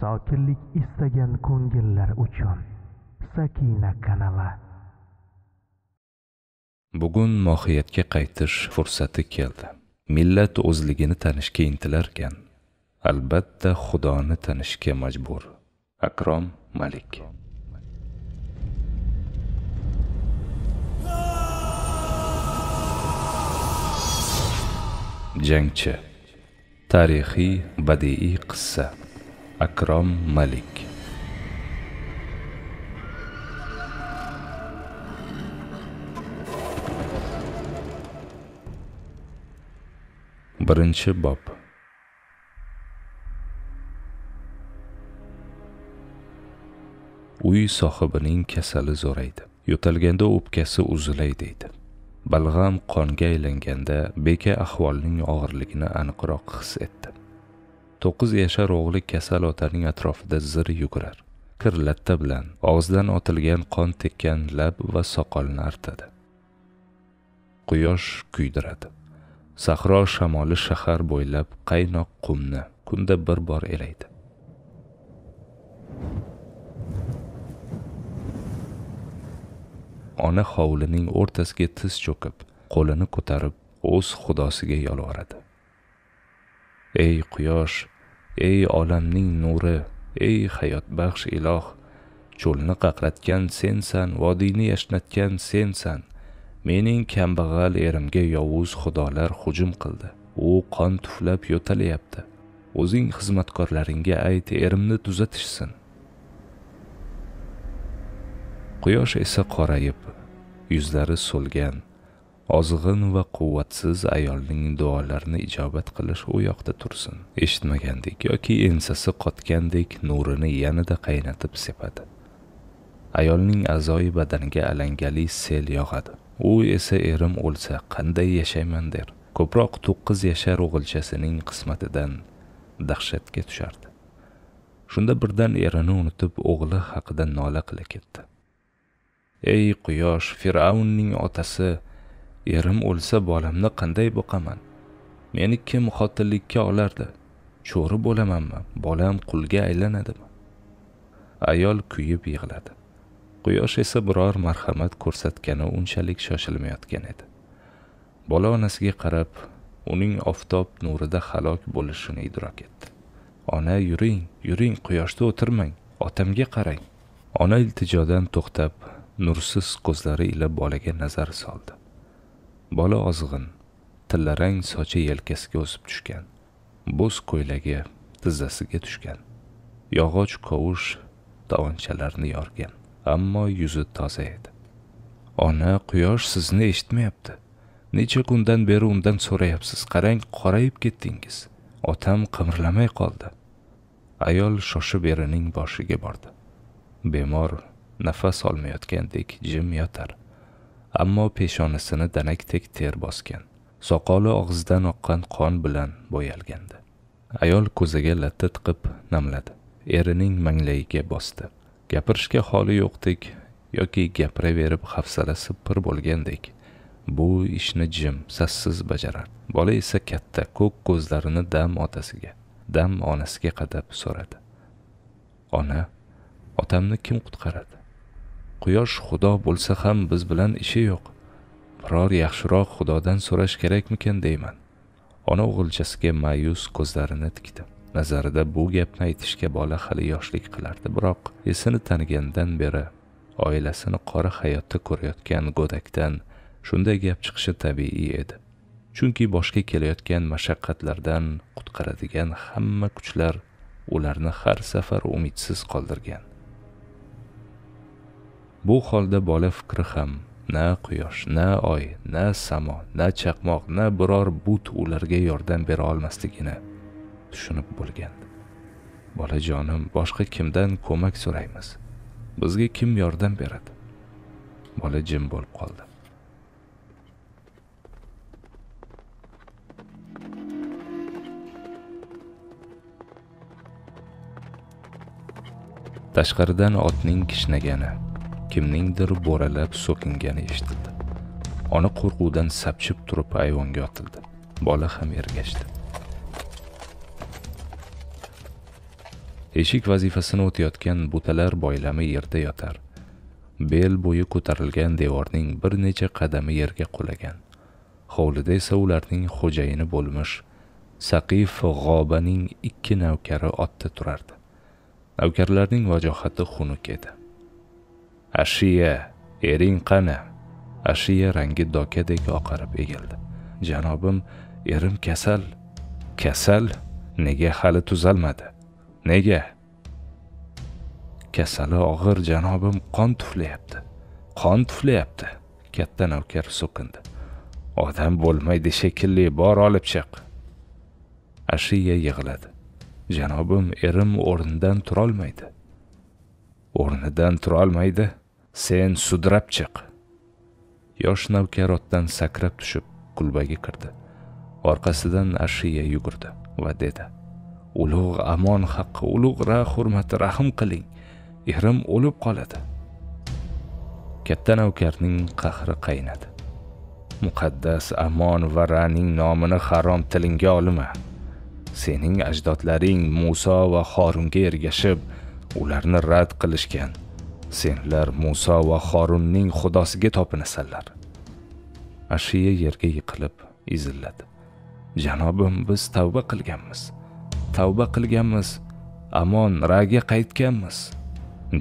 sokinlik istagan ko'ngillar uchun. Sakina kanali bugun mohiyatga qaytish fursati keldi. Millat o'zligini tanishga intilarkan albatta xudoni tanishga majbur. Akrom malik. Jangchi. Tarixiy badiiy qissa. Akrom malik. Birinchi bob. Uy sohibining kasali zo'raydi. Yo'talganda o'pkasi uzilay deydi. Balg'am qonga aylanganda beka ahvolning og'irligini aniqroq his etdi. To'qqiz yashar o'g'li kasal otaning atrofida zir yugurar kir latta bilan og'zidan otilgan qon tekkan lab va soqolni artadi. Quyosh kuydiradi. Sahro shamoli shahar bo'ylab qaynoq qumni kunda bir bor elaydi ona hovlining o'rtasiga tiz cho'kib qo'lini ko'tarib o'z xudosiga yolvoradi. Ey quyosh ey olamning nuri ey hayotbaxsh iloh cho'lni qaqratgan sensan vodiyni yashnatgan sensan. Mening kambag'al erimga yovuz xudolar hujum qildi. U qon tuflab yo'talyapti o'zing xizmatkorlaringga ayt erimni tuzatishsin. Quyosh esa qorayib yuzlari so'lgan. Ozg'in va quvvatsiz ayolning duolarini ijobat qilish u yoqda tursin. Eshitmagandek yoki ensasi qotgandek nurini yanada qaynatib sepadi. Ayolning a'zoyi badaniga alangali sel yog'adi. U esa erim o'lsa qanday yashayman der. Ko'proq to'qqiz yashar o'g'ilchasining qismatidan dahshatga tushardi. Shunda birdan erini unutib o'g'li haqida nola qila ketdi. Ey quyosh fir'avnning otasi erim o'lsa bolamni qanday boqaman? Meni kim xotinlikka olardi? Cho'ri bo'lamanmi bolam qulga aylanadimi? Ayol kuyib yig'ladi. Quyosh esa biror marhamat ko'rsatgani unchalik shoshilmayotgan edi. Bola onasiga qarab uning oftob nurida halok bo'lishini idrok etdi. Ona yuring yuring quyoshda o'tirmang otamga qarang. Ona iltijodan to'xtab nursiz ko'zlari ila bolaga nazar soldi. Bola ozg'in tillarang sochi yelkasiga o'sib tushgan bo'z ko'ylagi tizzasiga tushgan yog'och kovush tovonchalarni yorgan ammo yuzi toza edi. Ona quyosh sizni eshitmayapti. Necha kundan beri undan so'rayapsiz qarang qorayib ketdingiz. Otam qimirlamay qoldi. Ayol shoshib erining boshiga bordi. Bemor nafas olmayotgandek jim yotar. Ammo peshonasini danakdek ter bosgan. Soqoli og'zidan oqqan qon bilan bo'yalgandi. Ayol ko'ziga latta tiqib namladi. Erining manglayiga bosdi. Gapirishga holi yo'qdek yoki gapiraverib hafsalasi pir bo'lgandek bu ishni jim sassiz bajarar. Bola esa katta ko'k ko'zlarini dam otasiga dam onasiga qadab so'radi. Ona otamni kim qutqaradi? Quyosh xudo bo'lsa ham biz bilan ishi yo'q. Biror yaxshiroq xudodan so'rash kerakmikin deyman. Ona o'g'ilchasiga ma'yus ko'zlarini tikdi. Nazarida bu gapni aytishga bola hali yoshlik qilardi biroq esini tanigandan beri oilasini qora hayotda ko'rayotgan go'dakdan shunday gap chiqishi tabiiy edi. Chunki boshga kelayotgan mashaqqatlardan qutqaradigan hamma kuchlar ularni har safar umidsiz qoldirgan. Bu holda bola fikri ham na quyosh na oy na samo na chaqmoq na biror but ularga yordam bera olmasligini tushunib bo'lgandi. Bolajonim boshqa kimdan ko'mak so'raymiz? Bizga kim yordam beradi? Bola jim bo'lib qoldi. Tashqaridan otning kishnagani. Kimningdir bo'ralab so'kingani eshitildi. Ona qo'rquvdan sapchib turib ayvonga otildi bola ham ergashdi. Eshik vazifasini o'tayotgan butalar boylami yerda yotar. Bel bo'yi ko'tarilgan devorning bir necha qadami yerga qulagan. Hovlida esa ularning xo'jayini bo'lmish saqif g'obaning ikki navkari otda turardi. Navkarlarning vajohati xunuk edi. Ashiya ering qani? Ashiya rangi dokadek oqarib egildi. Janobim erim kasal. Kasal nega hali tuzalmadi? Nega? Kasali og'ir janobim qon tuflayapti. Qon tuflayapti. Katta navkar so'kindi. Odam bo'lmaydi shekilli bor olib chiq. Ashiya yig'ladi. Janobim erim o'rnidan turolmaydi. O'rnidan turolmaydi. Sen sudrab chiq. Yosh navkar otdan sakrab tushib kulbaga kirdi. Orqasidan ashiya yugurdi va dedi ulug' amon haqqi ulug' ra hurmati rahm qiling. Erim o'lib qoladi. Katta navkarning qahri qaynadi. Muqaddas amon va raning nomini harom tilingga olma. Sening ajdodlaring muso va horunga ergashib ularni rad qilishgan. Senlar muso va Xorunning xudosiga topinasanlar. Ashiya yerga yiqilib izilladi. Janobim biz tavba qilganmiz. Tavba qilganmiz amon raga qaytganmiz.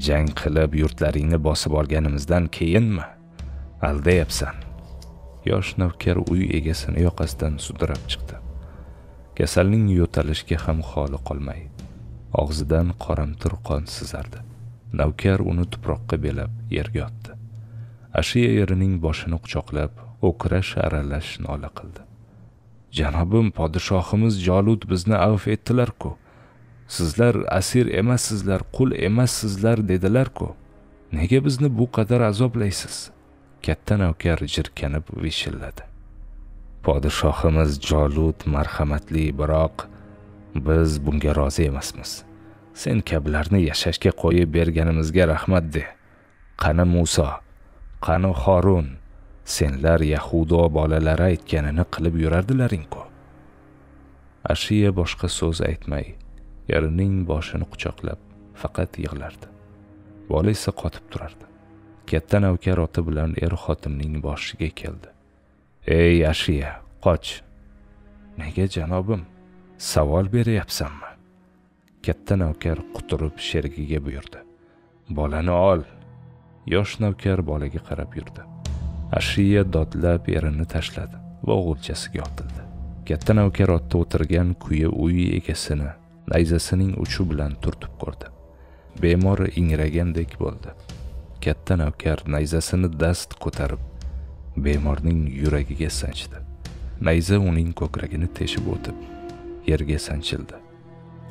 Jang qilib yurtlaringni bosib olganimizdan keyinmi? Aldayapsan. Yosh navkar uy egasini yoqasidan sudrab chiqdi. Kasalning yo'talishga ham holi qolmay og'zidan qoramtir qon sizardi. Navkar uni tuproqqa belab yerga yotdi. Ashiya erining boshini quchoqlab o'kirash aralash nola qildi. Janobim podshohimiz jolut bizni avf etdilar-ku. Sizlar asir emassizlar qul emassizlar dedilar-ku. Nega bizni bu qadar azoblaysiz? Katta navkar jirkanib vishilladi. Podshohimiz jolut marhamatli biroq biz bunga rozi emasmiz. Sen kabilarni yashashga qo'yib berganimizga rahmat de. Qani muso qani Xorun, senlar yahudo bolalari aytganini qilib yurardilaring-ku. Ashiya boshqa so'z aytmay erining boshini quchoqlab faqat yig'lardi. Bola esa qotib turardi. Katta navkar oti bilan er xotinning boshiga keldi. Ey ashiya qoch. Nega janobim? Savol beryapsanmi? Katta navkar quturib sherigiga buyurdi. Bolani ol. Yosh navkar bolaga qarab yurdi. Ashiya dodlab erini tashladi va o'g'ilchasiga otildi. Katta navkar otda o'tirgan kuya uy egasini nayzasining uchi bilan turtib ko'rdi. Bemor ingragandek bo'ldi. Katta navkar nayzasini dast ko'tarib bemorning yuragiga sanchdi. Nayza uning ko'kragini teshib o'tib yerga sanchildi.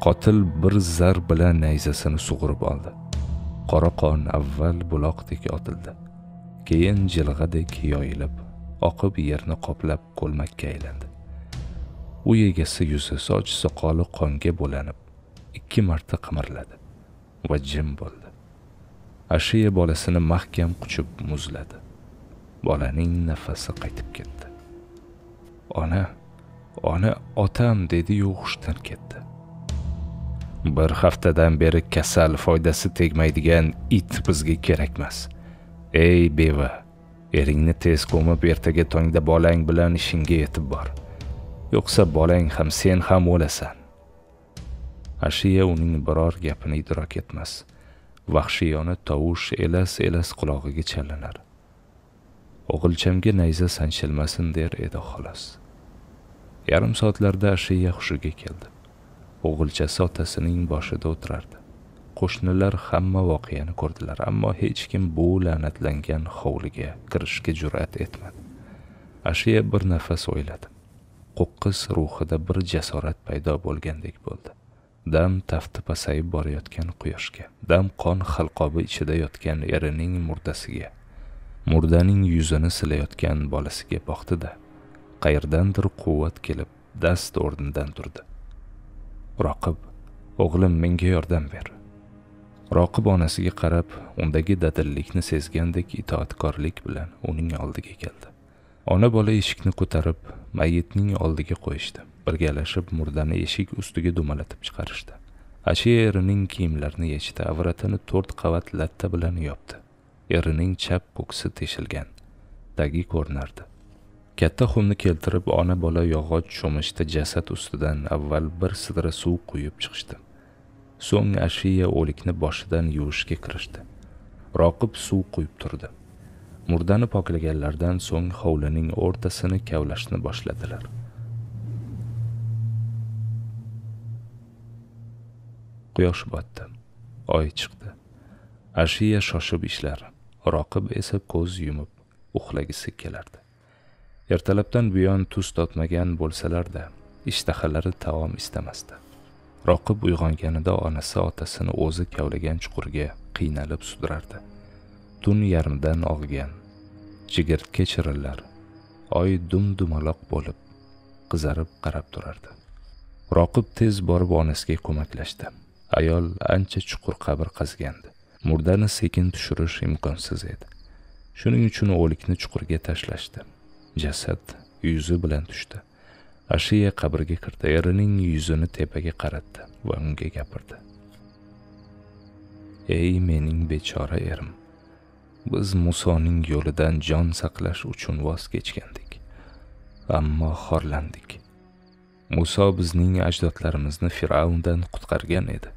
Qotil bir zar bilan nayzasini sug'urib oldi. Qora qon avval buloqdek otildi. Keyin jilg'adek yoyilib oqib yerni qoplab ko'lmakka aylandi. U egasi yuzi soch soqoli qonga bo'lanib ikki marta qimirladi va jim bo'ldi. Ashiya bolasini mahkam quchib muzladi. Bolaning nafasi qaytib ketdi. Ona ona otam! dedi-yu hushdan ketdi. Bir haftadan beri kasal foydasi tegmaydigan it bizga kerakmas. Ey beva eringni tez ko'mib ertaga tongda bolang bilan ishingga yetib bor. Yo'qsa bolang ham sen ham o'lasan. Ashiya uning biror gapini idrok etmas. Vahshiyona tovush elas elas qulog'iga chalinar. O'g'ilchamga nayza sanchilmasin der edi xolos. Yarim soatlarda ashiya hushiga keldi. O'g'ilchasi otasining boshida o'tirardi. Qo'shnilar hamma voqeani ko'rdilar ammo hech kim bu la'natlangan hovliga kirishga jur'at etmadi. Ashiya bir nafas o'yladi. Qo'qqis ruhida bir jasorat paydo bo'lgandek bo'ldi. Dam tafti pasayib borayotgan quyoshga dam qon halqobi ichida yotgan erining murdasiga murdaning yuzini silayotgan bolasiga boqdi-da qayerdandir quvvat kelib dast o'rnidan turdi. Roqib o'g'lim menga yordam ber. Roqib onasiga qarab undagi dadillikni sezgandek itoatkorlik bilan uning oldiga keldi. Ona bola eshikni ko'tarib mayitning oldiga qo'yishdi. Birgalashib murdani eshik ustiga dumalatib chiqarishdi. Ashiya erining kiyimlarini yechdi avratini to'rt qavat latta bilan yopdi. Erining chap ko'ksi teshilgan tagi ko'rinardi. Katta xumni keltirib ona bola yog'och cho'mishda jasad ustidan avval bir sidra suv quyib chiqishdi. So'ng ashiya o'likni boshidan yuvishga kirishdi. Roqib suv quyib turdi. Murdani poklaganlaridan so'ng hovlining o'rtasini kavlashni boshladilar. Quyosh botdi. Oy chiqdi. Ashiya shoshib ishlar roqib esa ko'z yumib uxlagisi kelardi. Ertalabdan buyon tuz totmagan bo'lsalarda ishtahalari taom istamasdi. Roqib uyg'onganida onasi otasini o'zi kavlagan chuqurga qiynalib sudrardi. Tun yarmidan og'gan chigirtka chirillar oy dum dumaloq bo'lib qizarib qarab turardi. Roqib tez borib onasiga ko'maklashdi. Ayol ancha chuqur qabr qazgandi. Murdani sekin tushirish imkonsiz edi. Shuning uchun o'likni chuqurga tashlashdi. Jasad yuzi bilan tushdi. Ashiya qabrga kirdi. Erining yuzini tepaga qaratdi va unga gapirdi. Ey mening bechora erim biz musoning yo'lidan jon saqlash uchun voz kechgandik ammo xorlandik. Muso bizning ajdodlarimizni fir'avndan qutqargan edi.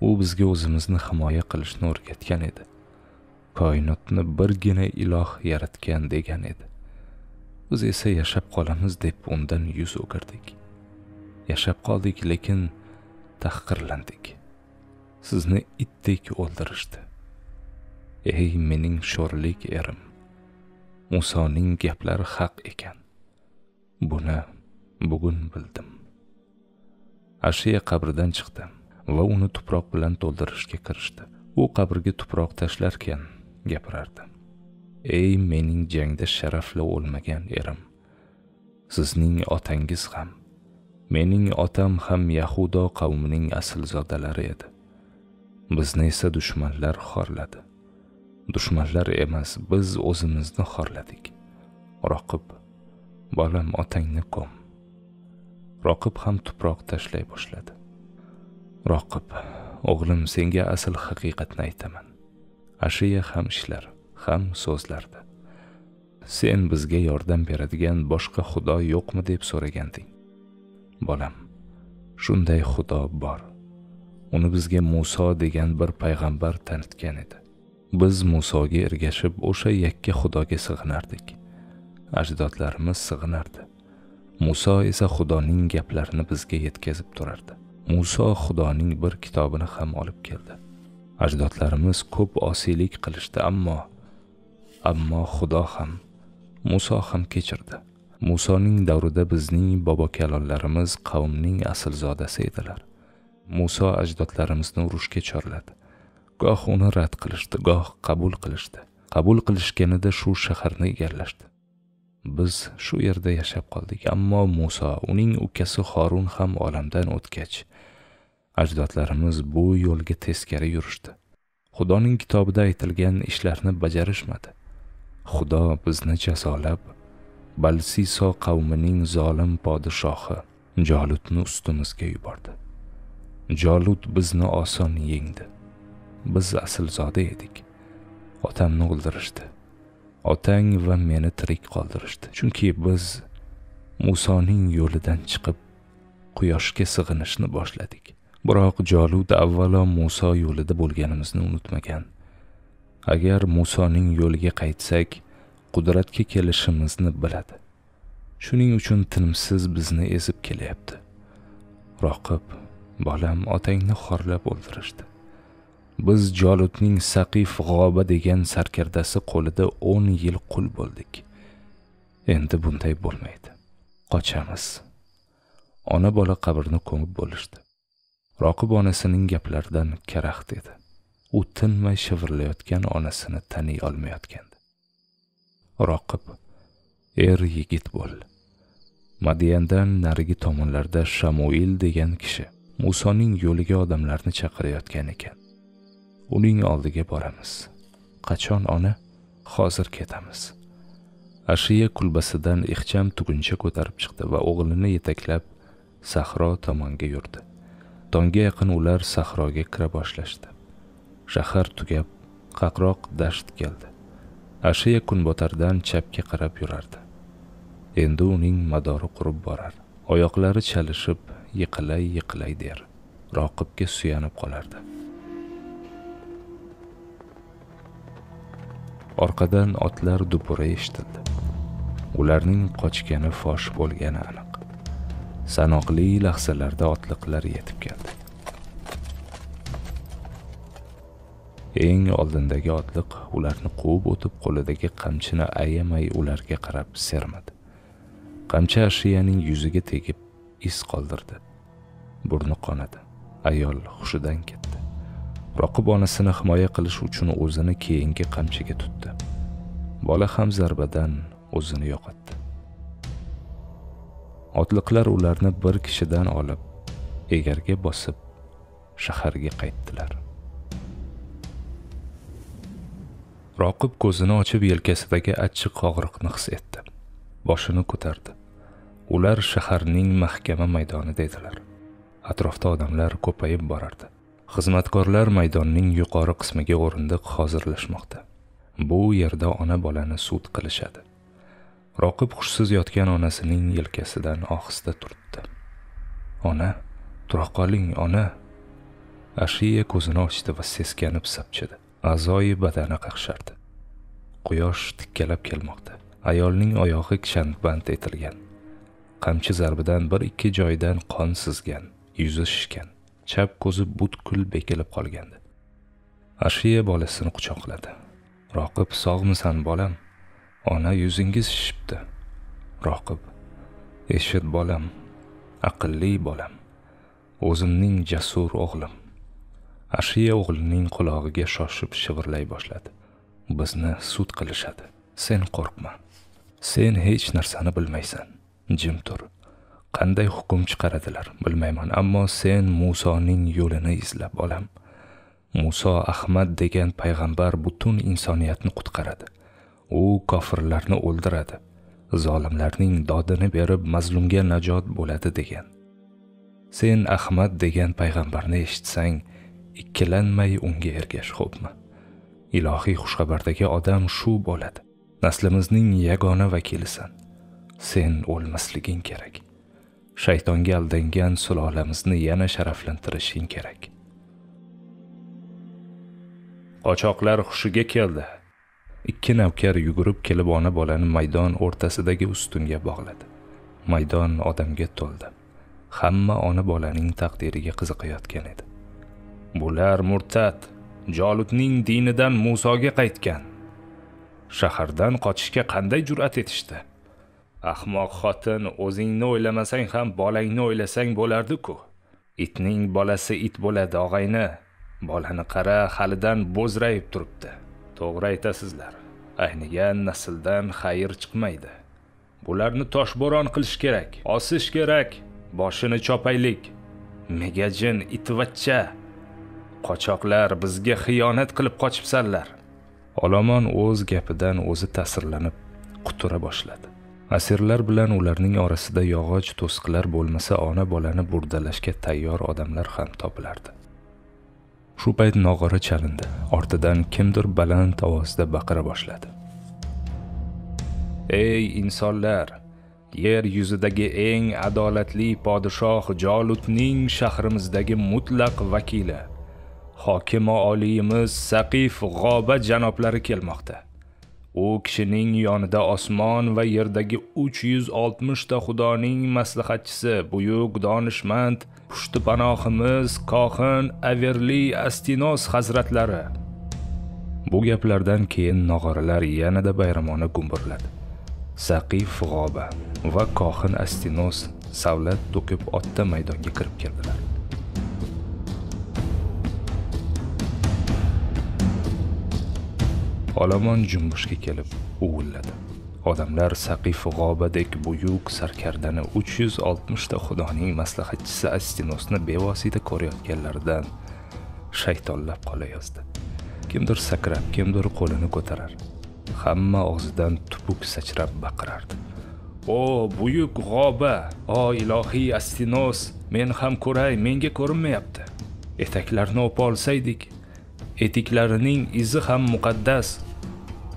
U bizga o'zimizni himoya qilishni o'rgatgan edi. Koinotni birgina iloh yaratgan degan edi. Biz esa yashab qolamiz deb undan yuz o'girdik. Yashab qoldik lekin tahqirlandik. Sizni itdek o'ldirishdi. Ey mening sho'rlik erim musoning gaplari haq ekan. Buni bugun bildim. Ashiya qabrdan chiqdi va uni tuproq bilan to'ldirishga kirishdi. U qabrga tuproq tashlarkan gapirardi ey mening jangda sharafli o'lmagan erim sizning otangiz ham mening otam ham yahudo qavmining aslzodalari edi. Bizni esa dushmanlar xorladi. Dushmanlar emas biz o'zimizni xorladik. Roqib bolam otangni ko'm. Roqib ham tuproq tashlay boshladi. Roqib o'g'lim senga asl haqiqatni aytaman. Ashiya ham ishlar. Ham so'zlardi. Sen bizga yordam beradigan boshqa xudo yo'qmi deb so'raganding. Bolam shunday xudo bor. Uni bizga muso degan bir payg'ambar tanitgan edi. Biz musoga ergashib o'sha yakka xudoga sig'inardik. Ajdodlarimiz sig'inardi. Muso esa xudoning gaplarini bizga yetkazib turardi. Muso xudoning bir kitobini ham olib keldi. Ajdodlarimiz ko'p osiylik qilishdi ammo ammo xudo ham muso ham kechirdi. Musoning davrida bizning bobo kalonlarimiz qavmning aslzodasi edilar. Muso ajdodlarimizni urushga chorladi. Goh uni rad qilishdi goh qabul qilishdi. Qabul qilishganida shu shaharni egallashdi. Biz shu yerda yashab qoldik ammo muso uning ukasi horun ham olamdan o'tgach ajdodlarimiz bu yo'lga teskari yurishdi. Xudoning kitobida aytilgan ishlarni bajarishmadi. Xudo bizni jazolab balsiso qavmining zolim podshohi jolutni ustimizga yubordi. Jolut bizni oson yengdi. Biz aslzoda edik. Otamni o'ldirishdi. Otang va meni tirik qoldirishdi. Chunki biz musoning yo'lidan chiqib quyoshga sig'inishni boshladik. Biroq jolut avvalo muso yo'lida bo'lganimizni unutmagan. Agar musoning yo'liga qaytsak qudratga kelishimizni biladi. Shuning uchun tinimsiz bizni ezib kelyapti. Roqib bolam otangni xorlab o'ldirishdi. Biz jolutning saqif g'oba degan sarkardasi qo'lida o'n yil qul bo'ldik. Endi bunday bo'lmaydi. Qochamiz. Ona bola qabrni ko'mib bo'lishdi. Roqib onasining gaplaridan karaxt edi. U tinmay shivirlayotgan onasini taniy olmayotgandi. Roqib er yigit bo'l. Madiyandan narigi tomonlarda shamuil degan kishi musoning yo'liga odamlarni chaqirayotgan ekan. Uning oldiga boramiz. Qachon ona? Hozir ketamiz. Ashiya kulbasidan ixcham tuguncha ko'tarib chiqdi va o'g'lini yetaklab sahro tomonga yurdi. Tongga yaqin ular sahroga kira boshlashdi. Shahar tugab qaqroq dasht keldi. Ashiya kunbotardan chapga qarab yurardi. Endi uning madori qurib borar. Oyoqlari chalishib yiqilay yiqilay der. Roqibga suyanib qolardi. Orqadan otlar dupuri eshitildi. Ularning qochgani fosh bo'lgani aniq. Sanoqli lahzalarda otliqlar yetib keldi. Eng oldindagi otliq ularni quvib o'tib qo'lidagi qamchini ayamay ularga qarab sermadi. Qamchi ashiyaning yuziga tegib iz qoldirdi. Burni qonadi. Ayol hushidan ketdi. Roqib onasini himoya qilish uchun o'zini keyingi qamchiga tutdi. Bola ham zarbadan o'zini yo'qotdi. Otliqlar ularni bir kishidan olib egarga bosib shaharga qaytdilar. Roqib ko'zini ochib yelkasidagi achchiq og'riqni his etdi. Boshini ko'tardi. Ular shaharning mahkama maydonida edilar. Atrofda odamlar ko'payib borardi. Xizmatkorlar maydonning yuqori qismiga o'rindiq hozirlashmoqda. Bu yerda ona bolani sud qilishadi. Roqib hushsiz yotgan onasining yelkasidan ohista turtdi. Ona tura qoling ona. Ashiya ko'zini ochdi va seskanib sapchidi. A'zoyi badani qaqshardi. Quyosh tikkalab kelmoqda. Ayolning oyog'i kishanband etilgan. Qamchi zarbidan bir ikki joydan qon sizgan yuzi shishgan. Chap ko'zi butkul bekilib qolgandi. Ashiya bolasini quchoqladi. Roqib sog'misan bolam? Ona yuzingiz shishibdi. Roqib eshit bolam aqlli bolam. O'zimning jasur o'g'lim. Ashiya o'g'lining qulog'iga shoshib shivirlay boshladi. Bizni sud qilishadi. Sen qo'rqma. Sen hech narsani bilmaysan jim tur. Qanday hukm chiqaradilar bilmayman ammo sen musoning yo'lini izlab olam. Muso ahmad degan payg'ambar butun insoniyatni qutqaradi. U kofirlarni o'ldiradi. Zolimlarning dodini berib mazlumga najot bo'ladi degan. Sen ahmad degan payg'ambarni eshitsang ikkilanmay unga ergash xo'pmi? Ilohiy xushxabardagi odam shu bo'ladi. Naslimizning yagona vakilisan. Sen o'lmasliging kerak. Shaytonga aldangan sulolamizni yana sharaflantirishing kerak. Qochoqlar hushiga keldi. Ikki navkar yugurib kelib ona bolani maydon o'rtasidagi ustunga bog'ladi. Maydon odamga to'ldi. Hamma ona bolaning taqdiriga qiziqayotgan edi. Bular murtad jolutning dinidan musoga qaytgan. Shahardan qochishga qanday jur'at etishdi? Ahmoq xotin o'zingni o'ylamasang ham bolangni o'ylasang bo'lardi-ku. Itning bolasi it bo'ladi og'ayni. Bolani qara halidan bo'zrayib turibdi. To'g'ri aytasizlar aynigan nasldan xayr chiqmaydi. Bularni toshbo'ron qilish kerak osish kerak boshini chopaylik. Megajin itvachcha qochoqlar bizga xiyonat qilib qochibsanlar. Olomon o'z gapidan o'zi ta'sirlanib qutura boshladi. Asirlar bilan ularning orasida yog'och to'siqlar bo'lmasa ona bolani burdalashga tayyor odamlar ham topilardi shu payt nog'ora chalindi. Ortidan kimdir baland ovozda baqira boshladi. Ey insonlar yer yuzidagi eng adolatli podshoh jolutning shahrimizdagi mutlaq vakili hokimi oliyimiz saqif g'oba janoblari kelmoqda. U kishining yonida osmon va yerdagi 360 ta xudoning maslahatchisi buyuk donishmand pushti panohimiz kohin averli astinos hazratlari. Bu gaplardan keyin nog'oralar yanada bayramona gumburladi. Saqif g'oba va kohin astinos savlat to'kib otda maydonga kirib keldilar. Olomon jumbushga kelib uvilladi odamlar saqif g'obadek buyuk sarkardani 360 ta xudoning maslahatchisi astinosni bevosita ko'rayotganlaridan shaytonlab qolayozdi kimdir sakrab kimdir qo'lini ko'tarar. Hamma og'zidan tupuk sachrab baqirardi. O buyuk g'oba! O ilohiy astinos! Men ham ko'ray menga ko'rinmayapti. Etaklarni o'pa olsaydik etiklarining izi ham muqaddas.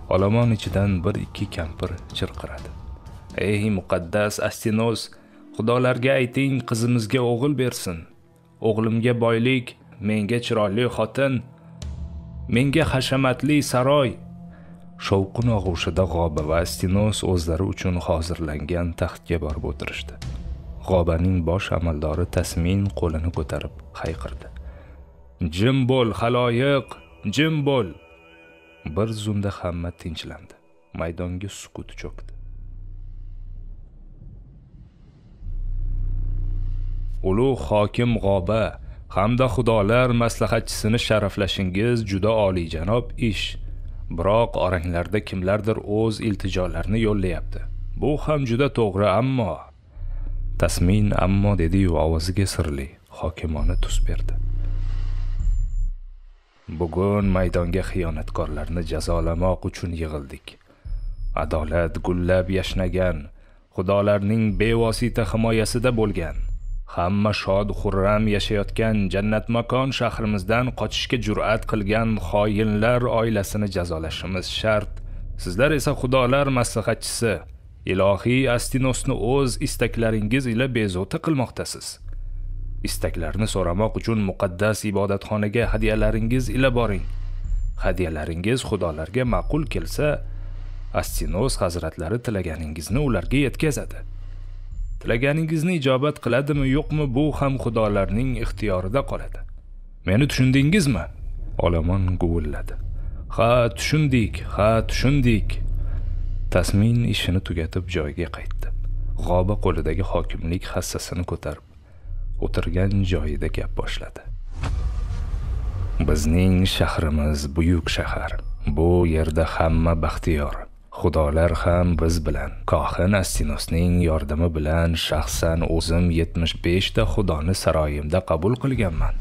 Olomon ichidan bir ikki kampir chirqiradi. Ey muqaddas astinos xudolarga ayting qizimizga o'g'il bersin. O'g'limga boylik menga chiroyli xotin menga hashamatli saroy. Shovqin og'ushida g'oba va astinos o'zlari uchun hozirlangan taxtga borib o'tirishdi. G'obaning bosh amaldori tasmin qo'lini ko'tarib hayqirdi. Jim bo'l haloyiq jim bo'l. Bir zumda hamma tinchlandi. Maydonga sukut cho'kdi. Ulug' hokim g'oba hamda xudolar maslahatchisini sharaflashingiz juda oliyjanob ish. Biroq oranglarda kimlardir o'z iltijolarini yo'llayapti. Bu ham juda to'g'ri ammo. Tasmin ammo dediyu ovoziga sirli hokimona tus berdi. Bugun maydonga xiyonatkorlarni jazolamoq uchun yig'ildik. Adolat gullab yashnagan xudolarning bevosita himoyasida bo'lgan hamma shod xurram yashayotgan jannatmakon shahrimizdan qochishga jur'at qilgan xoinlar oilasini jazolashimiz shart. Sizlar esa xudolar maslahatchisi ilohiy astinosni o'z istaklaringiz ila bezovta qilmoqdasiz. Istaklarni so'ramoq uchun muqaddas ibodatxonaga hadyalaringiz ila boring. Hadyalaringiz xudolarga ma'qul kelsa astinos hazratlari tilaganingizni ularga yetkazadi. Tilaganingizni ijobat qiladimi yo'qmi bu ham xudolarning ixtiyorida qoladi. Meni tushundingizmi? Olomon guvilladi. Ha tushundik ha tushundik. Tasmin ishini tugatib joyiga qaytdi. G'oba qo'lidagi hokimlik hassasini ko'tarib o'tirgan joyida gap boshladi. Bizning shahrimiz buyuk shahar. Bu yerda hamma baxtiyor. Xudolar ham biz bilan. Kohin astinosning yordami bilan shaxsan o'zim 75 ta xudoni saroyimda qabul qilganman.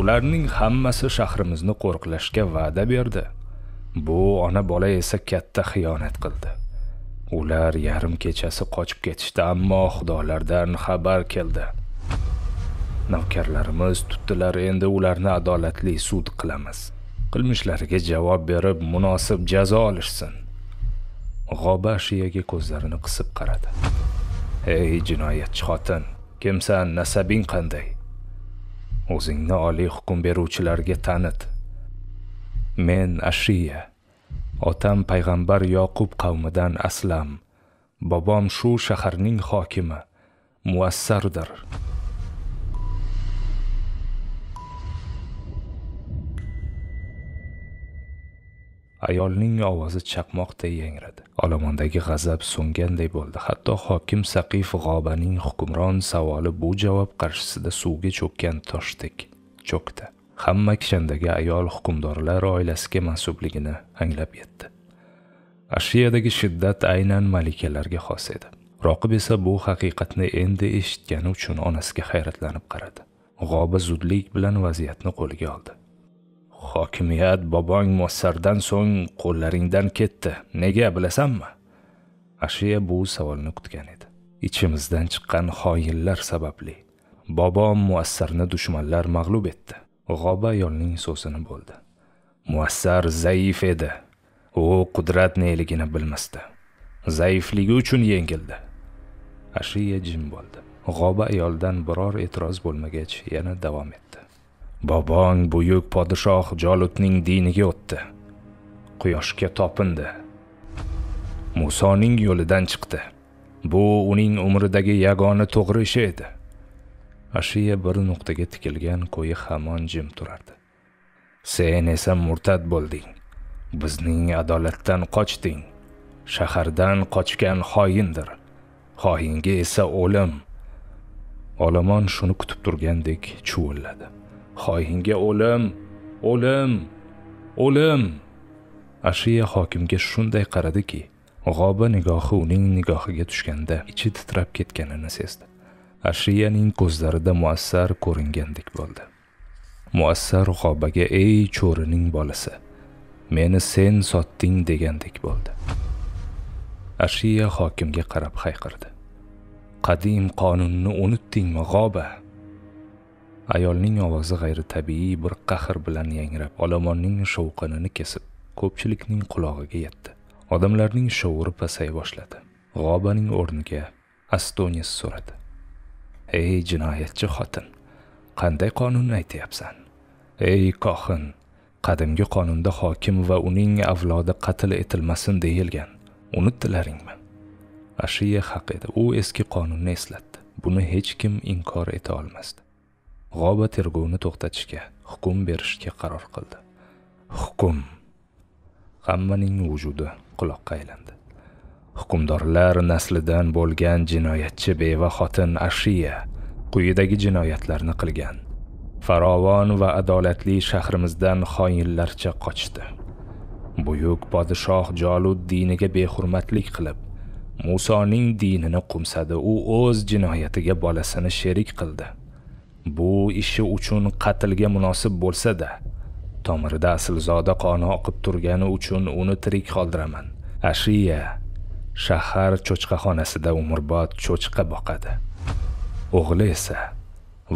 Ularning hammasi shahrimizni qo'riqlashga va'da berdi. Bu ona bola esa katta xiyonat qildi. Ular yarim kechasi qochib ketishdi ammo xudolardan xabar keldi. Navkarlarimiz tutdilar endi ularni adolatli sud qilamiz. Qilmishlariga javob berib munosib jazo olishsin. G'oba ashiyaga ko'zlarini qisib qaradi. Ey jinoyatchi xotin kimsan nasabing qanday? O'zingni oliy hukm beruvchilarga tanit. Men ashiya otam payg'ambar yoqub qavmidan aslam bobom shu shaharning hokimi muassardir ayolning ovozi chaqmoqday yangradi. Olomondagi g'azab so'nganday bo'ldi. Hatto hokim saqif g'obaning hukmron savoli bu javob qarshisida suvga cho'kkan toshdek cho'kdi. Hamma kishandagi ayol hukmdorlar oilasiga mansubligini anglab yetdi. Ashiyadagi shiddat aynan malikalarga xos edi. Roqib esa bu haqiqatni endi eshitgani uchun onasiga hayratlanib qaradi. G'oba zudlik bilan vaziyatni qo'lga oldi. Hokimiyat bobong muassardan so'ng qo'llaringdan ketdi. Nega bilasanmi? Ashiya bu savolni kutgan edi. Ichimizdan chiqqan xoyinlar sababli bobom muassarni dushmanlar mag'lub etdi. G'oba ayolning so'zini bo'ldi. Muassar zaif edi. U qudrat neligini bilmasdi. Zaifligi uchun yengildi. Ashiya jim bo'ldi. G'oba ayoldan biror e'tiroz bo'lmagach yana davom etdi. Bobong buyuk podshoh jolutning diniga o'tdi. Quyoshga topindi. Musoning yo'lidan chiqdi. Bu uning umridagi yagona to'g'ri ishi edi. Ashiya bir nuqtaga tikilgan qo'yi hamon jim turardi. Sen esa murtad bo'lding. Bizning adolatdan qochding. Shahardan qochgan xoindir. Xoinga esa o'lim. Olomon shuni kutib turgandek chuvilladi xoinga o'lim o'lim o'lim. Ashiya hokimga shunday qaradiki g'oba nigohi uning nigohiga tushganda ichi titrab ketganini sezdi. Ashiyaning ko'zlarida muassar ko'ringandek bo'ldi. Muassar g'obaga ey cho'rining bolasi meni sen sotding degandek bo'ldi. Ashiya hokimga qarab hayqirdi. Qadim qonunni unutdingmi g'oba? Ayolning ovozi g'ayritabiiy bir qahr bilan yangrab olomonning shovqinini kesib ko'pchilikning qulog'iga yetdi. Odamlarning shovuri pasaya boshladi. G'obaning o'rniga astonis so'radi. Ey jinoyatchi xotin qanday qonunni aytyapsan? Ey kohin qadimgi qonunda hokim va uning avlodi qatl etilmasin deyilgan. Unutdilaringmi? Ashiya haq edi. U eski qonunni eslatdi. Buni hech kim inkor eta olmasdi. G'oba tergovni to'xtatishga hukm berishga qaror qildi. Hukm. Hammaning vujudi quloqqa aylandi. Hukmdorlar naslidan bo'lgan jinoyatchi beva xotin ashiya quyidagi jinoyatlarni qilgan. Farovon va adolatli shahrimizdan xoinlarcha qochdi. Buyuk podshoh jolud diniga behurmatlik qilib musoning dinini qumsadi. U o'z jinoyatiga bolasini sherik qildi. Bu ishi uchun qatlga munosib bo'lsa-da tomirida aslzoda qoni oqib turgani uchun uni tirik qoldiraman. Ashiya shahar cho'chqaxonasida umrbod cho'chqa boqadi. O'g'li esa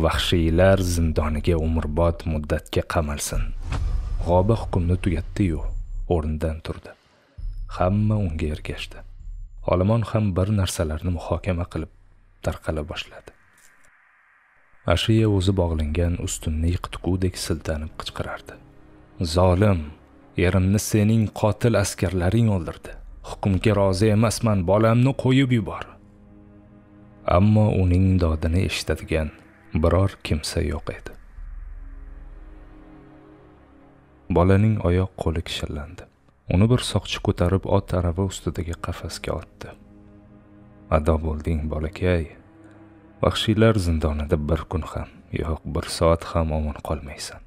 vahshiylar zindoniga umrbod muddatga qamalsin. G'oba hukmni tugatdi-yu o'rnidan turdi. Hamma unga ergashdi. Olomon ham bir narsalarni muhokama qilib tarqala boshladi. Ashiya o'zi bog'langan ustunni yiqitgudek siltanib qichqirardi. Zolim erimni sening qotil askarlaring o'ldirdi. Hukmga rozi emasman bolamni qo'yib yubor. Ammo uning dodini eshitadigan biror kimsa yo'q edi. Bolaning oyoq qo'li kishillandi. Uni bir soqchi ko'tarib ot arava ustidagi qafasga otdi. Ado bo'lding bolakay. Vahshiylar zindonida bir kun ham yo'q bir soat ham omon qolmaysan.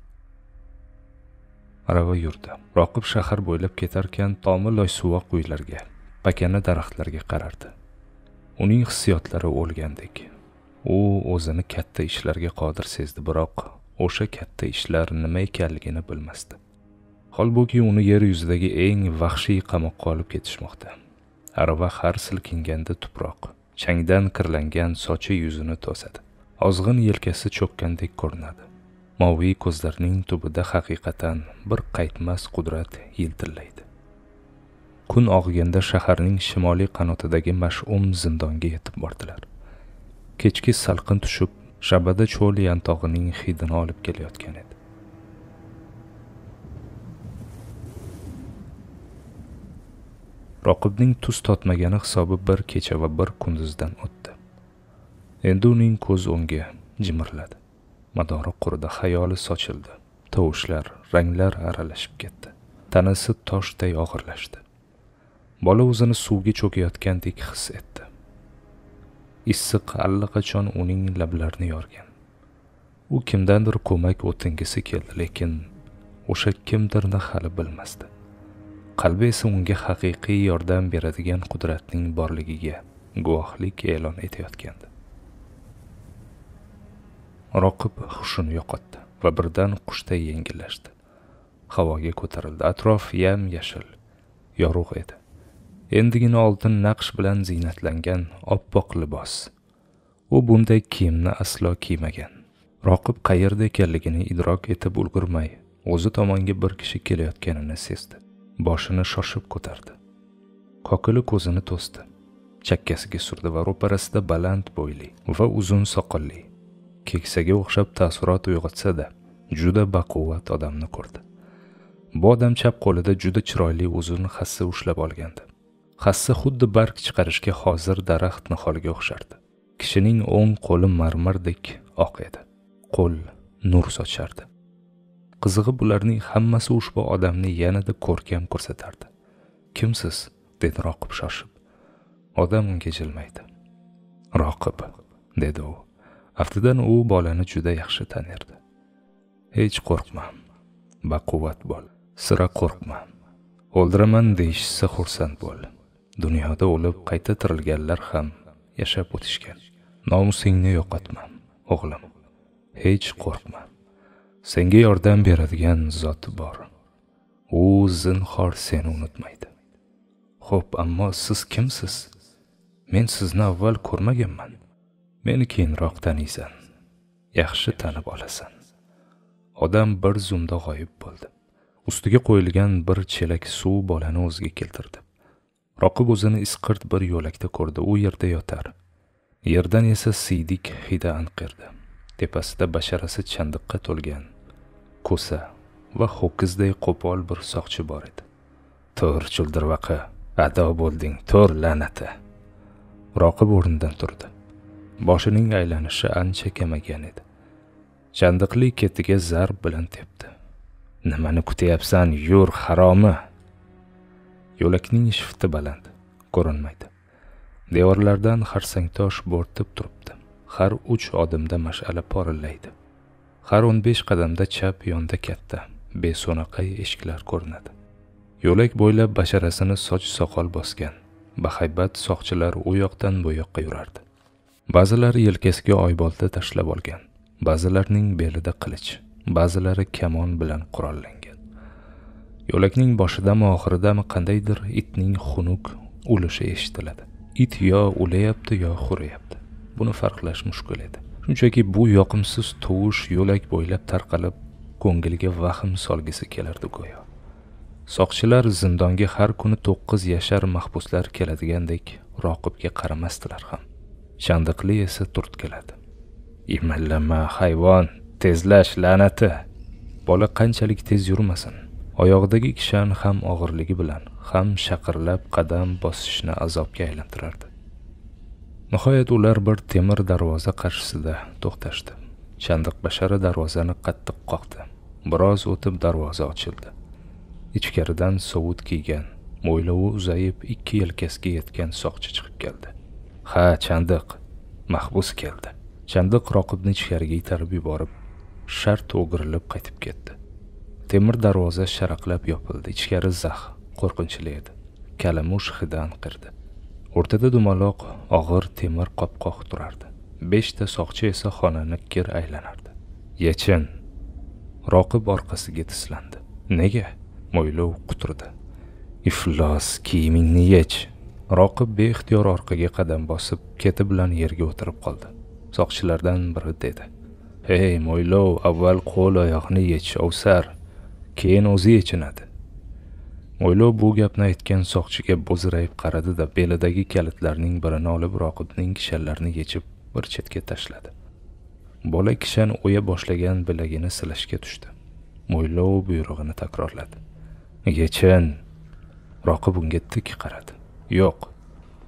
Arava yurdi. Roqib shahar bo'ylab ketarkan tomi loysuvoq uylarga pakana daraxtlarga qarardi. Uning hissiyotlari o'lgandek. U o'zini katta ishlarga qodir sezdi biroq o'sha katta ishlar nima ekanligini bilmasdi. Holbuki uni yer yuzidagi eng vahshiy qamoqqa olib ketishmoqda. Arava har silkinganda tuproq. Changdan kirlangan sochi yuzini to'sadi. Ozg'in yelkasi cho'kkandek ko'rinadi. Moviy ko'zlarining tubida haqiqatan bir qaytmas qudrat yiltillaydi. Kun og'ganda shaharning shimoliy qanotidagi mash'um zindonga yetib bordilar. Kechki salqin tushib shabada cho'l yantog'ining hidini olib kelayotgan edi. Roqibning tuz totmagani hisobi bir kecha va bir kunduzdan o'tdi. Endi uning ko'z o'ngi jimirladi. Madori qurida xayoli sochildi. Tovushlar ranglar aralashib ketdi. Tanasi toshday og'irlashdi. Bola o'zini suvga cho'kayotgandek his etdi. Issiq allaqachon uning lablarini yorgan. U kimdandir ko'mak o'tingisi keldi lekin o'sha kimdirni hali bilmasdi. Qalbi esa unga haqiqiy yordam beradigan qudratning borligiga guvohlik e'lon etayotgandi. Roqib hushini yo'qotdi va birdan qushday yengillashdi. Havoga ko'tarildi. Atrof yam yashil yorug' edi. Endigina oltin naqsh bilan ziynatlangan oppoq libos. U bunday kiyimni aslo kiymagan. Roqib qayerda ekanligini idrok etib ulgurmay o'zi tomonga bir kishi kelayotganini sezdi. Boshini shoshib ko'tardi. Kokili ko'zini to'sdi. Chakkasiga surdi va ro'parasida baland bo'yli va uzun soqolli keksaga o'xshab taassurot uyg'otsa-da juda baquvvat odamni ko'rdi. Bu odam chap qo'lida juda chiroyli uzun hassa ushlab olgandi. Hassa xuddi barg chiqarishga hozir daraxt niholiga o'xshardi. Kishining o'ng qo'li marmardek oq edi. Qo'l nur sochardi. Qizig'i bularning hammasi ushbu odamni yanada ko'rkam ko'rsatardi. Kimsiz? dedi roqib shoshib. Odam unga jilmaydi. Roqib dedi u. Aftidan u bolani juda yaxshi tanirdi. Hech qo'rqma baquvvat bo'l sira qo'rqma. O'ldiraman deyishsa xursand bo'l. Dunyoda o'lib qayta tirilganlar ham yashab o'tishgan. Nomusingni yo'qotma o'g'lim. Hech qo'rqma. Senga yordam beradigan zot bor. U zinhor seni unutmaydi. Xo'p ammo siz kimsiz? Men sizni avval ko'rmaganman. Meni keyinroq taniysan. Yaxshi tanib olasan. Odam bir zumda g'oyib bo'ldi. Ustiga qo'yilgan bir chelak suv bolani o'ziga keltirdi. Roqib o'zini isqirt bir yo'lakda ko'rdi. U yerda yotar. Yerdan esa siydik hidi anqirdi. Tepasida basharasi chandiqqa to'lgan ko'sa va ho'kizday qo'pol bir soqchi bor edi. To'r chuldirvaqi ado bo'lding to'r la'nati. Roqib o'rnidan turdi. Boshining aylanishi ancha kamagan edi. Chandiqli ketiga zarb bilan tepdi. Nimani kutyapsan yur haromi? Yo'lakning shifti baland ko'rinmaydi. Devorlardan xarsangtosh bo'rtib turibdi. Har uch odimda mash'ala porillaydi har o'n besh qadamda chap yonda katta beso'naqay eshiklar ko'rinadi. Yo'lak bo'ylab basharasini soch soqol bosgan bahaybat soqchilar u yoqdan bu yoqqa yurardi. Ba'zilari yelkasiga oybolta tashlab olgan ba'zilarining belida qilich ba'zilari kamon bilan qurollangan. Yo'lakning boshidami oxiridami qandaydir itning xunuk ulushi eshitiladi. It yo ulayapti yo hurayapti buni farqlash mushkul edi. Shunchaki bu yoqimsiz tovush yo'lak bo'ylab tarqalib ko'ngilga vahm solgisi kelardi go'yo. Soqchilar zindonga har kuni to'qqiz yashar mahbuslar keladigandek roqibga qaramasdilar ham. Chandiqli esa turtkiladi imallama hayvon tezlash la'nati. Bola qanchalik tez yurmasin? Oyog'idagi kishan ham og'irligi bilan ham shaqirlab qadam bosishni azobga aylantirardi. Nihoyat ular bir temir darvoza qarshisida to'xtashdi. Chandiq bashara darvozani qattiq qoqdi. Biroz o'tib darvoza ochildi. Ichkaridan sovut kiygan mo'ylovi uzayib ikki yelkasiga yetgan soqchi chiqib keldi. Ha chandiq mahbus keldi. Chandiq roqibni ichkariga itarib yuborib shart o'girilib qaytib ketdi. Temir darvoza sharaqlab yopildi. Ichkari zax qo'rqinchli edi. Kalamush hidi anqirdi o'rtada dumaloq og'ir temir qopqoq turardi. Beshta soqchi esa xonani kir aylanardi. Yechin! Roqib orqasiga tislandi. Nega? Mo'ylov quturdi. Iflos kiyimingni yech! Roqib beixtiyor orqaga qadam bosib keti bilan yerga o'tirib qoldi. Soqchilardan biri dedi. Hey mo'ylov avval qo'l oyoqni yech ovsar. Keyin o'zi yechinadi. Mo'ylov bu gapni aytgan soqchiga bo'zirayib qaradi-da belidagi kalitlarning birini olib roqibning kishanlarini yechib bir chetga tashladi. Bola kishan o'ya boshlagan bilagini silashga tushdi. Mo'ylov buyrug'ini takrorladi. Yechin roqib unga tik qaradi. Yo'q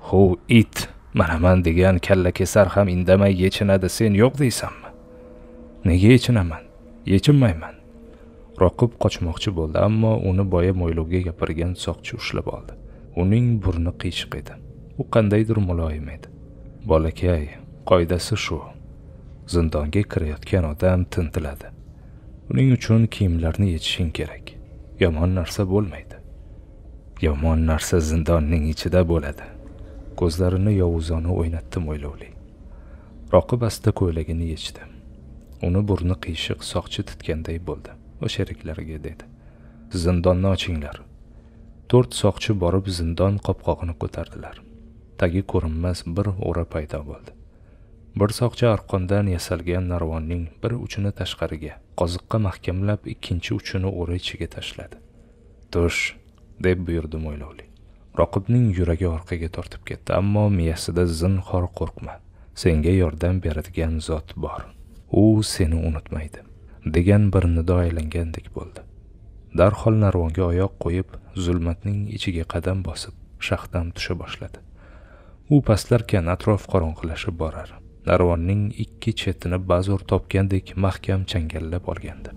hu it manaman degan kalla kesar ham indamay yechinadi sen yo'q deysanmi? Nega yechinaman? Yechinmayman. Roqib qochmoqchi bo'ldi ammo uni boya mo'ylovga gapirgan soqchi ushlab oldi. Uning burni qiyshiq edi. U qandaydir muloyim edi. Bolakay qoidasi shu. Zindonga kirayotgan odam tintiladi. Uning uchun kiyimlarni yechishing kerak. Yomon narsa bo'lmaydi. Yomon narsa zindonning ichida bo'ladi. Ko'zlarini yovuzona o'ynatdi mo'ylovli. Roqib asta ko'ylagini yechdi. Uni burni qiyshiq soqchi titganday bo'ldi. Va sheriklariga dedi. Zindonni ochinglar. To'rt soqchi borib zindon qopqog'ini ko'tardilar. Tagi ko'rinmas bir o'ra paydo bo'ldi. Bir soqchi arqondan yasalgan narvonning bir uchini tashqariga qoziqqa mahkamlab ikkinchi uchini o'ra ichiga tashladi. Tush deb buyurdi mo'ylovli roqibning yuragi orqaga tortib ketdi ammo miyasida zinhor qo'rqma. Senga yordam beradigan zot bor. U seni unutmaydi. Degan bir nido aylangandek bo'ldi. Darhol narvonga oyoq qo'yib zulmatning ichiga qadam bosib shaxdam tusha boshladi. U pastlarkan atrof qorong'ilashib borar. Narvonning ikki chetini bazo'r topgandek mahkam changallab olgandi.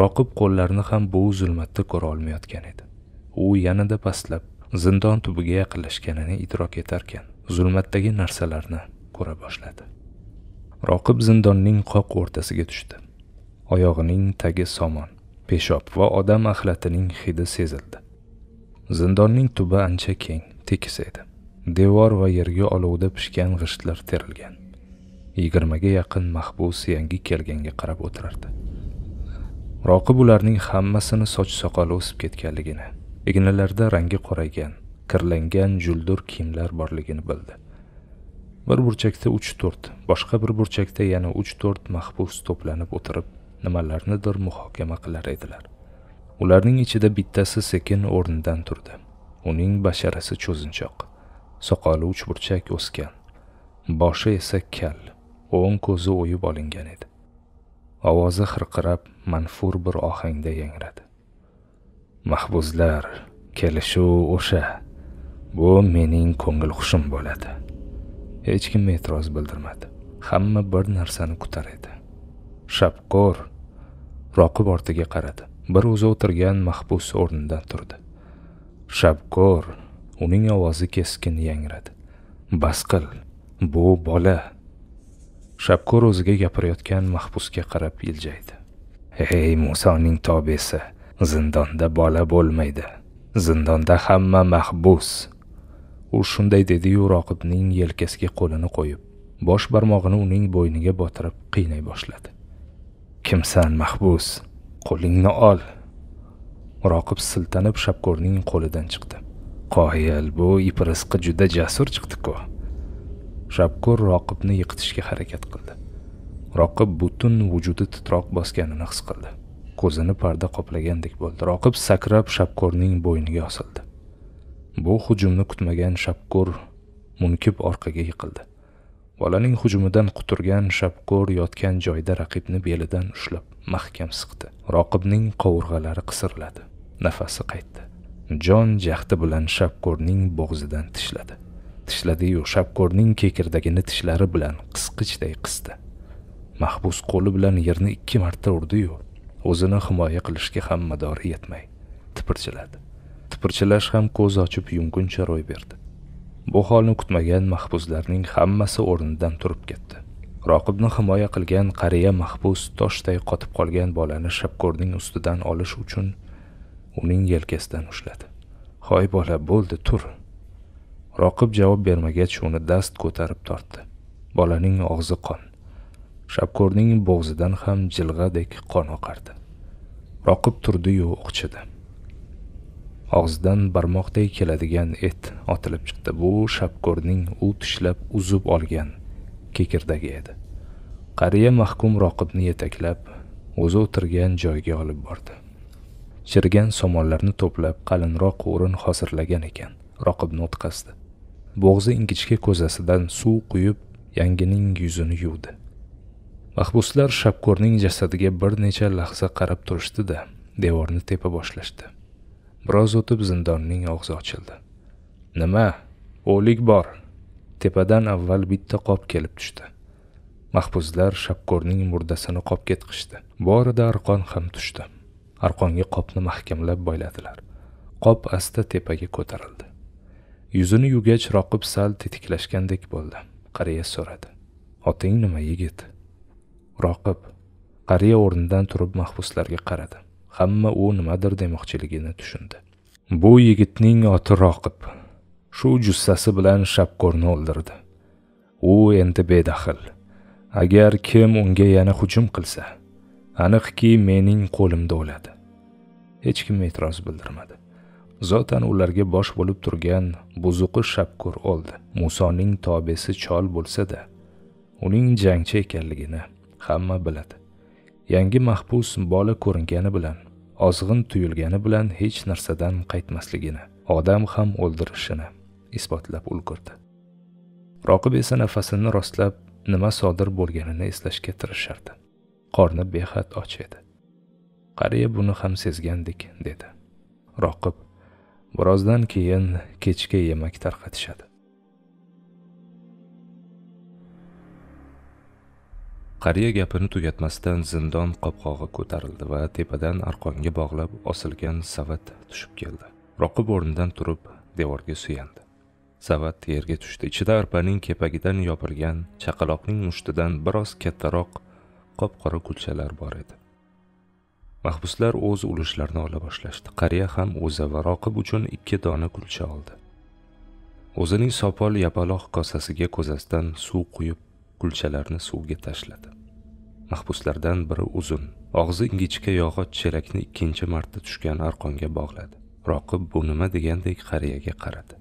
Roqib qo'llarini ham bu zulmatda ko'ra olmayotgan edi. U yanada pastlab zindon tubiga yaqinlashganini idrok etarkan zulmatdagi narsalarni ko'ra boshladi. Roqib zindonning qoq o'rtasiga tushdi. Oyog'ining tagi somon peshob va odam axlatining hidi sezildi. Zindonning tubi ancha keng tekis edi. Devor va yerga olovda pishgan g'ishtlar terilgan. Yigirmaga yaqin mahbus yangi kelganga qarab o'tirardi. Roqib ularning hammasini soch soqoli o'sib ketganligini ignalarda rangi qoraygan kirlangan juldur kiyimlar borligini bildi. Bir burchakda uch to'rt boshqa bir burchakda yana uch to'rt mahbus to'planib o'tirib nimalarnidir muhokama qilar edilar. Ularning ichida bittasi sekin o'rnidan turdi. Uning basharasi cho'zinchoq. Soqoli uchburchak o'sgan. Boshi esa kal o'ng ko'zi o'yib olingan edi. Ovozi xirqirab manfur bir ohangda yangradi. Mahbuslar kelishuv o'sha. Bu mening ko'ngil xushim bo'ladi. Hech kim e'tiroz bildirmadi. Hamma bir narsani kutar edi. Shapqo'r roqib ortiga qaradi. Bir o'zi o'tirgan mahbus o'rnidan turdi. Shabko'r uning ovozi keskin yangradi. Bas qil bu bola. Shabko'r o'ziga gapirayotgan mahbusga qarab iljaydi. Ey musoning tobesi zindonda bola bo'lmaydi. Zindonda hamma mahbus. U shunday dediyu roqibning yelkasiga qo'lini qo'yib bosh barmog'ini uning bo'yniga botirib qiynay boshladi. Kimsan mahbus? Qo'lingni ol. Roqib siltanib shapko'rning qo'lidan chiqdi. Qoyil bu iprisqi juda jasur chiqdi-ku shapko'r roqibni yiqitishga harakat qildi. Roqib butun vujudi titroq bosganini his qildi. Ko'zini parda qoplagandek bo'ldi. Roqib sakrab shapko'rning bo'yniga osildi. Bu hujumni kutmagan shapko'r munkib orqaga yiqildi. Bolaning hujumidan quturgan shapko'r yotgan joyda raqibni belidan ushlab mahkam siqdi. Roqibning qovurg'alari qisirladi. Nafasi qaytdi. Jon jahdi bilan shapko'rning bo'g'zidan tishladi. Tishladiyu shapko'rning kekirdagini tishlari bilan qisqichday qisdi. Mahbus qo'li bilan yerni ikki marta urdiyu o'zini himoya qilishga ham madori yetmay tipirchiladi. Tipirchilash ham ko'z ochib yumguncha ro'y berdi. Bu holni kutmagan mahbuslarning hammasi o'rnidan turib ketdi. Roqibni himoya qilgan qariya mahbus toshday qotib qolgan bolani shapko'rning ustidan olish uchun uning yelkasidan ushladi. Hoy bola bo'ldi tur. Roqib javob bermagach uni dast ko'tarib tortdi. Bolaning og'zi qon. Shapko'rning bo'g'zidan ham jilg'adek qon oqardi. Roqib turdiyu o'qchidi. Og'zidan barmoqday keladigan et otilib chiqdi. Bu shapko'rning u tishlab uzib olgan kekirdagi edi. Qariya mahkum roqibni yetaklab o'zi o'tirgan joyga olib bordi. Chirigan somonlarni to'plab qalinroq o'rin hozirlagan ekan. Roqibni o'tqazdi. Bo'g'zi ingichka ko'zasidan suv quyib yangining yuzini yuvdi. Mahbuslar shapko'rning jasadiga bir necha lahza qarab turishdi da devorni tepa boshlashdi. Biroz o'tib zindonning og'zi ochildi. Nima o'lik bor? Tepadan avval bitta qop kelib tushdi. Mahbuslar shapko'rning murdasini qopga tiqishdi borida arqon ham tushdi. Arqonga qopni mahkamlab boyladilar. Qop asta tepaga ko'tarildi. Yuzini yugach roqib sal tetiklashgandek bo'ldi. Qariya so'radi. Oting nima yigit? Roqib. Qariya o'rnidan turib mahbuslarga qaradi. Hamma u nimadir demoqchiligini tushundi. Bu yigitning oti roqib shu jussasi bilan shapko'rni o'ldirdi. U endi bedaxl agar kim unga yana hujum qilsa aniqki mening qo'limda o'ladi. Hech kim e'tiroz bildirmadi. Zotan ularga bosh bo'lib turgan buzuqi shapkur o'ldi. Musoning tobesi chol bo'lsa-da uning jangchi ekanligini hamma biladi. Yangi mahbus bola ko'ringani bilan ozg'in tuyulgani bilan hech narsadan qaytmasligini odam ham o'ldirishini isbotlab ulgurdi roqib esa nafasini rostlab nima sodir bo'lganini eslashga tirishardi. Qorni behad och edi. Qariya buni ham sezgandek dedi. Roqib birozdan keyin kechki yemak tarqatishadi. Qariya gapini tugatmasdan zindon qopqog'i ko'tarildi va tepadan arqonga bog'lab osilgan savat tushib keldi. Roqib o'rnidan turib devorga suyandi. Savat yerga tushdi. Ichida arpaning kepagidan yopilgan chaqaloqning mushtidan biroz kattaroq qop qora kulchalar bor edi. Mahbuslar o'z ulushlarini ola boshlashdi. Qariya ham o'zi va roqib uchun ikki dona kulcha oldi. O'zining sopol yapaloq kosasiga ko'zasidan suv quyib kulchalarni suvga tashladi. Mahbuslardan biri uzun og'zi ingichka yog'och chelakni ikkinchi marta tushgan arqonga bog'ladi. Roqib bu nima? degandek qariyaga qaradi.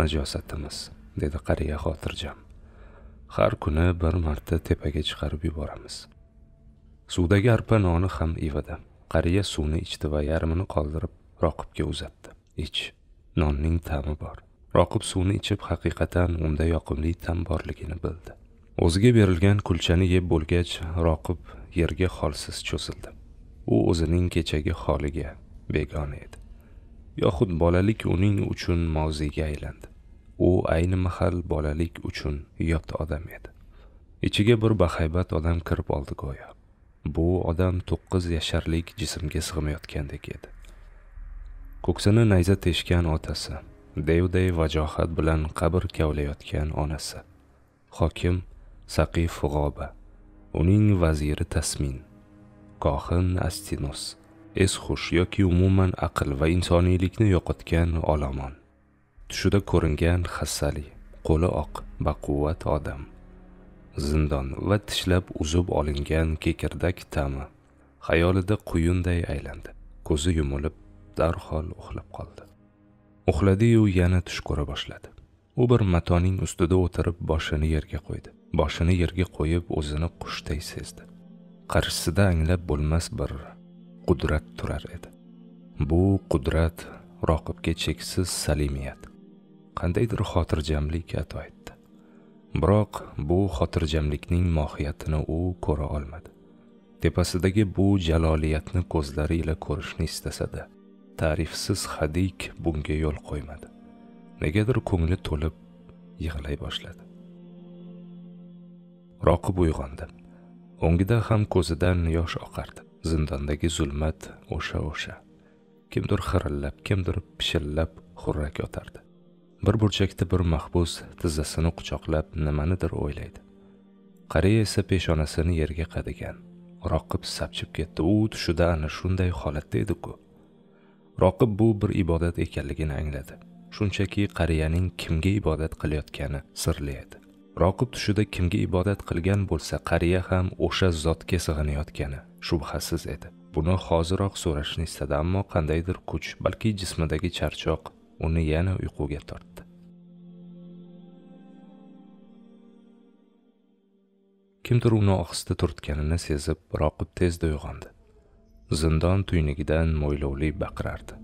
Najosatimiz dedi qariya xotirjam. Har kuni bir marta tepaga chiqarib yuboramiz. Suvdagi arpa noni ham ivada qariya suvni ichdi va yarmini qoldirib roqibga uzatdi. Ich nonning ta'mi bor. Roqib suvni ichib haqiqatan unda yoqimli ta'm borligini bildi. O'ziga berilgan kulchani yeb bo'lgach roqib yerga holsiz cho'zildi. U o'zining kechagi holiga begona edi. Yoxud bolalik uning uchun mavziga aylandi. U ayni mahal bolalik uchun yot odam edi. Ichiga bir bahaybat odam kirib oldi go'yo. Bu odam to'qqiz yasharlik jismga sig'mayotgandek edi. Ko'ksini nayza teshgan otasi devday vajohat bilan qabr kavlayotgan onasi hokim saqif g'oba uning vaziri tasmin kohin astinos esxush yoki umuman aql va insoniylikni yo'qotgan olomon. Tushida ko'ringan hassali qo'li oq baquvvat odam. Zindon va tishlab uzib olingan kekirdak ta'mi xayolida quyunday aylandi. Ko'zi yumilib darhol uxlab qoldi. Uxladiyu yana tush ko'ra boshladi. U bir matoning ustida o'tirib boshini yerga qo'ydi. Boshini yerga qo'yib o'zini qushday sezdi. Qarshisida anglab bo'lmas bir qudrat turar edi. Bu qudrat roqibga cheksiz salimiyat. Qandaydir xotirjamlik ato etdi. Biroq bu xotirjamlikning mohiyatini u ko'ra olmadi. Tepasidagi bu jaloliyatni ko'zlari ila ko'rishni istasada ta'rifsiz hadik bunga yo'l qo'ymadi. Negadir ko'ngli to'lib yig'lay boshladi. Roqib uyg'ondi. O'ngida ham ko'zidan yosh oqardi. Zindondagi zulmat o'sha o'sha kimdir xirillab kimdir pishillab xurrak yotardi. Bir burchakda bir mahbus tizzasini quchoqlab nimanidir o'ylaydi. Qariya esa peshonasini yerga qadagan roqib sapchib ketdi. U tushida ana shunday holatda edi-ku. Roqib bu bir ibodat ekanligini angladi. Shunchaki qariyaning kimga ibodat qilayotgani sirli edi. Roqib tushida kimga ibodat qilgan bo'lsa qariya ham o'sha zotga sig'inayotgani shubhasiz edi. Buni hoziroq so'rashni istadi ammo qandaydir kuch balki jismidagi charchoq uni yana uyquga tortdi. Kimdir uni ohista turtganini sezib roqib tezda uyg'ondi. Zindon tuynugidan mo'ylovli baqirardi.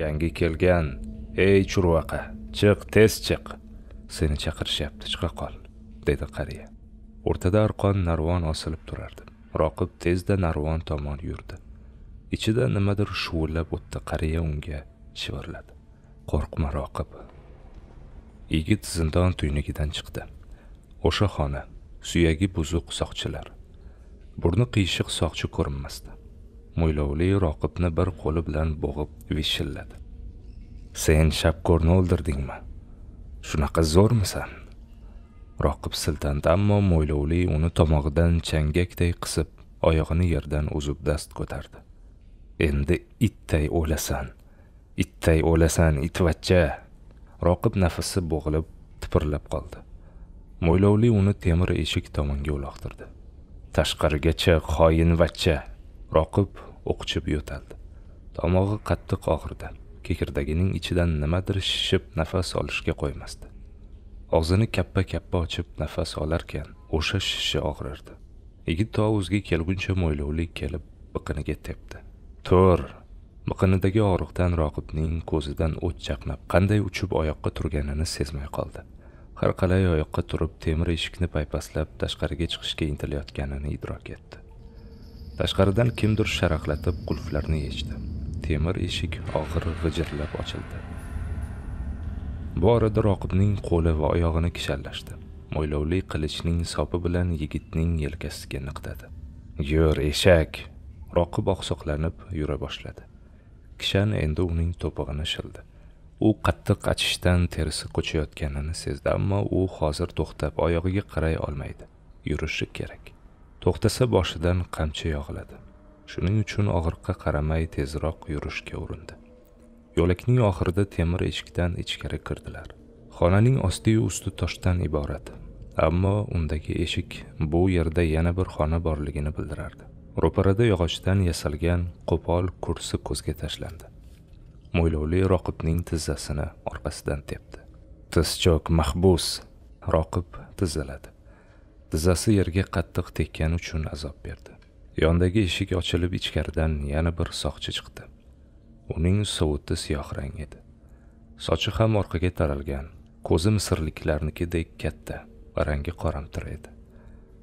Yangi kelgan ey churvaqa chiq tez chiq! Seni chaqirishyapti chiqa qol dedi qariya. O'rtada arqon narvon osilib turardi. Roqib tezda narvon tomon yurdi. Ichida nimadir shuvillab o'tdi qariya unga shivirladi. Qo'rqma roqib. Yigit zindon tuynugidan chiqdi. O'sha xona suyagi buzuq soqchilar. Burni qiyshiq soqchi ko'rinmasdi. Mo'ylovli roqibni bir qo'li bilan bo'g'ib vishilladi. Sen shapko'rni o'ldirdingmi? Shunaqa zo'rmisan? Roqib siltandi ammo mo'ylovli uni tomog'idan changakday qisib oyog'ini yerdan uzib dast ko'tardi. Endi itday o'lasan itday o'lasan itvachcha! Roqib nafasi bo'g'ilib tipirlab qoldi. Mo'ylovli uni temir eshik tomonga uloqtirdi. Tashqariga chiq roqib o'qchib yo'taldi. Tomog'i qattiq og'ridi. Kekirdagining ichidan nimadir shishib nafas olishga qo'ymasdi. Og'zini kappa kappa ochib nafas olarkan o'sha shishi og'rirdi. Yigit to o'ziga kelguncha mo'ylovli kelib biqiniga tepdi. Tur biqinidagi og'riqdan roqibning ko'zidan o't chaqnab qanday uchib oyoqqa turganini sezmay qoldi. Har qalay oyoqqa turib temir eshikni paypaslab tashqariga chiqishga intilayotganini idrok etdi. Tashqaridan kimdir sharaqlatib qulflarni yechdi. Temir eshik og'ir g'ijirlab ochildi. Bu orada roqibning qo'li va oyog'ini kishallashdi. Mo'ylovli qilichning sopi bilan yigitning yelkasiga niqtadi. Yur eshak! Roqib oqsoqlanib yura boshladi. Kishan endi uning to'pig'ini shildi. U qattiq achishdan terisi qo'chayotganini sezdi ammo u hozir to'xtab oyog'iga qaray olmaydi. Yurishi kerak. To'xtasa boshidan qamchi yog'iladi shuning uchun og'riqqa qaramay tezroq yurishga urindi. Yo'lakning oxirida temir eshikdan ichkari kirdilar. Xonaning ostiyu usti toshdan iborat ammo undagi eshik bu yerda yana bir xona borligini bildirardi. Ro'parada yog'ochdan yasalgan qo'pol kursi ko'zga tashlandi. Mo'ylovli roqibning tizzasini orqasidan tepdi. Tizchok mahbus! Roqib tizzaladi. Tizzasi yerga qattiq tekkani uchun azob berdi. Yondagi eshik ochilib ichkaridan yana bir soqchi chiqdi. Uning sovuti siyoh rang edi. Sochi ham orqaga taralgan ko'zi misrliklarnikidek katta va rangi qoramtir edi.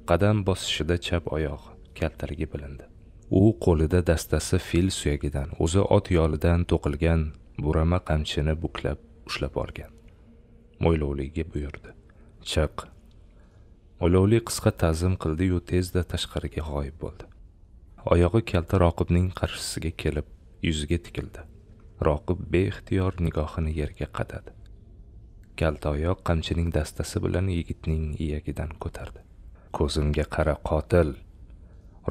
Qadam bosishida chap oyog'i kaltaligi bilindi. U qo'lida dastasi fil suyagidan o'zi ot yolidan to'qilgan burama qamchini buklab ushlab olgan. Mo'ylovliga buyurdi. Chiq mo'ylovli qisqa ta'zim qildi-yu tezda tashqariga g'oyib bo'ldi. Oyog'i kalta roqibning qarshisiga kelib yuziga tikildi. Roqib beixtiyor nigohini yerga qadadi. Kalta oyoq qamchining dastasi bilan yigitning iyagidan ko'tardi. Ko'zimga qara qotil.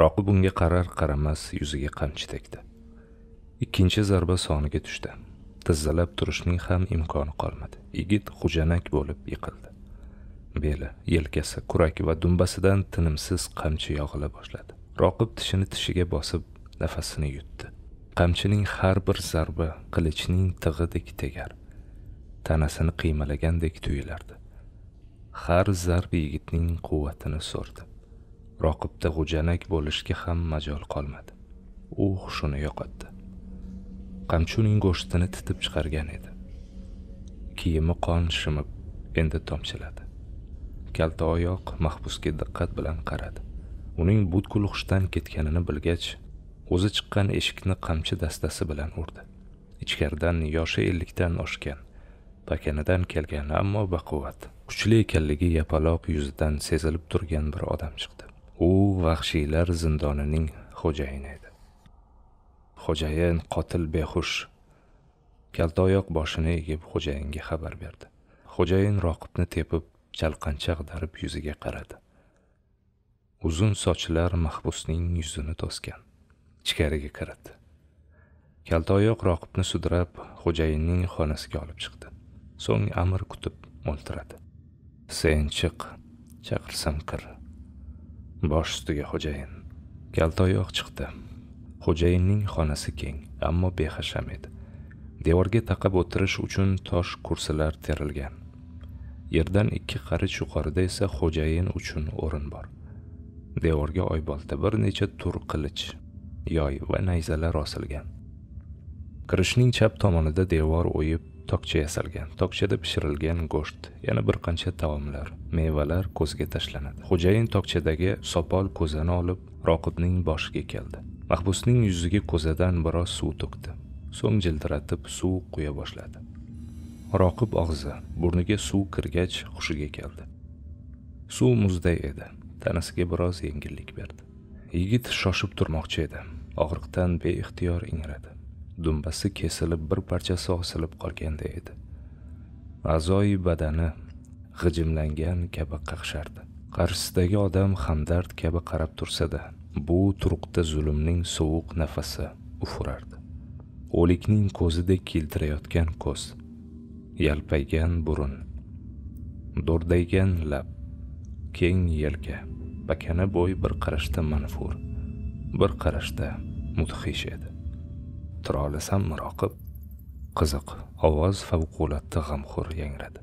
Roqib unga qarar qaramas yuziga qamchi tegdi. Ikkinchi zarba soniga tushdi. Tizzalab turishning ham imkoni qolmadi. Yigit xujanak bo'lib yiqildi. Beli yelkasi kurak va dumbasidan tinimsiz qamchi yog'ila boshladi. Roqib tishini tishiga bosib nafasini yutdi. Qamchining har bir zarbi qilichning tig'idek tegar. Tanasini qiymalagandek tuyulardi. Har zarb yigitning quvvatini so'rdi. Roqibda g'ujanak bo'lishga ham majol qolmadi. U hushini yo'qotdi. Qamchi uning go'shtini titib chiqargan edi. Kiyimi qon shimib endi tomchiladi. Kalta oyoq mahbusga diqqat bilan qaradi. Uning butkul hushdan ketganini bilgach o'zi chiqqan eshikni qamchi dastasi bilan urdi. Ichkaridan yoshi ellikdan oshgan pakanidan kelgan ammo baquvvat kuchli ekanligi yapaloq yuzidan sezilib turgan bir odam chiqdi. U vahshiylar zindonining xo'jayini edi. Xo'jayin qotil behush kaltaoyoq boshini egib xo'jayinga xabar berdi. Xo'jayin roqibni tepib chalqancha ag'darib yuziga qaradi. Uzun sochlar mahbusning yuzini to'sgan. Ichkariga kirdi kaltaoyoq roqibni sudrab xo'jayinning xonasiga olib chiqdi. So'ng amr kutib mo'ltiradi sen chiq chaqirsam kir. Bosh ustiga xo'jayin. Kaltaoyoq chiqdi. Xo'jayinning xonasi keng ammo behasham edi. Devorga taqab o'tirish uchun tosh kursilar terilgan. Yerdan ikki qarich yuqorida esa xo'jayin uchun o'rin bor. Devorga oybolta bir necha tur qilich yoy va nayzalar osilgan. Kirishning chap tomonida devor o'yib tokcha yasalgan. Tokchada pishirilgan go'sht yana bir qancha taomlar mevalar ko'zga tashlanadi. Xo'jayin tokchadagi sopol ko'zani olib roqibning boshiga keldi. Mahbusning yuziga ko'zadan biroz suv to'kdi. So'ng jildiratib suv quya boshladi. Roqib og'zi burniga suv kirgach hushiga keldi. Suv muzday edi. Tanasiga biroz yengillik berdi. Yigit shoshib turmoqchi edi. Og'riqdan beixtiyor ingradi. Dumbasi kesilib bir parchasi osilib qolganday edi. A'zoyi badani g'ijimlangan kabi qaqshardi. Qarshisidagi odam hamdard kabi qarab tursa-da, bu turuqda zulmning sovuq nafasi ufurardi. O'likning ko'zidek kiltirayotgan ko'z yalpaygan burun do'rdaygan lab keng yelka pakana bo'y bir qarashda manfur bir qarashda mudhish edi. Tura olasanmi roqib qiziq ovoz favqulodda g'amxo'r yangradi.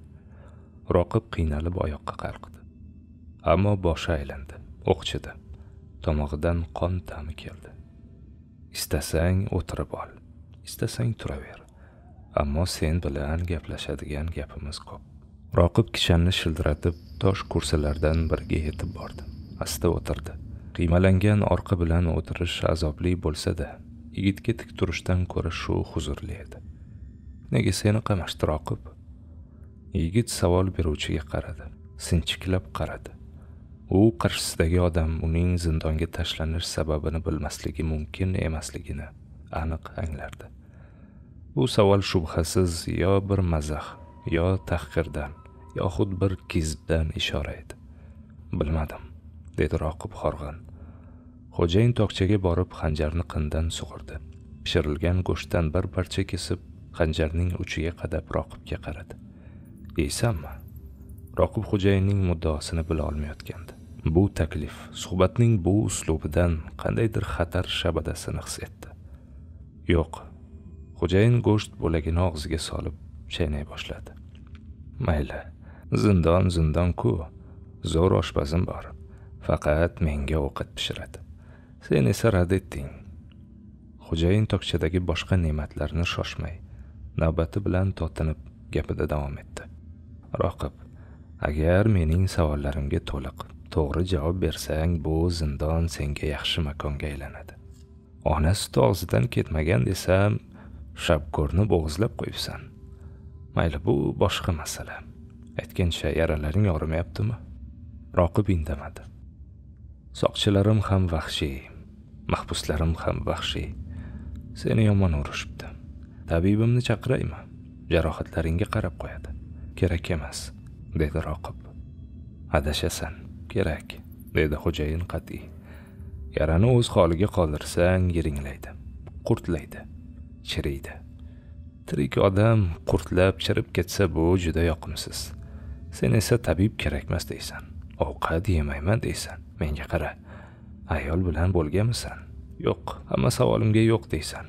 Roqib qiynalib oyoqqa qalqdi. Ammo boshi aylandi o'qchidi. Tomog'idan qon ta'mi keldi. Istasang o'tirib ol istasang turaver. Ammo sen bilan gaplashadigan gapimiz ko'p. Roqib kishanni shildiratib tosh kursilardan biriga yetib bordi. Asta o'tirdi. Qiymalangan orqa bilan o'tirish azobli bo'lsa-da yigitga tik turishdan ko'ra shu huzurli edi. Nega seni qamashdi roqib? Yigit savol beruvchiga qaradi. Sinchiklab qaradi. U qarshisidagi odam uning zindonga tashlanish sababini bilmasligi mumkin emasligini aniq anglardi. Bu savol shubhasiz yo bir mazax yo tahqirdan yoxud bir kizbdan ishora edi bilmadim dedi roqib horg'in xo'jayin tokchaga borib xanjarni qindan sug'urdi. Pishirilgan go'shtdan bir parcha kesib xanjarning uchiga qadab roqibga qaradi. Yeysanmi roqib xo'jayinning muddaosini bila olmayotgandi. Bu taklif suhbatning bu uslubidan qandaydir xatar shabadasini his etdi. Yo'q xo'jayin go'sht bo'lagini og'ziga solib chaynay boshladi. Mayli zindon zindon ku. Zo'r oshpazim bor. Faqat menga ovqat pishiradi. Sen esa rad etding. Xo'jayin tokchadagi boshqa ne'matlarni shoshmay navbati bilan totinib gapida davom etdi. Roqib agar mening savollarimga to'liq to'g'ri javob bersang bu zindon senga yaxshi makonga aylanadi. Ona suti og'zidan ketmagan desam shabko'rni bo'g'izlab qo'yibsan. Mayli bu boshqa masala. Aytgancha yaralaring og'rimayaptimi? Roqib indamadi. Soqchilarim ham vahshiy mahbuslarim ham vahshiy. Seni yomon urishibdi. Tabibimni chaqiraymi? Jarohatlaringga qarab qo'yadi. Kerak emas dedi roqib. Adashasan kerak dedi xo'jayin qat'iy. Yarani o'z holiga qoldirsang yiringlaydi qurtlaydi chiriydi. Tirik odam qurtlab chirib ketsa bu juda yoqimsiz. Sen esa tabib kerakmas deysan. Ovqat yemayman deysan. Menga qara ayol bilan bo'lganmisan yo'q hamma savolimga yo'q deysan.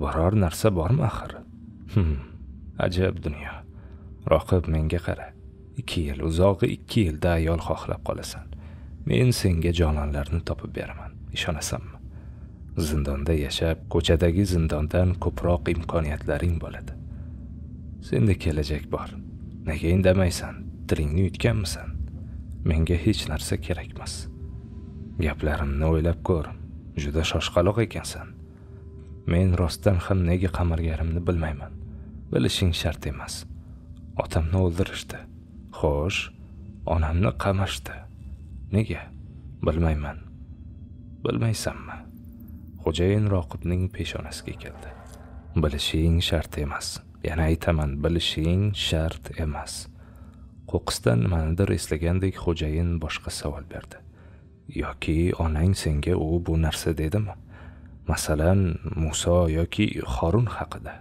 Biror narsa bormi axir? Hmm, ajab dunyo. Roqib menga qara ikki yil uzog'i ikki yilda ayol xohlab qolasan. Men senga jononlarni topib beraman ishonasanmi? Zindonda yashab ko'chadagi zindondan ko'proq imkoniyatlaring bo'ladi. Senda kelajak bor. Nega indamaysan? Tilingni yutganmisan? Menga hech narsa kerakmas. Gaplarimni o'ylab ko'r. Juda shoshqaloq ekansan. Men rostdan ham nega qamalganimni bilmayman. Bilishing shart emas. Otamni o'ldirishdi. Xo'sh onamni qamashdi. Nega? Bilmayman. Bilmaysanmi? Xo'jayin roqibning peshonasiga keldi. Bilishing shart emas. Yana aytaman bilishing shart emas. Qo'qqisdan nimanidir eslagandek xo'jayin boshqa savol berdi. Yoki onang senga u bu narsa dedimi? Masalan muso yoki horun haqida.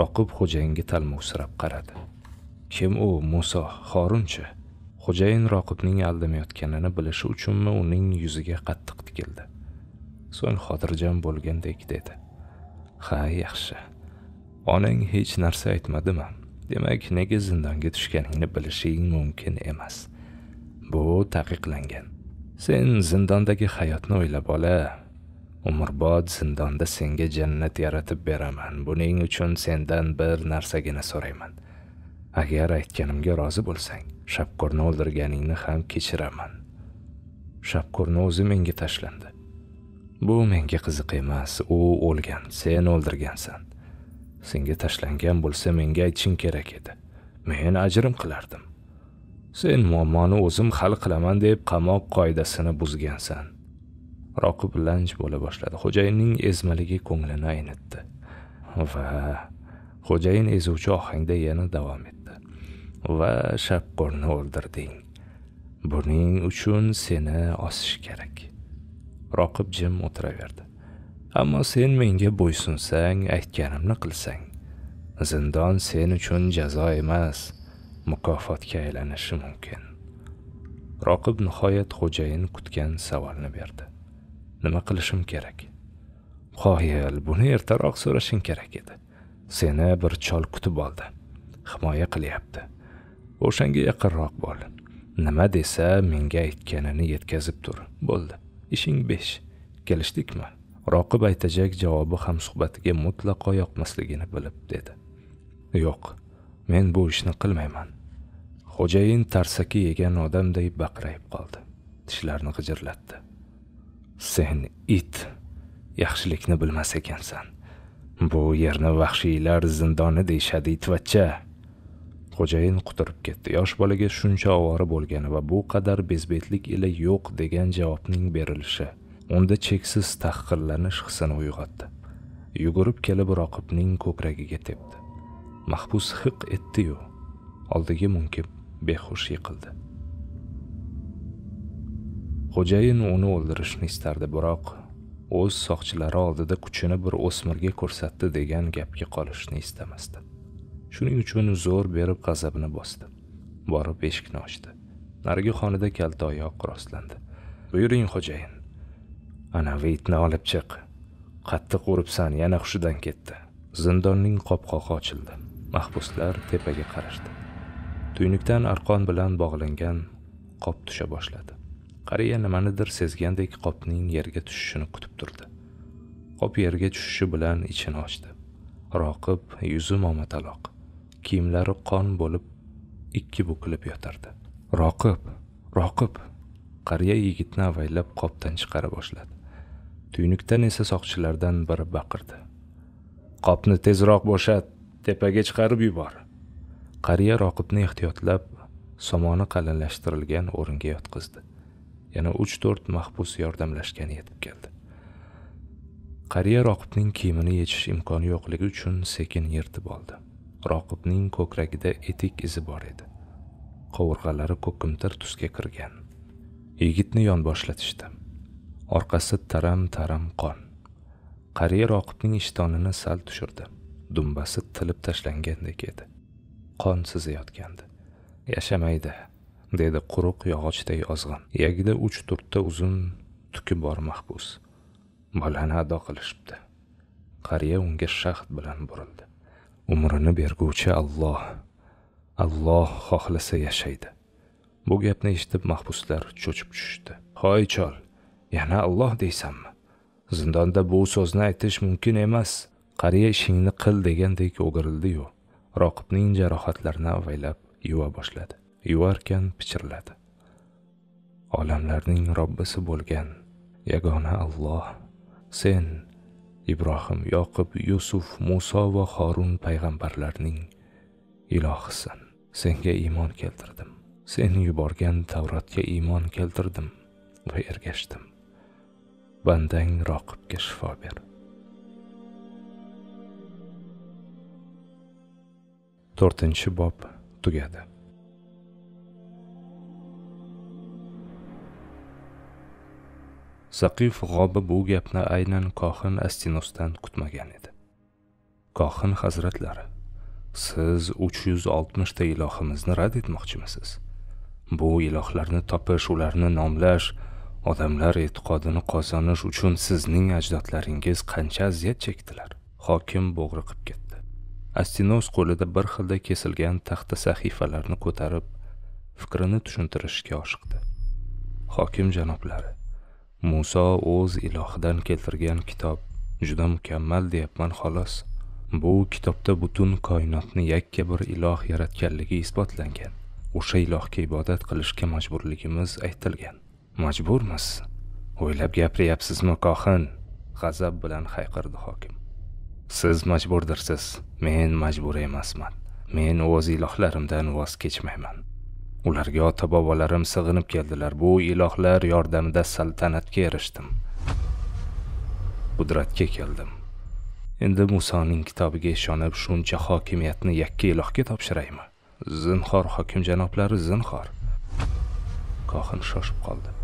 Roqib xo'jayinga talmovsirab qaradi. Kim u? Muso horunchi xo'jayin roqibning aldamayotganini bilishi uchunmi uning yuziga qattiq tikildi. So'ng xotirjam bo'lgandek dedi. Ha yaxshi. Onang hech narsa aytmadimi? Demak nega zindonga tushganingni bilishing mumkin emas. Bu taqiqlangan. Sen zindondagi hayotni o'ylab ola. Umrbod zindonda senga jannat yaratib beraman. Buning uchun sendan bir narsagina so'rayman. Agar aytganimga rozi bo'lsang shapko'rni o'ldirganingni ham kechiraman. Shapko'rni o'zi menga tashlandi. Bu menga qiziq emas u o'lgan sen o'ldirgansan. Senga tashlangan bo'lsa menga aytishing kerak edi. Men ajrim qilardim. Sen muammoni o'zim hal qilaman deb qamoq qoidasini buzgansan. Roqib lanj bo'la boshladi. Xo'jayinning ezmaligi ko'nglini aynitdi. Va xo'jayin ezuvchi ohangda yana davom etdi. Va shapqo'rni o'ldirding. Buning uchun seni osish kerak. Roqib jim o'tiraverdi. Ammo sen menga bo'ysunsang aytganimni qilsang. Zindon sen uchun jazo emas mukofotga aylanishi mumkin. Roqib nihoyat xo'jayin kutgan savolni berdi. Nima qilishim kerak? Qoyil buni ertaroq so'rashing kerak edi. Seni bir chol kutib oldi. Himoya qilyapti. O'shanga yaqinroq bo'l. Nima desa menga aytganini yetkazib tur. Bo'ldi. Ishing besh. Kelishdikmi? Roqib aytajak javobi ham suhbatiga mutlaqo yoqmasligini bilib dedi. Yo'q men bu ishni qilmayman. Xo'jayin tarsaki yegan odamday baqrayib qoldi. Tishlarini g'ijirlatdi. Sen it yaxshilikni bilmas ekansan. Bu yerni vahshiylar zindoni deyishadi itvachcha xo'jayin quturib ketdi. Yosh bolaga shuncha ovora bo'lgani va bu qadar bezbetlik ila yo'q degan javobning berilishi unda cheksiz tahqirlanish hissini uyg'otdi. Yugurib kelib roqibning ko'kragiga tepdi. Mahbus hiq etdi-yu oldiga munkib behush yiqildi. Xo'jayin uni o'ldirishni istardi biroq o'z soqchilari oldida kuchini bir o'smirga ko'rsatdi degan gapga qolishni istamasdi. Shuning uchun zo'r berib g'azabini bosdi. Borib eshikni ochdi. Narigi xonada kalta oyoq rostlandi. Buyuring xo'jayin. Anavi itni olib chiq. Qattiq uribsan yana hushidan ketdi. Zindonning qopqog'i ochildi. Mahbuslar tepaga qarashdi. Tuynukdan arqon bilan bog'langan qop tusha boshladi. Qariya nimanidir sezgandek qopning yerga tushishini kutib turdi. Qop yerga tushishi bilan ichini ochdi. Roqib yuzi momataloq kiyimlari qon bo'lib ikki bukilib yotardi. Roqib roqib! Qariya yigitni avaylab qopdan chiqara boshladi. Tuynukdan esa soqchilardan biri baqirdi. Qopni tezroq bo'shat tepaga chiqarib yubor. Qariya roqibni ehtiyotlab somoni qalinlashtirilgan o'ringa yotqizdi. Yana uch to'rt mahbus yordamlashgani yetib keldi. Qariya roqibning kiyimini yechish imkoni yo'qligi uchun sekin yirtib oldi. Roqibning ko'kragida etik izi bor edi. Qovurg'alari ko'kimtir tusga kirgan. Yigitni yonboshlatishdi orqasi taram taram qon. Qariya roqibning ishtonini sal tushirdi. Dumbasi tilib tashlangandek edi. Qon sizayotgandi. Yashamaydi dedi quruq yog'ochday ozg'in. Iyagida uch to'rtta uzun tuki bor mahbus. Bolani ado qilishibdi. Qariya unga shaxt bilan burildi. Umrini berguvchi alloh alloh xohlasa yashaydi. Bu gapni eshitib mahbuslar cho'chib tushishdi. Hoy chol yana alloh deysanmi zindonda bu so'zni aytish mumkin emas. Qariya ishingni qil degandek o'girildiyu roqibning jarohatlarini avaylab yuva boshladi. Yuvarkan pichirladi. Olamlarning robbisi bo'lgan yagona alloh sen ibrohim yoqub yusuf muso va Xorun payg'ambarlarning ilohisan senga iymon keltirdim. Sen yuborgan tavrotga iymon keltirdim va ergashdim. Bandang roqibga shifo ber. To'rtinchi bob tugadi. Saqif g'obi bu gapni aynan kohin astinosdan kutmagan edi. Kohin hazratlari siz uch yuz oltmishta ilohimizni rad etmoqchimisiz? Bu ilohlarni topish ularni nomlash odamlar e'tiqodini qozonish uchun sizning ajdodlaringiz qancha aziyat chekdilar? Hokim bo'g'riqib ketdi. Astinos qo'lida bir xilda kesilgan taxta sahifalarni ko'tarib fikrini tushuntirishga oshiqdi. Hokim janoblari muso o'z ilohidan keltirgan kitob juda mukammal deyapman xolos. Bu kitobda butun koinotni yakka bir iloh yaratganligi isbotlangan. O'sha ilohga ibodat qilishga majburligimiz aytilgan. Majburmiz. O'ylab gapiryapsizmi kohin? G'azab bilan hayqirdi hokim. Siz majburdirsiz. Men majbur emasman. Men o'z ilohlarimdan voz kechmayman. Ularga ota bobolarim sig'inib keldilar. Bu ilohlar yordamida saltanatga erishdim. Qudratga keldim. Endi musoning kitobiga ishonib shuncha hokimiyatni yakka ilohga topshiraymi? Zinhor hokim janoblari zinhor. Kohin shoshib qoldi.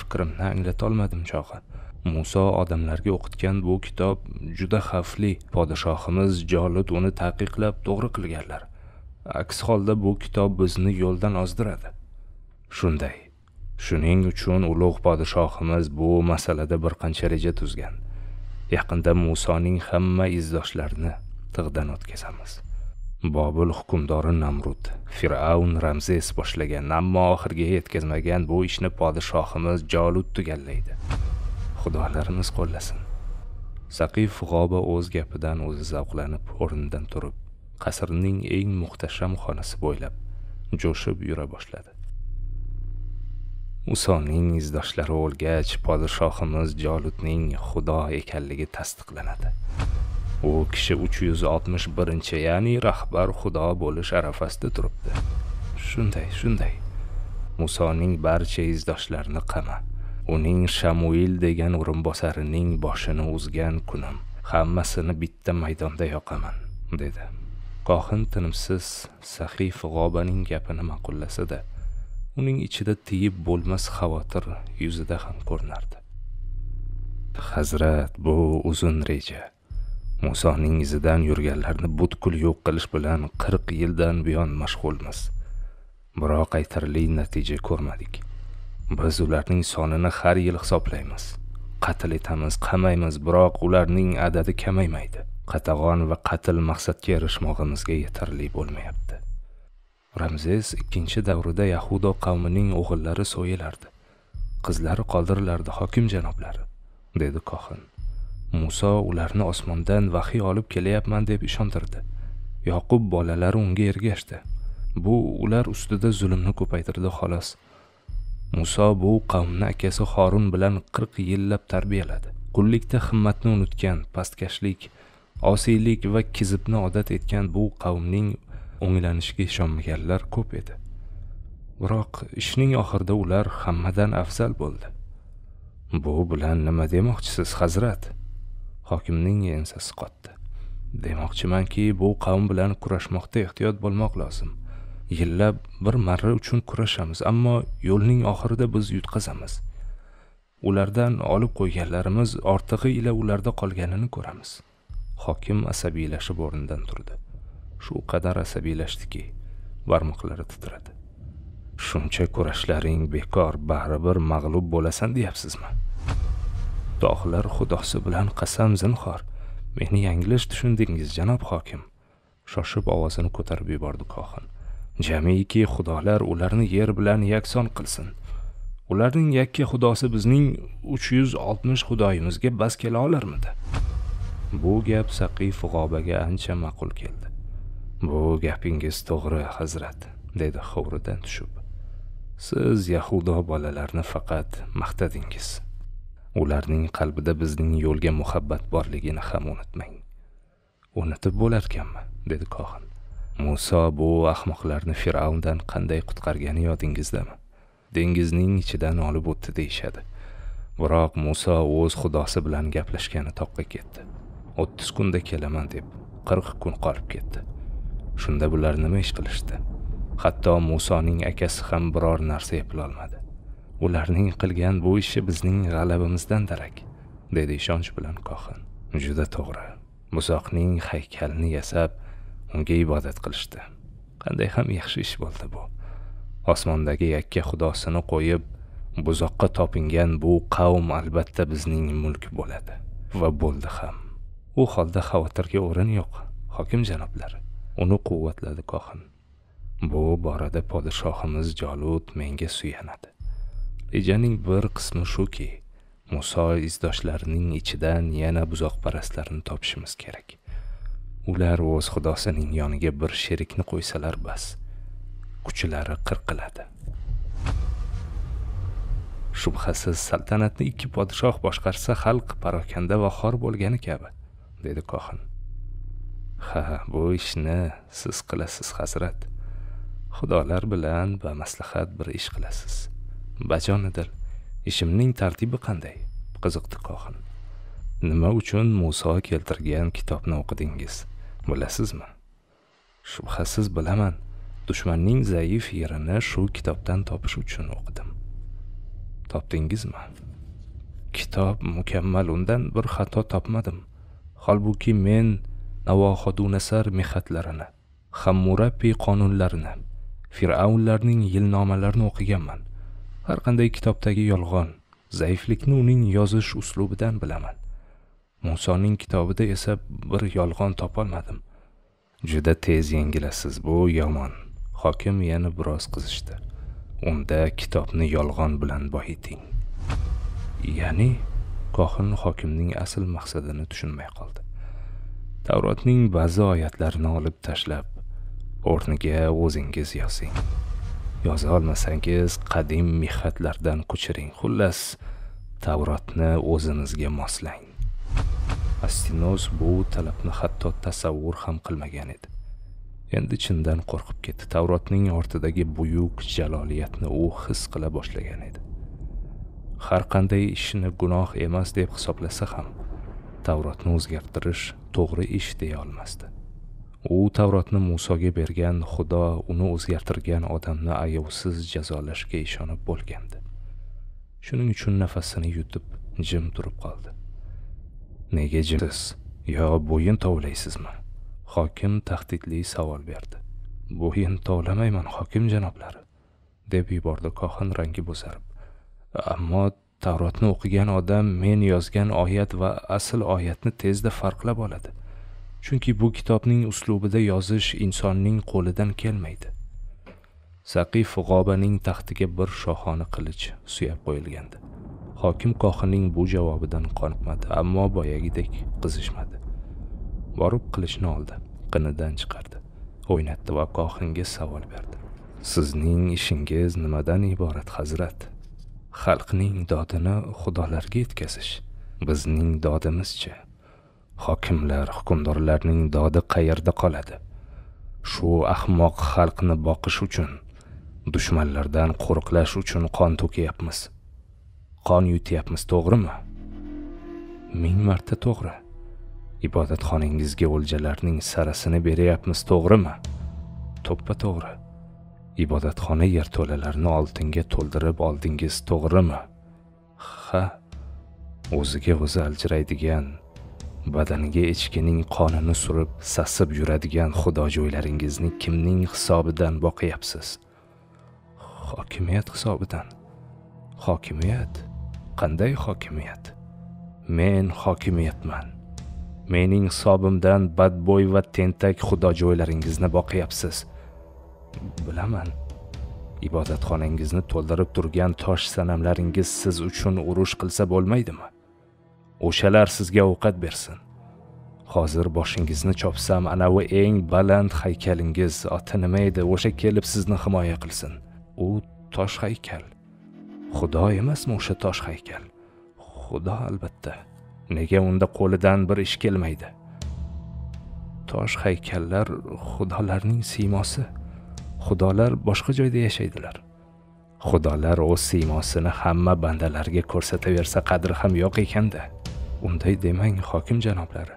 Fikrimni anglatolmadim chog'i. Muso odamlarga o'qitgan bu kitob juda xavfli. Podshohimiz jolud uni taqiqlab to'g'ri qilganlar. Aks holda bu kitob bizni yo'ldan ozdiradi. Shunday. Shuning uchun ulug' podshohimiz bu masalada bir qancha reja tuzgan. Yaqinda musoning hamma izdoshlarini tig'dan o'tkazamiz. Bobil hukmdori namrud. Fir'avn ramzes boshlagan ammo oxiriga yetkazmagan bu ishni podshohimiz jolud tugallaydi. Xudolarimiz qo'llasin. Saqif g'oba o'z gapidan o'zi zavqlanib o'rnidan turib qasrning eng muhtasham xonasi bo'ylab jo'shib yura boshladi. Usoning izdoshlari o'lgach podshohimiz jolutning xudo ekanligi tasdiqlanadi. U kishi uch yuz oltmish birinchi ya'ni rahbar xudo bo'lish arafasida turibdi. Shunday shunday. Musoning barcha izdoshlarini qama. Uning shamuil degan o'rinbosarining boshini uzgan kunim. Hammasini bitta maydonda yoqaman dedi. Kohin tinimsiz sahif g'obaning gapini ma'qullasada uning ichida tiyib bo'lmas xavotir yuzida ham ko'rinardi. Hazrat bu uzun reja. Musoning izidan yurganlarni butkul yo'q qilish bilan qirq yildan buyon mashg'ulmiz. Biroq aytarli natija ko'rmadik. Biz ularning sonini har yil hisoblaymiz. Qatl etamiz qamaymiz biroq ularning adadi kamaymaydi. Qatag'on va qatl maqsadga erishmog'imizga yetarli bo'lmayapti. Ramzes ikkinchi davrida yahudo qavmining o'g'illari so'yilardi. Qizlari qoldirilardi hokim janoblari dedi kohin. Muso ularni osmondan vahiy olib kelyapman deb ishontirdi. Yoqub bolalari unga ergashdi. Bu ular ustida zulmni ko'paytirdi xolos. Muso bu qavmni akasi horun bilan qirq yillab tarbiyaladi. Qullikda himmatni unutgan pastkashlik osiylik va kizibni odat etgan bu qavmning o'nglanishiga ishonmaganlar ko'p edi. Biroq ishning oxirida ular hammadan afzal bo'ldi. Bu bilan nima demoqchisiz hazrat? Hokimning ensasi qotdi demoqchimanki bu qavm bilan kurashmoqda ehtiyot bo'lmoq lozim. Yillab bir marra uchun kurashamiz ammo yo'lning oxirida biz yutqazamiz. Ulardan olib qo'yganlarimiz ortig'i ila ularda qolganini ko'ramiz. Hokim asabiylashib o'rnidan turdi. Shu qadar asabiylashdiki barmoqlari titradi. Shuncha kurashlaring bekor baribir mag'lub bo'lasan deyapsizmi? Tog'lar xudosi bilan qasam zinhor. Meni yanglish tushundingiz janob hokim. Shoshib ovozini ko'tarib yubordi kohin. Jamiki xudolar ularni yer bilan yakson qilsin. Ularning yakka xudosi bizning uch yuz oltmish xudoyimizga bas kela olarmidi? Bu gap saqif g'obaga ancha ma'qul keldi. Bu gapingiz to'g'ri hazrat dedi hovridan tushib. Siz yahudo bolalarni faqat maqtadingiz. Ularning qalbida bizning yo'lga muhabbat borligini ham unutmang. Unutib bo'larkanmi dedi kohin. Muso bu ahmoqlarni fir'avndan qanday qutqargani yodingizdami dengizning ichidan olib o'tdi deyishadi. Biroq muso o'z xudosi bilan gaplashgani toqqa ketdi. O'ttiz kunda kelaman deb qirq kun qolib ketdi. Shunda bular nima ish qilishdi? Hatto musoning akasi ham biror narsa eplolmadi. Ularning qilgan bu ishi bizning g'alabamizdan darak dedi ishonch bilan kohin. Juda to'g'ri. Buzoqning haykalini yasab unga ibodat qilishdi. Qanday ham yaxshi ish bo'ldi bu. Osmondagi yakka xudosini qo'yib buzoqqa topingan bu qavm albatta bizning mulk bo'ladi. Va bo'ldi ham. U holda xavotirga o'rin yo'q hokim janoblar. Uni quvvatladi kohin. Bu borada podshohimiz jolut menga suyanadi. Rejaning bir qismi shuki muso izdoshlarining ichidan yana buzoqparastlarni topishimiz kerak. Ular o'z xudosining yoniga bir sherikni qo'ysalar bas kuchlari qirqiladi. Shubhasiz saltanatni ikki podshoh boshqarsa xalq parokanda va xor bo'lgani kabi dedi kohin. Ha bu ishni siz qilasiz hazrat. Xudolar bilan bamaslahat bir ish qilasiz. Bajonidil ishimning tartibi qanday? Qiziqdi kohin. Nima uchun muso keltirgan kitobni o'qidingiz? Bilasizmi? Shubhasiz bilaman dushmanning zaif yerini shu kitobdan topish uchun o'qidim. Topdingizmi? Kitob mukammal undan bir xato topmadim. Holbuki men navohodunasar mehatlarini hammurapi qonunlarini fir'avnlarning yilnomalarini o'qiganman. Har qanday kitobdagi yolg'on zaiflikni uning yozish uslubidan bilaman. Musoning kitobida esa bir yolg'on topolmadim. Juda tez yengilasiz bu yomon. Hokim yana biroz qizishdi. Unda kitobni yolg'on bilan boyiting ya'ni kohin hokimning asl maqsadini tushunmay qoldi. Tavrotning ba'zi oyatlarini olib tashlab o'rniga o'zingiz yozing. Yoza olmasangiz qadim mehnatlardan ko'chiring. Xullas tavrotni o'zingizga moslang. Astinos bu talabni hatto tasavvur ham qilmagan edi. Endi chindan qo'rqib ketdi. Tavrotning ortidagi buyuk jaloliyatni u his qila boshlagan edi. Har qanday ishni gunoh emas deb hisoblasa ham tavrotni o'zgartirish to'g'ri ish deya olmasdi. U tavrotni musoga bergan xudo uni o'zgartirgan odamni ayovsiz jazolashga ishonib bo'lgandi. Shuning uchun nafasini yutib jim turib qoldi. Nega jimsiz? Yo bo'yin tovlaysizmi? Hokim tahdidli savol berdi. Bo'yin tovlamayman hokim janoblari deb yubordi kohin rangi bo'zarib. Ammo tavrotni o'qigan odam men yozgan oyat va asl oyatni tezda farqlab oladi. Chunki bu kitobning uslubida yozish insonning qo'lidan kelmaydi. Saqif g'obaning taxtiga bir shohona qilich suyab qo'yilgandi. Hokim kohinning bu javobidan qoniqmadi ammo boyagidek qizishmadi. Borib qilichni oldi qinidan chiqardi. O'ynatdi va kohinga savol berdi. Sizning ishingiz nimadan iborat hazrat? Xalqning dodini xudolarga yetkazish. Bizning dodimizchi hokimlar hukmdorlarning dodi qayerda qoladi? Shu ahmoq xalqni boqish uchun dushmanlardan qo'riqlash uchun qon to'kyapmiz qon yutyapmiz to'g'rimi? Ming marta to'g'ri. Ibodatxonangizga o'ljalarning sarasini beryapmiz to'g'rimi? To'ppa to'g'ri. Ibodatxona yerto'lalarini oltinga to'ldirib oldingiz to'g'rimi? Ha o'ziga o'zi aljiraydigan badaniga echkining qonini surib sasib yuradigan xudojo'ylaringizni kimning hisobidan boqyapsiz? Hokimiyat hisobidan. Hokimiyat? Qanday hokimiyat? Men hokimiyatman. Mening hisobimdan badbo'y va tentak xudojo'ylaringizni boqyapsiz. Bilaman. Ibodatxonangizni to'ldirib turgan tosh sanamlaringiz siz uchun urush qilsa bo'lmaydimi? O'shalar sizga ovqat bersin. Hozir boshingizni chopsam anavi eng baland haykalingiz oti nima edi? O'sha kelib sizni himoya qilsin. U tosh haykal. Xudo emasmi o'sha tosh haykal? Xudo albatta. Nega unda qo'lidan bir ish kelmaydi? Tosh haykallar xudolarning siymosi. Xudolar boshqa joyda yashaydilar. Xudolar o'z siymosini hamma bandalarga ko'rsataversa qadri ham yo'q ekanda. Unday demang hokim janoblari.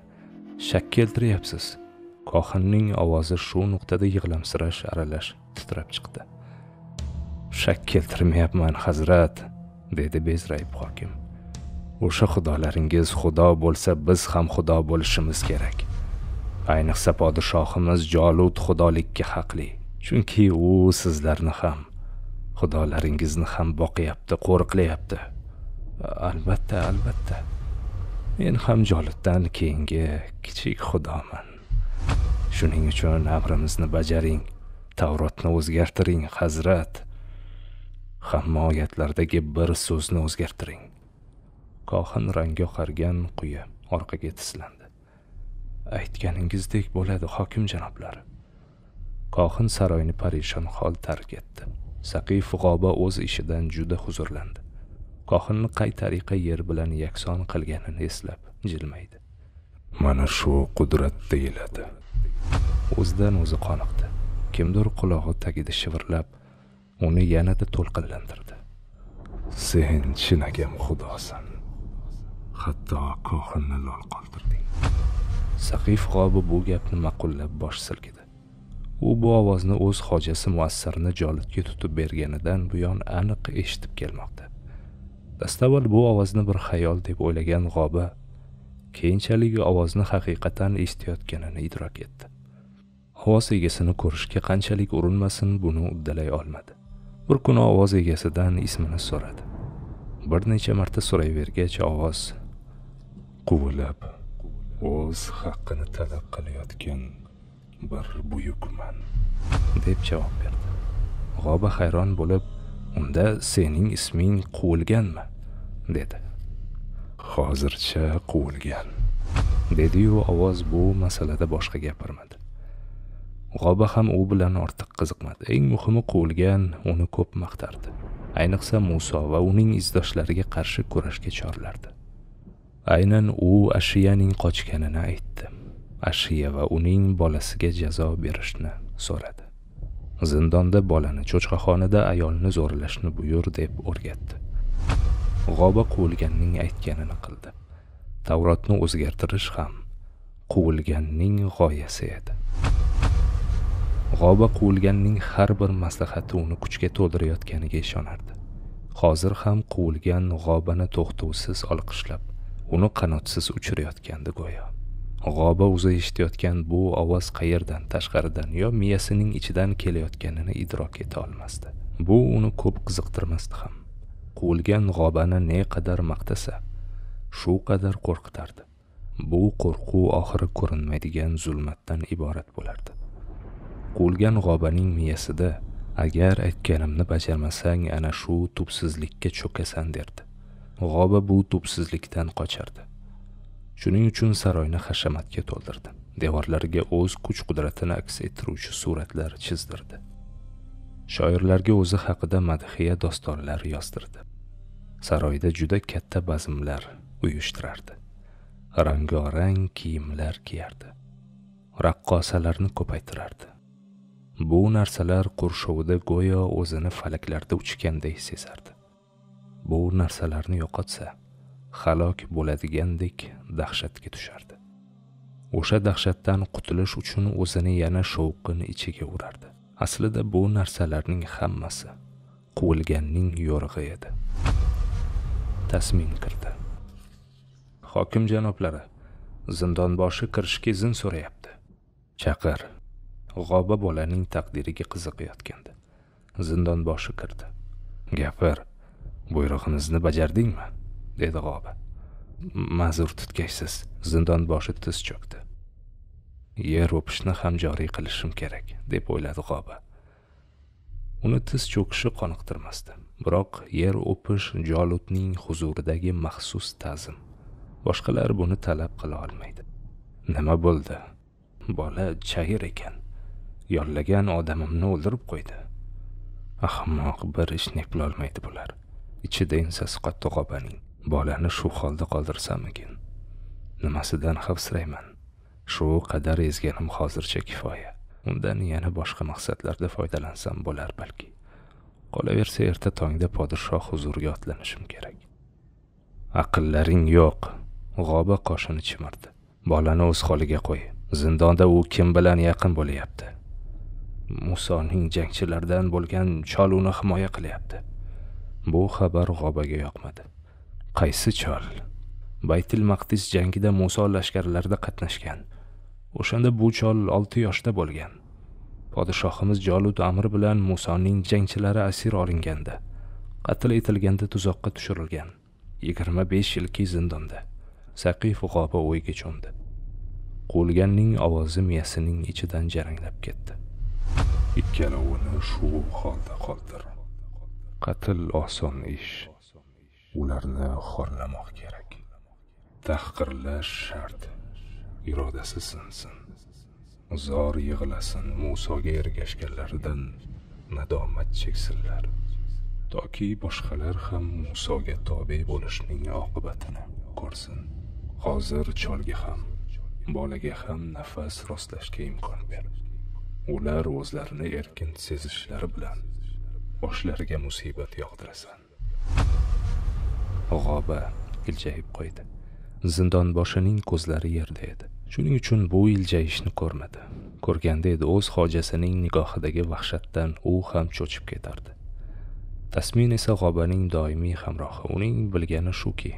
Shak keltiryapsiz. Kohinning ovozi shu nuqtada yig'lamsirash aralash titrab chiqdi. Shak keltirmayapman hazrat dedi bezrayib hokim. O'sha xudolaringiz xudo bo'lsa biz ham xudo bo'lishimiz kerak. Ayniqsa podshohimiz jolut xudolikka haqli chunki u sizlarni ham xudolaringizni ham boqyapti qo'riqlayapti. Albatta albatta. Men ham jolutdan keyingi kichik xudoman. Shuning uchun amrimizni bajaring tavrotni o'zgartiring hazrat. Hamma oyatlardagi bir so'zni o'zgartiring. Kohin rangi oqargan quyi orqaga tislandi. Aytganingizdek bo'ladi hokim janoblari kohin saroyni parishon hol tark etdi. Saqif g'oba o'z ishidan juda huzurlandi. Kohinni qay tariqa yer bilan yakson qilganini eslab jilmaydi mana shu qudrat deyiladi. O'zidan o'zi qoniqdi. Kimdir qulog'i tagida shivirlab uni yanada to'lqinlantirdi. Sen chinakam xudosan. Hatto kohinni lol qoldirding. Saqif g'obi bu gapni ma'qullab bosh silkidi. U bu ovozni o'z hojasi muassarni jolitga tutib berganidan buyon aniq eshitib kelmoqda dastavval bu ovozni bir xayol deb o'ylagan g'oba keyinchalik ovozni haqiqatan eshitayotganini idrok etdi. Ovoz egasini ko'rishga qanchalik urinmasin buni uddalay olmadi. Bir kuni ovoz egasidan ismini so'radi. Bir necha marta so'rayvergach ovoz quvlab o'z haqqini talab qilayotgan bir buyukman deb javob berdi. G'oba hayron bo'lib unda sening isming quvilganmi? dedi. Hozircha quvilgan dediyu ovoz bu masalada boshqa gapirmadi. G'oba ham u bilan ortiq qiziqmadi. Eng muhimi quvilgan uni ko'p maqtardi. Ayniqsa muso va uning izdoshlariga qarshi kurashga chorlardi. Aynan u ashiyaning qochganini aytdi. Ashiya va uning bolasiga jazo berishni so'radi. Zindonda bolani cho'chqaxonada ayolni zo'rlashni buyur deb o'rgatdi. G'oba quvilganning aytganini qildi. Tavrotni o'zgartirish ham quvilganning g'oyasi edi. G'oba quvilganning har bir maslahati uni kuchga to'ldirayotganiga ishonardi. Hozir ham quvilgan g'obani to'xtovsiz olqishlab uni qanotsiz uchirayotgandi go'yo. G'oba o'zi eshitayotgan bu ovoz qayerdan tashqaridan yo miyasining ichidan kelayotganini idrok eta olmasdi. Bu uni ko'p qiziqtirmasdi ham. Quvilgan g'obani ne qadar maqtasa shu qadar qo'rqitardi. Bu qo'rquv oxiri ko'rinmaydigan zulmatdan iborat bo'lardi. Quvilgan g'obaning miyasida agar aytganimni bajarmasang ana shu tubsizlikka cho'kasan derdi. G'oba bu tubsizlikdan qochardi. Shuning uchun saroyni hashamatga to'ldirdi. Devorlariga o'z kuch qudratini aks ettiruvchi suratlar chizdirdi. Shoirlarga o'zi haqida madhiya dostonlar yozdirdi. Saroyda juda katta bazmlar uyushtirardi. Rangorang kiyimlar kiyardi. Raqqosalarni ko'paytirardi. Bu narsalar qurshovida go'yo o'zini falaklarda uchganday sezardi. Bu narsalarni yo'qotsa halok bo'ladigandek dahshatga tushardi. O'sha dahshatdan qutulish uchun o'zini yana shovqin ichiga urardi. Aslida bu narsalarning hammasi quvilganning yo'rig'i edi. Tasmin kirdi hokim janoblari zindonboshi kirishga izn so'rayapti. Chaqir g'oba bolaning taqdiriga qiziqayotgandi. Zindonboshi kirdi. Gapir buyrug'imizni bajardingmi? dedi g'oba. Ma'zur tutgaysiz zindonboshi tiz cho'kdi. Yer o'pishni ham joriy qilishim kerak deb o'yladi g'oba. Uni tiz cho'kishi qoniqtirmasdi biroq yer o'pish jolutning huzuridagi maxsus ta'zim. Boshqalar buni talab qila olmaydi. Nima bo'ldi? Bola chayir ekan. Yollagan odamimni o'ldirib qo'ydi. Ahmoq bir ishni eplolmaydi bular. Ichida ensasi qotdi g'obaning. Bolani shu holda qoldirsamikin? Nimasidan xavfsirayman? Shu qadar ezganim hozircha kifoya. Undan yana boshqa maqsadlarda foydalansam bo'lar balki. Qolaversa erta tongda podshoh huzuriga otlanishim kerak. Aqllaring yo'q. G'oba qoshini chimirdi. Bolani o'z holiga qo'y. Zindonda u kim bilan yaqin bo'lyapti? Musoning jangchilardan bo'lgan chol uni himoya qilyapti. Bu xabar g'obaga yoqmadi. Qaysi chol? Baytil maqdis jangida muso lashkarlarida qatnashgan. O'shanda bu chol olti yoshda bo'lgan. Podshohimiz jolut amri bilan musoning jangchilari asir olinganda qatl etilganda tuzoqqa tushirilgan. Yigirma besh yilki zindonda. Saqif g'oba o'yga cho'mdi. Quvilganning ovozi miyasining ichidan jaranglab ketdi. Ikkalovini shu holda qoldir qatl oson ish ularni xorlamoq kerak. Tahqirlash shart. Irodasi sinsin. Zor yig'lasin musoga ergashganlaridan nadomat cheksinlar. Toki boshqalar ham musoga tobe bo'lishning oqibatini ko'rsin. Hozir cholga ham bolaga ham nafas rostlashga imkon ber. Ular o'zlarini erkin sezishlari bilan boshlariga musibat yog'dirasan g'oba iljayib qo'ydi. Zindonboshining ko'zlari yerda edi. Shuning uchun bu iljayishni ko'rmadi. Ko'rganda edi o'z xojasining nigohidagi vahshatdan u ham cho'chib ketardi. Tasmin esa g'obaning doimiy hamrohi. Uning bilgani shuki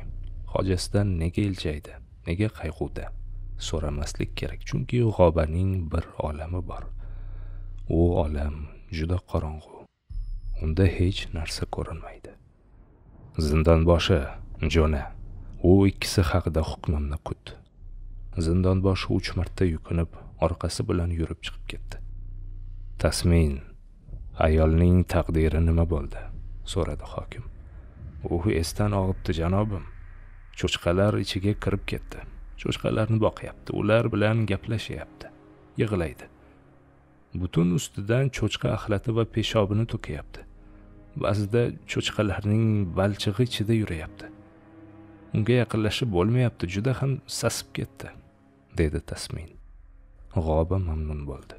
hojasidan nega iljaydi nega qayg'uda so'ramaslik kerak. Chunki g'obaning bir olami bor. U olam juda qorong'u. Unda hech narsa ko'rinmaydi. Zindonboshi jo'na u ikkisi haqida hukmimni kut zindonboshi uch marta yukinib orqasi bilan yurib chiqib ketdi. Tasmin ayolning taqdiri nima bo'ldi? so'radi hokim. U esdan og'ibdi janobim. Cho'chqalar ichiga kirib ketdi. Cho'chqalarni boqyapti. Ular bilan gaplashyapti. Yig'laydi. Butun ustidan cho'chqa axlati va peshobini to'kyapti ba'zida cho'chqalarning balchig'i ichida yurayapti. Unga yaqinlashib bo'lmayapti juda ham sasib ketdi dedi tasmin. G'oba mamnun bo'ldi.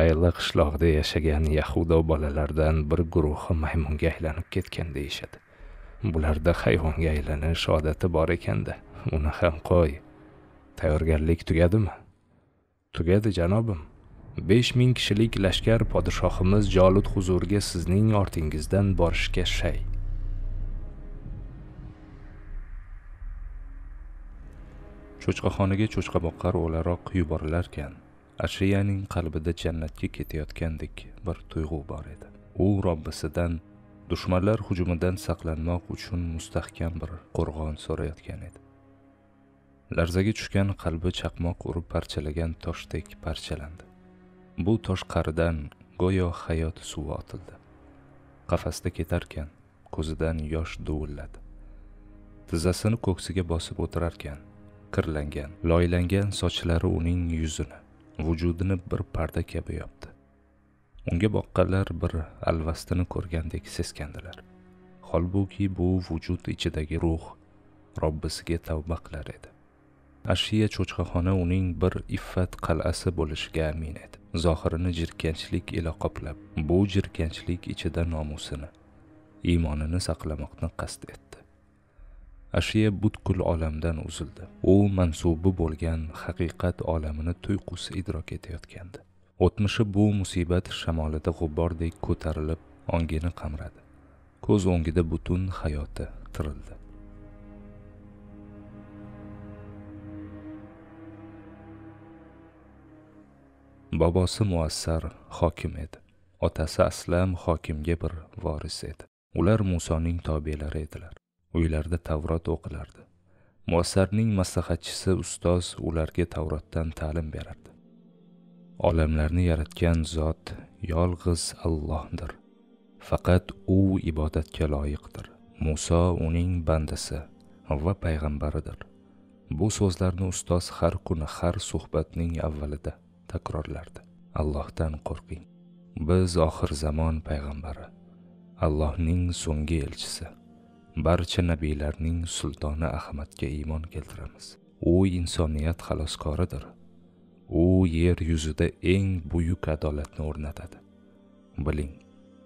Ayla qishloqda yashagan yahudo bolalardan bir guruhi maymunga aylanib ketgan deyishadi. Bularda hayvonga aylanish odati bor ekanda uni ham qo'y. Tayyorgarlik tugadimi? Tugadi janobim. Besh ming kishilik lashkar podshohimiz jolut huzuriga sizning ortingizdan borishga shay. Cho'chqaxonaga cho'chqaboqqar o'laroq yuborilarkan ashriyaning qalbida jannatga ketayotgandek bir tuyg'u bor edi. U robbisidan dushmanlar hujumidan saqlanmoq uchun mustahkam bir qo'rg'on so'rayotgan edi. Larzaga tushgan qalbi chaqmoq urib parchalagan toshdek parchalandi. Bu tosh qaridan go'yo hayot suvi otildi. Qafasda ketarkan ko'zidan yosh duvilladi tizzasini ko'ksiga bosib o'tirarkan kirlangan loylangan sochlari uning yuzini vujudini bir parda kabi yopdi. Unga boqqanlar bir alvastini ko'rgandek seskandilar. Holbuki bu vujud ichidagi ruh robbisiga tavba qilar edi. Ashiya cho'chqaxona uning bir iffat qal'asi bo'lishiga amin edi. Zohirini jirkanchlik ila qoplab bu jirkanchlik ichida nomusini iymonini saqlamoqni qasd etdi. Ashiya butkul olamdan uzildi. U mansubi bo'lgan haqiqat olamini tuyqus idrok etayotgandi. O'tmishi bu musibat shamolida g'ubordek ko'tarilib ongini qamradi. Ko'z o'ngida butun hayoti tirildi. Bobosi muassar hokim edi. Otasi aslam hokimga bir voris edi. Ular musoning tobelari edilar. Uylarida tavrot o'qilardi. Muassarning maslahatchisi ustoz ularga tavrotdan ta'lim berardi. Olamlarni yaratgan zot yolg'iz allohdir. Faqat u ibodatga loyiqdir. Muso uning bandasi va payg'ambaridir. Bu so'zlarni ustoz har kuni har suhbatning avvalida takrorlardi. Allohdan qo'rqing. Biz oxir zamon payg'ambari allohning so'nggi elchisi. Barcha nabiylarning sultoni ahmadga iymon keltiramiz. U insoniyat xaloskoridir. U yer yuzida eng buyuk adolatni o'rnatadi. Biling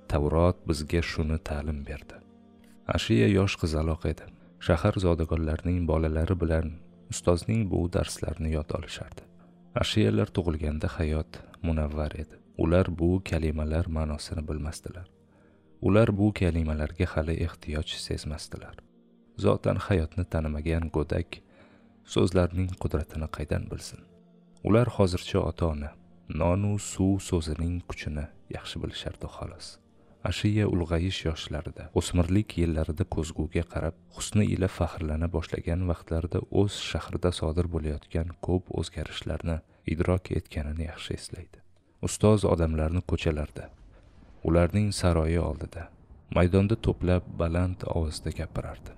tavrot bizga shuni ta'lim berdi. Ashiya yosh qizaloq edi. Shahar zodagonlarining bolalari bilan ustozning bu darslarini yod olishardi. Ashiyalar tug'ilganda hayot munavvar edi. Ular bu kalimalar ma'nosini bilmasdilar. Ular bu kalimalarga hali ehtiyoj sezmasdilar. Zotan hayotni tanimagan go'dak so'zlarning qudratini qaydan bilsin? Ular hozircha ota ona nonu suv so'zining kuchini yaxshi bilishardi xolos. Ashiya ulg'ayish yoshlarida o'smirlik yillarida ko'zguga qarab husni ila faxrlana boshlagan vaqtlarida o'z shahrida sodir bo'layotgan ko'p o'zgarishlarni idrok etganini yaxshi eslaydi. Ustoz odamlarni ko'chalarda ularning saroyi oldida maydonda to'plab baland ovozda gapirardi.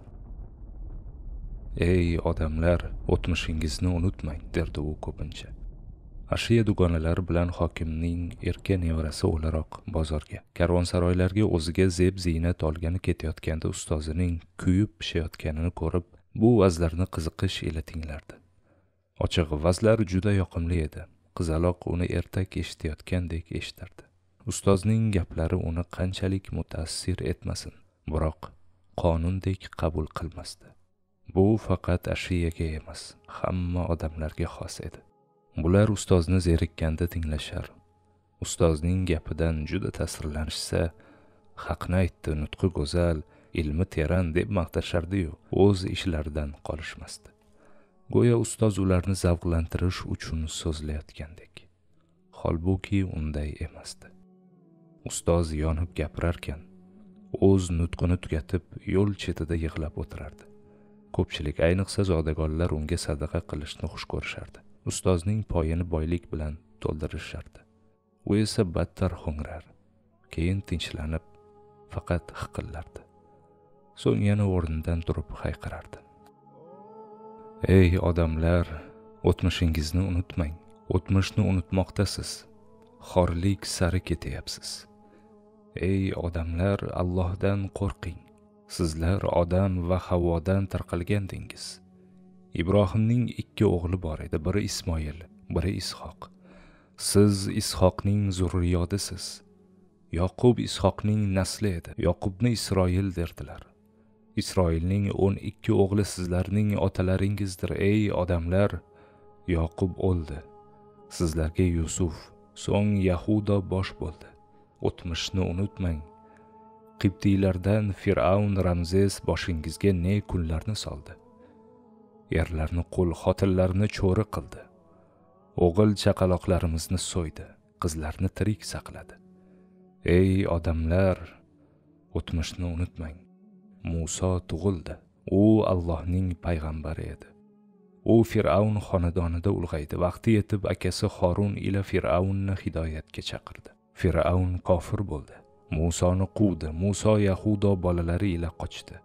Ey odamlar o'tmishingizni unutmang derdi u ko'pincha. Ashiya dugonalari bilan hokimning erka nevarasi o'laroq bozorga. Karvonsaroylarga o'ziga zeb ziynat olgani ketayotganda ustozining kuyib pishayotganini ko'rib bu vazlarni qiziqish ila tinglardi ochig'i vazlar juda yoqimli edi. Qizaloq uni ertak eshitayotgandek eshitardi. Ustozning gaplari uni qanchalik mutaassir etmasin biroq qonundek qabul qilmasdi. Bu faqat ashiyaga emas hamma odamlarga xos edi. Bular ustozni zerikkanda tinglashar. Ustozning gapidan juda ta'sirlanishsa haqni aytdi nutqi go'zal ilmi teran deb maqtashardiyu o'z ishlaridan qolishmasdi. Go'yo ustoz ularni zavqlantirish uchun so'zlayotgandek. Holbuki unday emasdi. Ustoz yonib gapirarkan o'z nutqini tugatib yo'l chetida yig'lab o'tirardi. Ko'pchilik ayniqsa zodagonlar unga sadaqa qilishni xush ko'rishardi. Ustozning poyini boylik bilan to'ldirishardi. U esa battar ho'ngrar keyin tinchlanib faqat hiqillardi. So'ng yana o'rnidan turib hayqirardi. Ey odamlar o'tmishingizni unutmang. O'tmishni unutmoqdasiz. Xorlik sari ketyapsiz. Ey odamlar allohdan qo'rqing. Sizlar odam va havodan tarqalgandingiz. Ibrohimning ikki o'g'li bor edi. Biri ismoil biri ishoq. Siz ishoqning zurriyodisiz. Yoqub ishoqning nasli edi. Yoqubni isroil derdilar. Isroilning o'n ikki o'g'li sizlarning otalaringizdir ey odamlar. Yoqub o'ldi. Sizlarga yusuf so'ng yahudo bosh bo'ldi. O'tmishni unutmang. Qibtiylardan fir'avn ramzes boshingizga ne kunlarni soldi. Erlarni qul xotinlarni cho'ri qildi. O'g'il chaqaloqlarimizni so'ydi qizlarni tirik saqladi. Ey odamlar o'tmishni unutmang. Muso tug'ildi. U allohning payg'ambari edi. U fir'avn xonadonida ulg'aydi. Vaqti yetib akasi xorun ila fir'avnni hidoyatga chaqirdi. Fir'avn kofir bo'ldi. Musoni quvdi. Muso yahudo bolalari ila qochdi.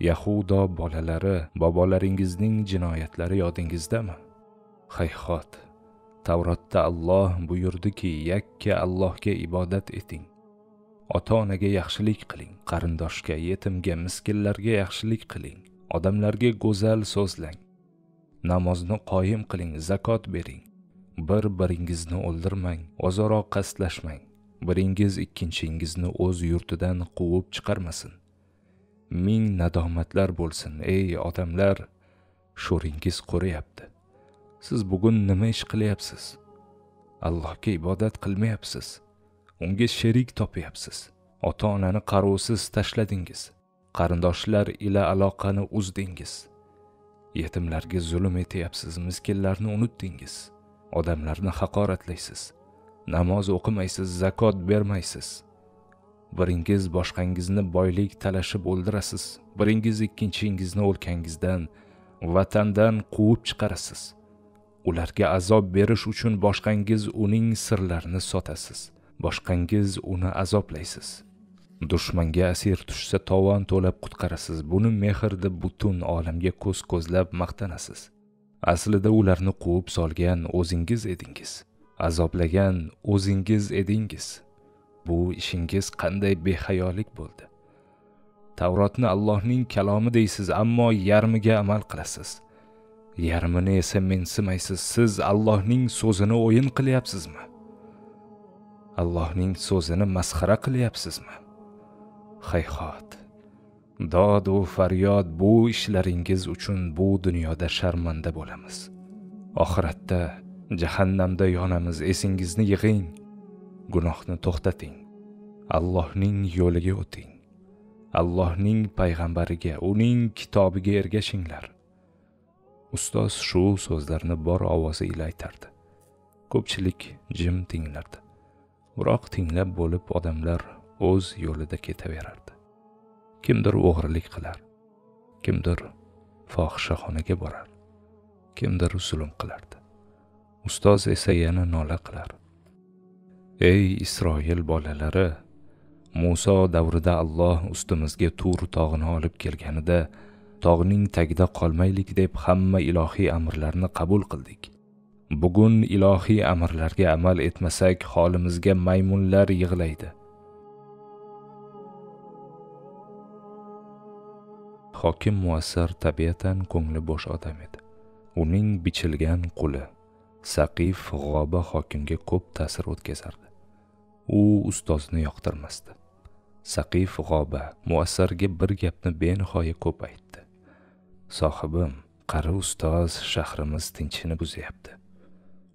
Yahudo bolalari bobolaringizning jinoyatlari yodingizdami? Hayhot tavrotda alloh buyurdiki yakka allohga ibodat eting. Ota onaga yaxshilik qiling qarindoshga yetimga miskinlarga yaxshilik qiling odamlarga go'zal so'zlang. Namozni qoyim qiling zakot bering. Bir biringizni o'ldirmang o'zaro qasdlashmang. Biringiz ikkinchingizni o'z yurtidan quvib chiqarmasin. Ming nadomatlar bo'lsin ey odamlar sho'ringiz quriyapti siz bugun nima ish qilyapsiz? Allohga ibodat qilmayapsiz. Unga sherik topyapsiz. Ota onani qarovsiz tashladingiz. Qarindoshlar ila aloqani uzdingiz. Yetimlarga zulm etyapsiz miskinlarni unutdingiz. Odamlarni haqoratlaysiz. Namoz o'qimaysiz zakot bermaysiz. Biringiz boshqangizni boylik talashib o'ldirasiz. Biringiz ikkinchingizni o'lkangizdan vatandan quvib chiqarasiz. Ularga azob berish uchun boshqangiz uning sirlarini sotasiz. Boshqangiz uni azoblaysiz. Dushmanga asir tushsa tovon to'lab qutqarasiz. Buni mehr deb butun olamga ko'z ko'zlab maqtanasiz. Aslida ularni quvib solgan o'zingiz edingiz. Azoblagan o'zingiz edingiz. Bu ishingiz qanday behayolik bo'ldi? Tavrotni allohning kalomi deysiz ammo yarmiga amal qilasiz. Yarmini esa mensimaysiz siz allohning so'zini o'yin qilyapsizmi? Allohning so'zini masxara qilyapsizmi? Hayhot dodu faryod bu ishlaringiz uchun bu dunyoda sharmanda bo'lamiz. Oxiratda jahannamda yonamiz esingizni yig'ing. Gunohni to'xtating. Allohning yo'liga o'ting. Allohning payg'ambariga uning kitobiga ergashinglar. Ustoz shu so'zlarni bor ovozi ila aytardi. Ko'pchilik jim tinglardi. Biroq tinglab bo'lib odamlar o'z yo'lida ketaverardi. Kimdir o'g'irlik qilar kimdir fohishaxonaga borar kimdir zulm qilardi. Ustoz esa yana nola qilar. Ey isroil bolalari muso davrida alloh ustimizga tur tog'ini olib kelganida tog'ning tagida qolmaylik deb hamma ilohiy amrlarni qabul qildik. Bugun ilohiy amrlarga amal etmasak holimizga maymunlar yig'laydi. Hokim muassar tabiatan ko'ngli bo'sh odam edi. Uning bichilgan quli saqif g'oba hokimga ko'p ta'sir o'tkazardi. U ustozni yoqtirmasdi. Saqif g'oba muassarga bir gapni benihoya ko'p aytdi sohibim qari ustoz shahrimiz tinchini buzyapti.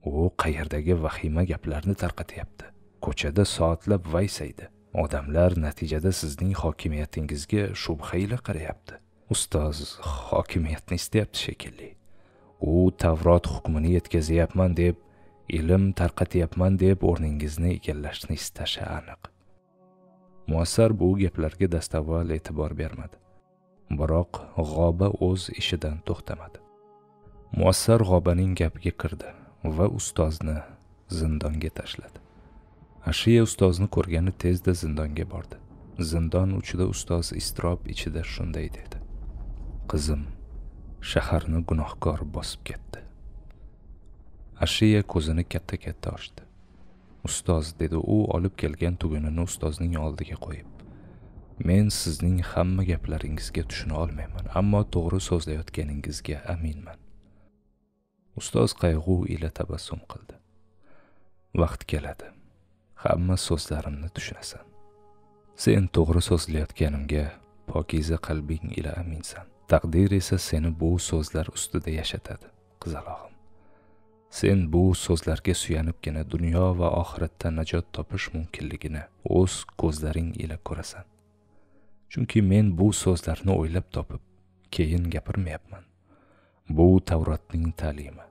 U qayerdagi vahima gaplarni tarqatyapti. Ko'chada soatlab vaysaydi. Odamlar natijada sizning hokimiyatingizga shubha ila qarayapti. Ustoz hokimiyatni istayapti shekilli. U tavrot hukmini yetkazyapman deb ilm tarqatyapman deb o'rningizni egallashni istashi aniq. Muassar bu gaplarga dastavval e'tibor bermadi. Biroq g'oba o'z ishidan to'xtamadi. Muassar g'obaning gapiga kirdi va ustozni zindonga tashladi. Ashiya ustozni ko'rgani tezda zindonga bordi. Zindon uchida ustoz iztirob ichida shunday dedi. Qizim shaharni gunohkor bosib ketdi. Ashiya ko'zini katta katta ochdi. Ustoz dedi u olib kelgan tugunini ustozning oldiga qo'yib. Men sizning hamma gaplaringizga tushuna olmayman ammo to'g'ri so'zlayotganingizga aminman. Ustoz qayg'u ila tabassum qildi. Vaqt keladi. Hamma so'zlarimni tushunasan. Sen to'g'ri so'zlayotganimga pokiza qalbing ila aminsan. Taqdir esa seni bu so'zlar ustida yashatadi qizalog'im sen bu so'zlarga suyanibgina dunyo va oxiratda najot topish mumkinligini o'z ko'zlaring ila ko'rasan. Chunki men bu so'zlarni o'ylab topib keyin gapirmayapman. Bu tavrotning ta'limi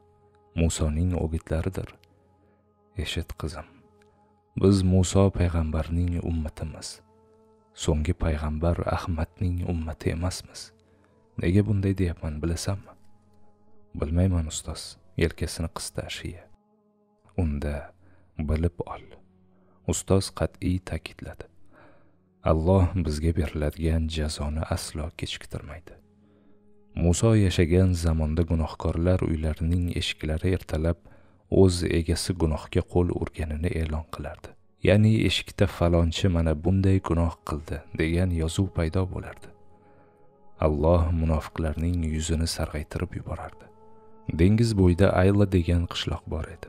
musoning o'gitlaridir. Eshit qizim biz muso payg'ambarning ummatimiz so'nggi payg'ambar ahmadning ummati emasmiz. Nega bunday deyapman bilasanmi? Bilmayman ustoz. Yelkasini qisdi ashiya. Unda bilib ol. Ustoz qat'iy ta'kidladi. Alloh bizga beriladigan jazoni aslo kechiktirmaydi. Muso yashagan zamonda gunohkorlar uylarining eshiklari ertalab o'z egasi gunohga qo'l urganini e'lon qilardi. Ya'ni eshikda falonchi mana bunday gunoh qildi degan yozuv paydo bo'lardi. Alloh munofiqlarning yuzini sarg'aytirib yuborardi. Dengiz bo'yida ayla degan qishloq bor edi.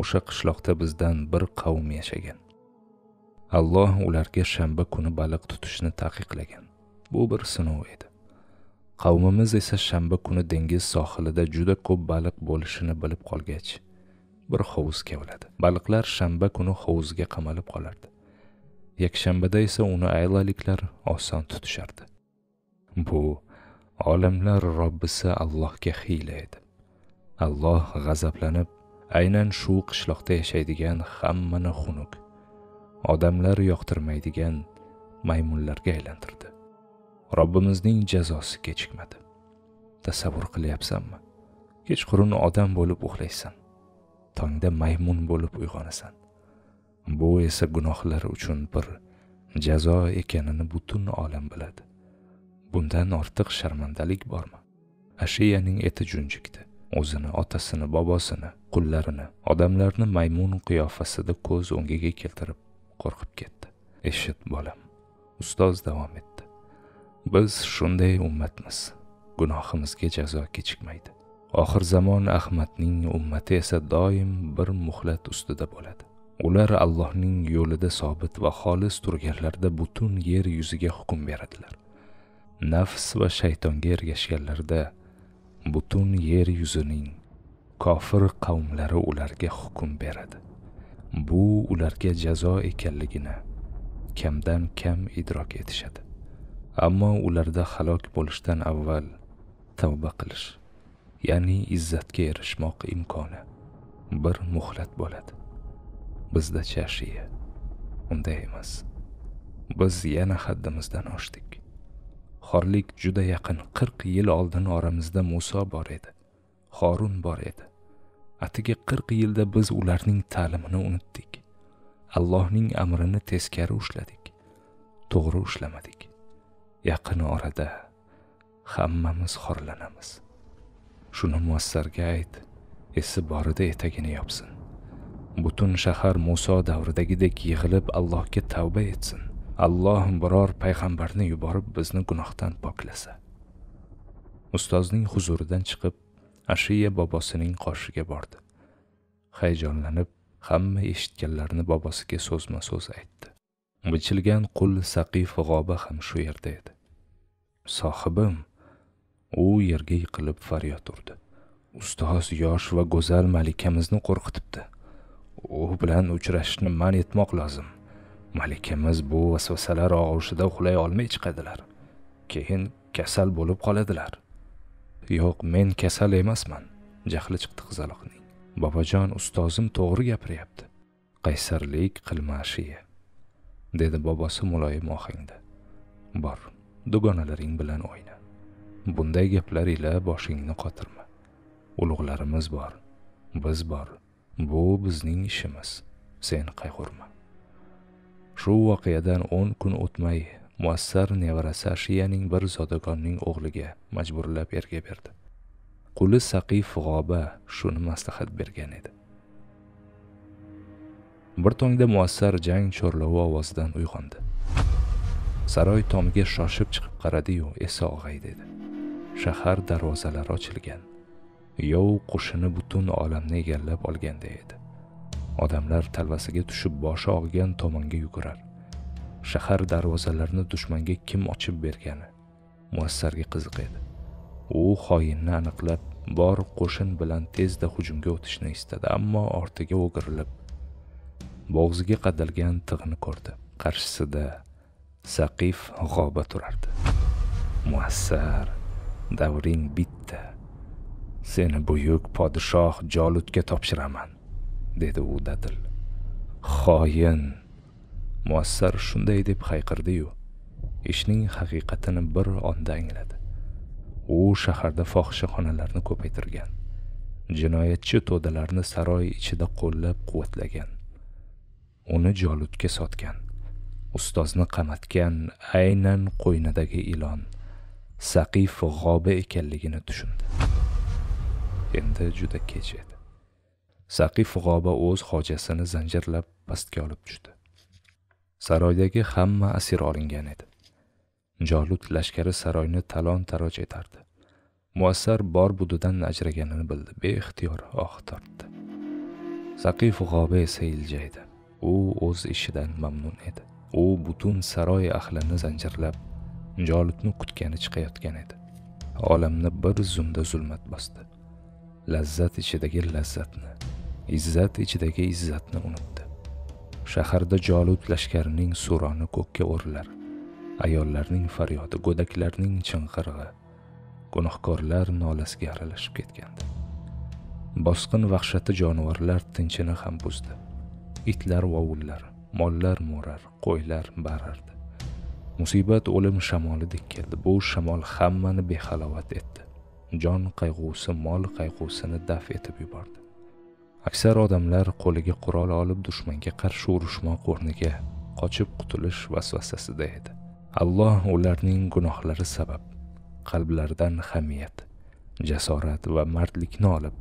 O'sha qishloqda bizdan bir qavm yashagan. Alloh ularga shanba kuni baliq tutishni taqiqlagan. Bu bir sinov edi. Qavmimiz esa shanba kuni dengiz sohilida juda ko'p baliq bo'lishini bilib qolgach bir hovuz kavladi. Baliqlar shanba kuni hovuzga qamalib qolardi. Yakshanbada esa uni aylaliklar oson tutishardi. Bu olamlar robbisi allohga hiyla edi. Alloh g'azablanib aynan shu qishloqda yashaydigan hammani xunuk odamlar yoqtirmaydigan maymunlarga aylantirdi. Robbimizning jazosi kechikmadi. Tasavvur qilyapsanmi? Kechqurun odam bo'lib uxlaysan tongda maymun bo'lib uyg'onasan. Bu esa gunohlar uchun bir jazo ekanini butun olam biladi. Bundan ortiq sharmandalik bormi? Ashiyaning eti junjikdi. O'zini otasini bobosini qullarini odamlarni maymun qiyofasida ko'z o'ngiga keltirib qo'rqib ketdi. Eshit bolam. Ustoz davom etdi. Biz shunday ummatmiz. Gunohimizga jazo kechikmaydi. Oxir zamon ahmadning ummati esa doim bir muhlat ustida bo'ladi. Ular allohning yo'lida sobit va xolis turganlarida butun yer yuziga hukm beradilar. Nafs va shaytonga ergashganlarida butun yer yuzining kofir qavmlari ularga hukm beradi. Bu ularga jazo ekanligini kamdan kam idrok etishadi. Ammo ularda halok bo'lishdan avval tavba qilish ya'ni izzatga erishmoq imkoni bir muhlat bo'ladi. Bizda chashiya unday emas. Biz yana haddimizdan oshdik. Xorlik juda yaqin qirq yil oldin oramizda muso bor edi. Xorun bor edi. Atigi qirq yilda biz ularning ta'limini unutdik. Allohning amrini teskari ushladik. To'g'ri ushlamadik. Yaqin orada hammamiz xorlanamiz. Shuni muassarga ayt esi borida etagini yopsin. Butun shahar muso davridagidek yig'ilib allohga tavba etsin. Alloh biror payg'ambarni yuborib bizni gunohdan poklasa. Ustozning huzuridan chiqib ashiya bobosining qoshiga bordi. Hayajonlanib hamma eshitganlarini bobosiga so'zma so'z aytdi. Bichilgan qul saqif g'oba ham shu yerda edi. Sohibim u yerga yiqilib faryod urdi. Ustoz yosh va go'zal malikamizni qo'rqitibdi. U bilan uchrashishni man etmoq lozim. Malikamiz bu vasvasalar og'ushida uxlay olmay chiqadilar keyin kasal bo'lib qoladilar. Yo'q men kasal emasman jahli chiqdi qizaloqning. Bobojon ustozim to'g'ri gapiryapti. Qaysarlik qilma ashiya dedi bobosi muloyim ohangda. Bor dugonalaring bilan o'yna. Bunday gaplar ila boshingni qotirma. Ulug'larimiz bor biz bor. Bu bizning ishimiz. Sen qayg'urma. Shu voqeadan o'n kun o'tmay muassar nevarasi ashiyaning bir zodagonning o'g'liga majburlab erga berdi. Quli saqif g'oba shuni maslahat bergan edi. Bir tongda muassar jang chorlovi ovozidan uyg'ondi. Saroy tomiga shoshib chiqib qaradiyu esa og'ay dedi. Shahar darvozalari ochilgan. Yov qo'shini butun olamni egallab olganday edi. Odamlar talvasiga tushib boshi og'gan tomonga yugurar. Shahar darvozalarini dushmanga kim ochib bergani muassarga qiziq edi. U xoinni aniqlab bor qo'shin bilan tezda hujumga o'tishni istadi ammo ortiga o'girilib bo'g'ziga qadalgan tig'ni ko'rdi. Qarshisida saqif g'oba turardi. Muassar davring bitta. Seni buyuk podshoh jolutga topshiraman. Dedi u dadil. Xoin muassar shunday deb hayqirdi-yu ishning haqiqatini bir onda angladi. U shaharda fohishaxonalarni ko'paytirgan jinoyatchi to'dalarni saroy ichida qo'llab quvvatlagan uni jolutga sotgan ustozni qamatgan aynan qo'ynidagi ilon saqif g'oba ekanligini tushundi. Endi juda kech edi. Saqif g'oba o'z hojasini zanjirlab pastga olib tushdi. Saroydagi hamma asir olingan edi. Jolut lashkari saroyni talon taroj etardi. Muassar bor budidan ajraganini bildi beixtiyor oh tortdi. Saqif g'oba esa iljaydi. U o'z ishidan mamnun edi. U butun saroy ahlini zanjirlab jolutni kutgani chiqayotgan edi. Olamni bir zumda zulmat bosdi. Lazzat ichidagi lazzatni izzat ichidagi izzatni unutdi. Shaharda jolut lashkarining suroni ko'kka o'rlar ayollarning faryodi go'daklarning chinqirig'i gunohkorlar nolasiga aralashib ketgandi. Bosqin vahshati jonivorlar tinchini ham buzdi. Itlar vovullar mollar mo'rar qo'ylar barardi. Musibat o'lim shamolidek keldi. Bu shamol hammani behalovat etdi. Jon qayg'usi mol qayg'usini daf etib yubordi. Aksar odamlar qo'liga qurol olib dushmanga qarshi urushmoq o'rniga qochib qutulish vasvasasida edi. Alloh ularning gunohlari sabab qalblaridan hamiyat jasorat va mardlikni olib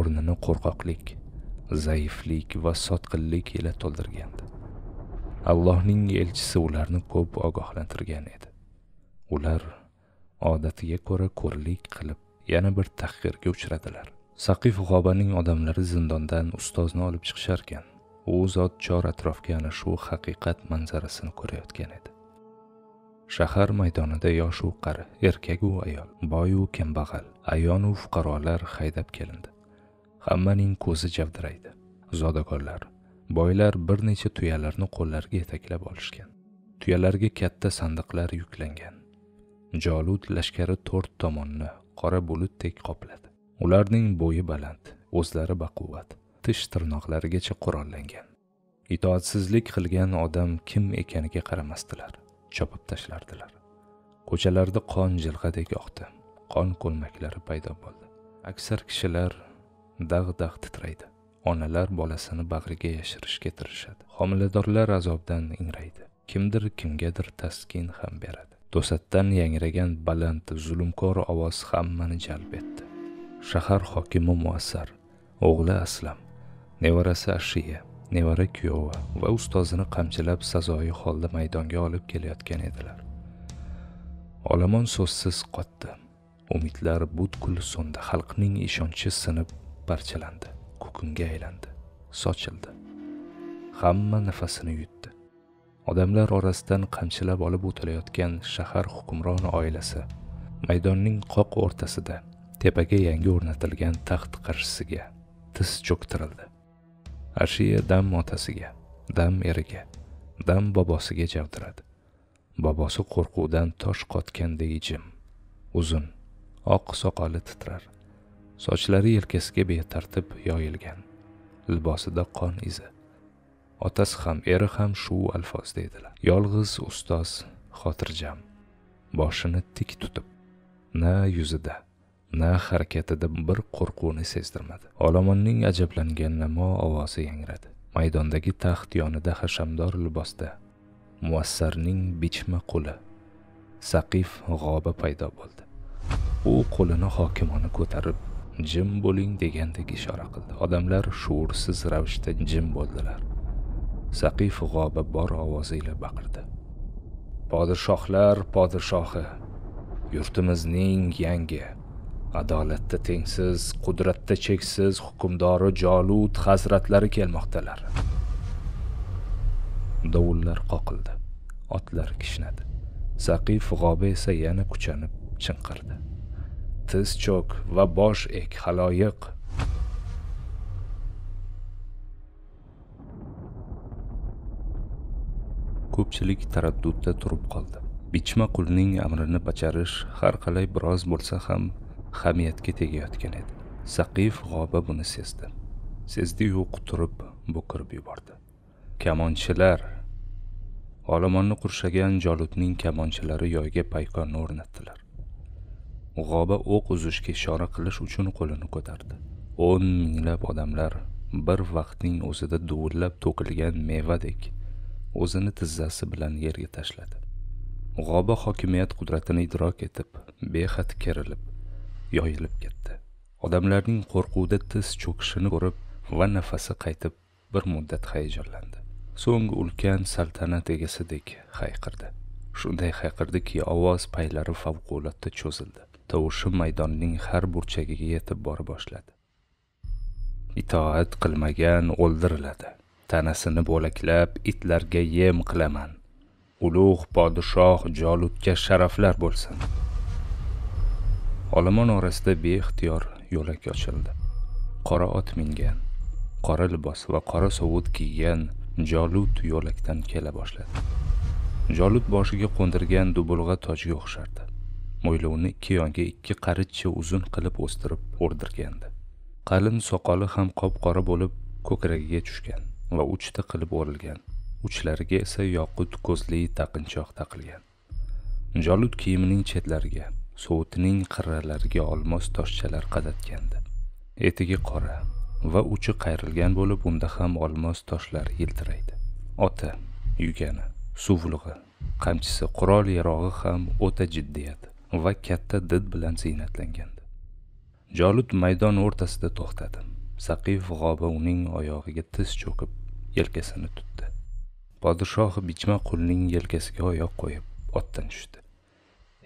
o'rnini qo'rqoqlik zaiflik va sotqinlik ila to'ldirgandi. Allohning elchisi ularni ko'p ogohlantirgan edi. Ular odatiga ko'ra ko'rlik qilib yana bir tahqirga uchradilar. Saqif g'obaning odamlari zindondan ustozni olib chiqisharkan. U zot chor atrofga ana shu haqiqat manzarasini ko'rayotgan edi. Shahar maydonida yoshu qari erkaku ayol boyu kambag'al ayonu fuqarolar haydab kelindi. Hammaning ko'zi javdiraydi. Zodagonlar boylar bir necha tuyalarni qo'llariga yetaklab olishgan. Tuyalarga katta sandiqlar yuklangan. Jolud lashkari to'rt tomonni qora bulutdek qopladi. Ularning bo'yi baland o'zlari baquvvat tish tirnoqlarigacha qurollangan. Itoatsizlik qilgan odam kim ekaniga qaramasdilar chopib tashlardilar. Ko'chalarda qon jilg'adek oqdi qon ko'lmaklari paydo bo'ldi. Aksar kishilar dag' dag' titraydi onalar bolasini bag'riga yashirishga tirishadi. Homiladorlar azobdan ingraydi kimdir kimgadir taskin ham beradi. To'satdan yangragan baland zulmkor ovoz hammani jalb etdi. Shahar hokimi muassar o'g'li aslam nevarasi ashiya nevara kuyovi va ustozini qamchilab sazoyi holda maydonga olib kelayotgan edilar. Olomon so'zsiz qotdi. Umidlar butkul so'ndi xalqning ishonchi sinib parchalandi kukunga aylandi sochildi. Hamma nafasini yutdi. Odamlar orasidan qamchilab olib o'tilayotgan shahar hukmron oilasi maydonning qoq o'rtasida tepaga yangi o'rnatilgan taxt qarshisiga tiz cho'ktirildi. Ashiya dam otasiga dam eriga dam bobosiga javdiradi. Bobosi qo'rquvdan tosh qotganday jim uzun oq soqoli titrar. Sochlari yelkasiga betartib yoyilgan libosida qon izi. Otasi ham eri ham shu alfozda edilar. Yolg'iz ustoz xotirjam boshini tik tutib na yuzida na harakatida bir qo'rquvni sezdirmadi. Olomonning ajablangan namo ovozi yangradi. Maydondagi taxt yonida hashamdor libosda muassarning bichma quli saqif g'oba paydo bo'ldi. U qo'lini hokimona ko'tarib jim bo'ling degandek ishora qildi. Odamlar shuursiz ravishda jim bo'ldilar. Saqif g'oba bor ovozi ila baqirdi. Podshohlar podshohi yurtimizning yangi adolatda tengsiz qudratda cheksiz hukmdori jolut hazratlari kelmoqdalar. Dovullar qoqildi otlar kishnadi. Saqif g'obi esa yana kuchanib chinqirdi. Tiz cho'k va bosh ek haloyiq. Ko'pchilik taraddudda turib qoldi. Bichma qulning amrini bajarish har qalay biroz bo'lsa ham hamiyatga tegayotgan edi. Saqif g'oba buni sezdi. Sezdiyu quturib bo'kirib yubordi. Kamonchilar. Olomonni qurshagan jolutning kamonchilari yoyga paykonni o'rnatdilar. G'oba o'q uzishga ishora qilish uchun qo'lini ko'tardi. O'n minglab odamlar bir vaqtning o'zida duvillab to'kilgan mevadek o'zini tizzasi bilan yerga tashladi. G'oba hokimiyat qudratini idrok etib behad kerilib yoyilib ketdi. Odamlarning qo'rquvda tiz cho'kishini ko'rib va nafasi qaytib bir muddat hayajonlandi. So'ng ulkan saltanat egasidek hayqirdi. Shunday hayqirdiki ovoz paylari favqulodda cho'zildi. Tovushi maydonning har burchagiga yetib bora boshladi. Itoat qilmagan o'ldiriladi. Tanasini bo'laklab itlarga yem qilaman. Ulug' podshoh jolutga sharaflar bo'lsin. Olomon orasida beixtiyor yo'lak ochildi. Qora ot mingan qora libos va qora sovut kiygan jolut yo'lakdan kela boshladi. Jolut boshiga qo'ndirgan dubulg'a tojga o'xshardi. Mo'ylovni ikki yonga ikki qarichcha uzun qilib o'stirib o'rdirgandi qalin soqoli ham qop qora bo'lib ko'kragiga tushgan va uchta qilib o'rilgan. Uchlariga esa yoqut ko'zli taqinchoq taqilgan. Jolut kiyimining chetlariga sovutining qirralariga olmos toshchalar qadatgandi etigi qora va uchi qayrilgan bo'lib unda ham olmos toshlar yiltiraydi. Oti yugani suvlig'i qamchisi qurol yarog'i ham o'ta jiddiyat va katta did bilan ziynatlangandi jolut maydon o'rtasida to'xtadi. Saqif g'oba uning oyog'iga tiz cho'kib yelkasini tutdi. Podshoh bichma qulning yelkasiga oyoq qo'yib otdan tushdi.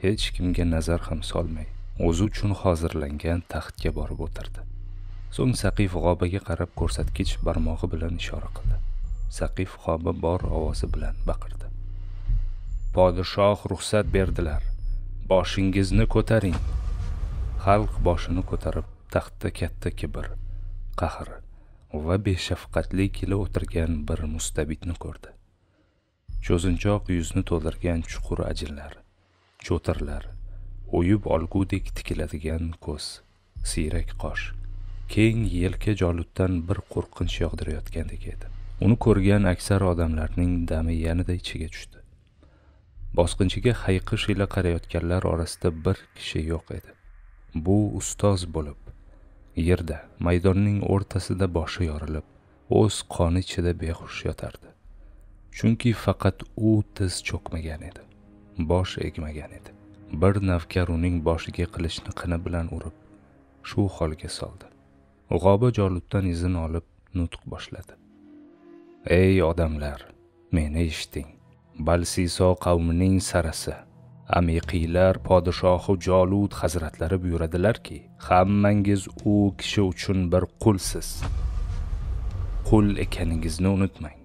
Hech kimga nazar ham solmay o'zi uchun hozirlangan taxtga borib o'tirdi. So'ng saqif g'obaga qarab ko'rsatkich barmog'i bilan ishora qildi. Saqif g'oba bor ovozi bilan baqirdi. Podshoh ruxsat berdilar. Boshingizni ko'taring. Xalq boshini ko'tarib taxtda katta kibr qahr va beshafqatlik ila o'tirgan bir mustabidni ko'rdi. Cho'zinchoq yuzni to'ldirgan chuqur ajinlar cho'tirlar. O'yib olgudek tikiladigan ko'z siyrak qosh. Keng yelka jolutdan bir qo'rqinch yog'dirayotgandek edi. Uni ko'rgan aksar odamlarning dami yanada ichiga tushdi. Bosqinchiga hayqish ila qarayotganlar orasida bir kishi yo'q edi. Bu ustoz bo'lib yerda maydonning o'rtasida boshi yorilib o'z qoni ichida behush yotardi. Chunki faqat u tiz cho'kmagan edi. Bosh egmagan edi. Bir navkar uning boshiga qilichni qini bilan urib shu holga soldi. G'oba jolutdan izn olib nutq boshladi. Ey odamlar meni eshiting. Balsiso qavmining sarasi amiqiylar podshohi jolut hazratlari buyuradilarki hammangiz u kishi uchun bir qulsiz. Qul ekaningizni unutmang.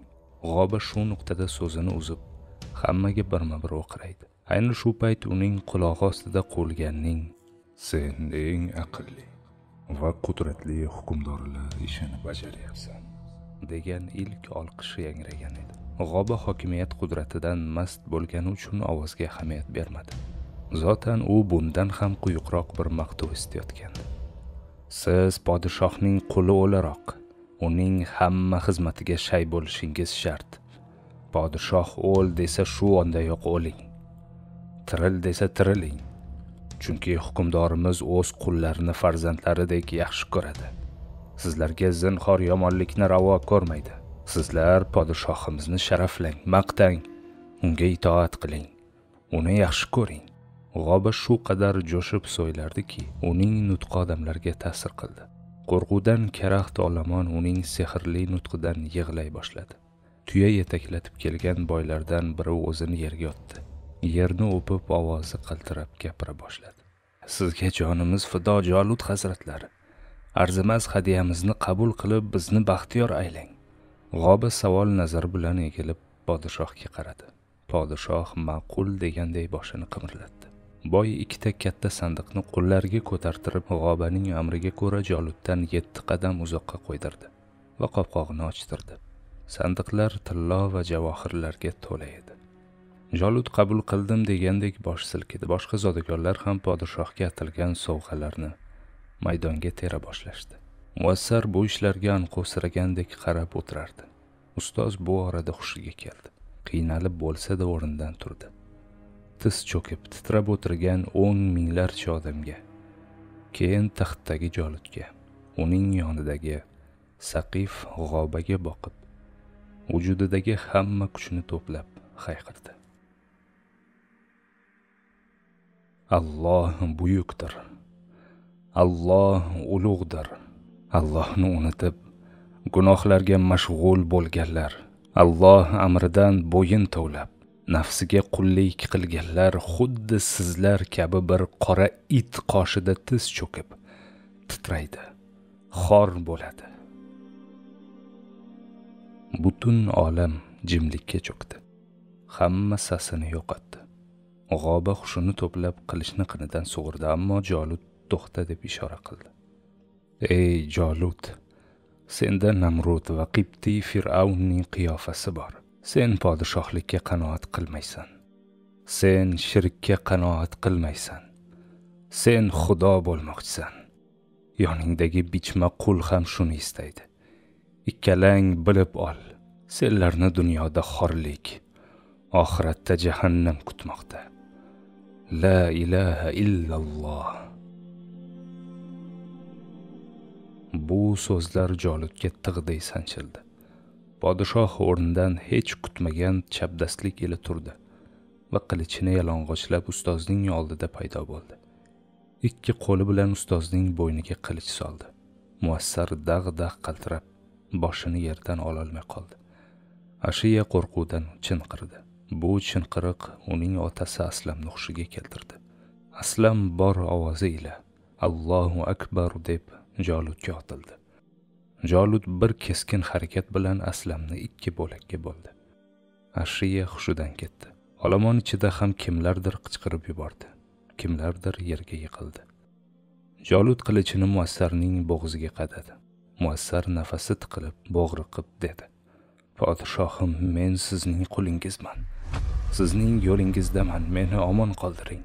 G'oba shu nuqtada so'zini uzib hammaga birma bir o'qiraydi ayni shu payt uning qulog'i ostida qo'lganning sen eng aqlli va qudratli hukmdorlar ishini bajaryapsan degan ilk olqishi yangragan edi. G'oba hokimiyat qudratidan mast bo'lgani uchun ovozga ahamiyat bermadi. Zotan u bundan ham quyuqroq bir maqtov istayotgandi siz podshohning quli o'laroq uning hamma xizmatiga shay bo'lishingiz shart podshoh o'l desa shu ondayoq o'ling. Tiril desa tiriling. Chunki hukmdorimiz o'z qullarini farzandlaridek yaxshi ko'radi. Sizlarga zinhor yomonlikni ravo ko'rmaydi. Sizlar podshohimizni sharaflang maqtang. Unga itoat qiling. Uni yaxshi ko'ring. G'oba shu qadar jo'shib so'ylardiki uning nutqi odamlarga ta'sir qildi. Qo'rquvdan karaxt olomon uning sehrli nutqidan yig'lay boshladi. Tuya yetaklatib kelgan boylardan biri o'zini yerga otdi. Yerni o'pib ovozi qaltirab gapira boshladi. Sizga jonimiz fido jolut hazratlari. Arzimas hadyamizni qabul qilib bizni baxtiyor aylang. G'oba savol nazar bilan egilib podshohga qaradi. Podshoh ma'qul deganday boshini qimirlatdi. Boy ikkita katta sandiqni qo'llariga ko'tartirib g'obaning amriga ko'ra jolutdan yetti qadam uzoqqa qo'ydirdi va qopqog'ini ochtirdi. Sandiqlar tillo va javohirlarga to'la edi. Jolut qabul qildim degandek bosh silkidi. Boshqa zodagonlar ham podshohga atalgan sovg'alarni maydonga tera boshlashdi. Muvassar bu ishlarga anqovsiragandek qarab o'tirardi. Ustoz bu orada hushiga keldi. Qiynalib bo'lsa-da o'rnidan turdi. Tiz cho'kib titrab o'tirgan o'n minglarcha odamga keyin taxtdagi jolutga uning yonidagi saqif g'obaga boqib vujudidagi hamma kuchni to'plab hayqirdi. Alloh buyukdir. Alloh ulug'dir. Allohni unutib gunohlarga mashg'ul bo'lganlar alloh amridan bo'yin tovlab nafsiga qullik qilganlar xuddi sizlar kabi bir qora it qoshida tiz cho'kib titraydi xor bo'ladi. Butun olam jimlikka cho'kdi. Hamma sasini yo'qotdi. G'oba hushini to'plab qilichni qinidan sug'urdi ammo jolut to'xta deb ishora qildi. Ey jolut senda namrud va qibtiy fir'avnning qiyofasi bor. Sen podshohlikka qanoat qilmaysan. Sen shirkka qanoat qilmaysan. Sen xudo bo'lmoqchisan. Yoningdagi bichma qul ham shuni istaydi. Ikkalang bilib ol senlarni dunyoda xorlik oxiratda jahannam kutmoqda. La ilaha illalloh. Bu so'zlar jolutga tig'day sanchildi. Podshoh o'rnidan hech kutmagan chapdastlik ila turdi va qilichini yalang'ochlab ustozning oldida paydo bo'ldi. Ikki qo'li bilan ustozning bo'yniga qilich soldi. Muassar dag' dag' qaltirab boshini yerdan ololmay qoldi. Ashiya qo'rquvdan chinqirdi. Bu chinqiriq uning otasi aslamni hushiga keltirdi. Aslam bor ovozi ila allohu akbar deb jolutga otildi. Jolut bir keskin harakat bilan aslamni ikki bo'lakka bo'ldi. Ashiya hushidan ketdi. Olomon ichida ham kimlardir qichqirib yubordi. Kimlardir yerga yiqildi. Jolut qilichini muassarning bo'g'ziga qadadi. Muassar nafasi tiqilib bo'g'riqib dedi. Podshohim men sizning qulingizman. Sizning yo'lingizdaman meni omon qoldiring.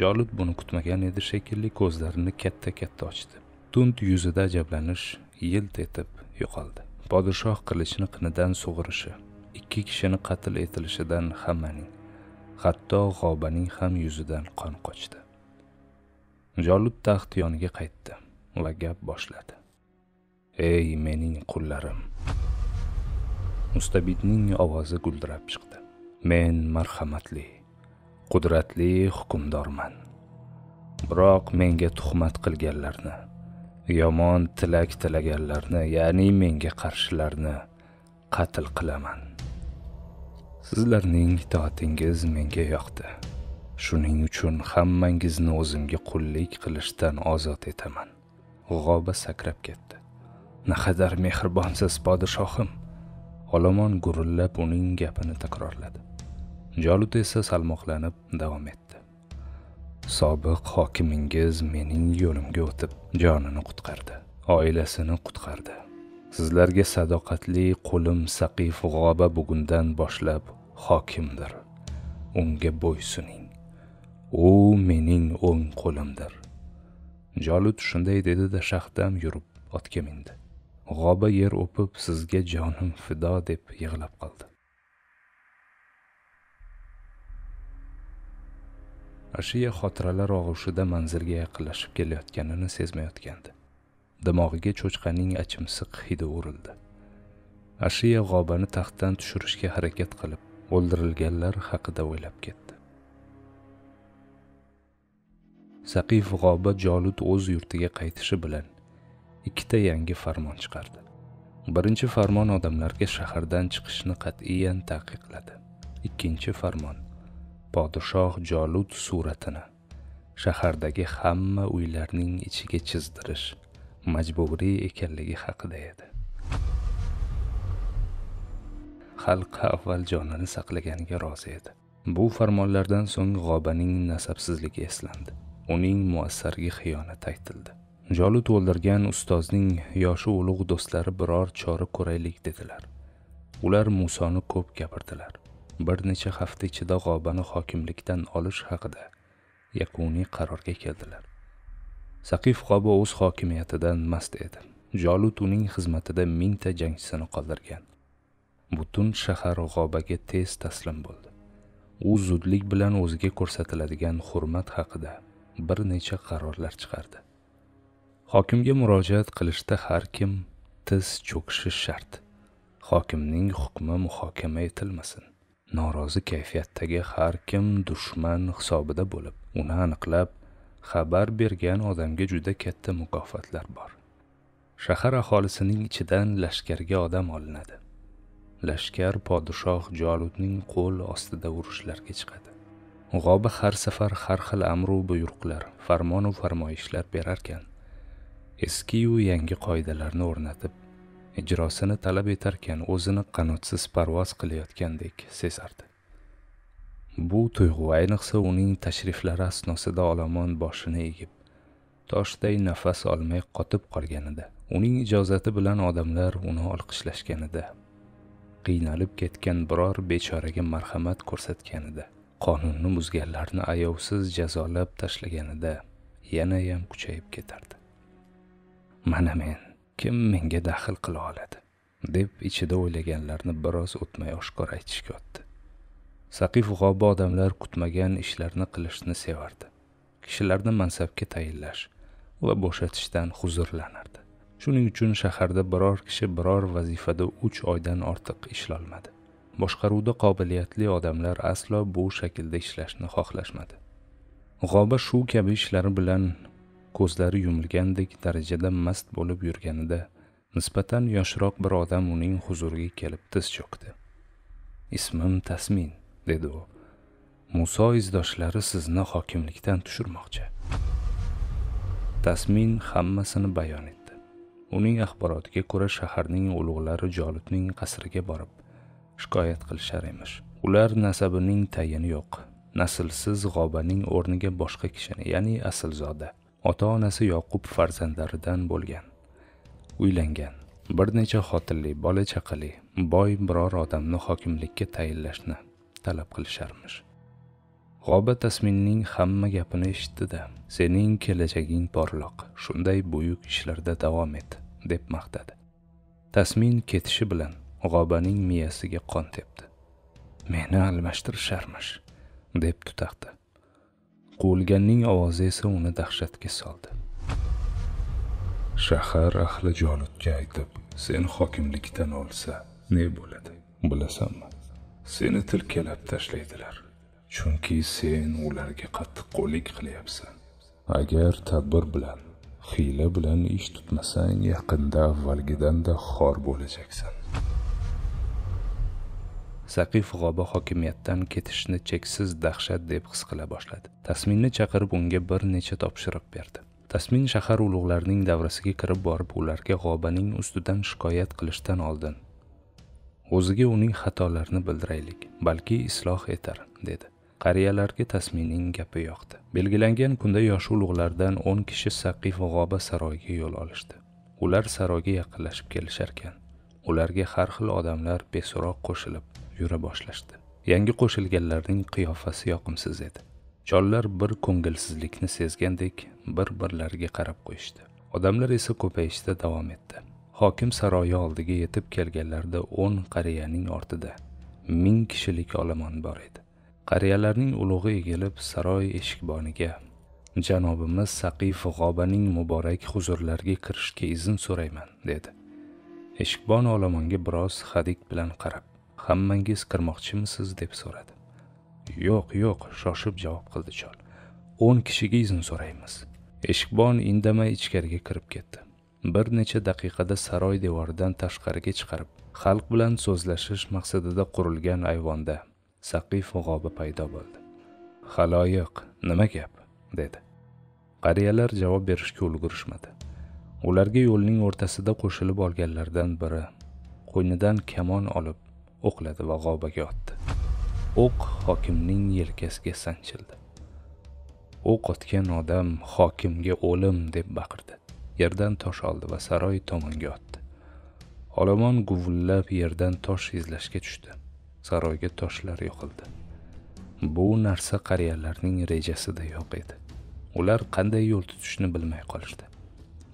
Jolib buni kutmagan edi shekilli ko'zlarini katta katta ochdi. Tund yuzida ajablanish yilt etib yo'qoldi. Podshoh qilichni qinidan sug'urishi ikki kishini qatl etilishidan hammaning hatto g'obaning ham yuzidan qon qochdi. Jolib taxt yoniga qaytdi va gap boshladi. Ey mening qullarim. Mustabidning ovozi guldirab chiqdi. Men marhamatli qudratli hukmdorman. Biroq menga tuhmat qilganlarni yomon tilak tilaganlarni ya'ni menga qarshilarni qatl qilaman. Sizlarning itoatingiz menga yoqdi. Shuning uchun hammangizni o'zimga qullik qilishdan ozod etaman. G'oba sakrab ketdi. Naqadar mehribonsiz podshohim olomon gurillab uning gapini takrorladi. Jolut esa salmoqlanib davom etdi. Sobiq hokimingiz mening yo'limga o'tib jonini qutqardi oilasini qutqardi. Sizlarga sadoqatli qo'lim saqif g'oba bugundan boshlab hokimdir. Unga bo'ysuning u mening o'ng qo'limdir. Jolut shunday dedi-da shahdam yurib otga mindi. G'oba yer o'pib sizga jonim fido deb yig'lab qoldi. Ashiya xotiralar og'ushida manzilga yaqinlashib kelayotganini sezmayotgandi. Dimog'iga cho'chqaning achimsiq hidi urildi. Ashiya g'obani taxtdan tushirishga harakat qilib o'ldirilganlar haqida o'ylab ketdi. Saqif g'oba jolut o'z yurtiga qaytishi bilan ikkita yangi farmon chiqardi. Birinchi farmon odamlarga shahardan chiqishni qat'iyan taqiqladi. Ikkinchi farmon podshoh jolut suratini shahardagi hamma uylarning ichiga chizdirish majburiy ekanligi haqida edi. Xalq avval jonini saqlaganiga rozi edi. Bu farmonlardan so'ng g'obaning nasabsizligi eslandi. Uning muassarga xiyonati aytildi. Joli to'ldirgan ustozning yoshi ulug' do'stlari biror chora ko'raylik dedilar. Ular musoni ko'p gapirdilar. Bir necha hafta ichida g'obani hokimlikdan olish haqida yakuniy qarorga keldilar. Saqif g'oba o'z hokimiyatidan mast edi. Jolut uning xizmatida mingta jangchisini qoldirgan. Butun shahar g'obaga tez taslim bo'ldi. U zudlik bilan o'ziga ko'rsatiladigan hurmat haqida bir necha qarorlar chiqardi. Hokimga murojaat qilishda har kim tiz cho'kishi shart. Hokimning hukmi muhokama etilmasin. Norozi kayfiyatdagi har kim dushman hisobida bo'lib uni aniqlab xabar bergan odamga juda katta mukofotlar bor. Shahar aholisining ichidan lashkarga odam olinadi. Lashkar podshoh jolutning qo'l ostida urushlarga chiqadi. G'oba har safar har xil amru buyruqlar farmonu farmoyishlar berarkan. Eskiyu yangi qoidalarni o'rnatib ijrosini talab etarkan o'zini qanotsiz parvoz qilayotgandek sezardi. Bu tuyg'u ayniqsa uning tashriflari asnosida olomon boshini egib toshday nafas olmay qotib qolganida uning ijozati bilan odamlar uni olqishlashganida qiynalib ketgan biror bechoraga marhamat ko'rsatganida qonunni buzganlarni ayovsiz jazolab tashlaganida yanayam kuchayib ketardi. Mana men kim menga daxl qila oladi? deb ichida o'ylaganlarni biroz o'tmay oshkor aytishga o'tdi. Saqif g'obi odamlar kutmagan ishlarni qilishni sevardi. Kishilarni mansabga tayinlash va bo'shatishdan huzurlanardi. Shuning uchun shaharda biror kishi biror vazifada uch oydan ortiq ishlolmadi. Boshqaruvda qobiliyatli odamlar aslo bu shaklda ishlashni xohlashmadi. G'oba shu kabi ishlari bilan ko'zlari yumilgandek darajada mast bo'lib yurganida nisbatan yoshroq bir odam uning huzuriga kelib tiz cho'kdi. Ismim tasmin dedi u. Muso izdoshlari sizni hokimlikdan tushirmoqchi. Tasmin hammasini bayon etdi. Uning axborotiga ko'ra shaharning ulug'lari jolibning qasriga borib shikoyat qilishar emish. Ular nasabining tayini yo'q naslsiz g'obaning o'rniga boshqa kishini ya'ni aslzoda ota onasi yoqub farzandlaridan bo'lgan. Uylangan. Bir necha xotinli bola chaqali boy biror odamni hokimlikka tayinlashni talab qilisharmish. G'oba tasminning hamma gapini eshitdida sening kelajaging porloq shunday buyuk ishlarda davom et deb maqtadi. Tasmin ketishi bilan g'obaning miyasiga qon tepdi. Meni almashtirisharmish deb tutaqdi quvilganning ovozi esa uni dahshatga soldi. Shahar ahli jonutga aytib sen hokimlikdan olsa ne bo'ladi? Bilasanmi? Seni tilkalab tashlaydilar. Chunki sen ularga qattiqqo'llik qilyapsan. Agar tadbir bilan hiyla bilan ish tutmasang yaqinda avvalgidanda xor bo'lajaksan. Saqif g'oba hokimiyatdan ketishni cheksiz dahshat deb his qila boshladi. Tasminni chaqirib unga bir necha topshiriq berdi. Tasmin shahar ulug'larining davrasiga kirib borib ularga g'obaning ustidan shikoyat qilishdan oldin o'ziga uning xatolarini bildiraylik balki isloh etar dedi. Qariyalarga tasminning gapi yoqdi. Belgilangan kunda yosh ulug'lardan o'n kishi saqif g'oba saroyiga yo'l olishdi. Ular saroyga yaqinlashib kelisharkan. Ularga har xil odamlar beso'roq qo'shilib yura boshlashdi. Yangi qo'shilganlarning qiyofasi yoqimsiz edi. Chollar bir ko'ngilsizlikni sezgandek bir birlariga qarab qo'yishdi. Odamlar esa ko'payishda davom etdi. Hokim saroyi oldiga yetib kelganlarida o'n qariyaning ortida ming kishilik olomon bor edi. Qariyalarning ulug'i egilib saroy eshikboniga janobimiz saqif g'obaning muborak huzurlariga kirishga izn so'rayman dedi. Eshikbon olomonga biroz hadik bilan qarab hammangiz kirmoqchimisiz? deb so'radi. Yo'q yo'q shoshib javob qildi chol. O'n kishiga izn so'raymiz. Eshikbon indamay ichkariga kirib ketdi. Bir necha daqiqada saroy devoridan tashqariga chiqarib xalq bilan so'zlashish maqsadida qurilgan ayvonda saqif g'obi paydo bo'ldi. Haloyiq nima gap? dedi. Qariyalar javob berishga ulgurishmadi. Ularga yo'lning o'rtasida qo'shilib olganlardan biri qo'ynidan kamon olib o'qladi va g'obaga otdi o'q hokimning yelkasiga sanchildi. O'q otgan odam hokimga o'lim deb baqirdi. Yerdan tosh oldi va saroy tomonga otdi. Olomon guvillab yerdan tosh izlashga tushdi. Saroyga toshlar yoqildi. Bu narsa qariyalarning rejasida yo'q edi. Ular qanday yo'l tutishni bilmay qolishdi.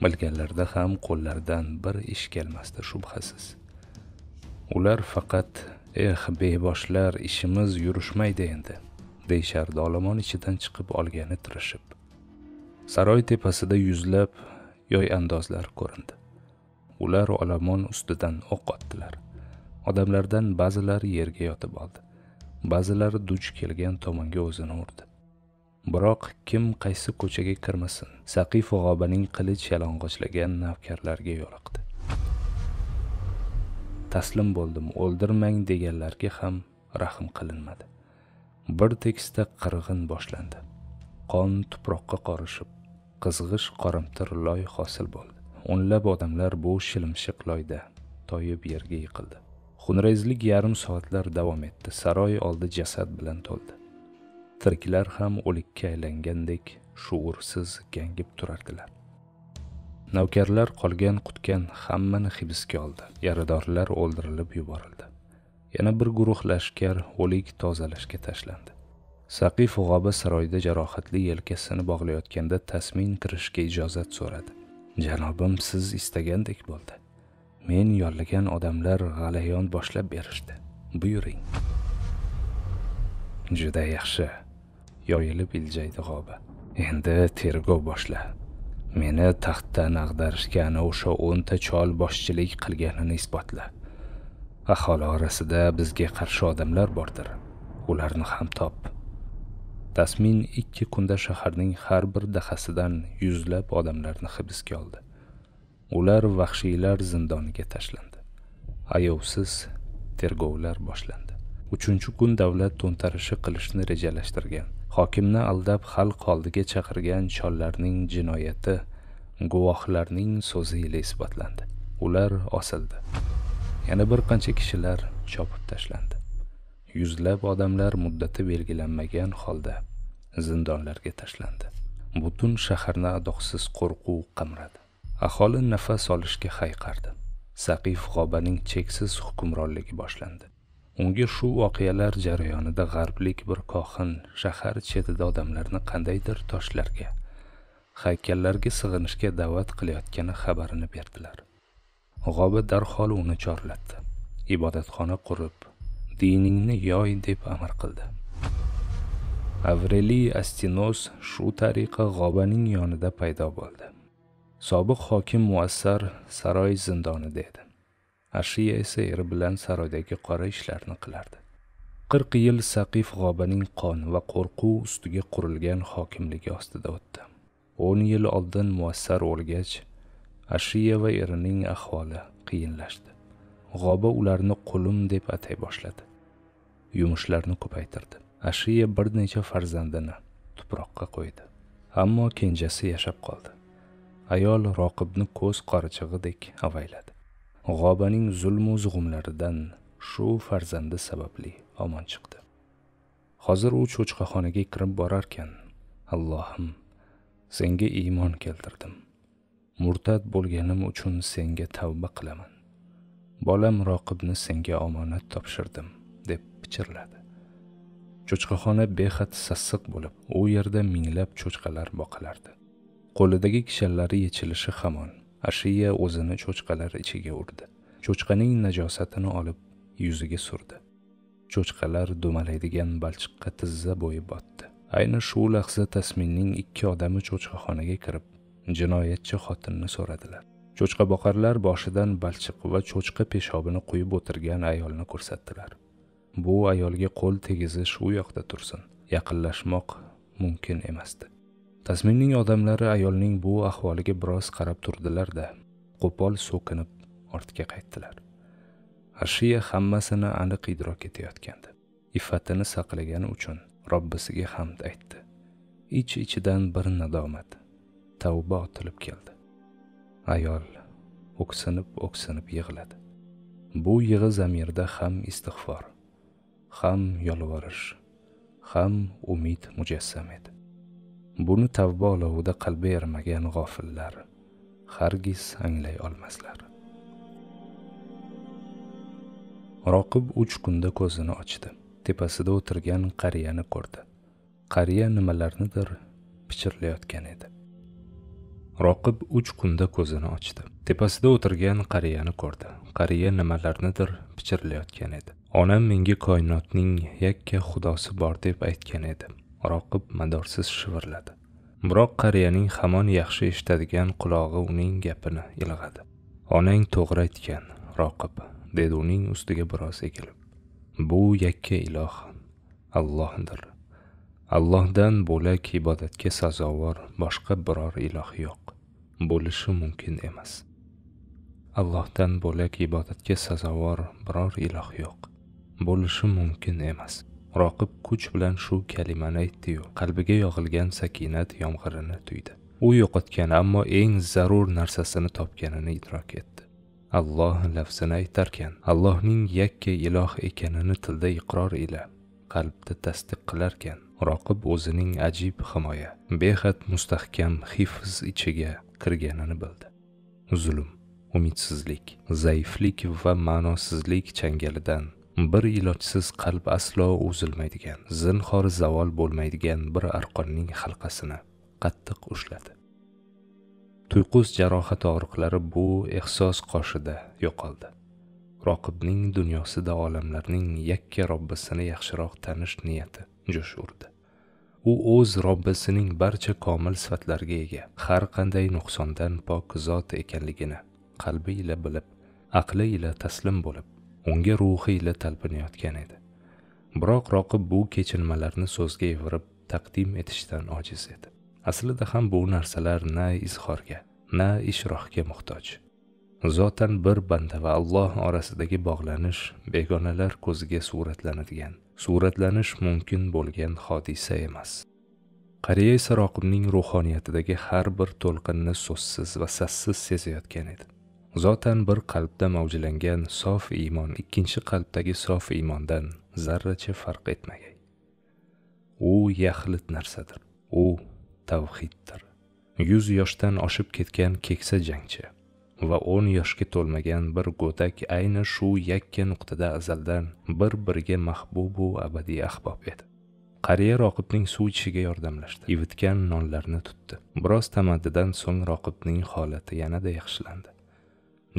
Bilganlarida ham qo'llaridan bir ish kelmasdi shubhasiz. Ular faqat eh beboshlar ishimiz yurishmaydi endi deyishardi. Olomon ichidan chiqib olgani tirishib. Saroy tepasida yuzlab yoy andozlar ko'rindi. Ular olomon ustidan o'q otdilar. Odamlardan ba'zilari yerga yotib oldi. Ba'zilari duch kelgan tomonga o'zini urdi. Biroq kim qaysi ko'chaga kirmasin saqif g'obaning qilich yalang'ochlagan navkarlarga yo'liqdi. Taslim bo'ldim o'ldirmang deganlarga ham rahm qilinmadi. Bir tekisda qirg'in boshlandi. Qon tuproqqa qorishib qizg'ish qoramtir loy hosil bo'ldi. O'nlab odamlar bu shilimshiq loyda toyib yerga yiqildi. Xunrezlik yarim soatlar davom etdi. Saroy oldi jasad bilan to'ldi. Tiriklar ham o'likka aylangandek shuursiz gangib turardilar. Navkarlar qolgan qutgan hammani hibsga oldi. Yaradorlar o'ldirilib yuborildi. Yana bir guruh lashkar o'lik tozalashga tashlandi. Saqif g'oba saroyda jarohatli yelkasini bog'layotganda tasmin kirishga ijozat so'radi. Janobim siz istagandek bo'ldi. Men yollagan odamlar g'alayon boshlab berishdi. Buyuring. Juda yaxshi. Yoyilib iljaydi g'oba. Endi tergov boshla. Meni taxtdan ag'darishgani o'sha o'nta chol boshchilik qilganini isbotla. Aholi orasida bizga qarshi odamlar bordir. Ularni ham top. Tasmin ikki kunda shaharning har bir dahasidan yuzlab odamlarni hibsga oldi. Ular vahshiylar zindoniga tashlandi. Ayovsiz tergovlar boshlandi. Uchinchi kun davlat to'ntarishi qilishni rejalashtirgan. Hokimni aldab xalq oldiga chaqirgan chollarning jinoyati guvohlarning so'zi ila isbotlandi. Ular osildi. Yana bir qancha kishilar chopib tashlandi. Yuzlab odamlar muddati belgilanmagan holda zindonlarga tashlandi. Butun shaharni adoqsiz qo'rquv qamradi. Aholi nafas olishga hayqardi. Saqif g'obaning cheksiz hukmronligi boshlandi. Unga shu voqealar jarayonida g'arblik bir kohin shahar chetida odamlarni qandaydir toshlarga haykallarga sig'inishga da'vat qilayotgani xabarini berdilar. G'oba darhol uni chorlatdi. Ibodatxona qurib diningni yoy deb amr qildi. Avreliy astinos shu tariqa g'obaning yonida paydo bo'ldi. Sobiq hokim muassar saroy zindonida edi. Ashiya esa eri bilan saroydagi qora ishlarni qilardi. Qirq yil saqif g'obaning qon va qo'rquv ustiga qurilgan hokimligi ostida o'tdi. O'n yil oldin muassar o'lgach ashiya va erining ahvoli qiyinlashdi. G'oba ularni qulim deb atay boshladi. Yumushlarni ko'paytirdi. Ashiya bir necha farzandini tuproqqa qo'ydi. Ammo kenjasi yashab qoldi. Ayol roqibni ko'z qorachig'idek avayladi. G'obaning zulmu zug'umlaridan shu farzandi sababli omon chiqdi. Hozir u cho'chqaxonaga kirib borarkan allohim senga iymon keltirdim. Murtad bo'lganim uchun senga tavba qilaman. Bolam roqibni senga omonat topshirdim deb pichirladi. Cho'chqaxona behad sassiq bo'lib u yerda minglab cho'chqalar boqilardi. Qo'lidagi kishanlari yechilishi hamon. Ashiya o'zini cho'chqalar ichiga urdi. Cho'chqaning najosatini olib yuziga surdi. Cho'chqalar dumalaydigan balchiqqa tizza bo'yi botdi. Ayni shu lahza tasminning ikki odami cho'chqaxonaga kirib jinoyatchi xotinni so'radilar. Cho'chqaboqarlar boshidan balchiq va cho'chqa peshobini quyib o'tirgan ayolni ko'rsatdilar. Bu ayolga qo'l tegizish u yoqda tursin. Yaqinlashmoq mumkin emasdi. Tasminning odamlari ayolning bu ahvoliga biroz qarab turdilar-da, qo'pol so'kinib ortga qaytdilar. Ashiya hammasini aniq idrok etayotgandi. Iffatini saqlagani uchun Robbisiga hamd aytdi. Ich-ichidan bir nadomat, tavba otilib keldi. Ayol o'ksinib-o'ksinib yig'ladi. Bu yig'i zamirda ham istig'for, ham yolvorish, ham umid mujassam edi. Buni tavba olovida qalbi erimagan g'ofillar hargiz anglay olmaslar. Roqib uch kunda ko'zini ochdi. Tepasida o'tirgan qariyani ko'rdi. Qariya nimalarnidir pichirlayotgan edi. Roqib uch kunda ko'zini ochdi. Tepasida o'tirgan qariyani ko'rdi. Qariya nimalarnidir pichirlayotgan edi. Onam menga koinotning yakka xudosi bor deb aytgan edi. Roqib madorsiz shivirladi. Biroq qariyaning hamon yaxshi eshitadigan qulog'i uning gapini ilg'adi. Onang to'g'ri aytgan roqib dedi uning ustiga biroz egilib bu yakka iloh allohdir. Allohdan bo'lak ibodatga sazovor boshqa biror iloh yo'q. Bo'lishi mumkin emas. Allohdan bo'lak ibodatga sazovor biror iloh yo'q. Bo'lishi mumkin emas. Roqib kuch bilan shu kalimani aytdiyu. Qalbiga yog'ilgan sakinat yomg'irini tuydi. U yo'qotgan ammo eng zarur narsasini topganini idrok etdi. Alloh lafzini aytarkan allohning yakka iloh ekanini tilda iqror ila qalbda tasdiq qilarkan. Roqib o'zining ajib himoya behad mustahkam hifz ichiga kirganini bildi. Zulm umidsizlik zaiflik va ma'nosizlik changalidan bir ilojsiz qalb aslo uzilmaydigan zinhor zavol bo'lmaydigan bir arqonning halqasini qattiq ushladi. Tuyqus jarohat og'riqlari bu ehsos qoshida yo'qoldi. Roqibning dunyosida olamlarning yakka robbisini yaxshiroq tanish niyati jo'sh urdi. U o'z robbisining barcha komil sifatlarga ega har qanday nuqsondan pok zot ekanligini qalbi ila bilib aqli ila taslim bo'lib unga ruhiyla talpinayotgan edi. Biroq roqib bu kechinmalarni so'zga evirib taqdim etishdan ojiz edi. Aslida ham bu narsalar na izhorga na ishrohga muhtoj. Zotan bir banda va alloh orasidagi bog'lanish begonalar ko'ziga suratlanadigan suratlanish mumkin bo'lgan hodisa emas. Qariya esa roqibning ruhoniyatidagi har bir to'lqinni so'zsiz va sassiz sezayotgan edi. Zotan bir qalbda mavjlangan sof iymon ikkinchi qalbdagi sof iymondan zarracha farq etmagay. U yaxlit narsadir. U tavhiddir. Yuz yoshdan oshib ketgan keksa jangchi va o'n yoshga to'lmagan bir go'dak ayni shu yakka nuqtada azaldan bir biriga mahbubu abadiy ahbob edi. Qariya roqibning suv ichishiga yordamlashdi. Ivitgan nonlarni tutdi. Biroz tamaddidan so'ng roqibning holati yanada yaxshilandi.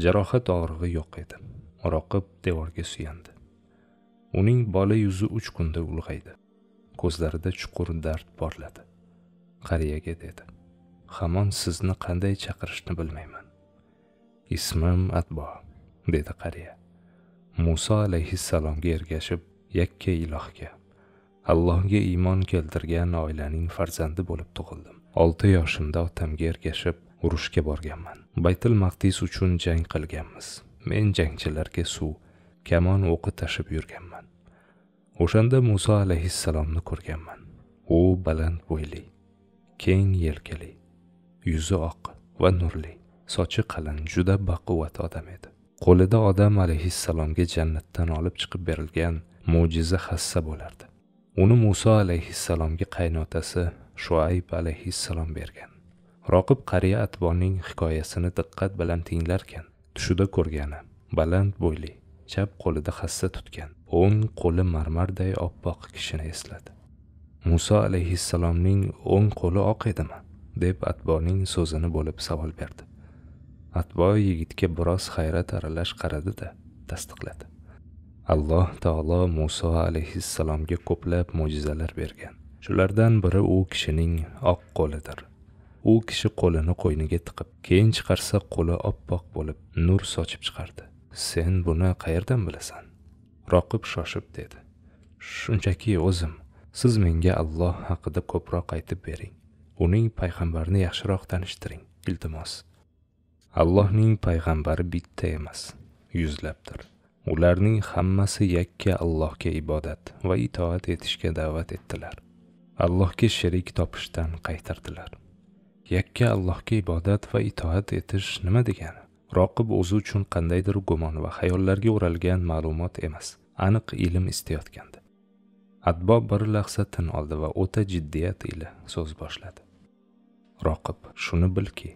Jarohat og'rig'i yo'q edi. Roqib devorga suyandi. Uning bola yuzi uch kunda ulg'aydi. Ko'zlarida chuqur dard porladi. Qariyaga dedi. Hamon sizni qanday chaqirishni bilmayman. Ismim atbo dedi qariya. Muso alayhissalomga ergashib yakka ilohga. Allohga iymon keltirgan oilaning farzandi bo'lib tug'ildim. Olti yoshimda otamga ergashib urushga borganman. Baytul maqdis uchun jang qilganmiz. Men jangchilarga suv kamon o'qi tashib yurganman. O'shanda muso alayhissalomni ko'rganman. U baland bo'yli keng yelkali yuzi oq va nurli sochi qalin juda baquvvat odam edi. Qo'lida odam alayhissalomga jannatdan olib chiqib berilgan mo'jiza hassa bo'lardi. Uni muso alayhissalomga qaynotasi shuayb alayhissalom bergan. Roqib qariya atborning hikoyasini diqqat bilan tinglarkan. Tushida ko'rgani baland bo'yli chap qo'lida hassa tutgan o'ng qo'li marmarday oppoq kishini esladi. Muso alayhissalomning o'ng qo'li oq edimi? deb atboning so'zini bo'lib savol berdi. Atbo yigitga biroz hayrat aralash qaradi-da tasdiqladi. Alloh taolo muso alayhissalomga ko'plab mo'jizalar bergan. Shulardan biri u kishining oq qo'lidir. U kishi qo'lini qo'yniga tiqib keyin chiqarsa qo'li oppoq bo'lib nur sochib chiqardi. Sen buni qayerdan bilasan? Roqib shoshib dedi. Shunchaki o'zim siz menga alloh haqida ko'proq aytib bering. Uning payg'ambarini yaxshiroq tanishtiring iltimos. Allohning payg'ambari bitta emas yuzlabdir. Ularning hammasi yakka allohga ibodat va itoat etishga da'vat etdilar. Allohga sherik topishdan qaytardilar. Yakka allohga ibodat va itoat etish nima degani? Roqib o'zi uchun qandaydir gumon va xayollarga o'ralgan ma'lumot emas aniq ilm istayotgandi. Atbo bir lahza tin oldi va o'ta jiddiyat ila so'z boshladi. Roqib shuni bilki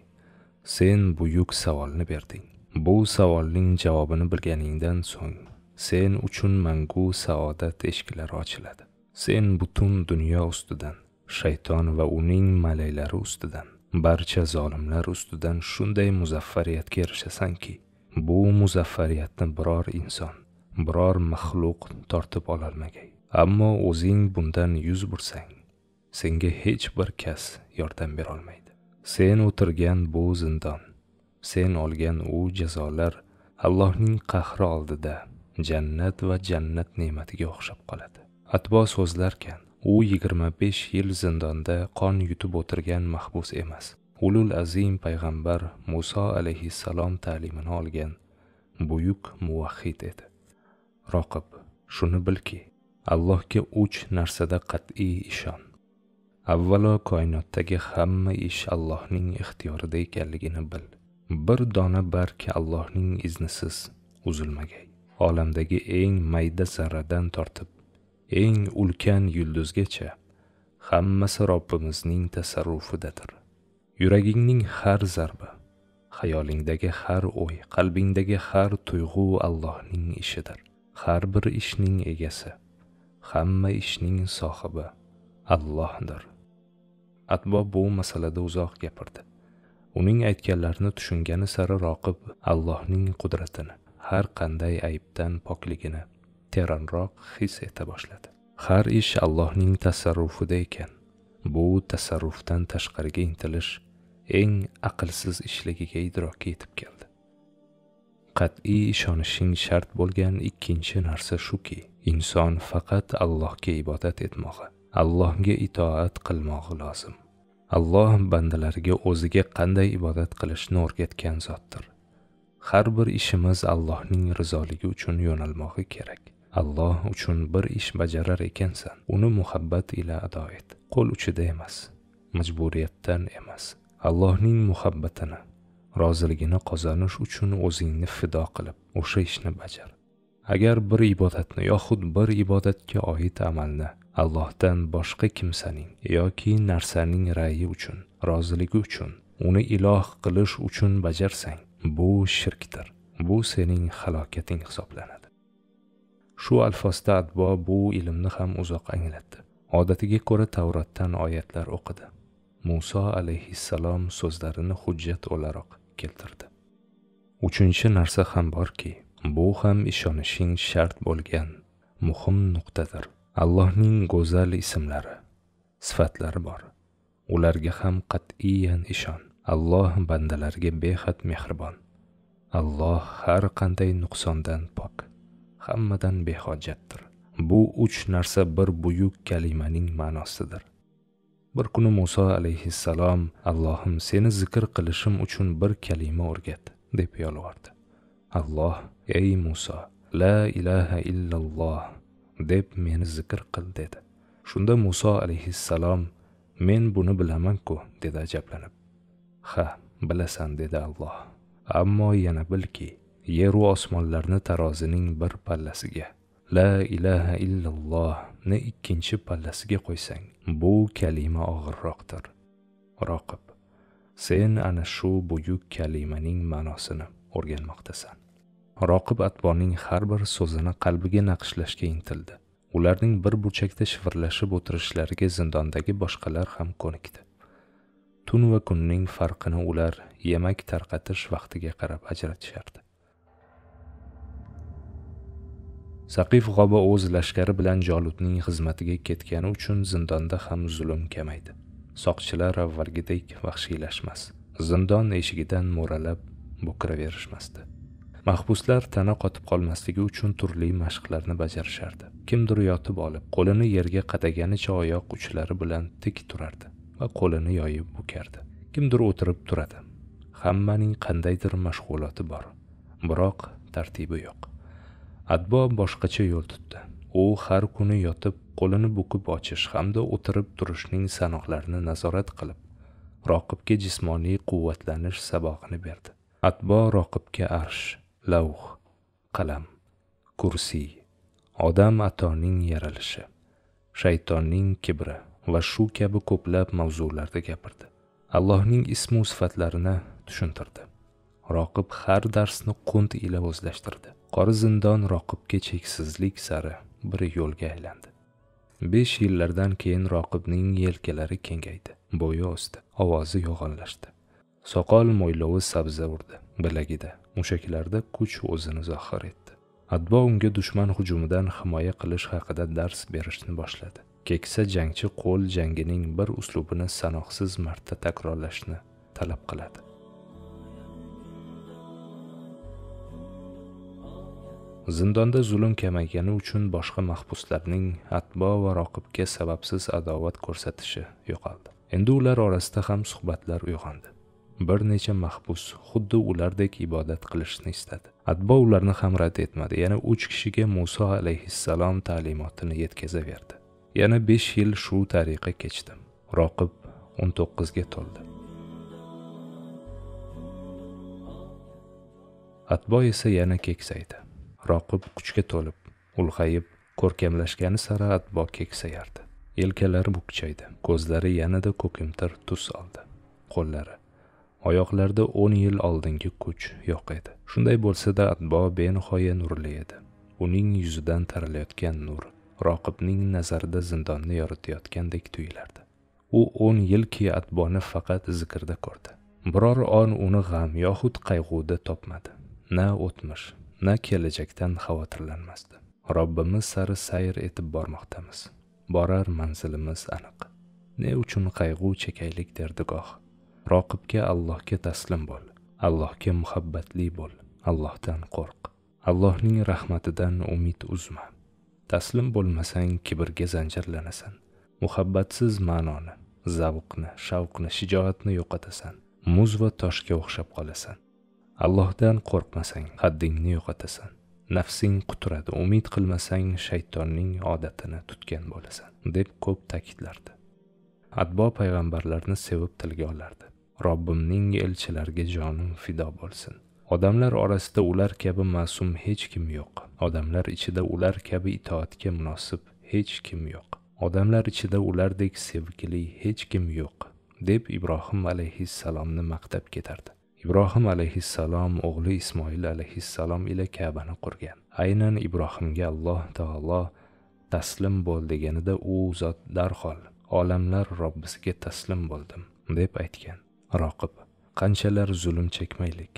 sen buyuk savolni berding. Bu savolning javobini bilganingdan so'ng sen uchun mangu saodat eshiklari ochiladi. Sen butun dunyo ustidan shayton va uning malaylari ustidan barcha zolimlar ustidan shunday muzaffariyatga erishasanki bu muzaffariyatni biror inson biror maxluq tortib ololmagay ammo o'zing bundan yuz bursang senga hech bir kas yordam berolmaydi. Sen o'tirgan bu zindon sen olgan u jazolar allohning qahri oldida jannat va jannat ne'matiga o'xshab qoladi. Atbo so'zlarkan u 25 yil zindonda qon yutib o'tirgan mahbus emas. Ulul azim payg'ambar muso alayhissalom ta'limini olgan buyuk muvahhid edi. Roqib shuni bilki allohga uch narsada qat'iy ishon. Avvalo koinotdagi hamma ish allohning ixtiyorida ekanligini bil. Bir dona barg allohning iznisiz uzilmagay. Olamdagi eng mayda zarradan tortib eng ulkan yulduzgacha hammasi robbimizning tasarrufidadir. Yuragingning har zarbi xayolingdagi har o'y qalbingdagi har tuyg'u allohning ishidir. Har bir ishning egasi hamma ishning sohibi allohdir. Atbo bu masalada uzoq gapirdi. Uning aytganlarini tushungani sari roqib allohning qudratini har qanday aybdan pokligini teranroq his eta boshladi. Har ish allohning tasarrufida ekan. Bu tasarrufdan tashqariga intilish eng aqlsiz ishligiga idroki yetib keldi. Qat'iy ishonishing shart bo'lgan ikkinchi narsa shuki inson faqat allohga ibodat etmog'i allohga itoat qilmog'i lozim. Alloh bandalariga o'ziga qanday ibodat qilishni o'rgatgan zotdir. Har bir ishimiz allohning rizoligi uchun yo'nalmog'i kerak. Alloh uchun bir ish bajarar ekansan. Uni muhabbat ila ado et. Qo'l uchida emas majburiyatdan emas. Allohning muhabbatini roziligini qozonish uchun o'zingni fido qilib o'sha ishni bajar. Agar bir ibodatni yoxud bir ibodatga oid amalni allohdan boshqa kimsaning yoki narsaning ra'yi uchun roziligi uchun uni iloh qilish uchun bajarsang bu shirkdir. Bu sening halokating hisoblanadi. Shu alfozda adbo bu ilmni ham uzoq anglatdi. Odatiga ko'ra tavratdan oyatlar o'qidi. Muso alayhissalom so'zlarini hujjat o'laroq keltirdi. Uchinchi narsa ham borki bu ham ishonishing shart bo'lgan muhim nuqtadir. Allohning go'zal ismlari sifatlari bor. Ularga ham qat'iyan ishon. Alloh bandalarga behad mehribon. Alloh har qanday nuqsondan pok. Hammadan behojatdir. Bu uch narsa bir buyuk kalimaning ma'nosidir. Bir kuni muso alayhissalom allohim seni zikr qilishim uchun bir kalima o'rgat deb yolvordi. Alloh ey muso la ilaha illalloh deb meni zikr qil dedi. Shunda muso alayhissalom men buni bilaman-ku dedi ajablanib. Ha bilasan dedi alloh. Ammo yana bilki yer osmonlarni tarozining bir pallasiga. La ilaha illalloh ni ikkinchi pallasiga qo'ysang bu kalima og'irroqdir. Roqib sen ana shu buyuk kalimaning ma'nosini o'rganmoqdasan. Roqib atborning har bir so'zini qalbiga naqshlashga intildi. Ularning bir burchakda shivirlashib o'tirishlariga zindondagi boshqalar ham ko'nikdi. Tun va kunning farqini ular yemak tarqatish vaqtiga qarab ajratishardi. Saqif g'oba o'z lashkari bilan jolutning xizmatiga ketgani uchun zindonda ham zulm kamaydi. Soqchilar avvalgidek vahshiylashmas zindon eshigidan mo'ralab bukiraverishmasdi mahbuslar tana qotib qolmasligi uchun turli mashqlarni bajarishardi. Kimdir yotib olib qo'lini yerga qadaganicha oyoq uchlari bilan tik turardi va qo'lini yoyib bukardi. Kimdir o'tirib turadi. Hammaning qandaydir mashg'uloti bor. Biroq tartibi yo'q. Adbo boshqacha yo'l tutdi. U har kuni yotib qo'lini bukib ochish hamda o'tirib turishning sanoqlarini nazorat qilib roqibga jismoniy quvvatlanish sabog'ini berdi. Atbo roqibga arsh lavh qalam kursiy odam atoning yaralishi shaytonning kibri va shu kabi ko'plab mavzularda gapirdi. Allohning ismu sifatlarini tushuntirdi. Roqib har darsni qunt ila o'zlashtirdi. Qora zindon roqibga cheksizlik sari bir yo'lga aylandi. Besh yillardan keyin roqibning yelkalari kengaydi bo'yi o'sdi ovozi yo'g'onlashdi. Soqol mo'ylovi sabza urdi bilagida mushaklarda kuch o'zini zohir etdi. Atbo unga dushman hujumidan himoya qilish haqida dars berishni boshladi. Keksa jangchi qo'l jangining bir uslubini sanoqsiz marta takrorlashni talab qiladi. Zindonda zulm kamaygani uchun boshqa mahbuslarning atbo va roqibga sababsiz adovat ko'rsatishi yo'qoldi. Endi ular orasida ham suhbatlar uyg'ondi. Bir necha mahbus xuddi ulardek ibodat qilishni istadi. Atbo ularni ham rad etmadi. Yana uch kishiga muso alayhissalom ta'limotini yetkazaverdi. Yana besh yil shu tariqa kechdi. Roqib o'n to'qqizga to'ldi. Atbo esa yana keksaydi. Roqib kuchga to'lib ulg'ayib ko'rkamlashgani sari atbo keksayardi. Yelkalari bukchaydi ko'zlari yanada ko'kimtir tus oldi. Qo'llari oyoqlarida o'n yil oldingi kuch yo'q edi. Shunday bo'lsa-da atbo benihoya nurli edi. Uning yuzidan taralayotgan nur roqibning nazarida zindonni yoritayotgandek tuyulardi. U o'n yilki atboni faqat zikrda ko'rdi. Biror on uni g'am yoxud qayg'uda topmadi. Na o'tmish na kelajakdan xavotirlanmasdi. Robbimiz sari sayr etib bormoqdamiz. Borar manzilimiz aniq. Ne uchun qayg'u chekaylik derdi goh roqibga allohga taslim bo'l. Allohga muhabbatli bo'l. Allohdan qo'rq. Allohning rahmatidan umid uzma. Taslim bo'lmasang kibrga zanjirlanasan muhabbatsiz ma'noni zavqni shavqni shijoatni yo'qotasan. Muz va toshga o'xshab qolasan. Allohdan qo'rqmasang haddingni yo'qotasan. Nafsing quturadi umid qilmasang shaytonning odatini tutgan bo'lasan deb ko'p ta'kidlardi. Atbo payg'ambarlarni sevib tilga olardi. Robbimning elchilariga jonim fido bo'lsin. Odamlar orasida ular kabi ma'sum hech kim yo'q. Odamlar ichida ular kabi itoatga munosib hech kim yo'q. Odamlar ichida ulardek sevgili hech kim yo'q deb ibrohim alayhissalomni maqtab ketardi. Ibrohim alayhissalom o'g'li ismoil alayhissalom ila kabani qurgan. Aynan ibrohimga alloh taolo taslim bo'l deganida u zot darhol olamlar robbisiga taslim bo'ldim deb aytgan. Roqib qanchalar zulm chekmaylik?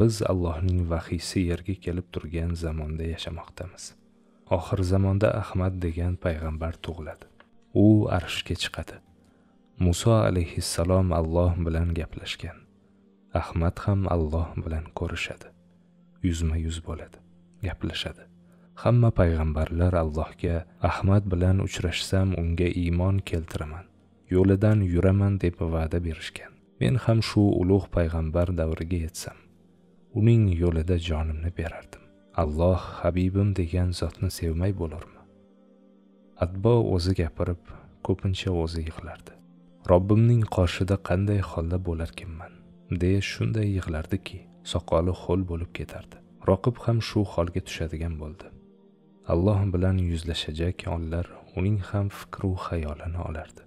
Biz allohning vahiysi yerga kelib turgan zamonda yashamoqdamiz. Oxir zamonda ahmad degan payg'ambar tug'iladi. U arshga chiqadi. Muso alayhissalom alloh bilan gaplashgan. Ahmad ham alloh bilan ko'rishadi. Yuzma yuz bo'ladi gaplashadi. Hamma payg'ambarlar allohga ahmad bilan uchrashsam unga iymon keltiraman yo'lidan yuraman deb va'da berishgan. Men ham shu ulug' payg'ambar davriga yetsam uning yo'lida jonimni berardim. Alloh habibim degan zotni sevmay bo'larmi atbo o'zi gapirib ko'pincha o'zi yig'lardi. Robbimning qoshida qanday holda bo'larkinman? Deya shunday yig'lardiki soqoli ho'l bo'lib ketardi. Roqib ham shu holga tushadigan bo'ldi. Alloh bilan yuzlashajak onlar uning ham fikru xayolini olardi.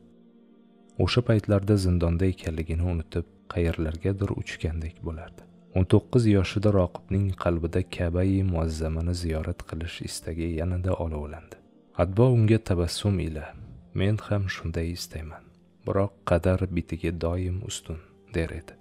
O'sha paytlarda zindonda ekanligini unutib qayerlargadir uchgandek bo'lardi. O'n to'qqiz yoshida roqibning qalbida kabai muazzamani ziyorat qilish istagi yanada olovlandi. Atbo unga tabassum ila men ham shunday istayman. Biroq qadar bitiga doim ustun der edi.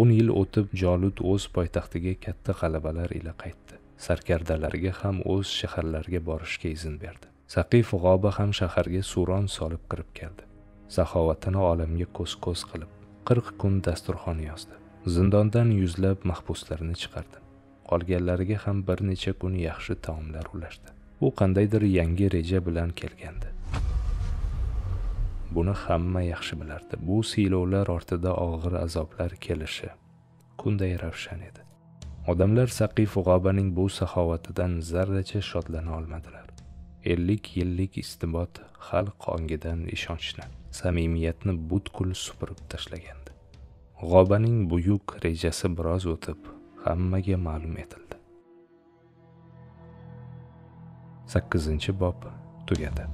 O'n yil o'tib jolut o'z poytaxtiga katta g'alabalar ila qaytdi. Sarkardalarga ham o'z shaharlariga borishga izn berdi. Saqif g'oba ham shaharga suron solib kirib keldi. Saxovatini olamga ko'z ko'z qilib qirq kun dasturxon yozdi. Zindondan yuzlab mahbuslarni chiqardi. Qolganlariga ham bir necha kun yaxshi taomlar ulashdi. U qandaydir yangi reja bilan kelgandi. Buni hamma yaxshi bilardi. Bu siylovlar ortida og'ir azoblar kelishi kunday ravshan edi. Odamlar saqif g'obaning bu saxovatidan zarracha shodlana olmadilar. Ellik yillik istibot xalq ongidan ishonchni samimiyatni butkul supurib tashlagandi. G'obaning buyuk rejasi biroz o'tib hammaga ma'lum etildi. Sakkizinchi bob tugadi.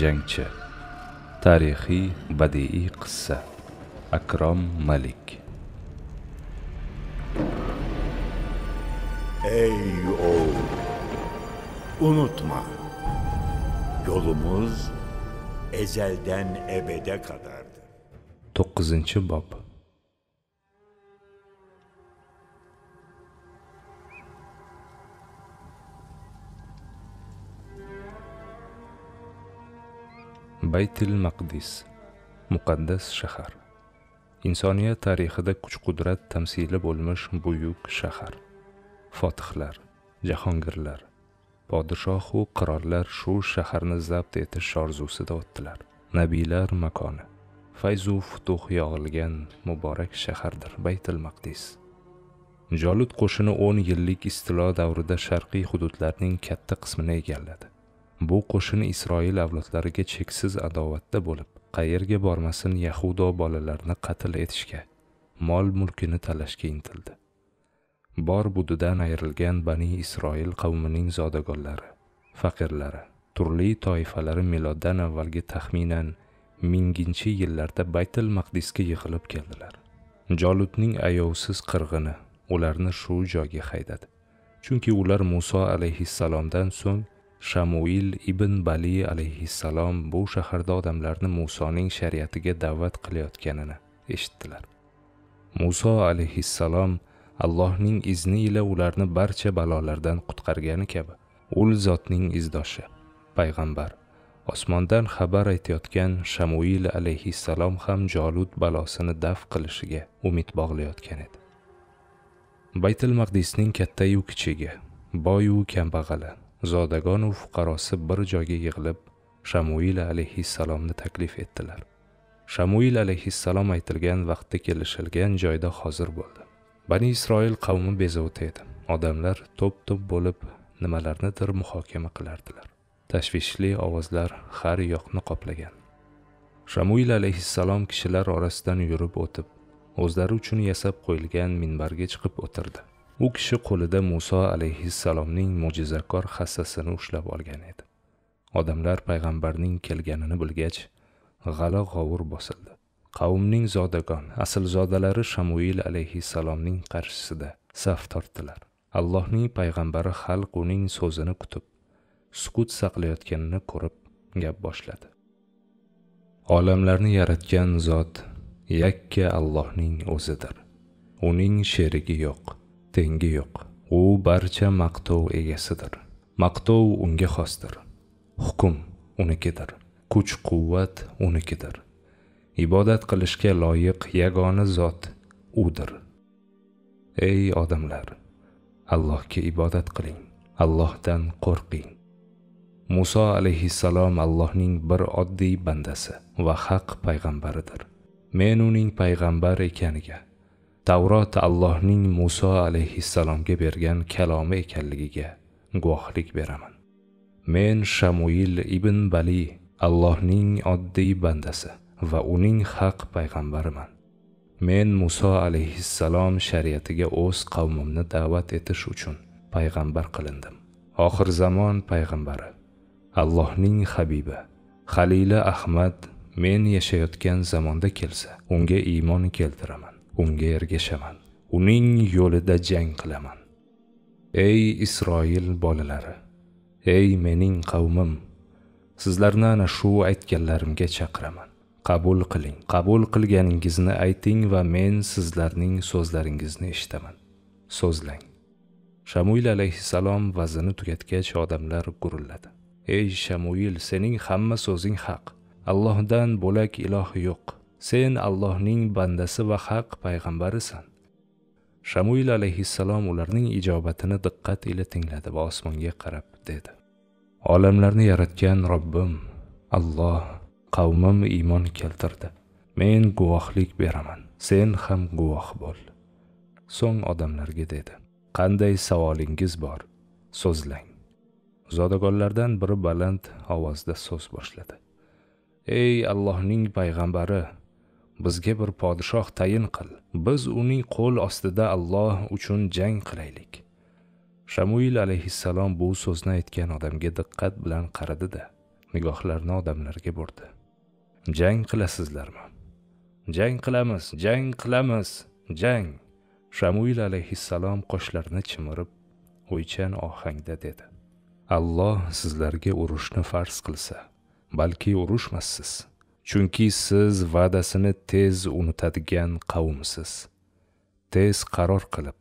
Jangchi tarixiy badiiy qissa akrom malik Ey oğul! Unutma. Yolumuz ezelden ebede kadardır. to'qqizinchi bob baytil maqdis muqaddas shahar. Insoniyat tarixida kuch qudrat tamsili bo'lmish buyuk shahar. Fotihlar jahongirlar podshohu qirollar shu shaharni zabt etish orzusida o'tdilar. Nabiylar makoni fayzu futuh yog'ilgan muborak shahardir baytil maqdis. Jolut qo'shini o'n yillik istilo davrida sharqiy hududlarning katta qismini egalladi. Bu qo'shin isroil avlodlariga cheksiz adovatda bo'lib qayerga bormasin yahudo bolalarni qatl etishga mol mulkini talashga intildi. Bor budidan ayrilgan bani isroil qavmining zodagonlari faqirlari turli toifalari miloddan avvalgi taxminan minginchi yillarda baytil maqdisga yig'ilib keldilar. Jolutning ayovsiz qirg'ini ularni shu joyga haydadi. Chunki ular muso alayhissalomdan so'ng shamuil ibn bali alayhissalom bu shaharda odamlarni musoning shariatiga da'vat qilayotganini eshitdilar. Muso alayhissalom allohning izni ila ularni barcha balolardan qutqargani kabi ul zotning izdoshi. Payg'ambar osmondan xabar aytayotgan shamuil alayhissalom ham jolut balosini daf qilishiga umid bog'layotgan edi. Baytil maqdisning kattayu kichigi boyu kambag'ali zodagonu fuqarosi bir joyga yig'ilib shamuil alayhissalomni taklif etdilar. Shamuil alayhissalom aytilgan vaqtda kelishilgan joyda hozir bo'ldi. Bani isroil qavmi bezovta edi. Odamlar to'p to'p bo'lib nimalarnidir muhokama qilardilar. Tashvishli ovozlar har yoqni qoplagan. Shamuil alayhissalom kishilar orasidan yurib o'tib o'zlari uchun yasab qo'yilgan minbarga chiqib o'tirdi. U kishi qo'lida muso alayhissalomning mo'jizakor hassasini ushlab olgan edi. Odamlar payg'ambarning kelganini bilgach g'ala g'ovur bosildi. Qavmning zodagon aslzodalari shamuil alayhissalomning qarshisida saf tortdilar. Allohning payg'ambari xalq uning so'zini kutib sukut saqlayotganini ko'rib gap boshladi. Olamlarni yaratgan zot yakka allohning o'zidir. Uning sherigi yo'q. Tengi yo'q. U barcha maqtov egasidir. Maqtov unga xosdir. Hukm unikidir. Kuch quvvat unikidir. Ibodat qilishga loyiq yagona zot udir. Ey odamlar allohga ibodat qiling. Allohdan qo'rqing. Muso alayhissalom allohning bir oddiy bandasi va haq payg'ambaridir. Men uning payg'ambar ekaniga tavrot allohning muso alayhissalomga bergan kalomi ekanligiga guvohlik beraman. Men shamuil ibn bali allohning oddiy bandasi va uning haq payg'ambariman. Men muso alayhissalom shariatiga o'z qavmimni da'vat etish uchun payg'ambar qilindim. Oxir zamon payg'ambari allohning habibi halila ahmad men yashayotgan zamonda kelsa unga iymon keltiraman. Unga ergashaman. Uning yo'lida jang qilaman. Ey isroil bolalari ey mening qavmim sizlarni ana shu aytganlarimga chaqiraman. Qabul qiling qabul qilganingizni ayting va men sizlarning so'zlaringizni eshitaman. So'zlang. Shamuil alayhissalom vazini tugatgach odamlar gurilladi ey shamuil sening hamma so'zing haq. Allohdan bo'lak iloh yo'q. Sen allohning bandasi va haq payg'ambarisan. Shamuil alayhissalom ularning ijobatini diqqat ila tingladi va osmonga qarab dedi. Olamlarni yaratgan robbim alloh qavmim iymon keltirdi. Men guvohlik beraman. Sen ham guvoh bo'l. So'ng odamlarga dedi. Qanday savolingiz bor? So'zlang. Zodagonlardan biri baland ovozda so'z boshladi. Ey allohning payg'ambari bizga bir podshoh tayin qil. Biz uning qo'l ostida alloh uchun jang qilaylik. Shamuil alayhissalom bu so'zni aytgan odamga diqqat bilan qaradida nigohlarini odamlarga burdi. Jang qilasizlarmi? Jang qilamiz jang qilamiz jang! Shamuil alayhissalom qoshlarini chimirib o'ychan ohangda dedi. Alloh sizlarga urushni farz qilsa balki urushmassiz. Chunki siz va'dasini tez unutadigan qavmsiz. Tez qaror qilib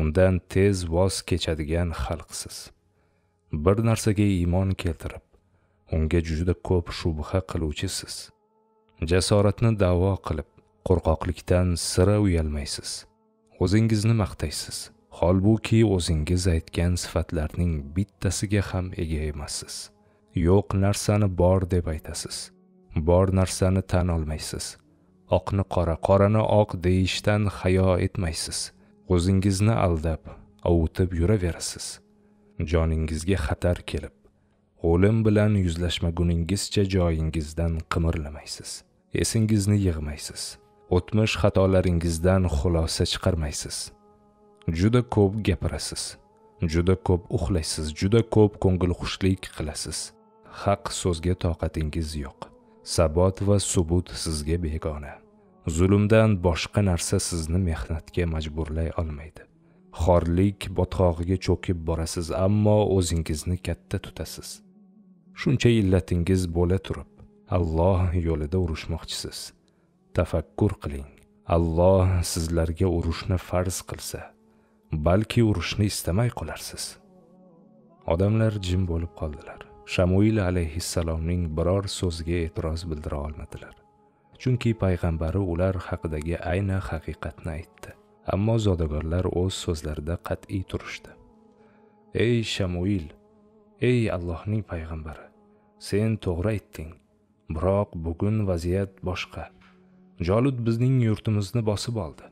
undan tez voz kechadigan xalqsiz. Bir narsaga iymon keltirib unga juda ko'p shubha qiluvchisiz. Jasoratni da'vo qilib qo'rqoqlikdan sira uyalmaysiz. O'zingizni maqtaysiz. Holbuki o'zingiz aytgan sifatlarning bittasiga ham ega emassiz. Yo'q narsani bor deb aytasiz. Bor narsani tan olmaysiz. Oqni qora qorani oq deyishdan hayo etmaysiz. O'zingizni aldab ovutib yuraverasiz. Joningizga xatar kelib o'lim bilan yuzlashmaguningizcha joyingizdan qimirlamaysiz. Esingizni yig'maysiz. O'tmish xatolaringizdan xulosa chiqarmaysiz. Juda ko'p gapirasiz. Juda ko'p uxlaysiz. Juda ko'p ko'ngilxushlik qilasiz. Haq so'zga toqatingiz yo'q. Sabot va subut sizga begona. Zulmdan boshqa narsa sizni mehnatga majburlay olmaydi. Xorlik botqog'iga cho'kib borasiz ammo o'zingizni katta tutasiz. Shuncha illatingiz bo'la turib alloh yo'lida urushmoqchisiz. Tafakkur qiling alloh sizlarga urushni farz qilsa balki urushni istamay qolarsiz. Odamlar jim bo'lib qoldilar. Shamuil alayhissalomning biror so'ziga e'tiroz bildira olmadilar. Chunki payg'ambari ular haqidagi ayni haqiqatni aytdi. Ammo zodagonlar o'z so'zlarida qat'iy turishdi. Ey shamuil ey allohning payg'ambari sen to'g'ri aytding. Biroq bugun vaziyat boshqa. Jolud bizning yurtimizni bosib oldi.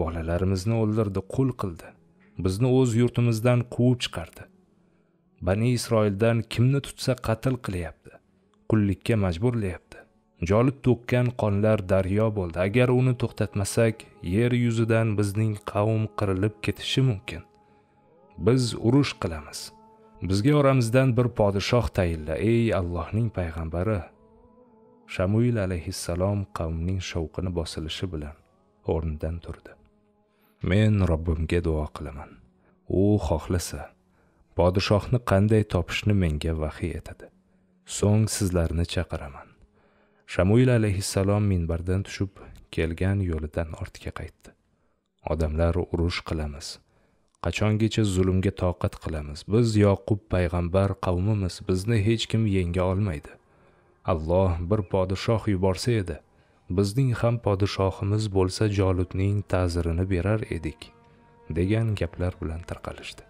Bolalarimizni o'ldirdi qul qildi. Bizni o'z yurtimizdan quvib chiqardi. Bani isroildan kimni tutsa qatl qilyapti qullikka majburlayapti jolib to'kkan qonlar daryo bo'ldi. Agar uni to'xtatmasak yer yuzidan bizning qavm qirilib ketishi mumkin. Biz urush qilamiz. Bizga oramizdan bir podshoh tayinla ey allohning payg'ambari shamuil alayhissalom qavmning shovqini bosilishi bilan o'rnidan turdi. Men robbimga duo qilaman. U xohlasa podshohni qanday topishni menga vahiy etadi. So'ng sizlarni chaqiraman. Shamuil alayhissalom minbardan tushib kelgan yo'lidan ortga qaytdi. Odamlar urush qilamiz. Qachongacha zulmga toqat qilamiz? Biz yoqub payg'ambar qavmimiz. Bizni hech kim yenga olmaydi. Alloh bir podshoh yuborsa edi bizning ham podshohimiz bo'lsa jolutning ta'zirini berar edik degan gaplar bilan tarqalishdi.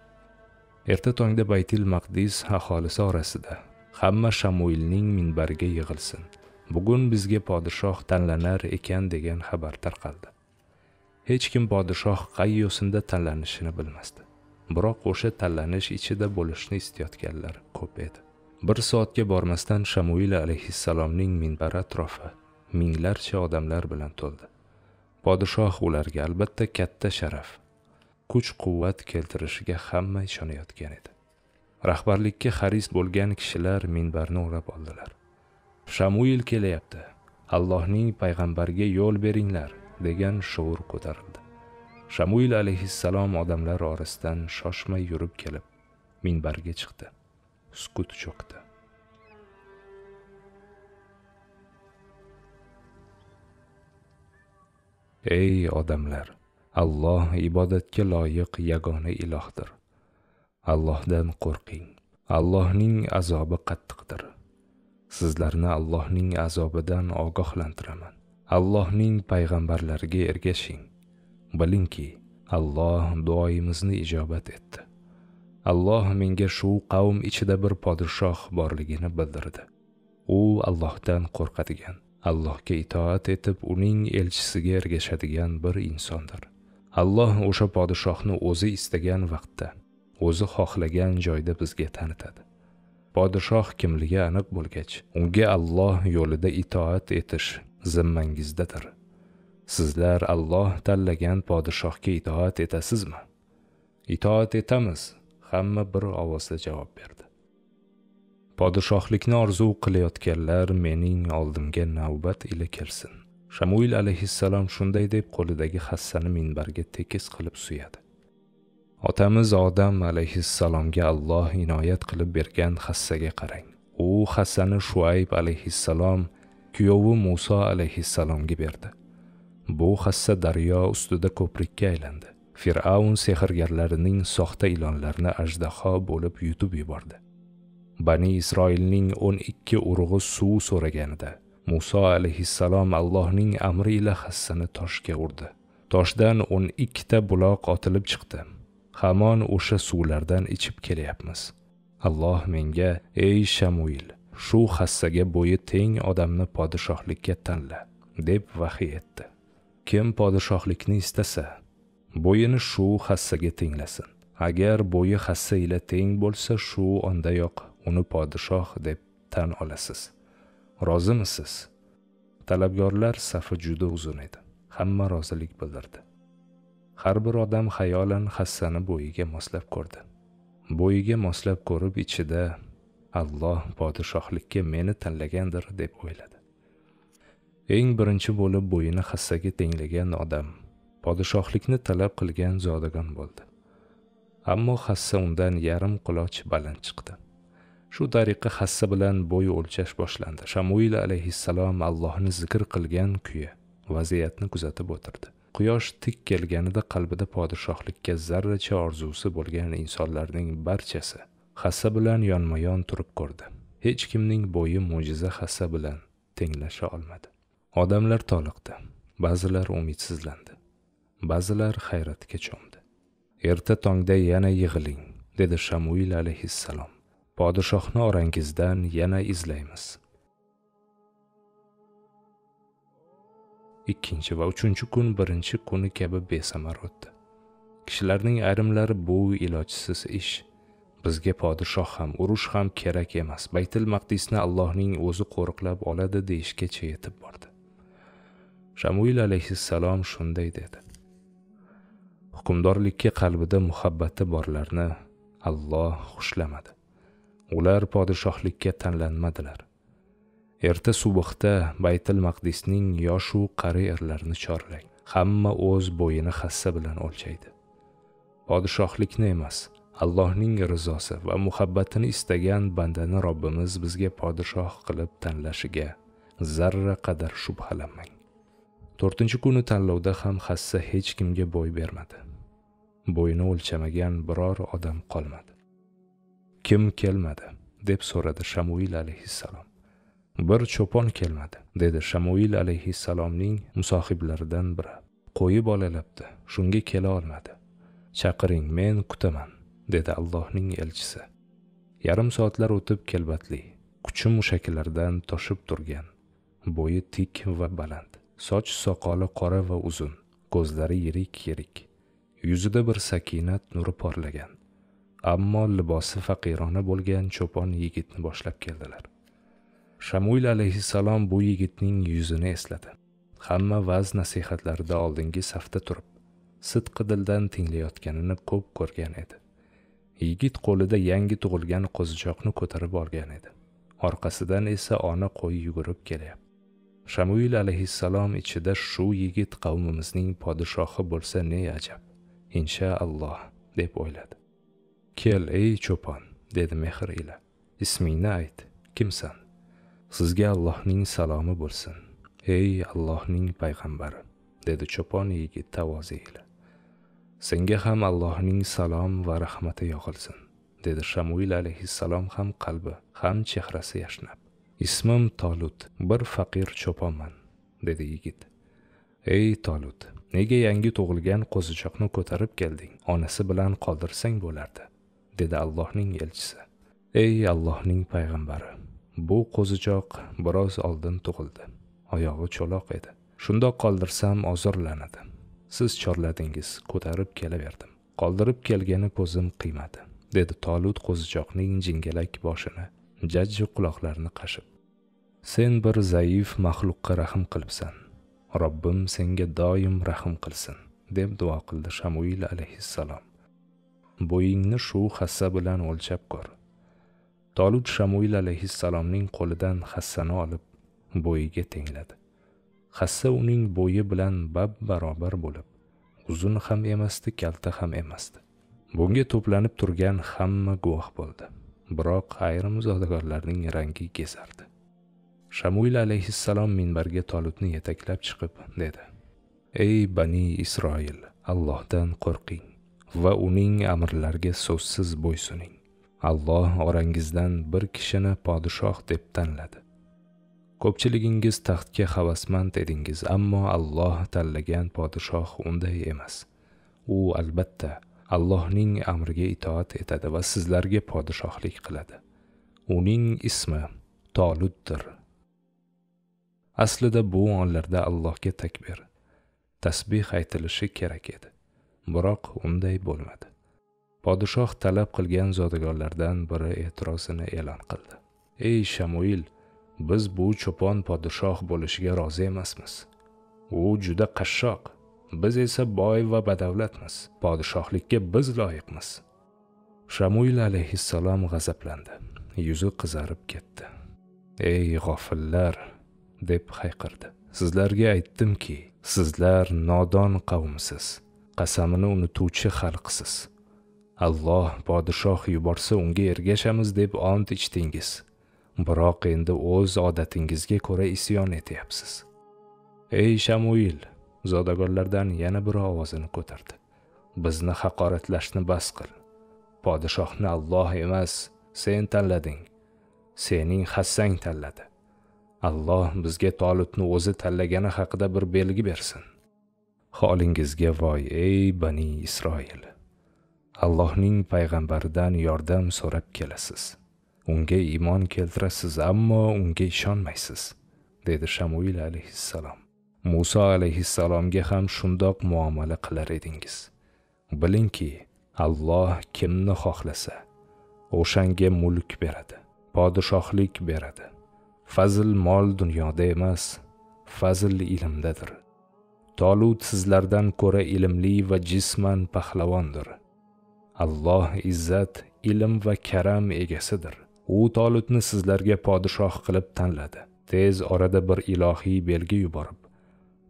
Erta tongda baytil maqdis aholisi orasida hamma shamuilning minbariga yig'ilsin. Bugun bizga podshoh tanlanar ekan degan xabar tarqaldi. Hech kim podshoh qay yo'sinda tanlanishini bilmasdi. Biroq o'sha tanlanish ichida bo'lishni istayotganlar ko'p edi. Bir soatga bormasdan shamuil alayhissalomning minbari atrofi minglarcha odamlar bilan to'ldi. Podshoh ularga albatta katta sharaf kuch quvvat keltirishiga hamma ishonayotgan edi. Rahbarlikka haris bo'lgan kishilar minbarni o'rab oldilar. Shamuil kelyapti. Allohning payg'ambariga yo'l beringlar degan shovur ko'tarildi. Shamuil alayhissalom odamlar orasidan shoshmay yurib kelib minbarga chiqdi. Sukut cho'kdi ey odamlar! Alloh ibodatga loyiq yagona ilohdir. Allohdan qo'rqing. Allohning azobi qattiqdir. Sizlarni allohning azobidan ogohlantiraman. Allohning payg'ambarlariga ergashing. Bilingki alloh duoyimizni ijobat etdi. Alloh menga shu qavm ichida bir podshoh borligini bildirdi. U allohdan qo'rqadigan allohga itoat etib uning elchisiga ergashadigan bir insondir. Alloh o'sha podshohni o'zi istagan vaqtda o'zi xohlagan joyda bizga tanitadi. Podshoh kimligi aniq bo'lgach unga alloh yo'lida itoat etish zimmangizdadir. Sizlar alloh tanlagan podshohga itoat etasizmi? Itoat etamiz hamma bir ovozda javob berdi. Podshohlikni orzu qilayotganlar mening oldimga navbat ila kelsin. Shamuil alayhissalom shunday deb qo'lidagi hassani minbarga tekis qilib suyadi. Otamiz odam alayhissalomga alloh inoyat qilib bergan hassaga qarang. U hassani shuayb alayhissalom kuyovi muso alayhissalomga berdi. Bu hassa daryo ustida ko'prikka aylandi. Fir'avn sehrgarlarining soxta ilonlarini ajdaho bo'lib yutib yubordi. Bani isroilning o'n ikki urug'i suv so'raganida muso alayhissalom allohning amri ila hassani toshga urdi. Toshdan o'n ikkita buloq otilib chiqdi. Hamon o'sha suvlardan ichib kelyapmiz. Alloh menga ey shamuil shu hassaga bo'yi teng odamni podshohlikka tanla deb vahiy etdi. Kim podshohlikni istasa bo'yini shu hassaga tenglasin. Agar bo'yi hassa ila teng bo'lsa shu ondayoq uni podshoh deb tan olasiz. Rozimisiz? Talabgorlar safi juda uzun edi. Hamma rozilik bildirdi. Har bir odam xayolan hassani bo'yiga moslab ko'rdi. Bo'yiga moslab ko'rib ichida alloh podshohlikka meni tanlagandir deb o'yladi. Eng birinchi bo'lib bo'yini hassaga tenglagan odam podshohlikni talab qilgan zodagon bo'ldi. Ammo hassa undan yarim quloch baland chiqdi. Shu tariqa hassa bilan bo'y o'lchash boshlandi. Shamuil alayhissalom allohni zikr qilgan kuyi vaziyatni kuzatib o'tirdi. Quyosh tik kelganida qalbida podshohlikka zarracha orzusi bo'lgan insonlarning barchasi hassa bilan yonma yon turib ko'rdi. Hech kimning bo'yi mo'jiza hassa bilan tenglasha olmadi. Odamlar toliqdi ba'zilar umidsizlandi ba'zilar hayratga cho'mdi. Erta tongda yana yig'iling dedi shamuil alayhissalom. Podshohni orangizdan yana izlaymiz. Ikkinchi va uchinchi kun birinchi kuni kabi besamar o'tdi. Kishilarning ayrimlari bu ilojsiz ish. Bizga podshoh ham urush ham kerak emas. Baytil maqdisni allohning o'zi qo'riqlab oladi deyishgacha yetib bordi. Shamuil alayhissalom shunday dedi. Hukmdorlikka qalbida muhabbati borlarni alloh xushlamadi ular podshohlikka tanlanmadilar. Erta subhda baytil maqdisning yoshu qari erlarini chorlang. Hamma o'z bo'yini hassa bilan o'lchaydi. Podshohlikni emas allohning rizosi va muhabbatini istagan bandani robbimiz bizga podshoh qilib tanlashiga zarra qadar shubhalanmang. To'rtinchi kuni tanlovda ham hassa hech kimga bo'y bermadi. Bo'yni o'lchamagan biror odam qolmadi. Kim kelmadi? deb so'radi shamuil alayhissalom. Bir cho'pon kelmadi dedi shamuil alayhissalomning musohiblaridan biri. Qo'yi bolalabdi shunga kela olmadi. Chaqiring men kutaman dedi allohning elchisi. Yarim soatlar o'tib kelbatli kuchi mushaklardan toshib turgan. Bo'yi tik va baland soch soqoli qora va uzun ko'zlari yirik yirik yuzida bir sakinat nuri porlagan. Ammo libosi faqirona bo'lgan cho'pon yigitni boshlab keldilar. Shamuil alayhissalom bu yigitning yuzini esladi. Hamma vaz nasihatlarida oldingi safda turib sidqi dildan tinglayotganini ko'p ko'rgan edi. Yigit qo'lida yangi tug'ilgan qo'zichoqni ko'tarib olgan edi. Orqasidan esa ona qo'y yugurib kelyapti. Shamuil alayhissalom ichida shu yigit qavmimizning podshohi bo'lsa ne ajab inshaalloh deb o'yladi. Kel ey cho'pon dedi mehr ila ismingni ayt kimsan? Sizga allohning salomi bo'lsin. Ey allohning payg'ambari dedi cho'pon yigit tavoze ila. Senga ham allohning salom va rahmati yog'ilsin dedi shamuil alayhissalom ham qalbi ham chehrasi yashnab. Ismim tolut bir faqir cho'ponman dedi yigit. Ey tolut nega yangi tug'ilgan qo'zichoqni ko'tarib kelding? Onasi bilan qoldirsang bo'lardi. Dedi allohning elchisi. Ey allohning payg'ambari bu qo'zichoq biroz oldin tug'ildi. Oyog'i cho'loq edi. Shundoq qoldirsam ozorlanadi siz chorladingiz ko'tarib kelaverdim. Qoldirib kelgani ko'zim qiymadi dedi tolut qo'zichoqning jingalak boshini jajji quloqlarini qashib. Sen bir zaif maxluqqa rahm qilibsan. Robbim senga doim rahm qilsin deb duo qildi shamuil alayhissalom. Bo'yingni shu hassa bilan o'lchab ko'r. Tolut shamuil alayhissalomning qo'lidan hassani olib bo'yiga tengladi. Hassa uning bo'yi bilan bab barobar bo'lib uzun ham emasdi kalta ham emasdi. Bunga to'planib turgan hamma guvoh bo'ldi. Biroq ayrim zodagonlarning rangi kesardi shamuil alayhissalom minbarga tolutni yetaklab chiqib dedi. Ey bani isroil allohdan qo'rqing. Va uning amrlariga so'zsiz bo'ysuning alloh orangizdan bir kishini podshoh deb tanladi. Ko'pchiligingiz taxtga havasmand edingiz ammo alloh tanlagan podshoh unday emas. U albatta allohning amriga itoat etadi va sizlarga podshohlik qiladi. Uning ismi toluddir aslida bu onlarda allohga takbir tasbih aytilishi kerak edi. Biroq unday bo'lmadi. Podshoh talab qilgan zodagonlardan biri e'tirozini e'lon qildi. Ey shamuil biz bu cho'pon podshoh bo'lishiga rozi emasmiz. U juda qashshoq. Biz esa boy va badavlatmiz. Podshohlikka biz loyiqmiz. Shamuil alayhissalom g'azablandi. Yuzi qizarib ketdi. Ey g'ofillar deb hayqirdi. Sizlarga aytdimki sizlar nodon qavmsiz. Qasamini unutuvchi xalqsiz. Alloh podshoh yuborsa unga ergashamiz deb ont ichdingiz. Biroq endi o'z odatingizga ko'ra isyon etyapsiz. Ey shamuil zodagonlardan yana biri ovozini ko'tardi. Bizni haqoratlashni bas qil. Podshohni alloh emas sen tanlading. Sening hassang tanladi. Alloh bizga tolutni o'zi tanlagani haqida bir belgi bersin. Holingizga voy ey bani isroil. Allohning payg'ambaridan yordam so'rab kelasiz. Unga iymon keltirasiz ammo unga ishonmaysiz dedi shamuil alayhissalom. Muso alayhissalomga ham shundoq muomala qilar edingiz. Bilingki alloh kimni xohlasa o'shanga mulk beradi podshohlik beradi. Fazl mol dunyoda emas fazl ilmdadir. Tolut sizlardan ko'ra ilmli va jisman pahlavondir alloh izzat ilm va karam egasidir. U tolutni sizlarga podshoh qilib tanladi. Tez orada bir ilohiy belgi yuborib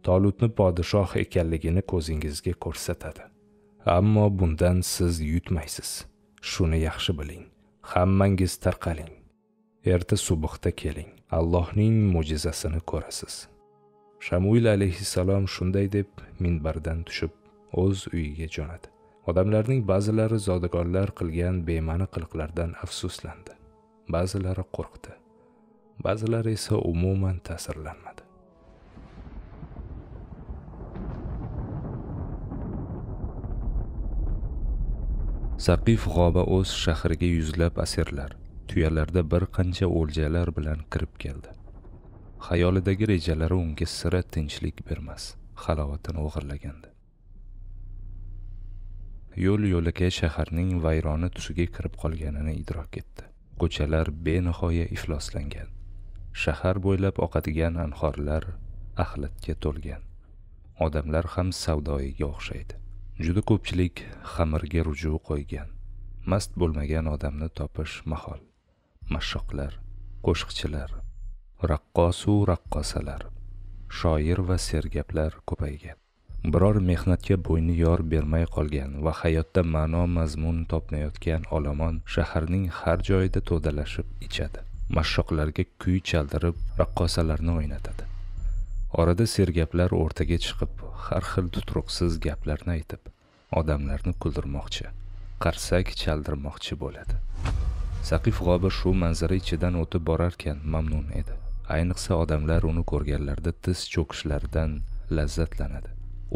tolutni podshoh ekanligini ko'zingizga ko'rsatadi. Ammo bundan siz yutmaysiz. Shuni yaxshi biling. Hammangiz tarqaling. Erta subhda keling. Allohning mo'jizasini ko'rasiz. Shamuil alayhissalom shunday deb minbardan tushib o'z uyiga jo'nadi. Odamlarning ba'zilari zodagonlar qilgan bema'ni qiliqlardan afsuslandi. Ba'zilari qo'rqdi. Ba'zilari esa umuman ta'sirlanmadi. Saqif g'oba o'z shahriga yuzlab asirlar. Tuyalarda bir qancha o'ljalar bilan kirib keldi. Xayolidagi rejalari unga sira tinchlik bermas halovatini o'g'irlagandi. Yo'l yo'lakay shaharning vayrona tusiga kirib qolganini idrok etdi. Ko'chalar benihoya ifloslangan. Shahar bo'ylab oqadigan anhorlar axlatga to'lgan. Odamlar ham savdoyiga o'xshaydi. Juda ko'pchilik xamirga ruju qo'ygan. Mast bo'lmagan odamni topish mahol. Mashshoqlar qo'shiqchilar raqqosu raqqosalar shoir va sergaplar ko'paygan. Biror mehnatga bo'yni yor bermay qolgan va hayotda ma'no mazmun topmayotgan olomon shaharning har joyida to'dalashib ichadi. Mashshoqlarga kuy chaldirib raqqosalarni o'ynatadi. Orada sergaplar o'rtaga chiqib har xil tuturuqsiz gaplarni aytib odamlarni kuldirmoqchi qarsak chaldirmoqchi bo'ladi. Saqif g'oba shu manzara ichidan o'tib borarkan mamnun edi. Ayniqsa odamlar uni ko'rganlarida tiz cho'kishlaridan lazzatlanadi.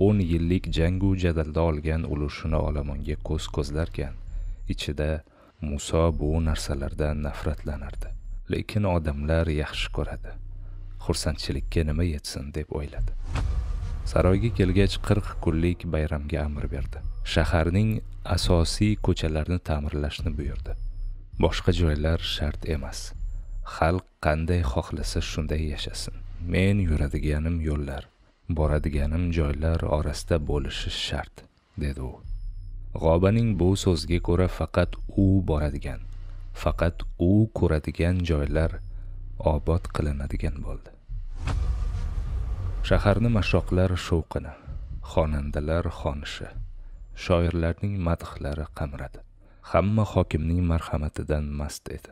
O'n yillik jangu jadalda olgan ulushini olomonga ko'z ko'zlarkan ichida muso bu narsalardan nafratlanardi. Lekin odamlar yaxshi ko'radi. Xursandchilikka nima yetsin deb o'yladi. Saroyga kelgach qirq kunlik bayramga amr berdi. Shaharning asosiy ko'chalarini ta'mirlashni buyurdi. Boshqa joylar shart emas. Xalq qanday xohlasa shunday yashasin. Men yuradiganim yo'llar boradiganim joylar orasida bo'lishi shart dedi u. G'obaning bu so'ziga ko'ra faqat u boradigan faqat u ko'radigan joylar obod qilinadigan bo'ldi. Shaharni mashoqlar shovqini xonandalar xonishi shoirlarning madhlari qamradi. Hamma hokimning marhamatidan mast edi.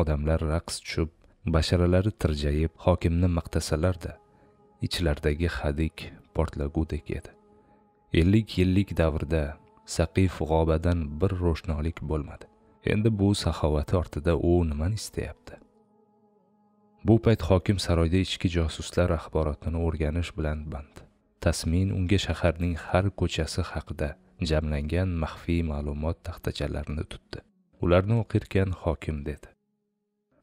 Odamlar raqs tushib basharalari tirjayib hokimni maqtasalarda ichlaridagi hadik portlagudek edi. Ellik yillik davrda saqif g'obadan bir ro'shnolik bo'lmadi. Endi bu saxovati ortida u nimani istayapti? Bu payt hokim saroyda ichki josuslar axborotini o'rganish bilan band. Tasmin unga shaharning har ko'chasi haqida jamlangan maxfiy ma'lumot taxtachalarini tutdi. Ularni o'qirkan hokim dedi.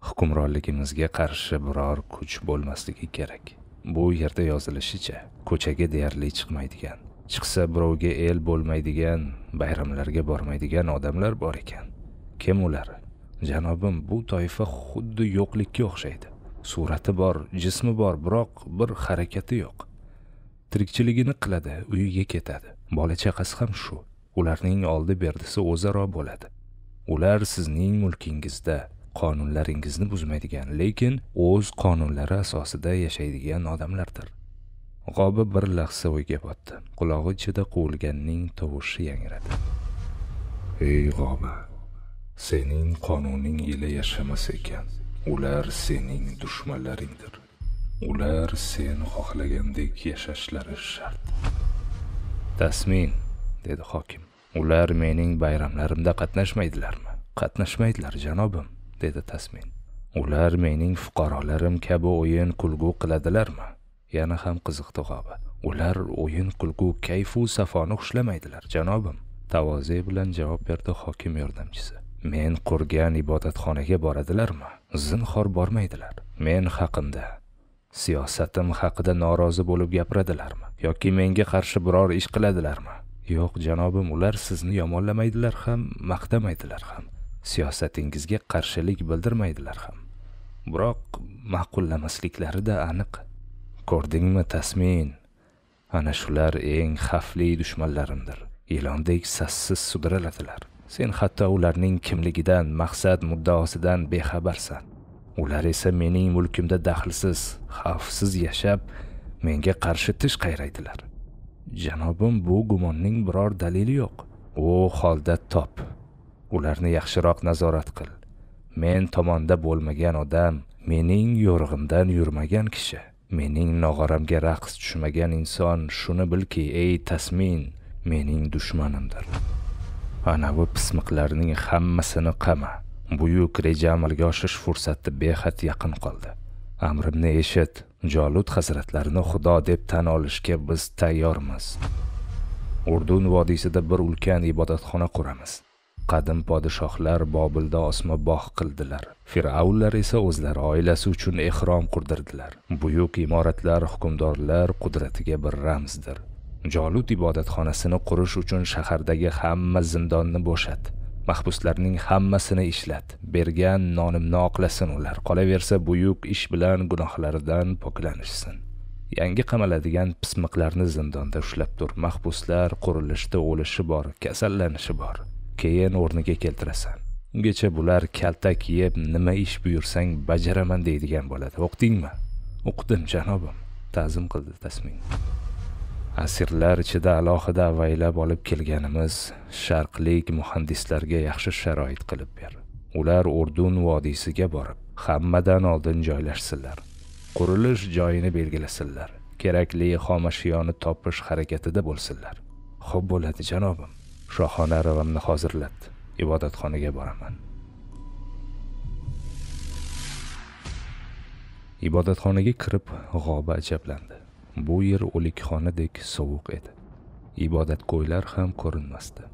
Hukmronligimizga qarshi biror kuch bo'lmasligi kerak. Bu yerda yozilishicha ko'chaga deyarli chiqmaydigan chiqsa birovga el bo'lmaydigan bayramlarga bormaydigan odamlar bor ekan. Kim ular? Janobim bu toifa xuddi yo'qlikka o'xshaydi. Surati bor jismi bor biroq bir harakati yo'q. Tirikchiligini qiladi uyiga ketadi. Bola chaqasi ham shu. Ularning oldi berdisi o'zaro bo'ladi. Ular sizning mulkingizda. Qonunlaringizni buzmaydigan lekin o'z qonunlari asosida yashaydigan odamlardir. G'obi bir lahza o'yga botdi. Qulog'i ichida quvilganning tovushi yangradi. Ey g'oba sening qonuning ila yashamas ekan. Ular sening dushmanlaringdir. Ular sen xohlagandek yashashlari shart. Tasmin dedi hokim. Ular mening bayramlarimda qatnashmaydilarmi? Qatnashmaydilar janobim. Dedi tasmin. Ular mening fuqarolarim kabi o'yin kulgu qiladilarmi? Yana ham qiziqdi g'oba. Ular o'yin kulgu kayfu safoni xushlamaydilar janobim. Tavoze bilan javob berdi hokim yordamchisi. Men qurgan ibodatxonaga boradilarmi? Zinhor bormaydilar. Men haqimda. Siyosatim haqida norozi bo'lib gapiradilarmi? Yoki menga qarshi biror ish qiladilarmi? Yo'q janobim ular sizni yomonlamaydilar ham maqtamaydilar ham. Siyosatingizga qarshilik bildirmaydilar ham. Biroq ma'qullamasliklarida aniq. Ko'rdingmi tasmin? Ana shular eng xavfli dushmanlarimdir. Ilondek sassiz sudraladilar. Sen hatto ularning kimligidan maqsad muddaosidan bexabarsan. Ular esa mening mulkimda daxlsiz xavfsiz yashab menga qarshi tish qayraydilar. Janobim bu gumonning biror dalili yo'q. U holda top. Ularni yaxshiroq nazorat qil. Men tomonda bo'lmagan odam mening yo'rig'imdan yurmagan kishi mening nog'oramga raqs tushmagan inson shuni bilki ey tasmin mening dushmanimdir. Anavi pismiqlarning hammasini qama. Buyuk reja amalga oshirish fursati behad yaqin qoldi. Amrimni eshit jolut hazratlarini xudo deb tan olishga biz tayyormiz. Urdun vodiysida bir ulkan ibodatxona quramiz. Qadim podshohlar bobilda osma bog' qildilar. Fir'avnlar esa o'zlari oilasi uchun ehrom qurdirdilar. Buyuk imoratlar hukmdorlar qudratiga bir ramzdir. Jolut ibodatxonasini qurish uchun shahardagi hamma zindonni bo'shat. Mahbuslarning hammasini ishlat. Bergan nonimni oqlasin ular. Qolaversa buyuk ish bilan gunohlaridan poklanishsin. Yangi qamaladigan pismiqlarni zindonda ushlab tur. Mahbuslar qurilishda o'lishi bor kasallanishi bor. Keyin o'rniga keltirasan. Ungacha bular kaltak yeb nima ish buyursang bajaraman deydigan bo'ladi. O'qdingmi? O'qidim janobim. Ta'zim qildi tasmin asirlar ichida alohida avaylab olib kelganimiz sharqlik muhandislarga yaxshi sharoit qilib ber. Ular urdun vodiysiga borib hammadan oldin joylashsinlar. Qurilish joyini belgilasinlar. Kerakli xomashyoni topish harakatida bo'lsinlar. Xo'p bo'ladi janobim. Shohona aravamni hozirlat. Ibodatxonaga boraman. Ibodatxonaga kirib g'oba ajablandi. Bu yer o'likxonadek sovuq edi. Ibodatgo'ylar ham ko'rinmasdi.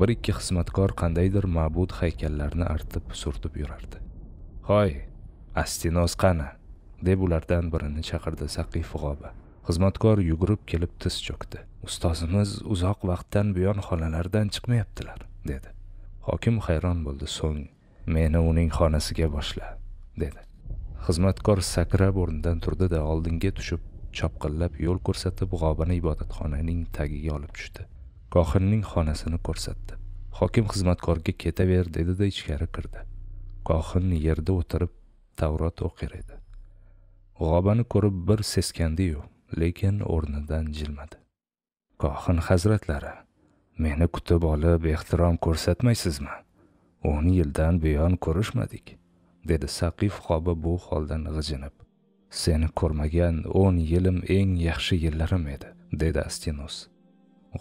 Bir ikki xizmatkor qandaydir ma'bud haykallarni artib surtib yurardi. Hoy astinoz qani deb ulardan birini chaqirdi saqif g'oba. Xizmatkor yugurib kelib tiz cho'kdi. Ustozimiz uzoq vaqtdan buyon xonalardan chiqmayaptilar dedi. Hokim hayron bo'ldi. So'ng meni uning xonasiga boshla dedi. Xizmatkor sakrab o'rnidan turdi da oldinga tushib chopqillab yo'l ko'rsatib g'obani ibodatxonaning tagiga olib tushdi. Kohinning xonasini ko'rsatdi. Hokim xizmatkorga ketaver dedi da ichkari kirdi. Kohin yerda o'tirib tavrot o'qir edi. G'obani ko'rib bir seskandiyu lekin o'rnidan jilmadi. Kohin hazratlari meni kutib olib ehtirom ko'rsatmaysizmi? O'n yildan buyon ko'rishmadik dedi saqif qobi bu holdan g'ijinib. Seni ko'rmagan o'n yilim eng yaxshi yillarim edi dedi astinos.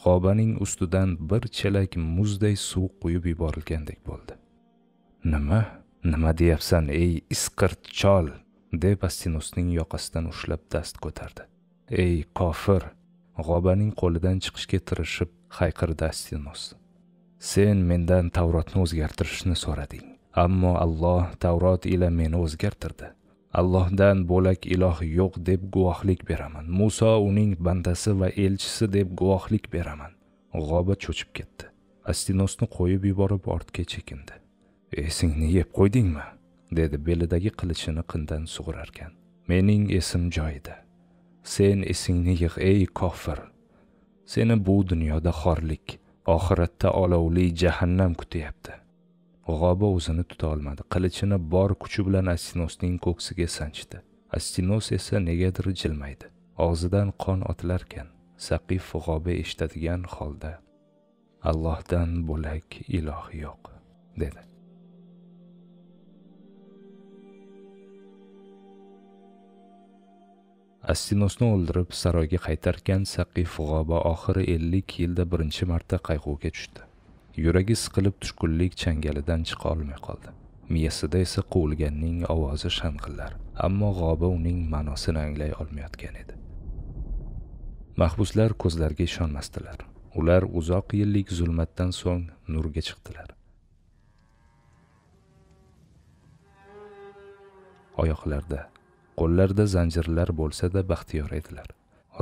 G'obaning ustidan bir chelak muzday suv quyib yuborilgandek bo'ldi. Nima nima deyapsan ey isqirt chol deb astinosning yoqasidan ushlab dast ko'tardi. Ey kofir g'obaning qo'lidan chiqishga tirishib hayqirdi astinos. Sen mendan tavrotni o'zgartirishni so'rading. Ammo alloh tavrot ila meni o'zgartirdi. Allohdan bo'lak iloh yo'q deb guvohlik beraman. Muso uning bandasi va elchisi deb guvohlik beraman. G'oba cho'chib ketdi. Astinosni qo'yib yuborib ortga chekindi. Esingni yeb qo'ydingmi? dedi belidagi qilichini qindan sug'urarkan. Mening esim joyida. Sen esingni yig' ey kofir. Seni bu dunyoda xorlik oxiratda olovli jahannam kutyapti. G'oba o'zini tuta olmadi. Qilichini bor kuchi bilan astinosning ko'ksiga sanchdi. Astinos esa negadir jilmaydi. Og'zidan qon otilarkan saqif g'oba eshitadigan holda allohdan bo'lak iloh yo'q dedi. Astinosni o'ldirib saroyga qaytarkan saqif g'oba oxiri ellik yilda birinchi marta qayg'uga tushdi. Yuragi siqilib tushkunlik changalidan chiqa olmay qoldi. Miyasida esa quvilganning ovozi shang'illar ammo g'oba uning ma'nosini anglay olmayotgan edi. Mahbuslar ko'zlariga ishonmasdilar. Ular uzoq yillik zulmatdan so'ng nurga chiqdilar. Oyoqlarda qo'llarida zanjirlar bo'lsa-da baxtiyor edilar.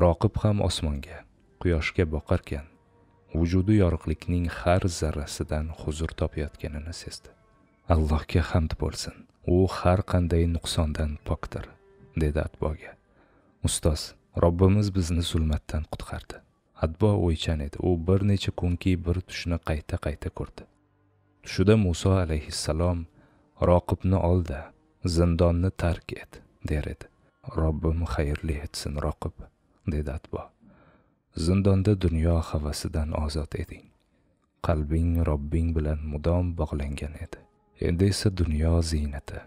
Roqib ham osmonga quyoshga boqarkan vujudi yorug'likning har zarrasidan huzur topayotganini sezdi. Allohga hamd bo'lsin u har qanday nuqsondan pokdir dedi atboga. Ustoz robbimiz bizni zulmatdan qutqardi. Atbo o'ychan edi u bir necha kunki bir tushni qayta qayta ko'rdi. Tushida muso alayhissalom roqibni olda zindonni tark et. Der edi. Robbim xayrli etsin roqib dedi atbo. Zindonda dunyo havasidan ozod eding qalbing robbing bilan mudom bog'langan edi. Endi esa dunyo ziynati.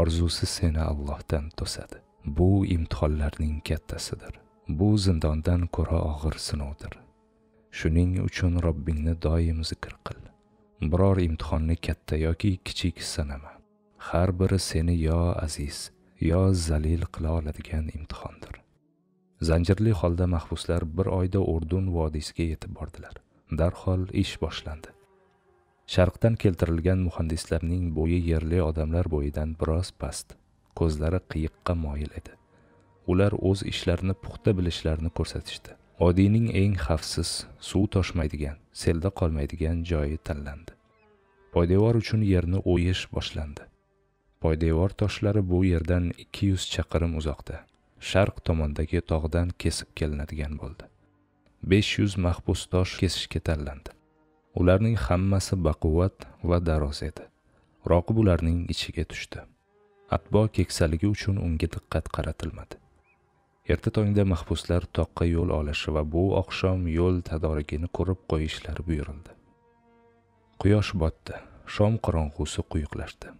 Orzusi seni allohdan to'sadi. Bu imtihonlarning kattasidir. Bu zindondan ko'ra og'ir sinovdir. Shuning uchun robbingni doim zikr qil. Biror imtihonni katta yoki kichik sanama. Har biri seni yo aziz yo zalil qila oladigan imtihondir. Zanjirli holda mahbuslar bir oyda urdun vodiysiga yetib bordilar. Darhol ish boshlandi. Sharqdan keltirilgan muhandislarning bo'yi yerli odamlar bo'yidan biroz past. Ko'zlari qiyiqqa moyil edi. Ular o'z ishlarini puxta bilishlarini ko'rsatishdi. Odiyning eng xavfsiz suv toshmaydigan selda qolmaydigan joyi tanlandi. Poydevor uchun yerni o'yish boshlandi. Poydevor toshlari bu yerdan 200 chaqirim uzoqda. Sharq tomondagi tog'dan kesib kelinadigan bo'ldi. 500 mahbus tosh kesishga tanlandi ularning hammasi baquvvat va daroz edi. Roqib ularning ichiga tushdi. Atbo keksaligi uchun unga diqqat qaratilmadi. Erta tongda mahbuslar toqqa yo'l olishi va bu oqshom yo'l tadorigini ko'rib qo'yishlari buyurildi. Quyosh botdi. Shom qorong'usi quyuqlashdi.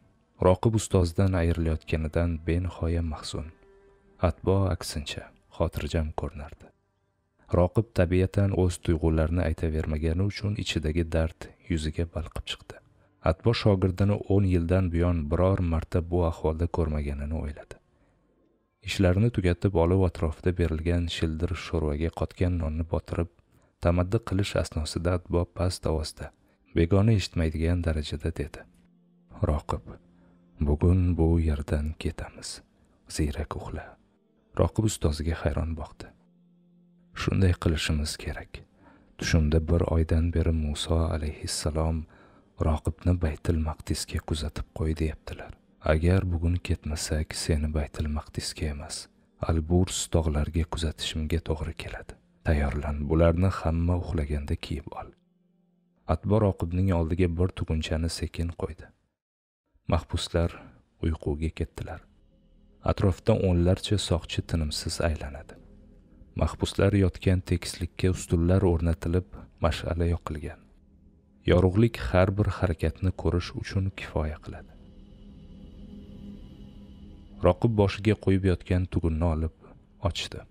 Roqib ustozidan ayrilayotganidan benihoya mahzun. Atbo aksincha xotirjam ko'rinardi. Roqib tabiatan o'z tuyg'ularini aytavermagani uchun ichidagi dard yuziga balqib chiqdi. Atbo shogirdini o'n yildan buyon biror marta bu ahvolda ko'rmaganini o'yladi. Ishlarini tugatib olov atrofida berilgan shildir sho'rvaga qotgan nonni botirib tamaddi qilish asnosida atbo past ovozda begona eshitmaydigan darajada dedi. Roqib bugun bu yerdan ketamiz ziyrak uxla. Roqib ustoziga hayron boqdi. Shunday qilishimiz kerak. Tushimda bir oydan beri muso alayhissalom roqibni baytil maqdisga kuzatib qo'y deyaptilar. Agar bugun ketmasak seni baytil maqdisga emas alburs tog'lariga kuzatishimga to'g'ri keladi. Tayyorlan bularni hamma uxlaganda kiyib ol. Atbo roqibning oldiga bir tugunchani sekin qo'ydi. Mahbuslar uyquga ketdilar. Atrofda o'nlarcha soqchi tinimsiz aylanadi. Mahbuslar yotgan tekislikka ustunlar o'rnatilib mash'ala yoqilgan. Yorug'lik har bir harakatni ko'rish uchun kifoya qiladi. Roqib boshiga qo'yib yotgan tugunni olib ochdi.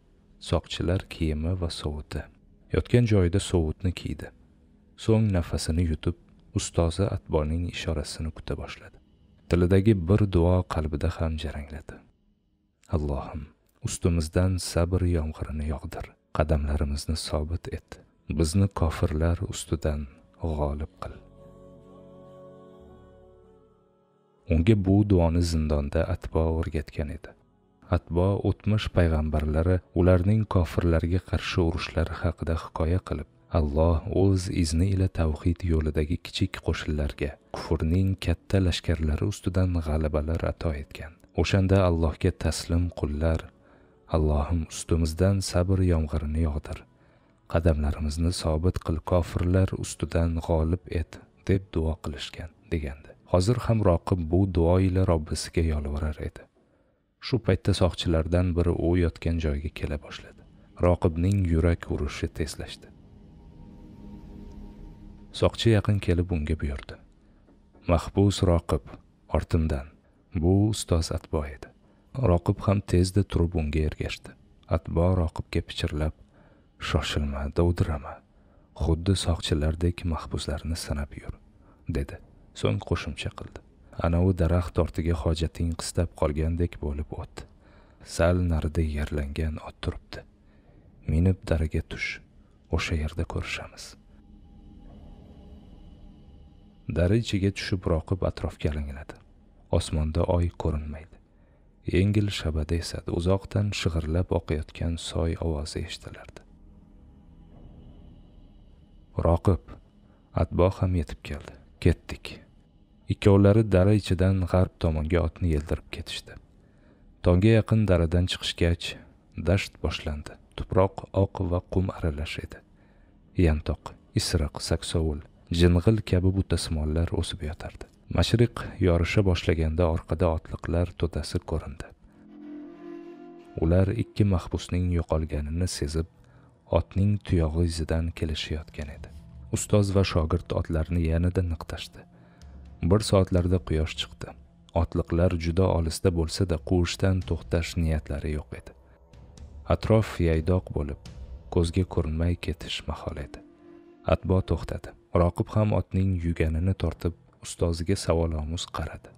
Soqchilar kiyimi va sovuti yotgan joyida sovutni kiydi. So'ng nafasini yutib ustozi atboning ishorasini kuta boshladi. Tilidagi bir duo qalbida ham jarangladi. Allohim ustimizdan sabr yomg'irini yog'dir qadamlarimizni sobit et. Bizni kofirlar ustidan g'olib qil. Unga bu duoni zindonda atbo o'rgatgan edi. Atbo o'tmish payg'ambarlari ularning kofirlarga qarshi urushlari haqida hikoya qilib alloh o'z izni ila tavhid yo'lidagi kichik qo'shinlarga kufrning katta lashkarlari ustidan g'alabalar ato etgan. O'shanda allohga taslim qullar allohim ustimizdan sabr yomg'irini yog'dir. Qadamlarimizni sobit qil kofirlar ustidan g'olib et deb duo qilishgan degandi. Hozir ham roqib bu duo ila robbisiga yolvorar edi. Shu paytda soqchilardan biri u yotgan joyga kela boshladi. Roqibning yurak urishi tezlashdi. Soqchi yaqin kelib unga buyurdi. Mahbus roqib ortimdan. Bu ustoz atbo edi. Roqib ham tezda turib unga ergashdi. Atbo roqibga pichirlab shoshilma dovdirama. Xuddi soqchilardek mahbuslarni sanab yur dedi. So'ng qo'shimcha qildi. Anavi daraxt ortiga hojating qistab qolgandek bo'lib o't sal narida yerlangan ot turibdi. Minib daraga tush. O'sha yerda ko'rishamiz. Dara ichiga tushib roqib atrofga alangladi. Osmonda oy ko'rinmaydi. Yengil shabada esadi. Uzoqdan shig'irlab oqayotgan soy ovozi eshitilardi. Roqib atbo ham yetib keldi. Ketdik. Ikkovlari dara ichidan g'arb tomonga otni yeldirib ketishdi. Tongga yaqin daradan chiqishgach dasht boshlandi. Tuproq oq va qum aralash edi. Yantoq isiriq saksovul jing'il kabi butasmollar o'sib yotardi. Mashriq yorisha boshlaganda orqada otliqlar to'dasi ko'rindi. Ular ikki mahbusning yo'qolganini sezib otning tuyog'i izidan kelishayotgan edi. Ustoz va shogird otlarni yanada niqtashdi. Bir soatlarda quyosh chiqdi. Otliqlar juda olisda bo'lsa-da quvishdan to'xtash niyatlari yo'q edi. Atrof yaydoq bo'lib ko'zga ko'rinmay ketish mahol edi. Atbo to'xtadi. Roqib ham otning yuganini tortib ustoziga savolomuz qaradi.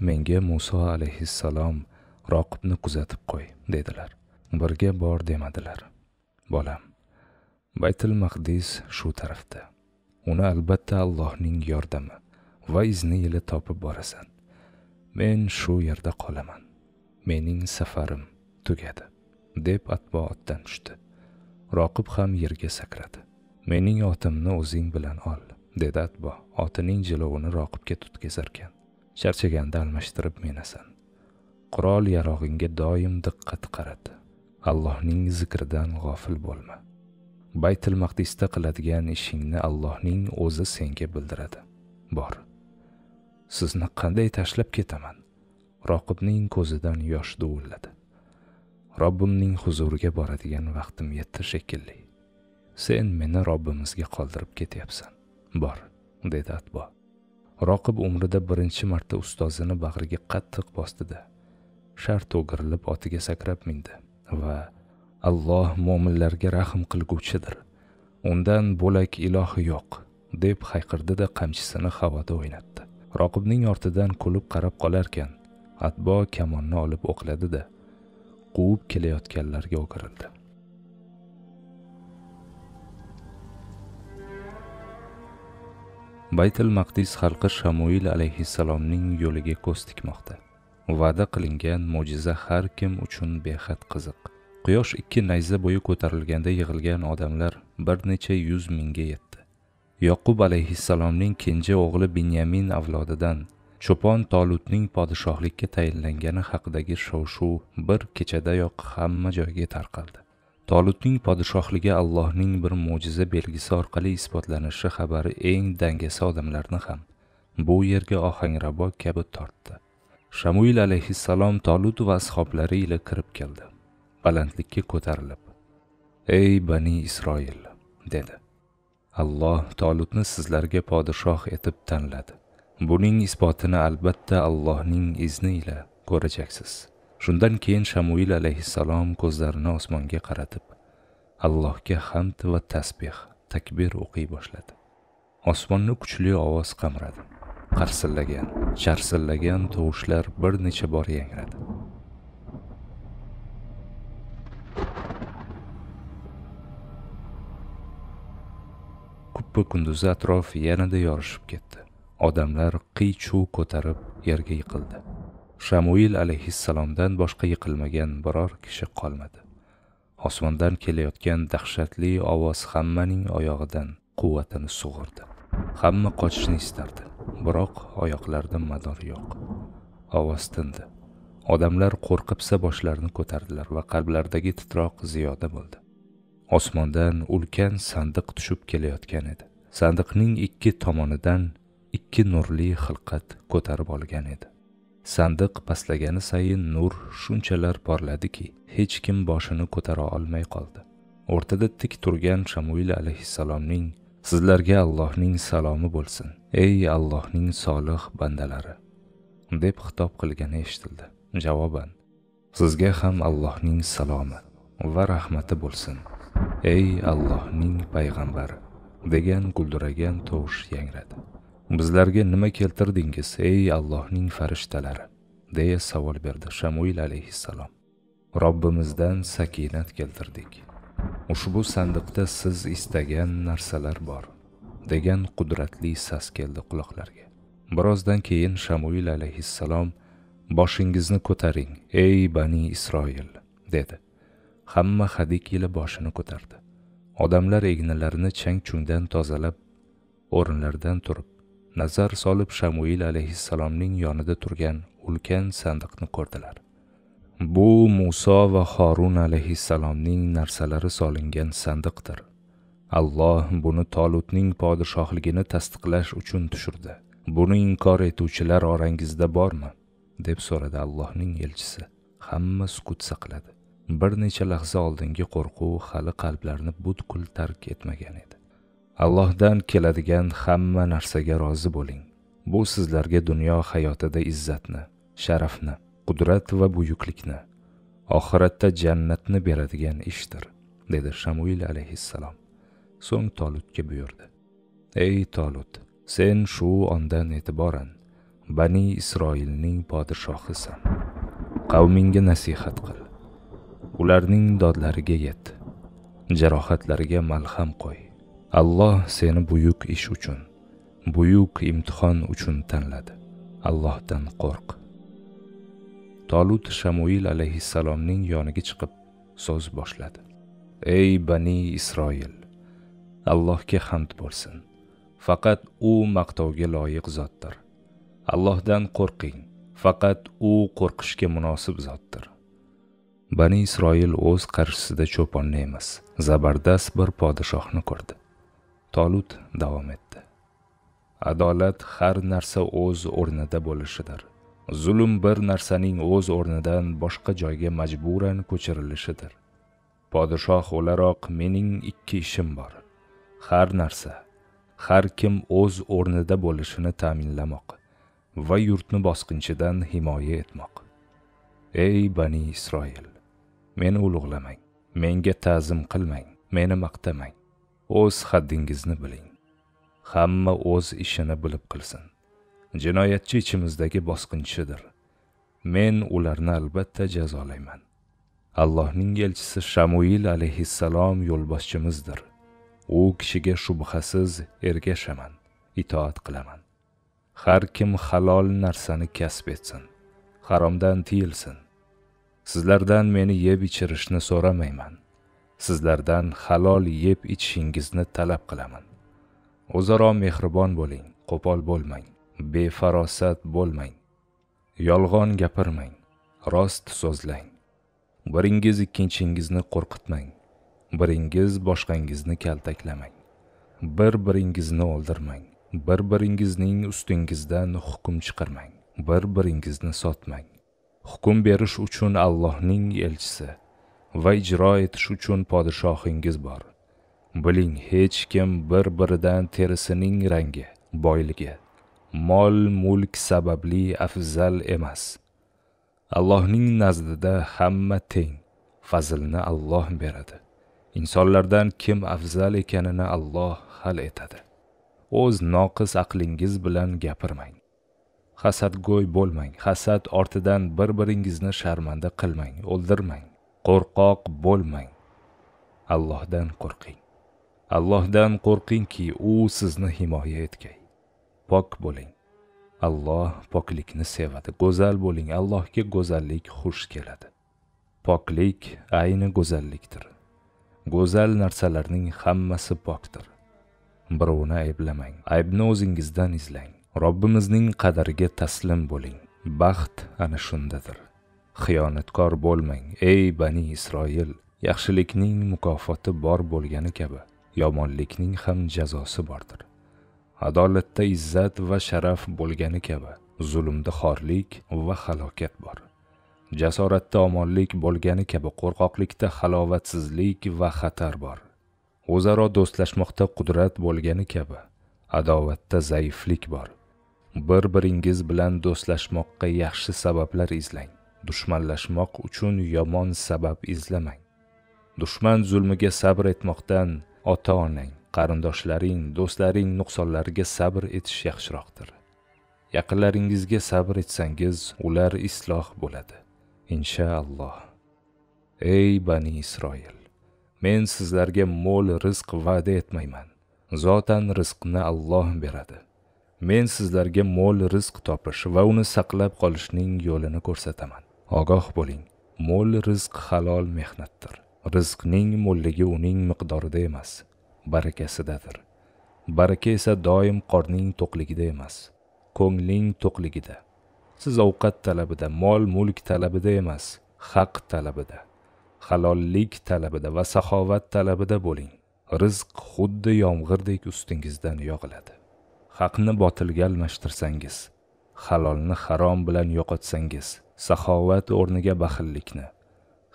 Menga muso alayhissalom roqibni kuzatib qo'y dedilar. Birga bor demadilar. Bolam baytul maqdis shu tarafda. Uni albatta allohning yordami va izni ila topib borasan. Men shu yerda qolaman. Mening safarim tugadi deb atbo otdan tushdi. Roqib ham yerga sakradi. Mening otimni o'zing bilan ol dedi atbo. Otining jilovini roqibga tutkazarkan charchaganda almashtirib minasan qurol yarog'ingga doim diqqat qarat allohning zikridan g'ofil bo'lma. Baytil maqdisda qiladigan ishingni allohning o'zi senga bildiradi. Bor. Sizni qanday tashlab ketaman? Roqibning ko'zidan yosh dovulladi robbimning huzuriga boradigan vaqtim yetdi shekilli. Sen meni robbimizga qoldirib ketyapsan. Bor dedi atbo. Roqib umrida birinchi marta ustozini bag'riga qattiq bostida shart o'girilib otiga sakrab mindi va alloh mo'minlarga rahm qilguvchidir. Undan bo'lak iloh yo'q deb hayqirdida qamchisini havoda o'ynatdi. Roqibning ortidan kulib qarab qolarkan atbo kamonni olib o'qladida quvib kelayotganlarga o'girildi. Baytil maqdis xalqi shamoil alayhissalomning yo'liga ko'z tikmoqda. Va'da qilingan mo'jiza har kim uchun behad qiziq. Quyosh ikki nayza bo'yi ko'tarilganda yig'ilgan odamlar bir necha yuz mingga yetdi. Yoqub alayhissalomning kenja o'g'li binyamin avlodidan cho'pon tolutning podshohlikka tayinlangani haqidagi shov shuv bir kechadayoq hamma joyga tarqaldi. Tolutning podshohligi allohning bir mo'jiza belgisi orqali isbotlanishi xabari eng dangasa odamlarni ham bu yerga ohangrabo kabi tortdi. Shamuil alayhissalom tolut va ashoblari ila kirib keldi. Balandlikka ko'tarilib ey bani isroil dedi. Alloh tolutni sizlarga podshoh etib tanladi. Buning isbotini albatta allohning izni ila ko'rajaksiz. Shundan keyin shamuil alayhissalom ko'zlarini osmonga qaratib allohga hamd va tasbeh takbir o'qiy boshladi. Osmonni kuchli ovoz qamradi. Qarsillagan charsillagan tovushlar bir necha bor yangradi. Kuppa kunduzi atrof yanada yorishib ketdi. Odamlar qiy chuv ko'tarib yerga yiqildi. Shamuil alayhissalomdan boshqa yiqilmagan biror kishi qolmadi. Osmondan kelayotgan dahshatli ovoz hammaning oyog'idan quvvatini sug'urdi. Hamma qochishni istardi biroq oyoqlarida mador yo'q. Ovoz tindi. Odamlar qo'rqibsa boshlarini ko'tardilar va qalblaridagi titroq ziyoda bo'ldi. Osmondan ulkan sandiq tushib kelayotgan edi. Sandiqning ikki tomonidan ikki nurli xilqat ko'tarib olgan edi. Sandiq pastlagani sayin nur shunchalar porladiki hech kim boshini ko'tara olmay qoldi. O'rtada tik turgan shamuil alayhissalomning sizlarga allohning salomi bo'lsin ey allohning solih bandalari deb xitob qilgani eshitildi. Javoban sizga ham allohning salomi va rahmati bo'lsin ey allohning payg'ambari degan guldiragan tovush yangradi. Bizlarga nima keltirdingiz ey allohning farishtalari? deya savol berdi shamuil alayhissalom. Robbimizdan sakinat keltirdik. Ushbu sandiqda siz istagan narsalar bor degan qudratli sas keldi quloqlarga. Birozdan keyin shamuil alayhissalom boshingizni ko'taring ey bani isroil dedi. Hamma hadik yili boshini ko'tardi. Odamlar egnilarini chang chungdan tozalab o'rinlaridan turib nazar solib shamuil alayhissalomning yonida turgan ulkan sandiqni ko'rdilar. Bu muso va horun alayhissalomning narsalari solingan sandiqdir. Alloh buni tolutning podshohligini tasdiqlash uchun tushirdi. Buni inkor etuvchilar orangizda bormi? deb so'radi allohning elchisi. Hamma sukut saqladi bir necha lahza oldingi qo'rquv hali qalblarni butkul tark etmagan edi. Allohdan keladigan hamma narsaga rozi bo'ling. Bu sizlarga dunyo hayotida izzatni sharafni qudrat va buyuklikni oxiratda jannatni beradigan ishdir dedi shamuil alayhissalom. So'ng tolutga buyurdi. Ey tolut sen shu ondan e'tiboran bani isroilning podshohisan. Qavmingga nasihat qil. Ularning dodlariga yet jarohatlariga malham qo'y. Alloh seni buyuk ish uchun buyuk imtihon uchun tanladi. Allohdan qo'rq. Tolut shamuil alayhissalomning yoniga chiqib so'z boshladi. Ey bani isroil allohga hamd bo'lsin. Faqat u maqtovga loyiq zotdir. Allohdan qo'rqing faqat u qo'rqishga munosib zotdir. Bani isroil o'z qarshisida cho'ponni emas zabardast bir podshohni ko'rdi. Tolut davom etdi. Adolat har narsa o'z o'rnida bo'lishidir. Zulm bir narsaning o'z o'rnidan boshqa joyga majburan ko'chirilishidir. Podshoh o'laroq mening ikki ishim bor. Har narsa har kim o'z o'rnida bo'lishini ta'minlamoq va yurtni bosqinchidan himoya etmoq. Ey bani isroil meni ulug'lamang menga ta'zim qilmang meni maqtamang. O'z haddingizni biling. Hamma o'z ishini bilib qilsin. Jinoyatchi ichimizdagi bosqinchidir men ularni albatta jazolayman. Allohning elchisi shamuil alayhissalom yo'lboshchimizdir. U kishiga shubhasiz ergashaman itoat qilaman. Har kim halol narsani kasb etsin haromdan tiyilsin. Sizlardan meni yeb ichirishni so'ramayman. Sizlardan halol yeb ichishingizni talab qilaman. O'zaro mehribon bo'ling qo'pol bo'lmang befarosat bo'lmang yolg'on gapirmang rost so'zlang. Biringiz ikkinchingizni qo'rqitmang biringiz boshqangizni kaltaklamang. Bir biringizni o'ldirmang bir biringizning ustingizdan hukm chiqarmang bir biringizni sotmang. Hukm berish uchun allohning elchisi va ijro etish uchun podshohingiz bor. Biling hech kim bir biridan terisining rangi boyligi mol mulk sababli afzal emas. Allohning nazdida hamma teng fazlni alloh beradi. Insonlardan kim afzal ekanini alloh hal etadi. O'z noqis aqlingiz bilan gapirmang. Hasadgo'y bo'lmang hasad ortidan bir biringizni sharmanda qilmang o'ldirmang. Qo'rqoq bo'lmang. Allohdan qo'rqing. Allohdan qo'rqingki u sizni himoya etgay. Pok bo'ling. Alloh poklikni sevadi. Go'zal bo'ling. Allohga go'zallik xush keladi. Poklik ayni go'zallikdir. Go'zal narsalarning hammasi pokdir. Birovni ayblamang. Aybni o'zingizdan izlang. Robbimizning qadariga taslim bo'ling. Baxt ana shundadir. Xiyonatkor bo'lmang ey bani isroil. Yaxshilikning mukofoti bor bo'lgani kabi yomonlikning ham jazosi bordir. Adolatda izzat va sharaf bo'lgani kabi zulmda xorlik va halokat bor. Jasoratda omonlik bo'lgani kabi qo'rqoqlikda halovatsizlik va xatar bor. O'zaro do'stlashmoqda qudrat bo'lgani kabi adovatda zaiflik bor. Bir biringiz bilan do'stlashmoqqa yaxshi sabablar izlang. Dushmanlashmoq uchun yomon sabab izlamang. Dushman zulmiga sabr etmoqdan ota onang qarindoshlaring do'stlaring nuqsonlariga sabr etish yaxshiroqdir. Yaqinlaringizga sabr etsangiz ular isloh bo'ladi. Inshaalloh ey bani isroil men sizlarga mo'l rizq va'da etmayman. Zotan rizqni alloh beradi. Men sizlarga mo'l rizq topish va uni saqlab qolishning yo'lini ko'rsataman. Ogoh bo'ling. Mo'l rizq halol mehnatdir. Rizqning mo'lligi uning miqdorida emas barakasidadir. Baraka esa doim qorning to'qligida emas ko'ngling to'qligida. Siz ovqat talabida mol mulk talabida emas haq talabida halollik talabida va saxovat talabida bo'ling. Rizq xuddi yomg'irdek ustingizdan yog'iladi. Haqni botilga almashtirsangiz halolni harom bilan yo'qotsangiz saxovat o'rniga baxillikni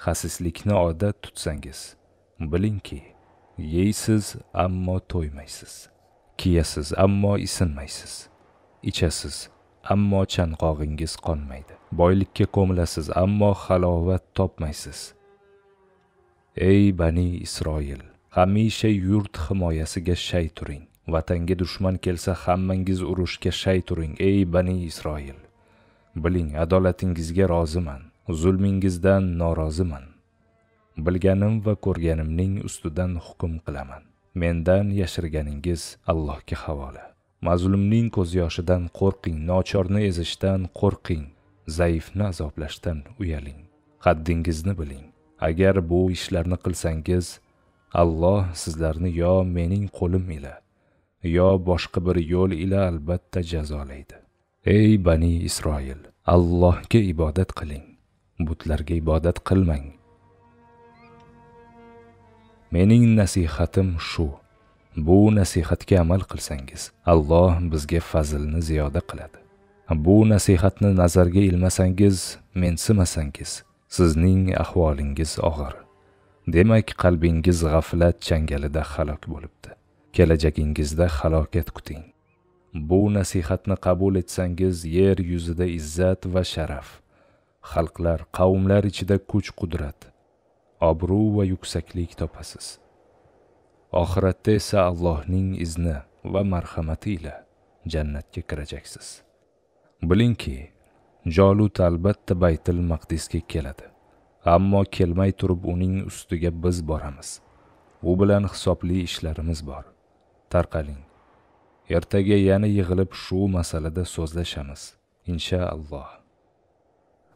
xasislikni odat tutsangiz bilingki yeysiz ammo to'ymaysiz kiyasiz ammo isinmaysiz ichasiz ammo chanqog'ingiz qonmaydi boylikka ko'milasiz ammo halovat topmaysiz. Ey bani isroil hamisha yurt himoyasiga shay turing vatanga dushman kelsa hammangiz urushga shay turing ey bani isroil. Biling adolatingizga roziman zulmingizdan noroziman. Bilganim va ko'rganimning ustidan hukm qilaman. Mendan yashirganingiz allohga havola. Mazlumning ko'z yoshidan qo'rqing nochorni ezishdan qo'rqing zaifni azoblashdan uyaling. Haddingizni biling. Agar bu ishlarni qilsangiz alloh sizlarni yo mening qo'lim ila yo boshqa bir yo'l ila albatta jazolaydi. Ey bani isroil allohga ibodat qiling butlarga ibodat qilmang. Mening nasihatim shu bu nasihatga amal qilsangiz alloh bizga fazlni ziyoda qiladi. Bu nasihatni nazarga ilmasangiz mensimasangiz sizning ahvolingiz og'ir. Demak qalbingiz g'aflat changalida halok bo'libdi. Kelajagingizda halokat kuting. Bu nasihatni qabul etsangiz yer yuzida izzat va sharaf xalqlar qavmlar ichida kuch qudrat obro' va yuksaklik topasiz. Oxiratda esa allohning izni va marhamati ila jannatga kirajaksiz bilingki jolut albatta baytil maqdisga keladi ammo kelmay turib uning ustiga biz boramiz. U bilan hisobli ishlarimiz bor. Tarqaling. Ertaga yana yig'ilib shu masalada so'zlashamiz inshaalloh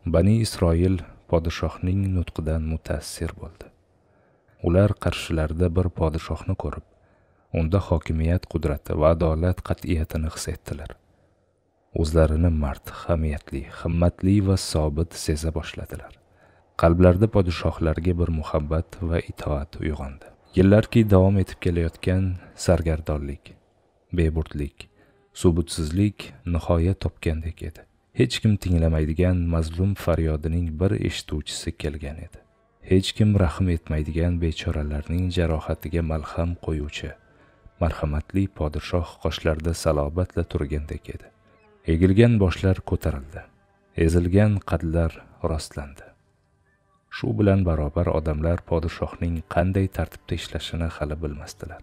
bani isroil podshohning nutqidan mutassir bo'ldi. Ular qarshilarida bir podshohni ko'rib unda hokimiyat qudrati va adolat qat'iyatini his etdilar. O'zlarini mard hamiyatli himmatli va sobit seza boshladilar. Qalblarida podshohlarga bir muhabbat va itoat uyg'ondi. Yillarki davom etib kelayotgan sargardonlik beburdlik subutsizlik nihoya topgandek edi. Hech kim tinglamaydigan mazlum faryodining bir eshituvchisi kelgan edi. Hech kim rahm etmaydigan bechoralarning jarohatiga malham qo'yuvchi marhamatli podshoh qoshlarida salobatla turgandek edi. Egilgan boshlar ko'tarildi ezilgan qadlar rostlandi. Shu bilan barobar odamlar podshohning qanday tartibda ishlashini hali bilmasdilar.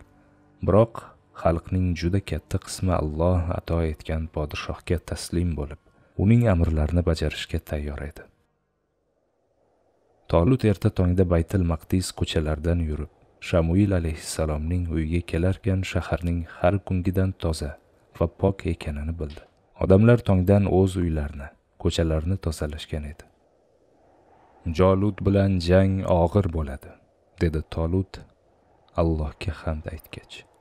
Biroq xalqning juda katta qismi alloh ato etgan podshohga taslim bo'lib uning amrlarini bajarishga tayyor edi. Tolut erta tongda baytil maqdis ko'chalaridan yurib shamuil alayhissalomning uyiga kelarkan shaharning har kungidan toza va pok ekanini bildi. Odamlar tongdan o'z uylarini ko'chalarni tozalashgan edi. Jolut bilan jang og'ir bo'ladi dedi tolut allohga hamd aytgach.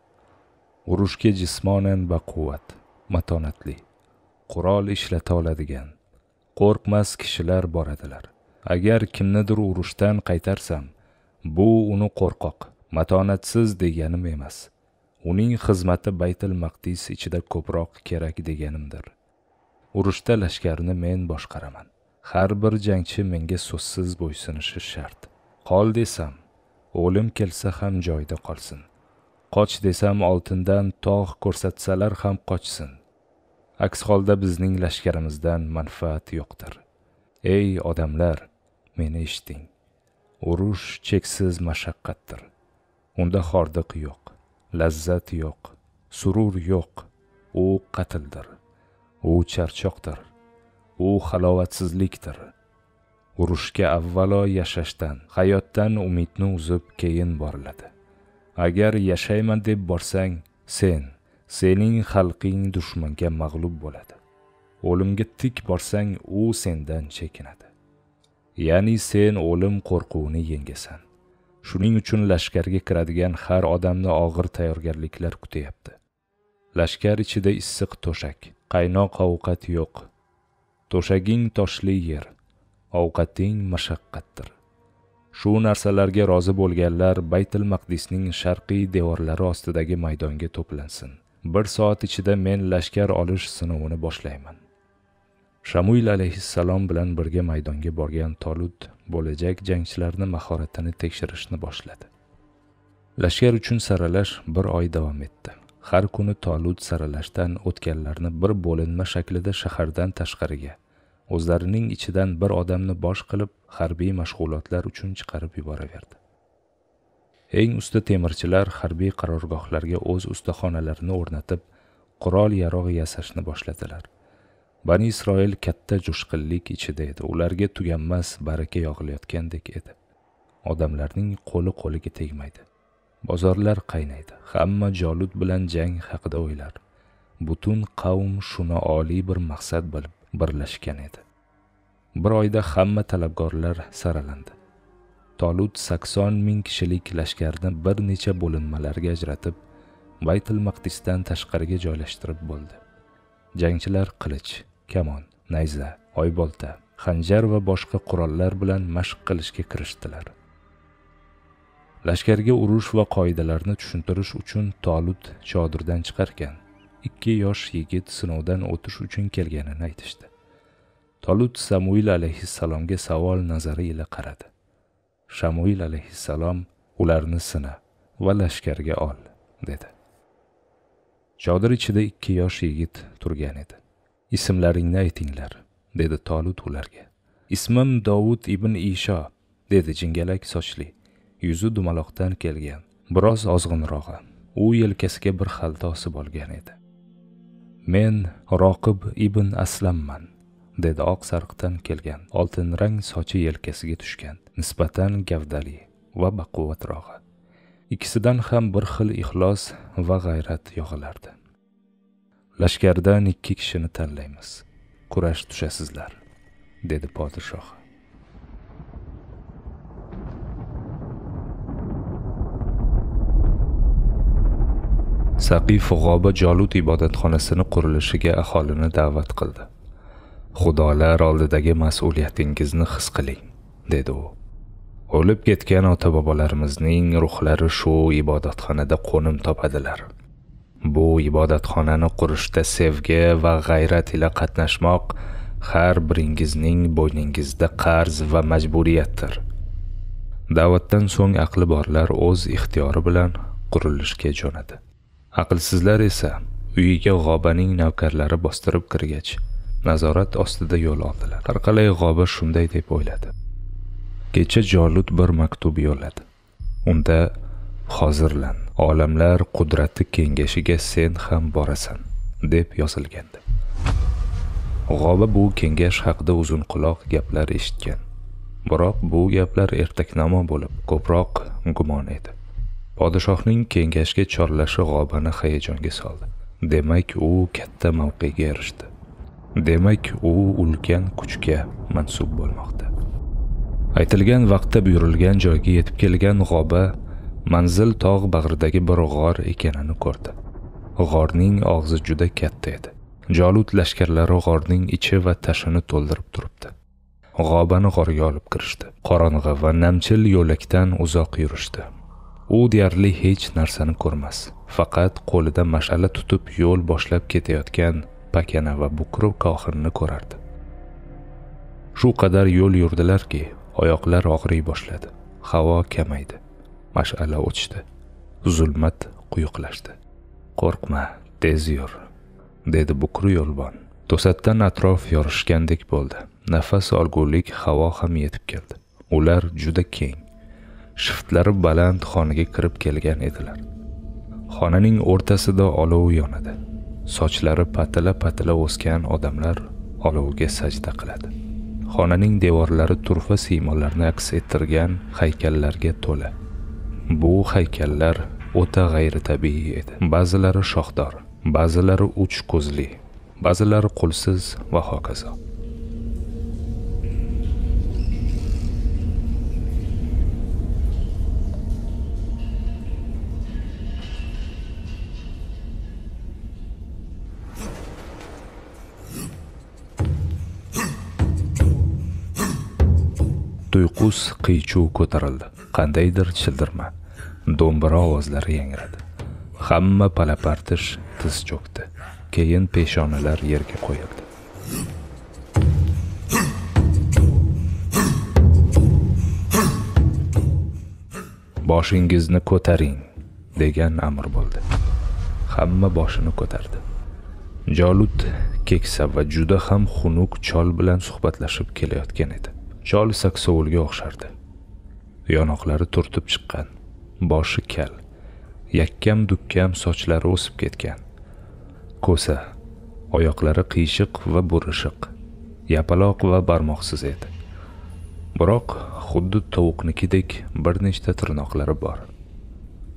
Urushga jismonan baquvvat matonatli. Qurol ishlata oladigan. Qo'rqmas kishilar boradilar agar kimnidir urushdan qaytarsam bu uni qo'rqoq matonatsiz deganim emas. Uning xizmati baytil maqdis ichida ko'proq kerak deganimdir. Urushda lashkarni men boshqaraman. Har bir jangchi menga so'zsiz bo'ysunishi shart. Qol desam o'lim kelsa ham joyida qolsin. Qoch desam oltindan tog' ko'rsatsalar ham qochsin. Aks holda bizning lashkarimizdan manfaat yo'qdir. Ey odamlar meni eshiting. Urush cheksiz mashaqqatdir. Unda hordiq yo'q lazzat yo'q surur yo'q. U qatldir u charchoqdir. U halovatsizlikdir. Urushga avvalo yashashdan hayotdan umidni uzib keyin boriladi. Agar yashayman deb borsang sen sening xalqing dushmanga mag'lub bo'ladi. O'limga tik borsang u sendan chekinadi. Ya'ni sen o'lim qo'rquvini yengasan. Shuning uchun lashkarga kiradigan har odamni og'ir tayyorgarliklar kutyapti. Lashkar ichida issiq to'shak qaynoq ovqat yo'q. To'shaging toshli yer ovqating mashaqqatdir. Shu narsalarga rozi bo'lganlar baytil maqdisning sharqiy devorlari ostidagi maydonga to'plansin. Bir soat ichida men lashkar olish sinovini boshlayman. Shamuil alayhissalom bilan birga maydonga borgan tolut bo'lajak jangchilarni mahoratini tekshirishni boshladi. Lashkar uchun saralash bir oy davom etdi. Har kuni tolut saralashdan o'tganlarni bir bo'linma shaklida shahardan tashqariga o'zlarining ichidan bir odamni bosh qilib harbiy mashg'ulotlar uchun chiqarib yuboraverdi. Eng usta temirchilar harbiy qarorgohlarga o'z ustaxonalarini o'rnatib qurol yarog' yasashni boshladilar. Bani isroil katta jo'shqinlik ichida edi. Ularga tuganmas baraka yog'ilayotgandek edi. Odamlarning qo'li qo'liga tegmaydi. Bozorlar qaynaydi. Hamma jolut bilan jang haqida o'ylar. Butun qavm shuni oliy bir maqsad bilib birlashgan edi. Bir oyda hamma talabgorlar saralandi. Tolut sakson ming kishilik lashkarni bir necha bo'linmalarga ajratib baytil maqdisdan tashqariga joylashtirib bo'ldi. Jangchilar qilich kamon nayza oybolta xanjar va boshqa qurollar bilan mashq qilishga kirishdilar. Lashkarga urush va qoidalarni tushuntirish uchun tolut chodirdan chiqarkan ikki yosh yigit sinovdan o'tish uchun kelganini aytishdi. Tolut samuil alayhissalomga savol nazari ila qaradi. Shamuil alayhissalom ularni sina va lashkarga ol dedi. Chodir ichida ikki yosh yigit turgan edi. Ismlaringni aytinglar dedi tolut ularga. Ismim dovud ibn isho dedi jingalak sochli. Yuzi dumaloqdan kelgan biroz ozg'inrog'i. U yelkasiga bir xalta osib olgan edi. Men roqib ibn aslamman dedi oq sariqdan kelgan oltinrang sochi yelkasiga tushgan nisbatan gavdali va baquvvatrog'i. Ikkisidan ham bir xil ixlos va g'ayrat yog'ilardi. Lashkardan ikki kishini tanlaymiz. Kurash tushasizlar dedi podshoh saqif g'oba jolut ibodatxonasini qurilishiga aholini da'vat qildi. Xudolar oldidagi mas'uliyatingizni his qiling dedi u. O'lib ketgan ota bobolarimizning ruhlari shu ibodatxonada qo'nim topadilar. Bu ibodatxonani qurishda sevgi va g'ayrat ila qatnashmoq har biringizning bo'yningizda qarz va majburiyatdir. Da'vatdan so'ng aqli borlar o'z ixtiyori bilan qurilishga jo'nadi. Aqlsizlar esa uyiga g'obaning navkarlari bostirib kirgach nazorat ostida yo'l oldilar. Har qalay g'oba shunday deb o'yladi. Kecha jolut bir maktub yo'lladi. Unda hozirlan olamlar qudrati kengashiga sen ham borasan deb yozilgandi. G'oba bu kengash haqida uzun quloq gaplar eshitgan. Biroq bu gaplar ertaknamo bo'lib ko'proq gumon edi. Podshohning kengashga chorlashi g'obani hayajonga soldi. Demak u katta mavqega erishdi. Demak u ulkan kuchga mansub bo'lmoqda. Aytilgan vaqtda buyurilgan joyga yetib kelgan g'oba manzil tog' bag'ridagi bir g'or ekanini ko'rdi. G'orning og'zi juda katta edi. Jolut lashkarlari g'orning ichi va tashini to'ldirib turibdi. G'obani g'orga olib kirishdi. Qorong'i va namchil yo'lakdan uzoq yurishdi. U deyarli hech narsani ko'rmas. Faqat qo'lida mash'ala tutib yo'l boshlab ketayotgan pakana va bukri kohinni ko'rardi. Shu qadar yo'l yurdilarki oyoqlar og'riy boshladi. Havo kamaydi. Mash'ala o'chdi. Zulmat quyuqlashdi. Qo'rqma tez yur dedi bukri yo'lbon. To'satdan atrof yorishgandek bo'ldi. Nafas olgulik havo ham yetib keldi. Ular juda keng shiftlari baland xonaga kirib kelgan edilar. Xonaning o'rtasida olov yonadi sochlari patila patila o'sgan odamlar olovga sajda qiladi. Xonaning devorlari turfa siymolarni aks ettirgan haykallarga to'la. Bu haykallar o'ta g'ayritabiiy edi. Ba'zilari shohdor ba'zilari uch ko'zli ba'zilari qo'lsiz va hokazo. Tuyqus qiychuv ko'tarildi. Qandaydir childirma. Do'mbira ovozlari yangradi. Hamma palapartish tiz cho'kdi. Keyin peshonalar yerga qo'yildi. Boshingizni ko'taring degan amr bo'ldi. Hamma boshini ko'tardi. Jolut keksa va juda ham xunuk chol bilan suhbatlashib kelayotgan edi. Chol saksovulga o'xshardi. Yonoqlari turtib chiqqan boshi kal yakkam dukkam sochlari o'sib ketgan. Ko'sa oyoqlari qiyshiq va burishiq yapaloq va barmoqsiz edi. Biroq xuddi tovuqnikidek bir nechta tirnoqlari bor.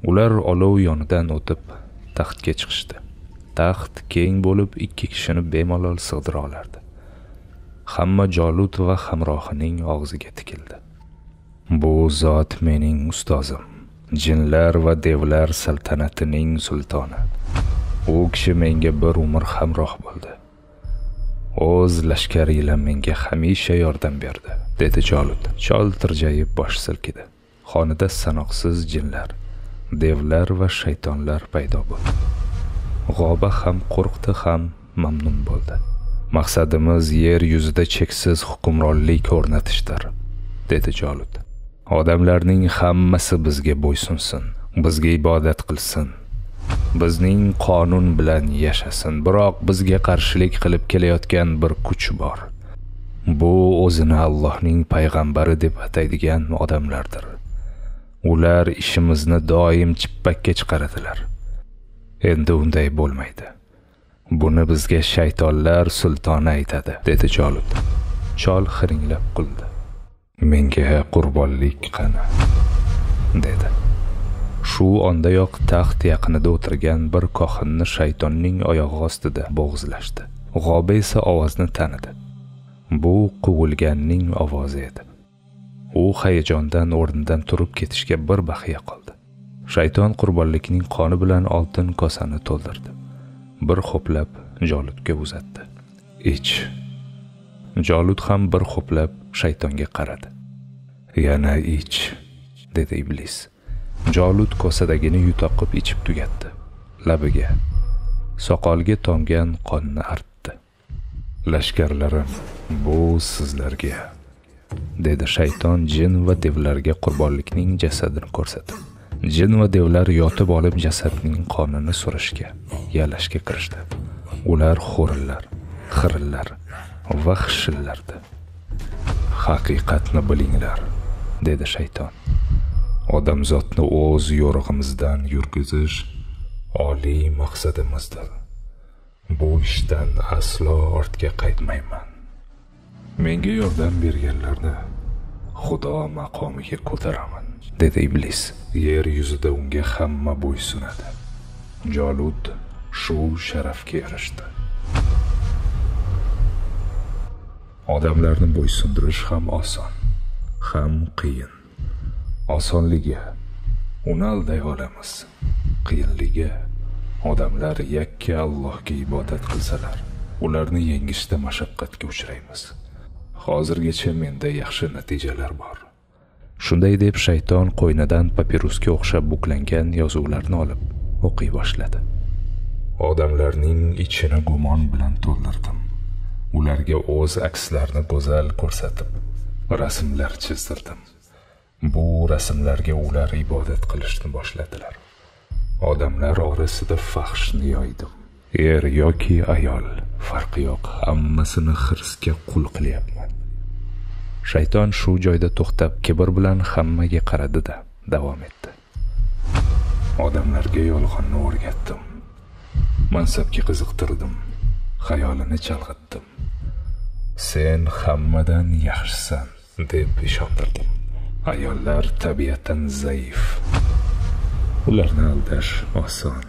Ular olov yonidan o'tib taxtga chiqishdi. Taxt keng bo'lib ikki kishini bemalol sig'dira olardi. Hamma jolut va hamrohining og'ziga tikildi. Bu zot mening ustozim jinlar va devlar saltanatining sultoni. U kishi menga bir umr hamroh bo'ldi. O'z lashkari ila menga hamisha yordam berdi dedi jolut chol tirjayib bosh silkidi. Xonada sanoqsiz jinlar devlar va shaytonlar paydo bo'ldi. G'oba ham qo'rqdi ham mamnun bo'ldi. Maqsadimiz yer yuzida cheksiz hukmronlik o'rnatishdir dedi jolut. Odamlarning hammasi bizga bo'ysunsin bizga ibodat qilsin. Bizning qonun bilan yashasin biroq bizga qarshilik qilib kelayotgan bir kuch bor. Bu o'zini allohning payg'ambari deb ataydigan odamlardir. Ular ishimizni doim chippakka chiqaradilar. Endi unday bo'lmaydi. Buni bizga shaytonlar sultoni aytadi dedi jolut chol hiringlab kuldi. Menga qurbonlik qani dedi. Shu ondayoq taxt yaqinida o'tirgan bir kohinni shaytonning oyog'i ostida bo'g'izlashdi. G'oba esa ovozni tanidi. Bu quvilganning ovozi edi. U hayajondan o'rnidan turib ketishga bir baxya qoldi. Shayton qurbonlikning qoni bilan oltin kosani to'ldirdi. Bir ho'plab jolutga uzatdi. Ich. Jolut ham bir ho'plab shaytonga qaradi. Yana ich dedi iblis. Jolut kosadagini yutoqib ichib tugatdi. Labiga. Soqolga tomgan qonni artdi. Lashkarlarim bu sizlarga dedi shayton jin va devlarga qurbonlikning jasadini ko'rsatib. Jin va devlar yotib olib jasadning qonini so'rashga yalashga kirishdi. Ular xo'rillar xirillar va xishillardi. Haqiqatni bilinglar dedi shayton. Odamzodni o'z yo'rig'imizdan yurgizish oliy maqsadimizdir. Bu ishdan aslo ortga qaytmayman. Menga yordam berganlarni xudo maqomiga ko'taraman. Dedi iblis. Yer yuzida unga hamma bo'ysunadi jolut shu sharafga erishdi. Odamlarni bo'ysundirish ham oson ham qiyin. Osonligi uni alday olamiz. Qiyinligi odamlar yakka allohga ibodat qilsalar ularni yengishda mashaqqatga uchraymiz. Hozirgacha menda yaxshi natijalar bor. Shunday deb shayton qo'ynidan papirusga o'xshab buklangan yozuvlarni olib o'qiy boshladi. Odamlarning ichini gumon bilan to'ldirdim. Ularga o'z akslarini go'zal ko'rsatib rasmlar chizdirdim. Bu rasmlarga ular ibodat qilishni boshladilar. Odamlar orasida faxshni yoydim. Er yoki ayol farqi yo'q hammasini hirsga qul qilyapman shayton shu joyda to'xtab kibr bilan hammaga qaradida davom etdi. Odamlarga yolg'onni o'rgatdim. Mansabga qiziqtirdim. Xayolini chalg'itdim. Sen hammadan yaxshisan deb ishontirdim. Ayollar tabiatan zaif. Ularni aldash oson.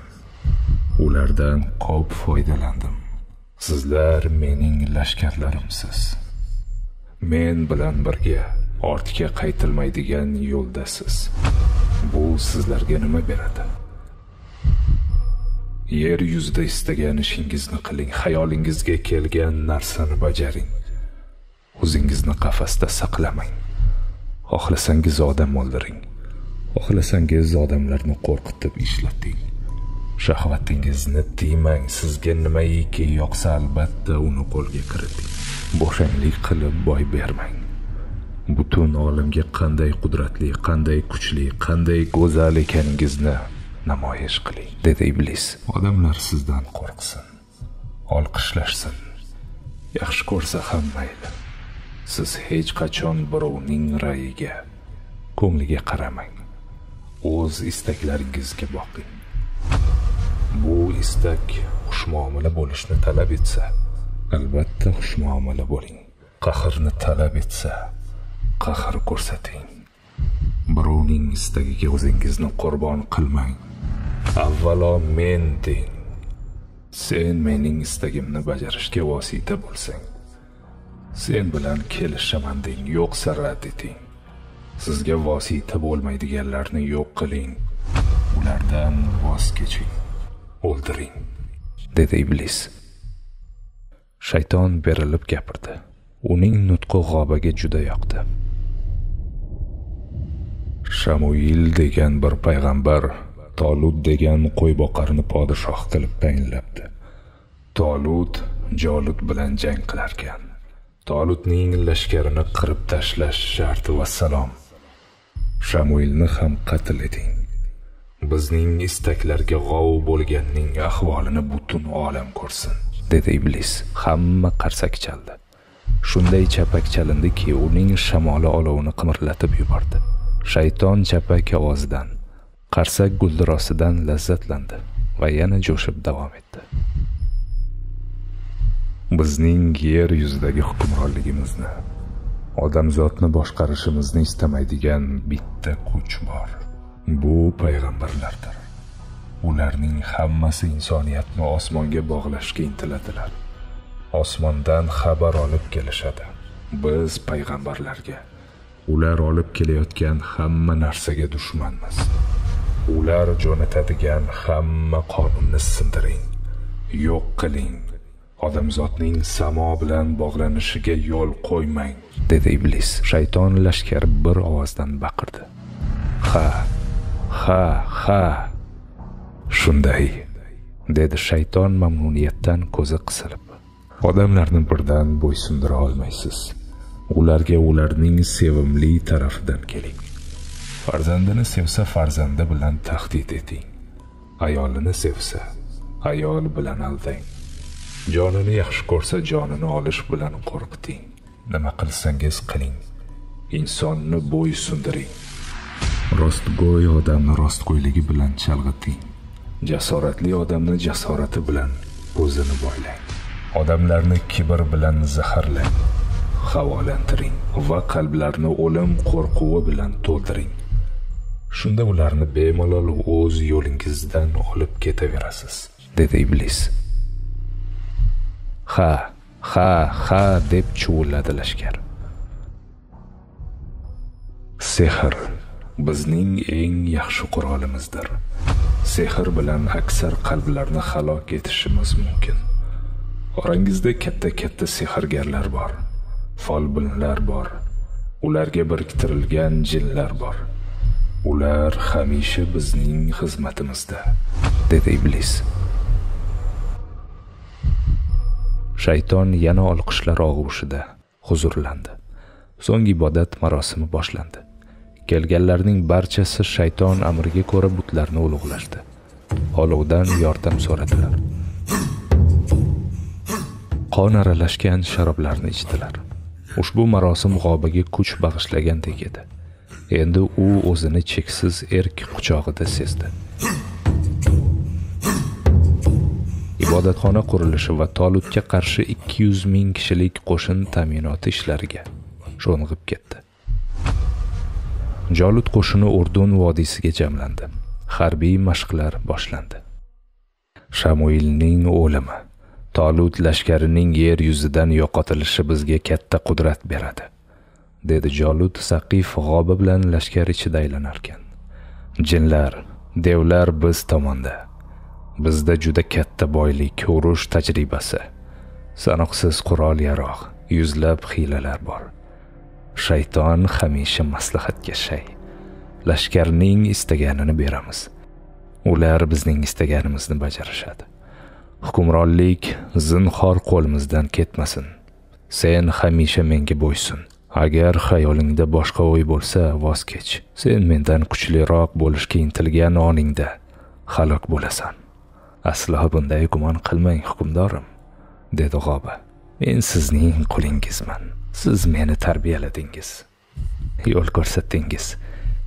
Ulardan ko'p foydalandim. Sizlar mening lashkarlarimsiz. Men bilan birga ortga qaytilmaydigan yo'ldasiz. Bu sizlarga nima beradi? Yer yuzida istagan ishingizni qiling xayolingizga kelgan narsani bajaring. O'zingizni qafasda saqlamang. Xohlasangiz odam o'ldiring. Xohlasangiz odamlarni qo'rqitib ishlating. Shahvatingizni tiymang sizga nimaiki yoqsa albatta uni qo'lga kiriting. Bo'shanglik qilib boy bermang. Butun olamga qanday qudratli qanday kuchli qanday go'zal ekaningizni namoyish qiling dedi iblis. Odamlar sizdan qo'rqsin olqishlashsin. Yaxshi ko'rsa ham mayli. Siz hech qachon birovning rayiga ko'ngliga qaramang. O'z istaklaringizga boqing. Bu istak xushmuomala bo'lishni talab etsa albatta xushmuomala bo'ling. Qahrni talab etsa qahr ko'rsating. Birovning istagiga o'zingizni qurbon qilmang. Avvalo men deng. Sen mening istagimni bajarishga vosita bo'lsang. Sen bilan kelishaman deng yo'qsa rad eting. Sizga vosita bo'lmaydiganlarni yo'q qiling. Ulardan voz keching. O'ldiring dedi iblis. Shayton berilib gapirdi. Uning nutqi g'obaga juda yoqdi. Shamuil degan bir payg'ambar tolud degan qo'yboqarni podshoh qilib tayinlabdi. Tolud jolud bilan jang qilarkan. Tolutning lashkarini qirib tashlash sharti vassalom shamuilni ham qatl eting. Bizning istaklarga g'ov bo'lganning ahvolini butun olam ko'rsin. Dedi iblis. Hamma qarsak chaldi. Shunday chapak chalindiki uning shamoli olovini qimirlatib yubordi. Shayton chapak ovozidan qarsak guldirosidan lazzatlandi va yana jo'shib davom etdi. Bizning yer yuzidagi hukmronligimizni odamzodni boshqarishimizni istamaydigan bitta kuch bor. Bu payg'ambarlardir. Ularning hammasi insoniyatni osmonga bog'lashga intiladilar. Osmondan xabar olib kelishadi. Biz payg'ambarlarga ular olib kelayotgan hamma narsaga dushmanmiz. Ular jo'natadigan hamma qonunni sindiring. Yo'q qiling. Odamzodning samo bilan bog'lanishiga yo'l qo'ymang dedi iblis. Shayton lashkari bir ovozdan baqirdi. Ha ha ha. Shunday dedi shayton mamnuniyatdan ko'zi qisilib. Odamlarni birdan bo'ysundira olmaysiz. Ularga ularning sevimli tarafidan keling. Farzandini sevsa farzandi bilan tahdid eting. Ayolini sevsa ayol bilan aldang. Jonini yaxshi ko'rsa jonini olish bilan qo'rqiting nima qilsangiz qiling. Insonni bo'ysundiring. Rostgo'y odamni rostgo'yligi bilan chalg'iting. Jasoratli odamni jasorati bilan o'zini boylang. Odamlarni kibr bilan zaharlang. Havolantiring va qalblarni o'lim qo'rquvi bilan to'ldiring. Shunda ularni bemalol o'z yo'lingizdan olib ketaverasiz dedi iblis. Ha ha ha deb chuvilladi lashkar. Sehr. Bizning eng yaxshi qurolimizdir. Sehr bilan aksar qalblarni halok etishimiz mumkin. Orangizda katta katta sehrgarlar bor folbinlar bor ularga biriktirilgan jinlar bor. Ular hamisha bizning xizmatimizda dedi iblis. Shayton yana olqishlar og'ushida huzurlandi. So'ng ibodat marosimi boshlandi. Kelganlarning barchasi shayton amriga ko'ra butlarni ulug'lashdi. Olovdan yordam so'radilar. Qon aralashgan sharoblarni ichdilar. Ushbu marosim g'obaga kuch bag'ishlagandek edi. Endi u o'zini cheksiz erk quchog'ida sezdi. Ibodatxona qurilishi va tolutga qarshi 200 ming kishilik qo'shin ta'minoti ishlariga sho'ng'ib ketdi. Jolut qo'shini urdun vodiysiga jamlandi. Harbiy mashqlar boshlandi. Shamuilning o'limi tolut lashkarining yer yuzidan yo'qotilishi bizga katta qudrat beradi dedi jolut saqif g'obi bilan lashkar ichida aylanarkan. Jinlar devlar biz tomonda. Bizda juda katta boylik urush tajribasi. Sanoqsiz qurol yarog' yuzlab hiylalar bor. Shayton hamisha maslahatga shay. Lashkarning istaganini beramiz. Ular bizning istaganimizni bajarishadi. Hukmronlik zinhor qo'limizdan ketmasin. Sen hamisha menga bo'ysun. Agar xayolingda boshqa o'y bo'lsa voz kech. Sen mendan kuchliroq bo'lishga intilgan oningda halok bo'lasan. Aslo bunday gumon qilmang hukmdorim dedi g'oba. Men sizning qulingizman. Siz meni tarbiyaladingiz. Yo'l ko'rsatdingiz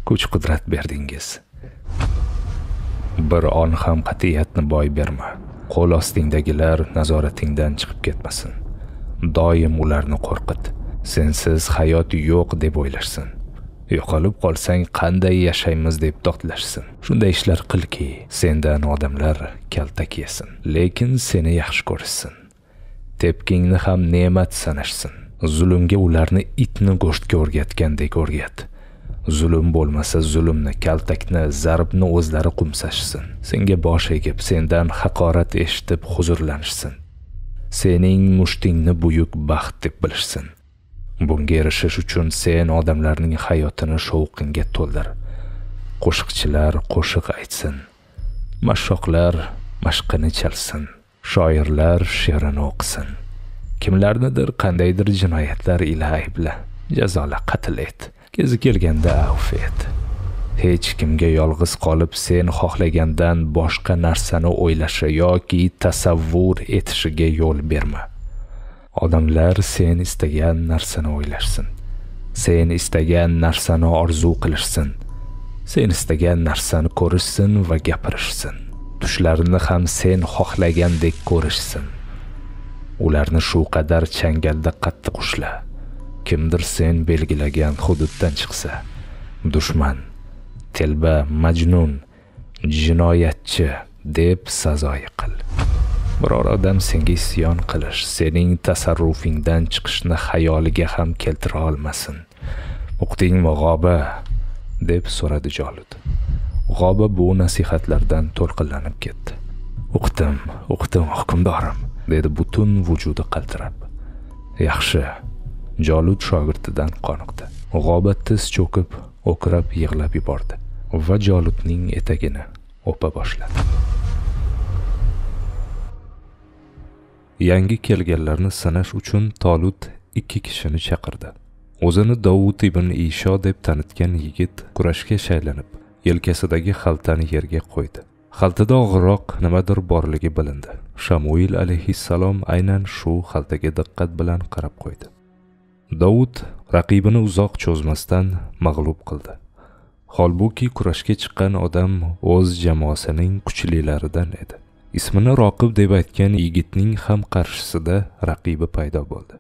kuch qudrat berdingiz. Bir on ham qat'iyatni boy berma. Qo'l ostingdagilar nazoratingdan chiqib ketmasin. Doim ularni qo'rqit. Sensiz hayot yo'q deb o'ylashsin yo'qolib qolsang qanday yashaymiz deb dodlashsin shunday ishlar qilki sendan odamlar kaltak yesin. Lekin seni yaxshi ko'rishsin. Tepkingni ham ne'mat sanashsin. Zulmga ularni itni go'shtga o'rgatgandek o'rgat. Zulm bo'lmasa zulmni kaltakni zarbni o'zlari qumsashsin. Senga bosh egib sendan haqorat eshitib huzurlanishsin. Sening mushtingni buyuk baxt deb bilishsin. Bunga erishish uchun sen odamlarning hayotini shovqinga to'ldir. Qo'shiqchilar qo'shiq aytsin. Mashshoqlar mashqini chalsin. Shoirlar she'rini o'qisin. Kimlarnidir qandaydir jinoyatlar ila aybla jazola qatl et. Kezi kelganda avf et. Hech kimga yolg'iz qolib sen xohlagandan boshqa narsani o'ylashi yoki tasavvur etishiga yo'l berma. Odamlar sen istagan narsani o'ylashsin sen istagan narsani orzu qilishsin. Sen istagan narsani ko'rishsin va gapirishsin. Tushlarini ham sen xohlagandek ko'rishsin. Ularni shu qadar changalda qattiq ushla. Kimdir sen belgilagan hududdan chiqsa dushman telba majnun jinoyatchi deb sazoyi qil. Biror odam senga isyon qilish sening tasarrufingdan chiqishni xayoliga ham keltira olmasin. Uqdingmi g'oba deb so'radi jolud g'oba bu nasihatlardan to'lqinlanib ketdi. Uqdim uqdim hukmdorim. Dedi butun vujudi qaltirab. Yaxshi jolud shogirdidan qoniqdi. G'oba tiz cho'kib o'kirab yig'lab yubordi va joludning etagini o'pa boshladi. Yangi kelganlarni sinash uchun tolut ikki kishini chaqirdi. O'zini dovud ibn isho deb tanitgan yigit kurashga shaylanib yelkasidagi xaltani yerga qo'ydi. Xaltada og'irroq nimadir borligi bilindi. Shamuil alayhissalom aynan shu xaltaga diqqat bilan qarab qo'ydi. Dovud raqibini uzoq cho'zmasdan mag'lub qildi. Holbuki kurashga chiqqan odam o'z jamoasining kuchlilaridan edi. Ismini roqib deb aytgan yigitning ham qarshisida raqibi paydo bo'ldi.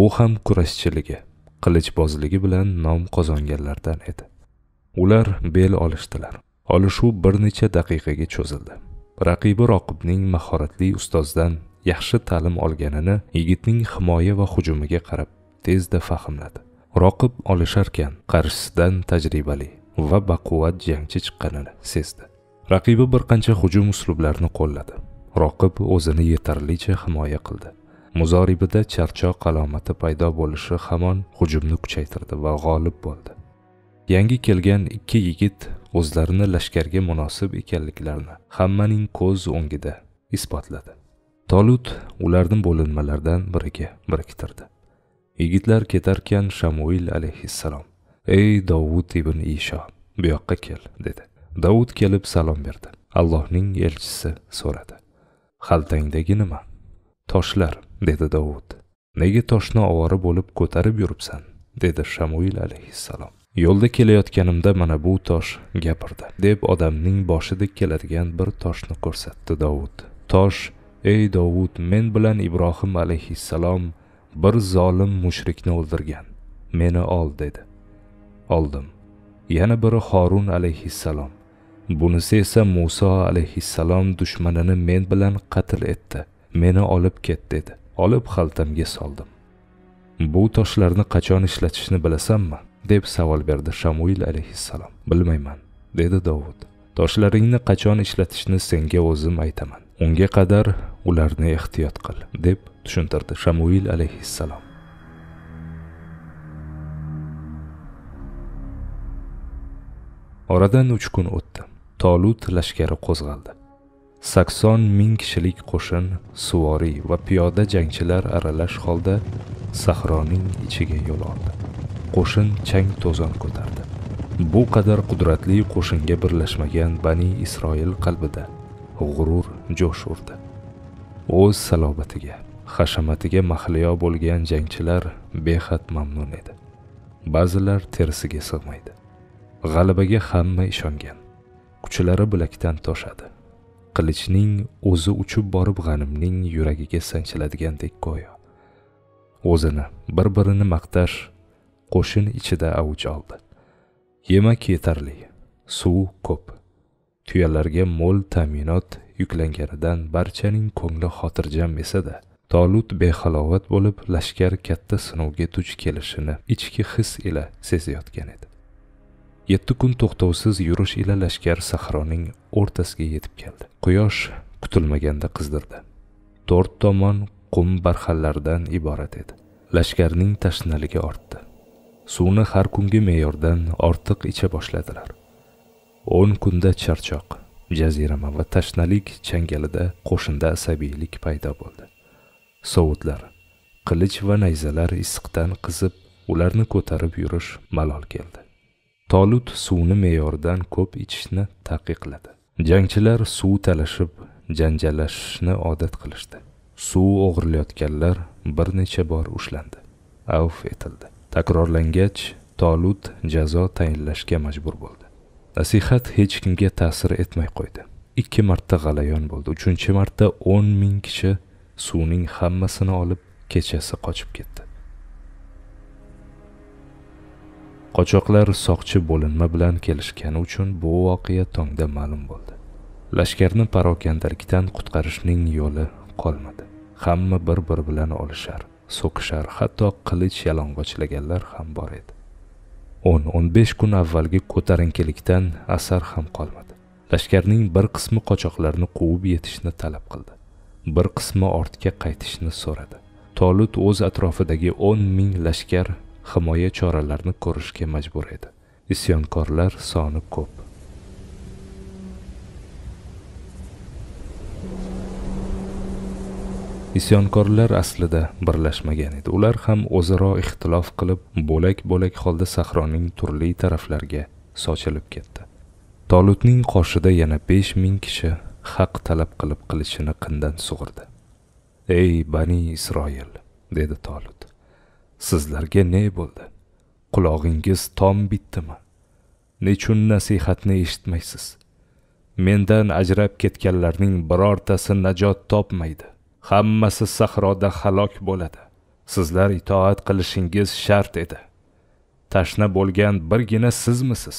U ham kurashchiligi qilichbozligi bilan nom qozonganlardan edi. Ular bel olishdilar. Olishuv bir necha daqiqaga cho'zildi. Raqibi roqibning mahoratli ustozdan yaxshi ta'lim olganini yigitning himoya va hujumiga qarab tezda fahmladi. Roqib olisharkan qarshisidan tajribali va baquvvat jangchi chiqqanini sezdi. Raqibi bir qancha hujum uslublarini qo'lladi. Roqib o'zini yetarlicha himoya qildi. Muzoribida charchoq alomati paydo bo'lishi hamon hujumni kuchaytirdi va g'olib bo'ldi. Yangi kelgan ikki yigit o'zlarini lashkarga munosib ekanliklarini hammaning ko'z o'ngida isbotladi. Tolut ularni bo'linmalardan biriga biriktirdi. Yigitlar ketarkan shamuil alayhissalom ey dovud ibn isho bu yoqqa kel dedi. Dovud kelib salom berdi. Allohning elchisi so'radi xaltangdagi nima? Toshlar dedi dovud. Nega toshni ovora bo'lib ko'tarib yuribsan? dedi shamuil alayhissalom. Yo'lda kelayotganimda mana bu tosh gapirdi deb odamning boshidek keladigan bir toshni ko'rsatdi dovud tosh ey dovud men bilan ibrohim alayhissalom bir zolim mushrikni o'ldirgan. Meni ol dedi. Oldim. Yana biri Harun alayhissalom. Bunisi esa muso alayhissalom dushmanini men bilan qatl etdi. Meni olib ket dedi. Olib xaltamga soldim. Bu toshlarni qachon ishlatishni bilasanmi? Deb savol berdi shamuil alayhissalom. Bilmayman dedi dovud toshlaringni qachon ishlatishni senga o'zim aytaman. Unga qadar ularni ehtiyot qil deb tushuntirdi shamuil alayhissalom. Oradan uch kun o'tdi. Tolut lashkari qo'zg'aldi. Sakson ming kishilik qo'shin suvoriy va piyoda jangchilar aralash holda sahroning ichiga yo'l oldi. Qo'shin chang to'zon ko'tardi. Bu qadar qudratli qo'shinga birlashmagan bani isroil qalbida g'urur jo'sh urdi o'z salobatiga hashamatiga mahliyo bo'lgan jangchilar behad mamnun edi. Ba'zilar terisiga sig'maydi. G'alabaga hamma ishongan. Kuchlari bilakdan toshadi. Qilichning o'zi uchib borib g'animning yuragiga sanchiladigandek go'yo. O'zini bir birini maqtash qo'shin ichida avj oldi. Yemak yetarli suv ko'p. Tuyalarga mo'l ta'minot yuklanganidan barchaning ko'ngli xotirjam esa-da tolut behalovat bo'lib lashkar katta sinovga duch kelishini ichki his ila sezayotgan edi. Yetti kun to'xtovsiz yurish ila lashkar sahroning o'rtasiga yetib keldi. Quyosh kutilmaganda qizdirdi. To'rt tomon qum barxanlardan iborat edi. Lashkarning tashnaligi ortdi. Suvni har kungi me'yordan ortiq icha boshladilar. O'n kunda charchoq jazirama va tashnalik changalida qo'shinda asabiylik paydo bo'ldi. Sovutlar qilich va nayzalar issiqdan qizib ularni ko'tarib yurish malol keldi. Tolut suvni me'yordan ko'p ichishni taqiqladi. Jangchilar suv talashib janjallashishni odat qilishdi. Suv o'g'irlayotganlar bir necha bor ushlandi. Avf etildi. Takrorlangach tolut jazo tayinlashga majbur bo'ldi. Nasihat hech kimga ta'sir etmay qo'ydi. Ikki marta g'alayon bo'ldi. Uchinchi marta o'n ming kishi suvning hammasini olib kechasi qochib ketdi. Qochoqlar soqchi bo'linma bilan kelishgani uchun bu voqea tongda ma'lum bo'ldi. Lashkarni parokandalikdan qutqarishning yo'li qolmadi. Hamma bir biri bilan olishar. So'kishar. Hatto qilich yalang'ochlaganlar ham bor edi. O'n o'n besh kun avvalgi ko'tarinkilikdan asar ham qolmadi. Lashkarning bir qismi qochoqlarni quvib yetishni talab qildi. Bir qismi ortga qaytishni so'radi. Tolut o'z atrofidagi o'n ming lashkar himoya choralarini ko'rishga majbur edi. Isyonkorlar soni ko'p. Isyonkorlar aslida birlashmagan edi. Ular ham o'zaro ixtilof qilib bo'lak bo'lak holda sahroning turli taraflariga sochilib ketdi. Tolutning qoshida yana besh ming kishi haq talab qilib qilichini qindan sug'urdi. Ey bani isroil dedi tolut sizlarga ne bo'ldi? Qulog'ingiz tom bitdimi? Nechun nasihatni eshitmaysiz? Mendan ajrab ketganlarning birortasi najot topmaydi. Hammasi sahroda halok bo'ladi. Sizlar itoat qilishingiz shart edi. Tashna bo'lgan birgina sizmisiz?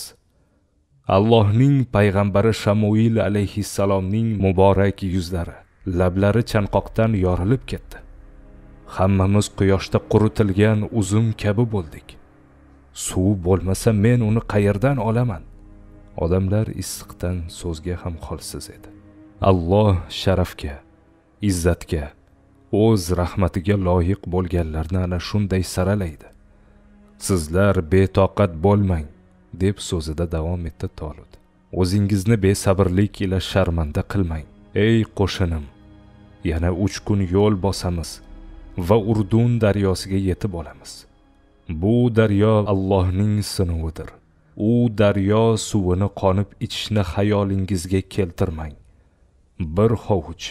Allohning payg'ambari shamuil alayhissalomning muborak yuzlari lablari chanqoqdan yorilib ketdi. Hammamiz quyoshda quritilgan uzum kabi bo'ldik. Suv bo'lmasa men uni qayerdan olaman? Odamlar issiqdan so'zga ham holsiz edi. Alloh sharafga izzatga o'z rahmatiga loyiq bo'lganlarni ana shunday saralaydi. Sizlar betoqat bo'lmang deb so'zida davom etdi tolut o'zingizni besabrlik ila sharmanda qilmang ey qo'shinim. Yana uch kun yo'l bosamiz va urdun daryosiga yetib olamiz. Bu daryo allohning sinovidir u daryo suvini qonib ichishni xayolingizga keltirmang. Bir hovuch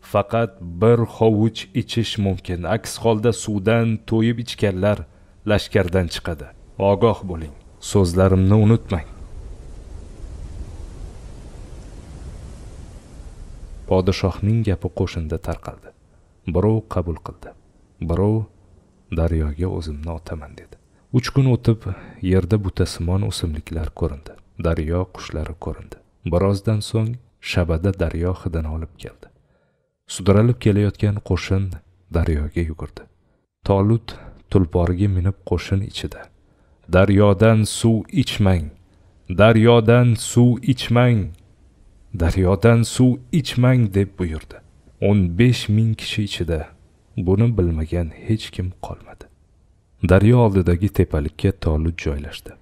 faqat bir hovuch ichish mumkin. Aks holda suvdan to'yib ichganlar lashkardan chiqadi. Ogoh bo'ling. So'zlarimni unutmang. Podshohning gapi qo'shinda tarqaldi. Birov qabul qildi. Birov daryoga o'zimni otaman dedi. Uch kun o'tib yerda butasimon o'simliklar ko'rindi. Daryo qushlari ko'rindi. Birozdan so'ng shabada daryo hidini olib keldi. Sudralib kelayotgan qo'shin daryoga yugurdi. Tolut tulporga minib qo'shin ichida. Daryodan suv ichmang daryodan suv ichmang daryodan suv ichmang deb buyurdi. O'n besh ming kishi ichida buni bilmagan hech kim qolmadi. Daryo oldidagi tepalikka tolut joylashdi.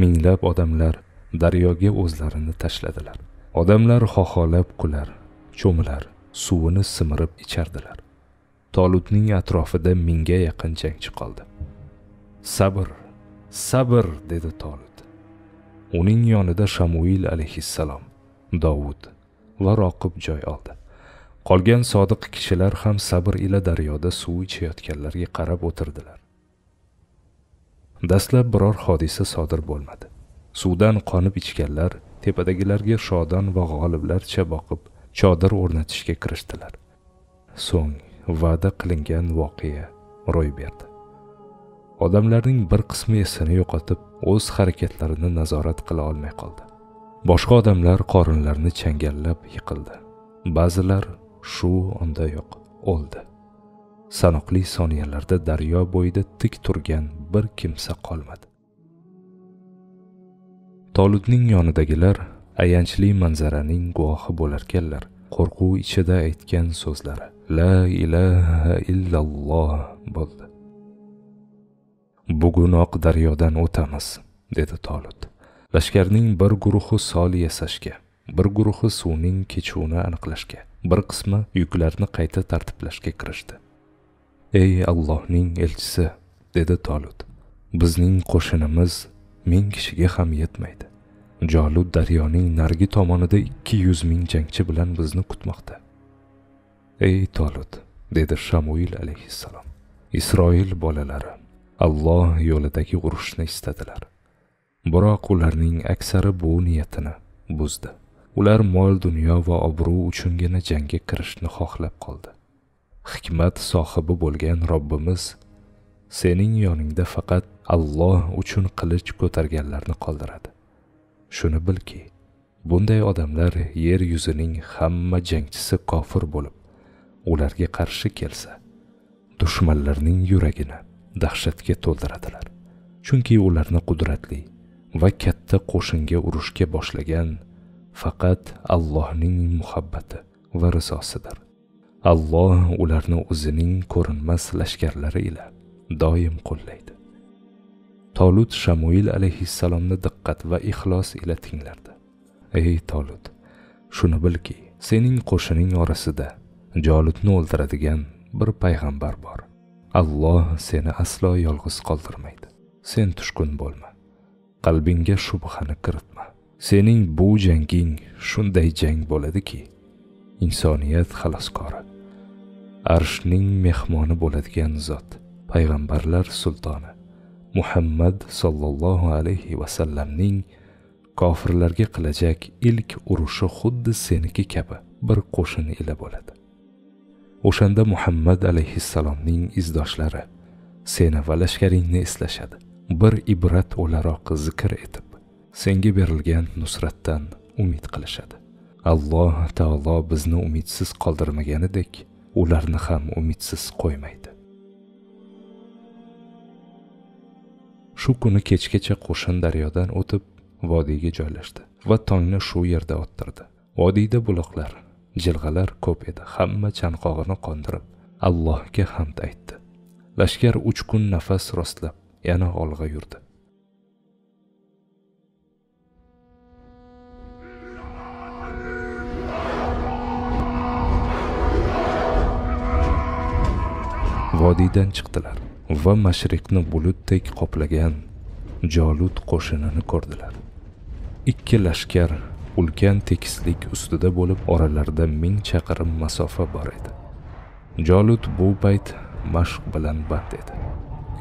Minglab odamlar daryoga o'zlarini tashladilar. Odamlar xoxolab kular cho'milar suvini simirib ichardilar. Tolutning atrofida mingga yaqin jangchi qoldi. Sabr sabr dedi tolut. Uning yonida shamuil alayhissalom dovud va roqib joy oldi. Qolgan sodiq kishilar ham sabr ila daryoda suv ichayotganlarga qarab o'tirdilar. Dastlab biror hodisa sodir bo'lmadi. Suvdan qonib ichganlar tepadagilarga shodon va g'oliblarcha boqib chodir o'rnatishga kirishdilar. So'ng va'da qilingan voqea ro'y berdi. Odamlarning bir qismi esini yo'qotib o'z harakatlarini nazorat qila olmay qoldi. Boshqa odamlar qorinlarini changallab yiqildi. Ba'zilar shu ondayoq o'ldi. Sanoqli soniyalarda daryo bo'yida tik turgan bir kimsa qolmadi. Tolutning yonidagilar ayanchli manzaraning guvohi bo'larkanlar. Qo'rquv ichida aytgan so'zlari. La ilaha illalloh bo'ldi. Bugunoq daryodan o'tamiz dedi tolut lashkarning bir guruhi sol yasashga bir guruhi suvning kechuvini aniqlashga bir qismi yuklarni qayta tartiblashga kirishdi. Ey allohning elchisi dedi tolut bizning qo'shinimiz ming kishiga ham yetmaydi. Jolut daryoning narigi tomonida ikki yuz ming jangchi bilan bizni kutmoqda. Ey tolut dedi shamuil alayhissalom. Isroil bolalari alloh yo'lidagi urushni istadilar. Biroq ularning aksari bu niyatini buzdi. Ular mol dunyo va obro' uchungina jangga kirishni xohlab qoldi. Hikmat sohibi bo'lgan robbimiz sening yoningda faqat alloh uchun qilich ko'targanlarni qoldiradi. Shuni bilki bunday odamlar yer yuzining hamma jangchisi kofir bo'lib ularga qarshi kelsa dushmanlarning yuragini dahshatga to'ldiradilar. Chunki ularni qudratli va katta qo'shinga urushga boshlagan faqat allohning muhabbati va rizosidir. Alloh ularni o'zining ko'rinmas lashkarlari ila doim qo'llaydi. Tolut shamuil alayhissalomni diqqat va ixlos ila tinglardi. Ey tolut shuni bilki sening qo'shining orasida jolutni o'ldiradigan bir payg'ambar bor. Alloh seni aslo yolg'iz qoldirmaydi. Sen tushkun bo'lma. Qalbingga shubhani kiritma. Sening bu janging shunday jang bo'ladiki insoniyat xaloskori arshning mehmoni bo'ladigan zot payg'ambarlar sultoni muhammad sollallohu alayhi vasallamning kofirlarga qilajak ilk urushi xuddi seniki kabi bir qo'shin ila bo'ladi. O'shanda muhammad alayhissalomning izdoshlari seni va lashkaringni eslashadi. Bir ibrat o'laroq zikr etib senga berilgan nusratdan umid qilishadi. Alloh taolo bizni umidsiz qoldirmaganidek ularni ham umidsiz qo'ymaydi. Shu kuni kechgacha qo'shin daryodan o'tib vodiyga joylashdi va tongni shu yerda ottirdi. Vodiyda buloqlar jilg'alar ko'p edi. Hamma chanqog'ini qondirib allohga hamd aytdi. Lashkar uch kun nafas rostlab yana olg'a yurdi. Vodiydan chiqdilar. Va mashriqni bulutdek qoplagan jolut qo'shinini ko'rdilar. Ikki lashkar ulkan tekislik ustida bo'lib oralarida ming chaqirim masofa bor edi. Jolut bu payt mashq bilan band edi.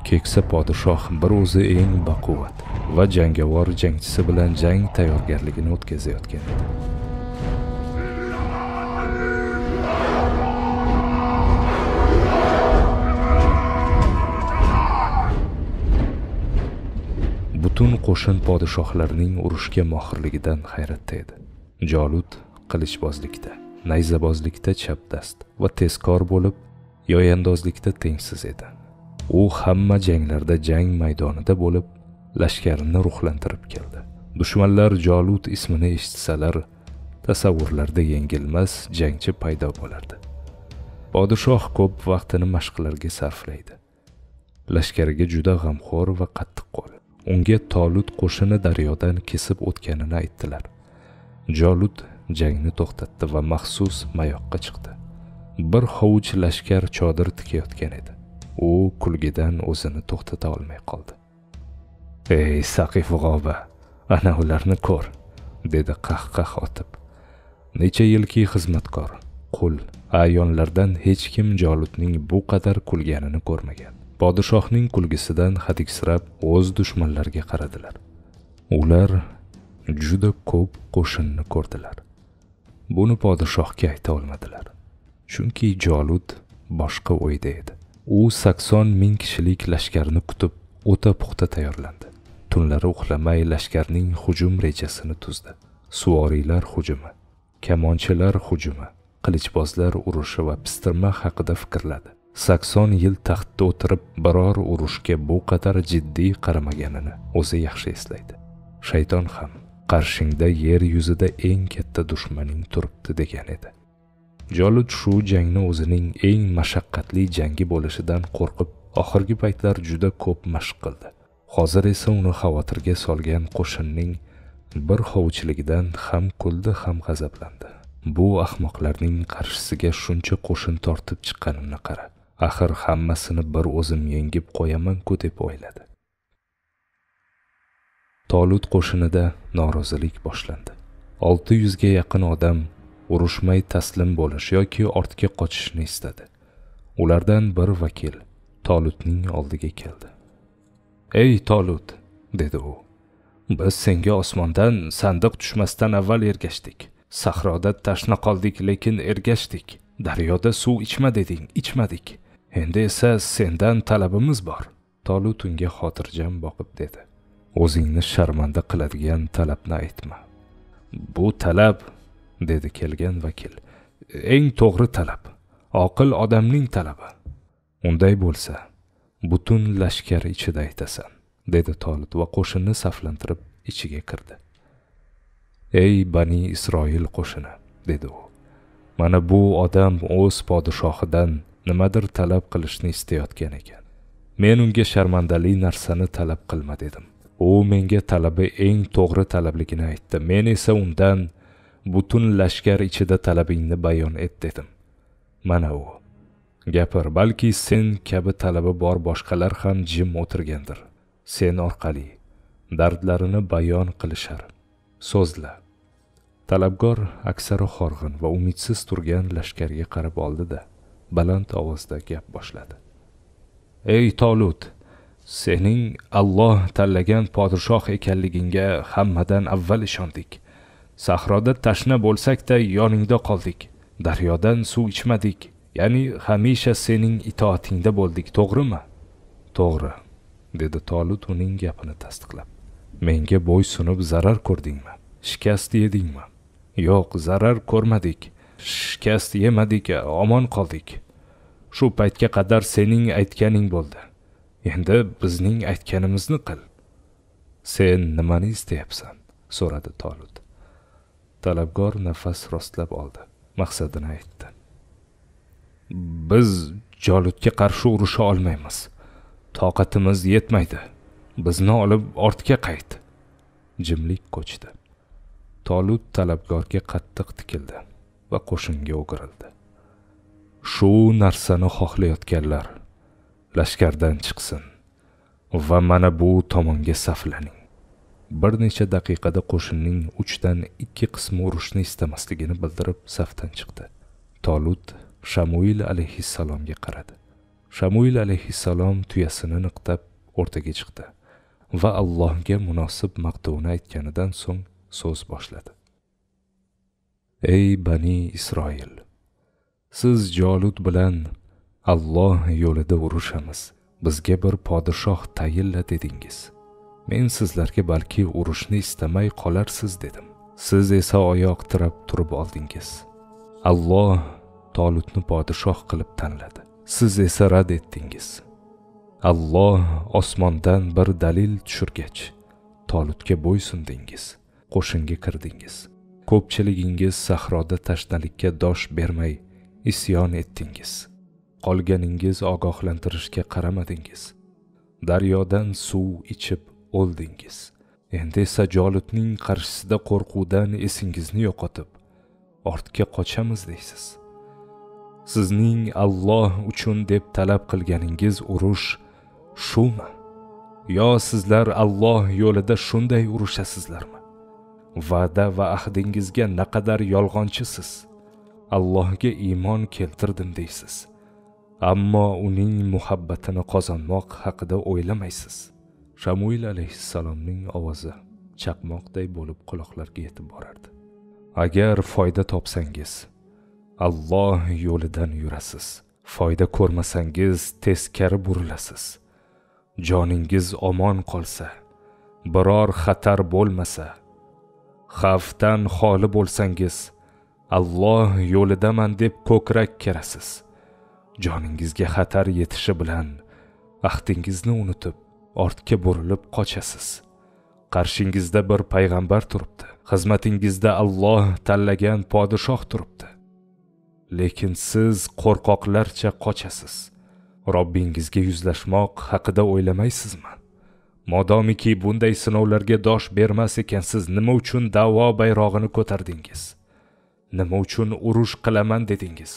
Keksa podshoh bir o'zi eng baquvvat va jangovar jangchisi bilan jang tayyorgarligini o'tkazayotgan edi. Butun qo'shin podshohlarning urushga mohirligidan hayratda edi. Jolut qilichbozlikda nayzabozlikda chapdast va tezkor bo'lib yoyandozlikda tengsiz edi. U hamma janglarda jang maydonida bo'lib lashkarini ruhlantirib keldi. Dushmanlar jolut ismini eshitsalar tasavvurlarda yengilmas jangchi paydo bo'lardi. Podshoh ko'p vaqtini mashqlarga sarflaydi. Lashkariga juda g'amxo'r va qattiqqo'l. Unga tolut qo'shini daryodan kesib o'tganini aytdilar. Jolut jangni to'xtatdi va maxsus mayoqqa chiqdi. Bir hovuch lashkar chodir tikayotgan edi. U kulgidan o'zini to'xtata olmay qoldi. Ey saqif g'oba ana ularni ko'r dedi qahqah otib. Necha yilki xizmatkor qul ayonlardan hech kim jolutning bu qadar kulganini ko'rmagan. Podshohning kulgisidan hadiksirab o'z dushmanlariga qaradilar. Ular juda ko'p qo'shinni ko'rdilar. Buni podshohga ayta olmadilar. Chunki jolut boshqa o'yda edi. U sakson ming kishilik lashkarni kutib o'ta puxta tayyorlandi. Tunlari uxlamay lashkarning hujum rejasini tuzdi. Suvoriylar hujumi kamonchilar hujumi qilichbozlar urushi va pistirma haqida fikrladi. Sakson yil taxtda o'tirib biror urushga bu qadar jiddiy qaramaganini o'zi yaxshi eslaydi. Shayton ham qarshingda yer yuzida eng katta dushmaning turibdi degan edi. Jolut shu jangni o'zining eng mashaqqatli jangi bo'lishidan qo'rqib oxirgi paytlar juda ko'p mashq qildi. Hozir esa uni xavotirga solgan qo'shinning bir hovuchligidan ham kuldi ham g'azablandi. Bu ahmoqlarning qarshisiga shuncha qo'shin tortib chiqqanini qara. Axir hammasini bir o'zim yengib qo'yaman-ku deb o'yladi. Tolut qo'shinida norozilik boshlandi. Olti yuzga yaqin odam urushmay taslim bo'lish yoki ortga qochishni istadi. Ulardan bir vakil tolutning oldiga keldi. Ey tolut dedi u biz senga osmondan sandiq tushmasdan avval ergashdik. Sahroda tashna qoldik lekin ergashdik. Daryoda suv ichma deding ichmadik. Endi esa sendan talabimiz bor. Tolut unga xotirjam boqib dedi. O'zingni sharmanda qiladigan talabni aytma. Bu talab dedi kelgan vakil eng to'g'ri talab. Oqil odamning talabi. Unday bo'lsa butun lashkar ichida aytasan dedi tolut va qo'shinni saflantirib ichiga kirdi. Ey bani isroil qo'shini dedi u mana bu odam o'z podshohidan nimadir talab qilishni istayotgan ekan. Men unga sharmandali narsani talab qilma dedim. U menga talabi eng to'g'ri talabligini aytdi. Men esa undan butun lashkar ichida talabingni bayon et dedim. Mana u. Gapir balki sen kabi talabi bor boshqalar ham jim o'tirgandir. Sen orqali dardlarini bayon qilishar. So'zla. Talabgor aksari horg'in va umidsiz turgan lashkarga qarab oldi-da. Baland ovozda gap boshladi. Ey tolut sening Alloh tanlagan podshoh ekanligingga hammadan avval ishondik. Sahroda tashna bo'lsak-da yoningda qoldik. Daryodan suv ichmadik. Ya'ni hamisha sening itoatingda bo'ldik to'g'rimi? To'g'ri dedi tolut uning gapini tasdiqlab. Menga bo'ysunib zarar ko'rdingmi? Shikast yedingmi? Yo'q zarar ko'rmadik. Shikast yemadik omon qoldik. Shu paytga qadar sening aytganing bo'ldi. Endi bizning aytganimizni qil. Sen nimani istayapsan? so'radi tolut. Talabgor nafas rostlab oldi. Maqsadini aytdi. Biz jolutga qarshi urusha olmaymiz. Toqatimiz yetmaydi. Bizni olib ortga qayt. Jimlik ko'chdi tolut talabgorga qattiq tikildi va qo'shinga o'girildi. Shu narsani xohlayotganlar. Lashkardan chiqsin va mana bu tomonga saflaning. Bir necha daqiqada qo'shinning uchdan ikki qismi urushni istamasligini bildirib safdan chiqdi. Tolut shamuil alayhissalomga qaradi. Shamuil alayhissalom tuyasini niqtab o'rtaga chiqdi va allohga munosib maqtovni aytganidan so'ng so'z boshladi. Ey bani isroil! Siz jolut bilan alloh yo'lida urushamiz. Bizga bir podshoh tayinla dedingiz. Men sizlarga balki urushni istamay qolarsiz dedim. Siz esa oyoq tirab turib oldingiz. Alloh tolutni podshoh qilib tanladi. Siz esa rad etdingiz. Alloh osmondan bir dalil tushirgach tolutga bo'ysundingiz qo'shinga kirdingiz. Ko'pchiligingiz sahroda tashnalikka dosh bermay isyon etdingiz. Qolganingiz ogohlantirishga qaramadingiz. Daryodan suv ichib o'ldingiz. Endi esa jolutning qarshisida qo'rquvdan esingizni yo'qotib ortga qochamiz deysiz. Sizning Alloh uchun deb talab qilganingiz urush shumi? Yo sizlar Alloh yo'lida shunday urushasizlarmi? Va'da va ahdingizga naqadar yolg'onchisiz? Allohga iymon keltirdim deysiz. Ammo uning muhabbatini qozonmoq haqida o'ylamaysiz. Shamuil alayhissalomning ovozi chaqmoqday bo'lib quloqlarga yetib borardi. Agar foyda topsangiz alloh yo'lidan yurasiz. Foyda ko'rmasangiz teskari burilasiz. Joningiz omon qolsa biror xatar bo'lmasa xavfdan xoli bo'lsangiz alloh yo'lidaman deb ko'krak kerasiz. Joningizga xatar yetishi bilan ahdingizni unutib ortga burilib qochasiz. Qarshingizda bir payg'ambar turibdi. Xizmatingizda Alloh tanlagan podshoh turibdi. Lekin siz qo'rqoqlarcha qochasiz. Robbingizga yuzlashmoq haqida o'ylamaysizmi? Modomiki bunday sinovlarga dosh bermas ekansiz nima uchun da'vo bayrog'ini ko'tardingiz? Nima uchun urush qilaman dedingiz?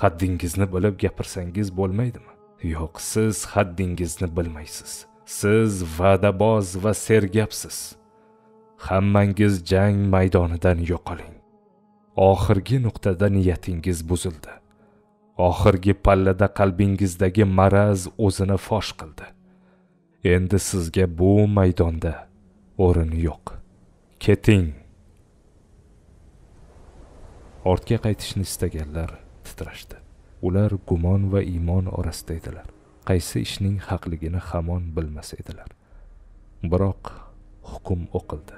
Haddingizni bilib gapirsangiz bo'lmaydimi? Yo'q siz haddingizni bilmaysiz. Siz va'daboz va sergapsiz. Hammangiz jang maydonidan yo'qoling. Oxirgi nuqtada niyatingiz buzildi. Oxirgi pallada qalbingizdagi maraz o'zini fosh qildi. Endi sizga bu maydonda o'rin yo'q. Keting. Ortga qaytishni istaganlar titrashdi. Ular gumon va iymon orasida edilar. Qaysi ishning haqligini hamon bilmas edilar. Biroq hukm o'qildi.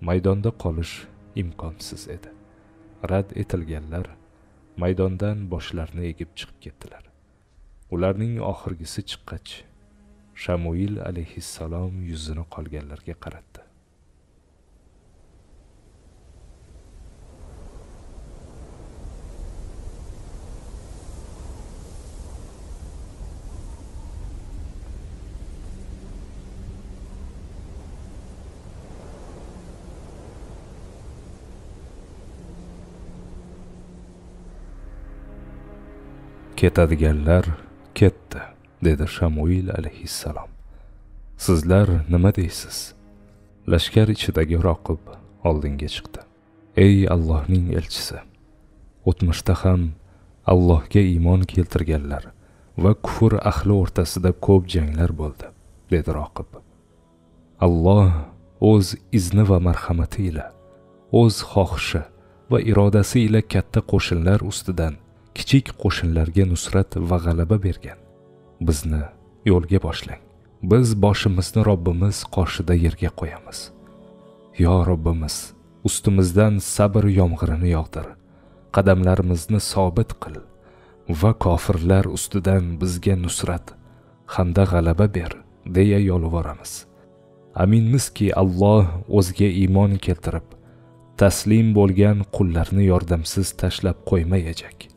Maydonda qolish imkonsiz edi. Rad etilganlar maydondan boshlarini egib chiqib ketdilar. Ularning oxirgisi chiqqach shamuil alayhissalom yuzini qolganlarga qaratdi. Ketadiganlar ketdi dedi shamuil alayhissalom. Sizlar nima deysiz? Lashkar ichidagi roqib oldinga chiqdi. Ey allohning elchisi o'tmishda ham allohga iymon keltirganlar va kufr ahli o'rtasida ko'p janglar bo'ldi dedi roqib. Alloh o'z izni va marhamati ila o'z xohishi va irodasi ila katta qo'shinlar ustidan kichik qo'shinlarga nusrat va g'alaba bergan. Bizni yo'lga boshlang. Biz boshimizni robbimiz qoshida yerga qo'yamiz. Yo robbimiz ustimizdan sabr yomg'irini yog'dir. Qadamlarimizni sobit qil va kofirlar ustidan bizga nusrat hamda g'alaba ber deya yolvoramiz. Aminmizki alloh o'ziga iymon keltirib taslim bo'lgan qullarni yordamsiz tashlab qo'ymayajak.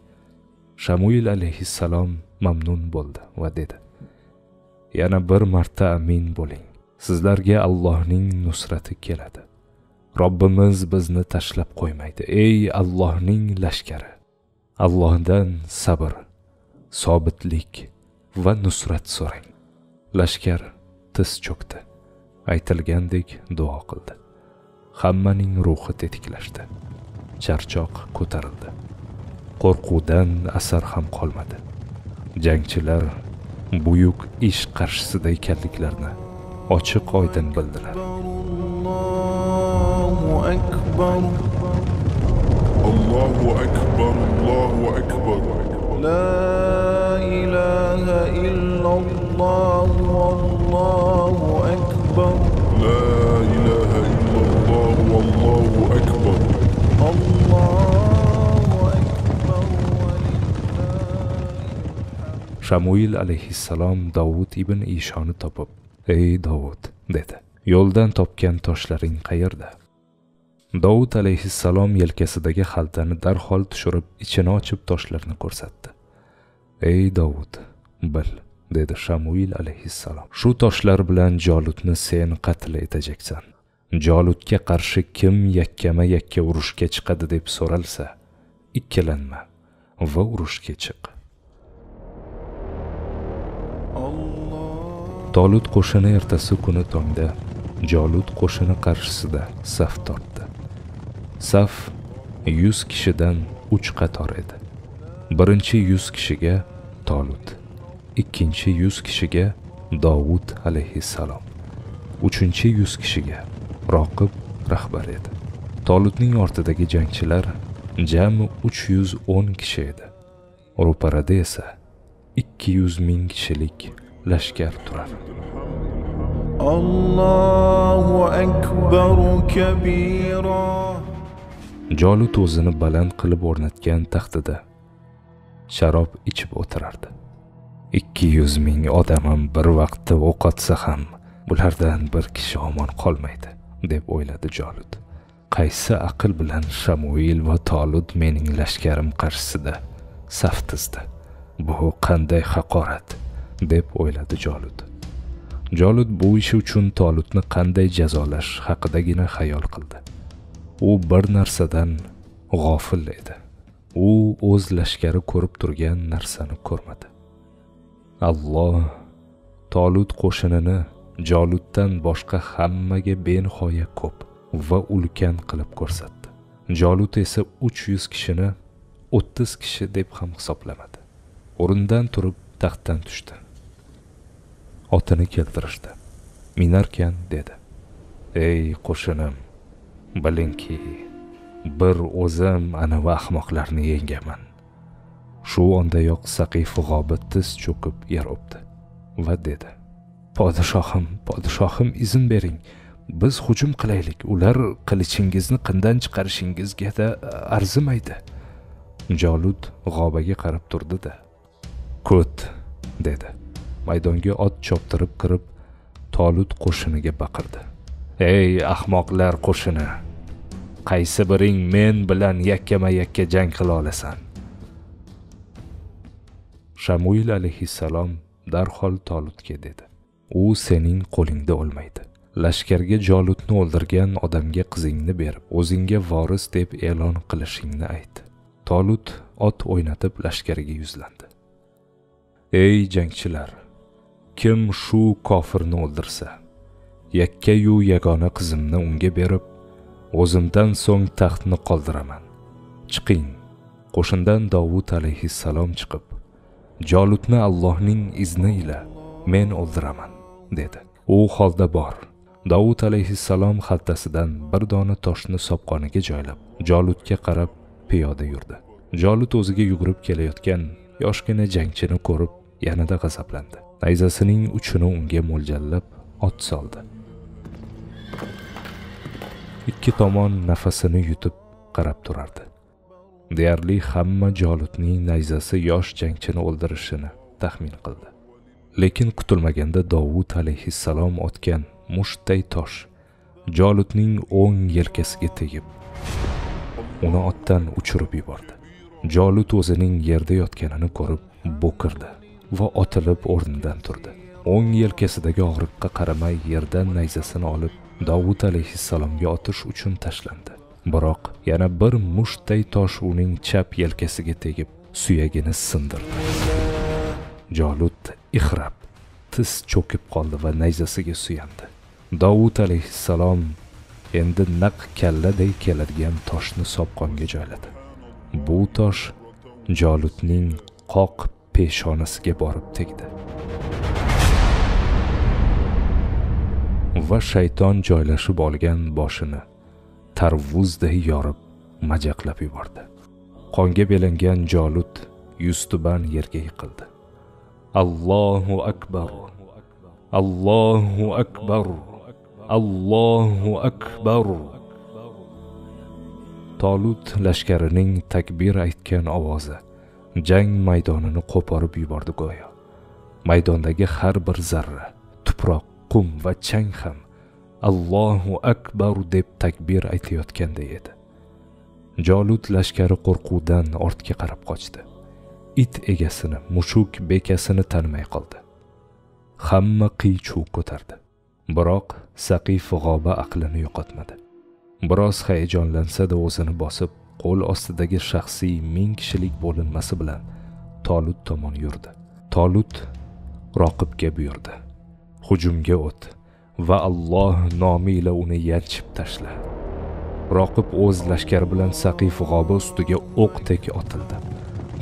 Shamuil alayhissalom mamnun bo'ldi va dedi yana bir marta amin bo'ling. Sizlarga allohning nusrati keladi. Robbimiz bizni tashlab qo'ymaydi. Ey allohning lashkari allohdan sabr sobitlik va nusrat so'rang. Lashkar tiz cho'kdi. Aytilgandek duo qildi. Hammaning ruhi tetiklashdi. Charchoq ko'tarildi. qo'rquvdan asar ham qolmadi. Jangchilar buyuk ish qarshisida ekanliklarini ochiq oydin bildilar. Akbar. Allohu akbar allohu akbar. La ilaha illalloh. Shamuil alayhissalom dovud ibn ishoni topib ey dovud dedi yo'ldan topgan toshlaring qayerda? Dovud alayhissalom yelkasidagi xaltani darhol tushirib ichini ochib toshlarni ko'rsatdi. Ey dovud bil dedi shamuil alayhissalom shu toshlar bilan jolutni sen qatl etajaksan jolutga qarshi kim yakkama yakka urushga chiqadi deb so'ralsa ikkilanma va urushga chiq. Tolut qo'shini ertasi kuni tongda jolut qo'shini qarshisida saf tortdi. Saf yuz kishidan uch qator edi. Birinchi yuz kishiga tolut ikkinchi yuz kishiga dovud alayhissalom uchinchi yuz kishiga roqib rahbar edi. Tolutning ortidagi jangchilar jami uch yuz o'n kishi edi. Ro'parada esa ikki yuz ming kishilik lashkar turar. Allohu akbaru kabira. Jolut o'zini baland qilib o'rnatgan taxtida sharob ichib o'tirardi. Ikki yuz ming odamim bir vaqtda o'qotsa ham bulardan bir kishi omon qolmaydi deb o'yladi jolut. Qaysi aql bilan shamuil va tolud mening lashkarim qarshisida saf tizdi. Bu qanday haqorat? Deb o'yladi jolud jolud bu ishi uchun tolutni qanday jazolash haqidagina xayol qildi. U bir narsadan g'ofil edi. U o'z lashkari ko'rib turgan narsani ko'rmadi. Alloh tolut qo'shinini joluddan boshqa hammaga benihoya ko'p va ulkan qilib ko'rsatdi. Jolut esa uch yuz kishini o'ttiz kishi deb ham hisoblamadi. O'rnidan turib taxtdan tushdi. Otini keltirishdi. Minarkan dedi. Ey qo'shinim bilingki bir o'zim anavi ahmoqlarni yengaman. Shu ondayoq saqif g'obi tiz cho'kib yer o'pdi va dedi. Podshohim podshohim izn bering. Biz hujum qilaylik. Ular qilichingizni qindan chiqarishingizga da e, arzimaydi. Jolud g'obaga qarab turdi da ko't dedi. Maydonga ot choptirib kirib tolut qo'shiniga baqirdi. Ey ahmoqlar qo'shini qaysi biring men bilan yakkama yakka jang qila olasan? Shamuil alayhissalom darhol tolutga dedi. U sening qo'lingda o'lmaydi. Lashkarga jolutni o'ldirgan odamga qizingni berib o'zingga voris deb e'lon qilishingni ayt. Tolut ot o'ynatib lashkarga yuzlandi. Ey jangchilar kim shu kofirni o'ldirsa? Yakkayu yagona qizimni unga berib o'zimdan so'ng taxtni qoldiraman. Chiqing. Qo'shindan dovud alayhissalom chiqib jolutni allohning izni ila men o'ldiraman dedi. U holda bor. Dovud alayhissalom xaltasidan bir dona toshni sopqoniga joylab jolutga qarab piyoda yurdi. Jolut o'ziga yugurib kelayotgan yoshgina jangchini ko'rib yanada g'azablandi. Nayzasining uchini unga mo'ljallab ot soldi. Ikki tomon nafasini yutib qarab turardi. Deyarli hamma jolutning nayzasi yosh jangchini o'ldirishini taxmin qildi. Lekin kutilmaganda dovud alayhissalom otgan mushtday tosh jolutning o'ng yelkasiga tegib uni otdan uchirib yubordi. Jolut o'zining yerda yotganini ko'rib bo'kirdi. Va otilib o'rnidan turdi. O'ng yelkasidagi og'riqqa qaramay yerdan nayzasini olib dovud alayhissalomga otish uchun tashlandi. Biroq yana bir mushtday tosh uning chap yelkasiga tegib suyagini sindirdi. Jolut ixrab tiz cho'kib qoldi va nayzasiga suyandi. Dovud alayhissalom endi naq kalladay keladigan toshni sopqonga joyladi. Bu tosh jolutning qoq peshonasiga borib tegdi. Va shayton joylashib olgan boshini tarvuzday yorib majaqlab yubordi. Qonga belangan jolut yuztuban yerga yiqildi. Allohu akbar. Allohu akbar. Allohu akbar. Tolut lashkarining takbir aytgan ovozi jang maydonini qo'porib yubordi go'yo. Maydondagi har bir zarra tuproq qum va chang ham allohu akbar deb takbir aytayotganday edi. Jolut lashkari qo'rquvdan ortga qarab qochdi. It egasini mushuk bekasini tanimay qoldi. Hamma qiy chuv ko'tardi. Biroq saqif g'oba aqlini yo'qotmadi. Biroz hayajonlansa-da o'zini bosib qo'l ostidagi shaxsiy ming kishilik bo'linmasi bilan tolut tomon yurdi. Tolut roqibga buyurdi. Hujumga o't va alloh nomi ila uni yanchib tashla. Roqib o'z lashkari bilan saqif g'obi ustiga o'qdek otildi.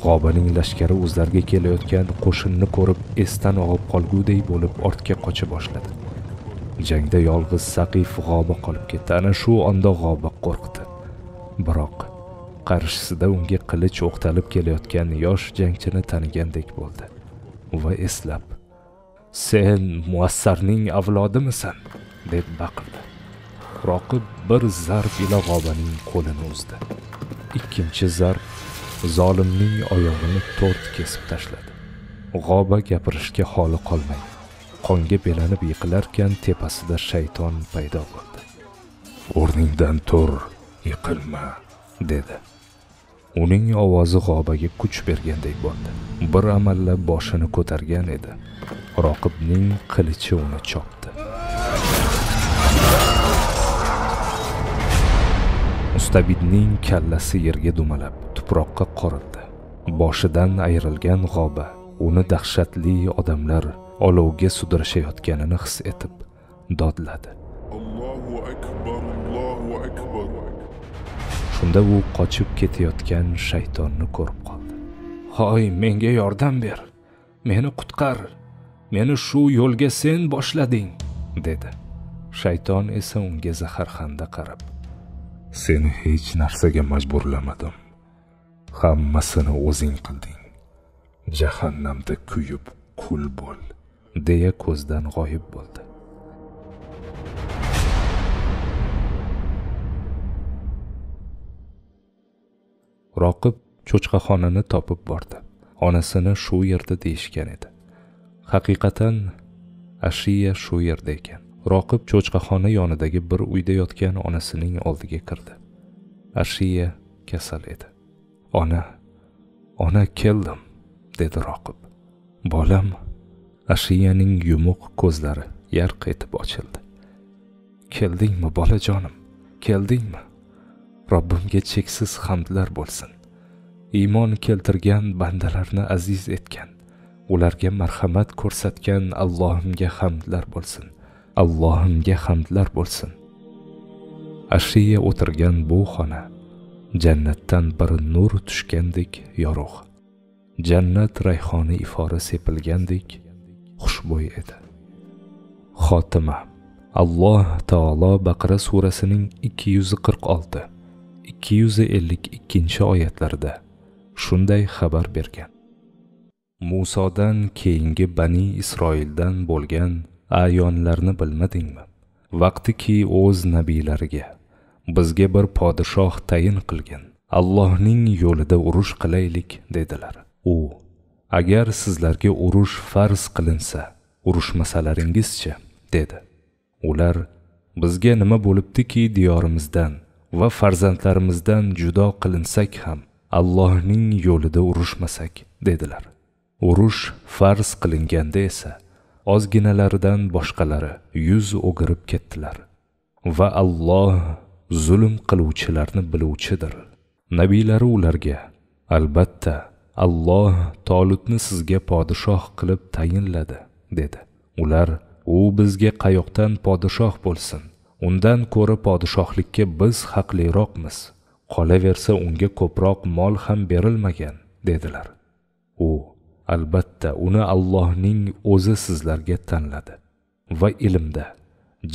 G'obaning lashkari o'zlariga kelayotgan qo'shinni ko'rib esdan og'ib qolgudek bo'lib ortga qocha boshladi. Jangda yolg'iz saqif g'oba qolib ketdi. Ana shu onda g'oba qo'rqdi. Biroq qarshisida unga qilich o'qtalib kelayotgan yosh jangchini tanigandek bo'ldi. Va eslab sen muassarning avlodimisan deb baqirdi. Roqib bir zarb ila g'obaning qo'lini uzdi. Ikkinchi zarb zolimning oyog'ini to'rt kesib tashladi. G'oba gapirishga holi qolmay qonga belanib yiqilarkan tepasida shayton paydo bo'ldi. O'rningdan tur yiqilma dedi. Uning ovozi g'obaga kuch bergandek bo'ldi. Bir amallab boshini ko'targan edi. Roqibning qilichi uni chopdi. Ustabidning kallasi yerga dumalab tuproqqa qorildi. Boshidan ayrilgan g'oba uni dahshatli odamlar olovga sudrashayotganini his etib dodladi. Allohu akbar. Shunda u qochib ketayotgan shaytonni ko'rib qoldi. Hoy menga yordam ber. Meni qutqar. Meni shu yo'lga sen boshlading dedi. Shayton esa unga zaharxanda qarab seni hech narsaga majburlamadim. Hammasini o'zing qilding. Jahannamda kuyib kul bo'l deya ko'zdan g'oyib bo'ldi. Roqib cho'chqaxonani topib bordi. Onasini shu yerda deyishgan edi. Haqiqatan ashiya shu yerda ekan. Roqib cho'chqaxona yonidagi bir uyda yotgan onasining oldiga kirdi. Ashiya kasal edi. Ona ona keldim dedi roqib. Bolam ashiyaning yumuq ko'zlari yarq etib ochildi. Keldingmi bolajonim? Keldingmi? Robbimga cheksiz hamdlar bo'lsin. Iymon keltirgan bandalarni aziz etgan ularga marhamat ko'rsatgan allohimga hamdlar bo'lsin. Allohimga hamdlar bo'lsin. Ashiya o'tirgan bu xona jannatdan bir nur tushgandek yorug' jannat rayhoni ifori sepilgandek xushbo'y edi. Xotima alloh taolo baqara surasining 246 252 oyatlarida shunday xabar bergan. Musodan keyingi bani isroildan bo'lgan ayonlarni bilmadingmi? Vaqtiki o'z nabiylariga bizga bir podshoh tayin qilgin. Allohning yo'lida urush qilaylik dedilar. U agar sizlarga urush farz qilinsa urushmasalaringizchi dedi. Ular bizga nima bo'libdiki diyorimizdan va farzandlarimizdan judo qilinsak ham allohning yo'lida urushmasak dedilar. Urush farz qilinganda esa ozginalaridan boshqalari yuz o'girib ketdilar. Va alloh zulm qiluvchilarni biluvchidir. Nabiylari ularga albatta alloh tolutni sizga podshoh qilib tayinladi dedi. Ular u bizga qayoqdan podshoh bo'lsin? Undan ko'ra podshohlikka biz haqliroqmiz. Qolaversa unga ko'proq mol ham berilmagan dedilar. U albatta uni allohning o'zi sizlarga tanladi va ilmda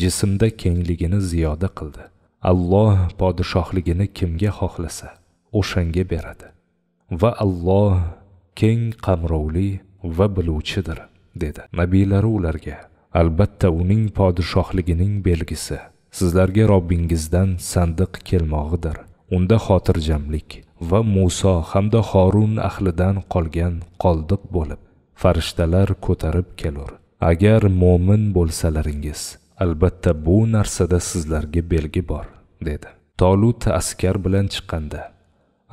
jismda kengligini ziyoda qildi. Alloh podshohligini kimga xohlasa o'shanga beradi. Va alloh keng qamrovli va biluvchidir dedi. Nabiylari ularga albatta uning podshohligining belgisi sizlarga robbingizdan sandiq kelmog'idir. Unda xotirjamlik va Muso hamda Xorun ahlidan qolgan qoldiq bo'lib farishtalar ko'tarib kelur. Agar mo'min bo'lsalaringiz albatta bu narsada sizlarga belgi bor dedi. Tolut askar bilan chiqqanda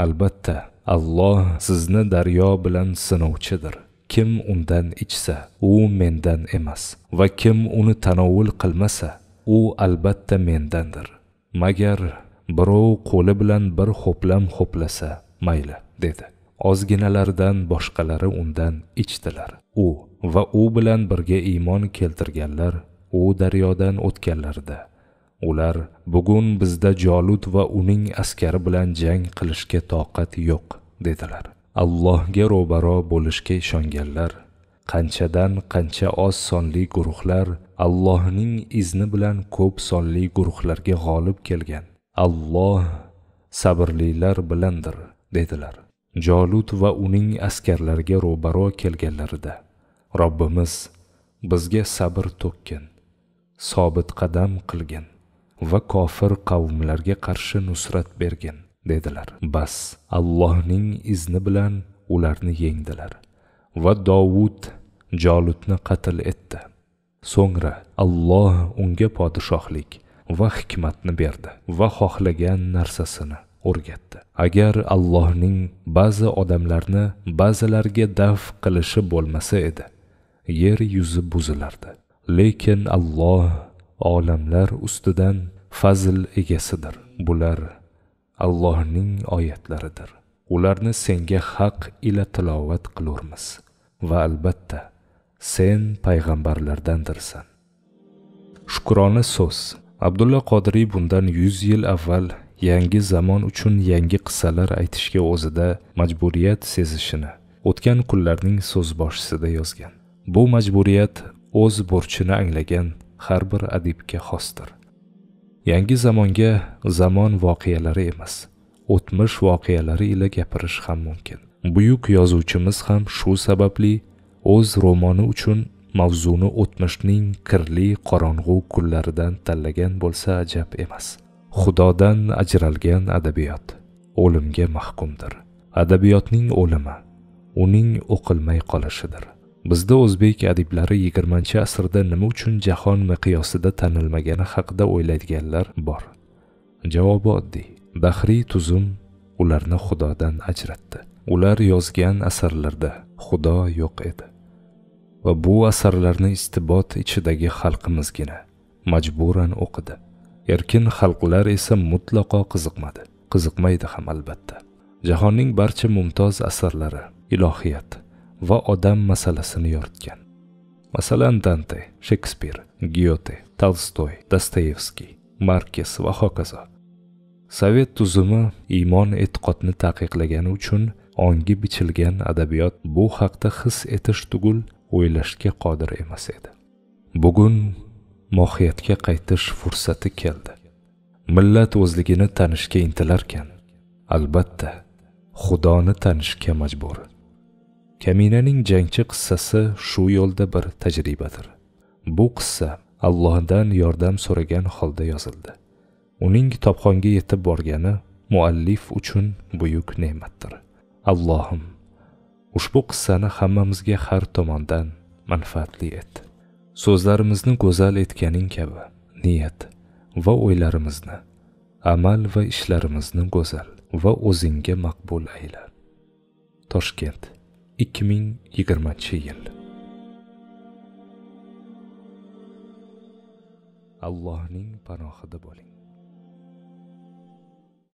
albatta Alloh sizni daryo bilan sinovchidir. Kim undan ichsa u mendan emas va kim uni tanovul qilmasa u albatta mendandir. Magar birov qo'li bilan bir ho'plam ho'plasa mayli dedi. Ozginalardan boshqalari undan ichdilar. U va u bilan birga iymon keltirganlar u daryodan o'tganlarida. Ular bugun bizda jolut va uning askari bilan jang qilishga toqat yo'q dedilar. Allohga ro'baro bo'lishga ishonganlar qanchadan qancha oz sonli guruhlar allohning izni bilan ko'p sonli guruhlarga g'olib kelgan. Alloh sabrlilar bilandir dedilar. Jolut va uning askarlariga ro'baro kelganlarida. Robbimiz bizga sabr to'kkin sobit qadam qilgin va kofir qavmlarga qarshi nusrat bergin dedilar. Bas allohning izni bilan ularni yengdilar va dovud jolutni qatl etdi. So'ngra alloh unga podshohlik va hikmatni berdi va xohlagan narsasini o'rgatdi. Agar allohning ba'zi odamlarni ba'zilarga daf qilishi bo'lmasa edi yer yuzi buzilardi. Lekin alloh olamlar ustidan fazl egasidir. Bular allohning oyatlaridir. Ularni senga haq ila tilovat qilurmiz va albatta sen payg'ambarlardandirsan. Shukrona so'z. Abdulla qodiriy bundan 100 yil avval yangi zamon uchun yangi qissalar aytishga o'zida majburiyat sezishini o'tgan kunlarning so'zboshisida yozgan. Bu majburiyat o'z burchini anglagan har bir adibga xosdir. Yangi zamonga zamon voqealari emas o'tmish voqealari ila gapirish ham mumkin. Buyuk yozuvchimiz ham shu sababli o'z romani uchun mavzuni o'tmishning kirli qorong'u kunlaridan tanlagan bo'lsa ajab emas. Xudodan ajralgan adabiyot o'limga mahkumdir. Adabiyotning o'limi uning o'qilmay qolishidir. Bizda o'zbek adiblari 20 asrda nima uchun jahon miqyosida tanilmagani haqida o'ylaydiganlar bor. Javobi oddiy. Dahriy tuzum ularni xudodan ajratdi. Ular yozgan asarlarda xudo yo'q edi. Va bu asarlarni istibot ichidagi xalqimizgina majburan o'qidi. Erkin xalqlar esa mutlaqo qiziqmadi qiziqmaydi ham albatta. Jahonning barcha mumtoz asarlari ilohiyat va odam masalasini yoritgan. Masalan dante shekspir gyote tolstoy dostoyevskiy markes va hokazo. Sovet tuzumi iymon e'tiqodni taqiqlagani uchun ongi bichilgan adabiyot bu haqda his etish tugul o'ylashga qodir emas edi. Bugun mohiyatga qaytish fursati keldi. Millat o'zligini tanishga intilarkan albatta xudoni tanishga majbur. Kaminaning jangchi qissasi shu yo'lda bir tajribadir. Bu qissa allohdan yordam so'ragan holda yozildi. Uning kitobxonga yetib borgani muallif uchun buyuk ne'matdir. Allohim ushbu qissani hammamizga har tomondan manfaatli et. So'zlarimizni go'zal etganing kabi niyat va o'ylarimizni amal va ishlarimizni go'zal va o'zingga maqbul ayla. Toshkent 2020 yil. Allohning panohida bo'ling.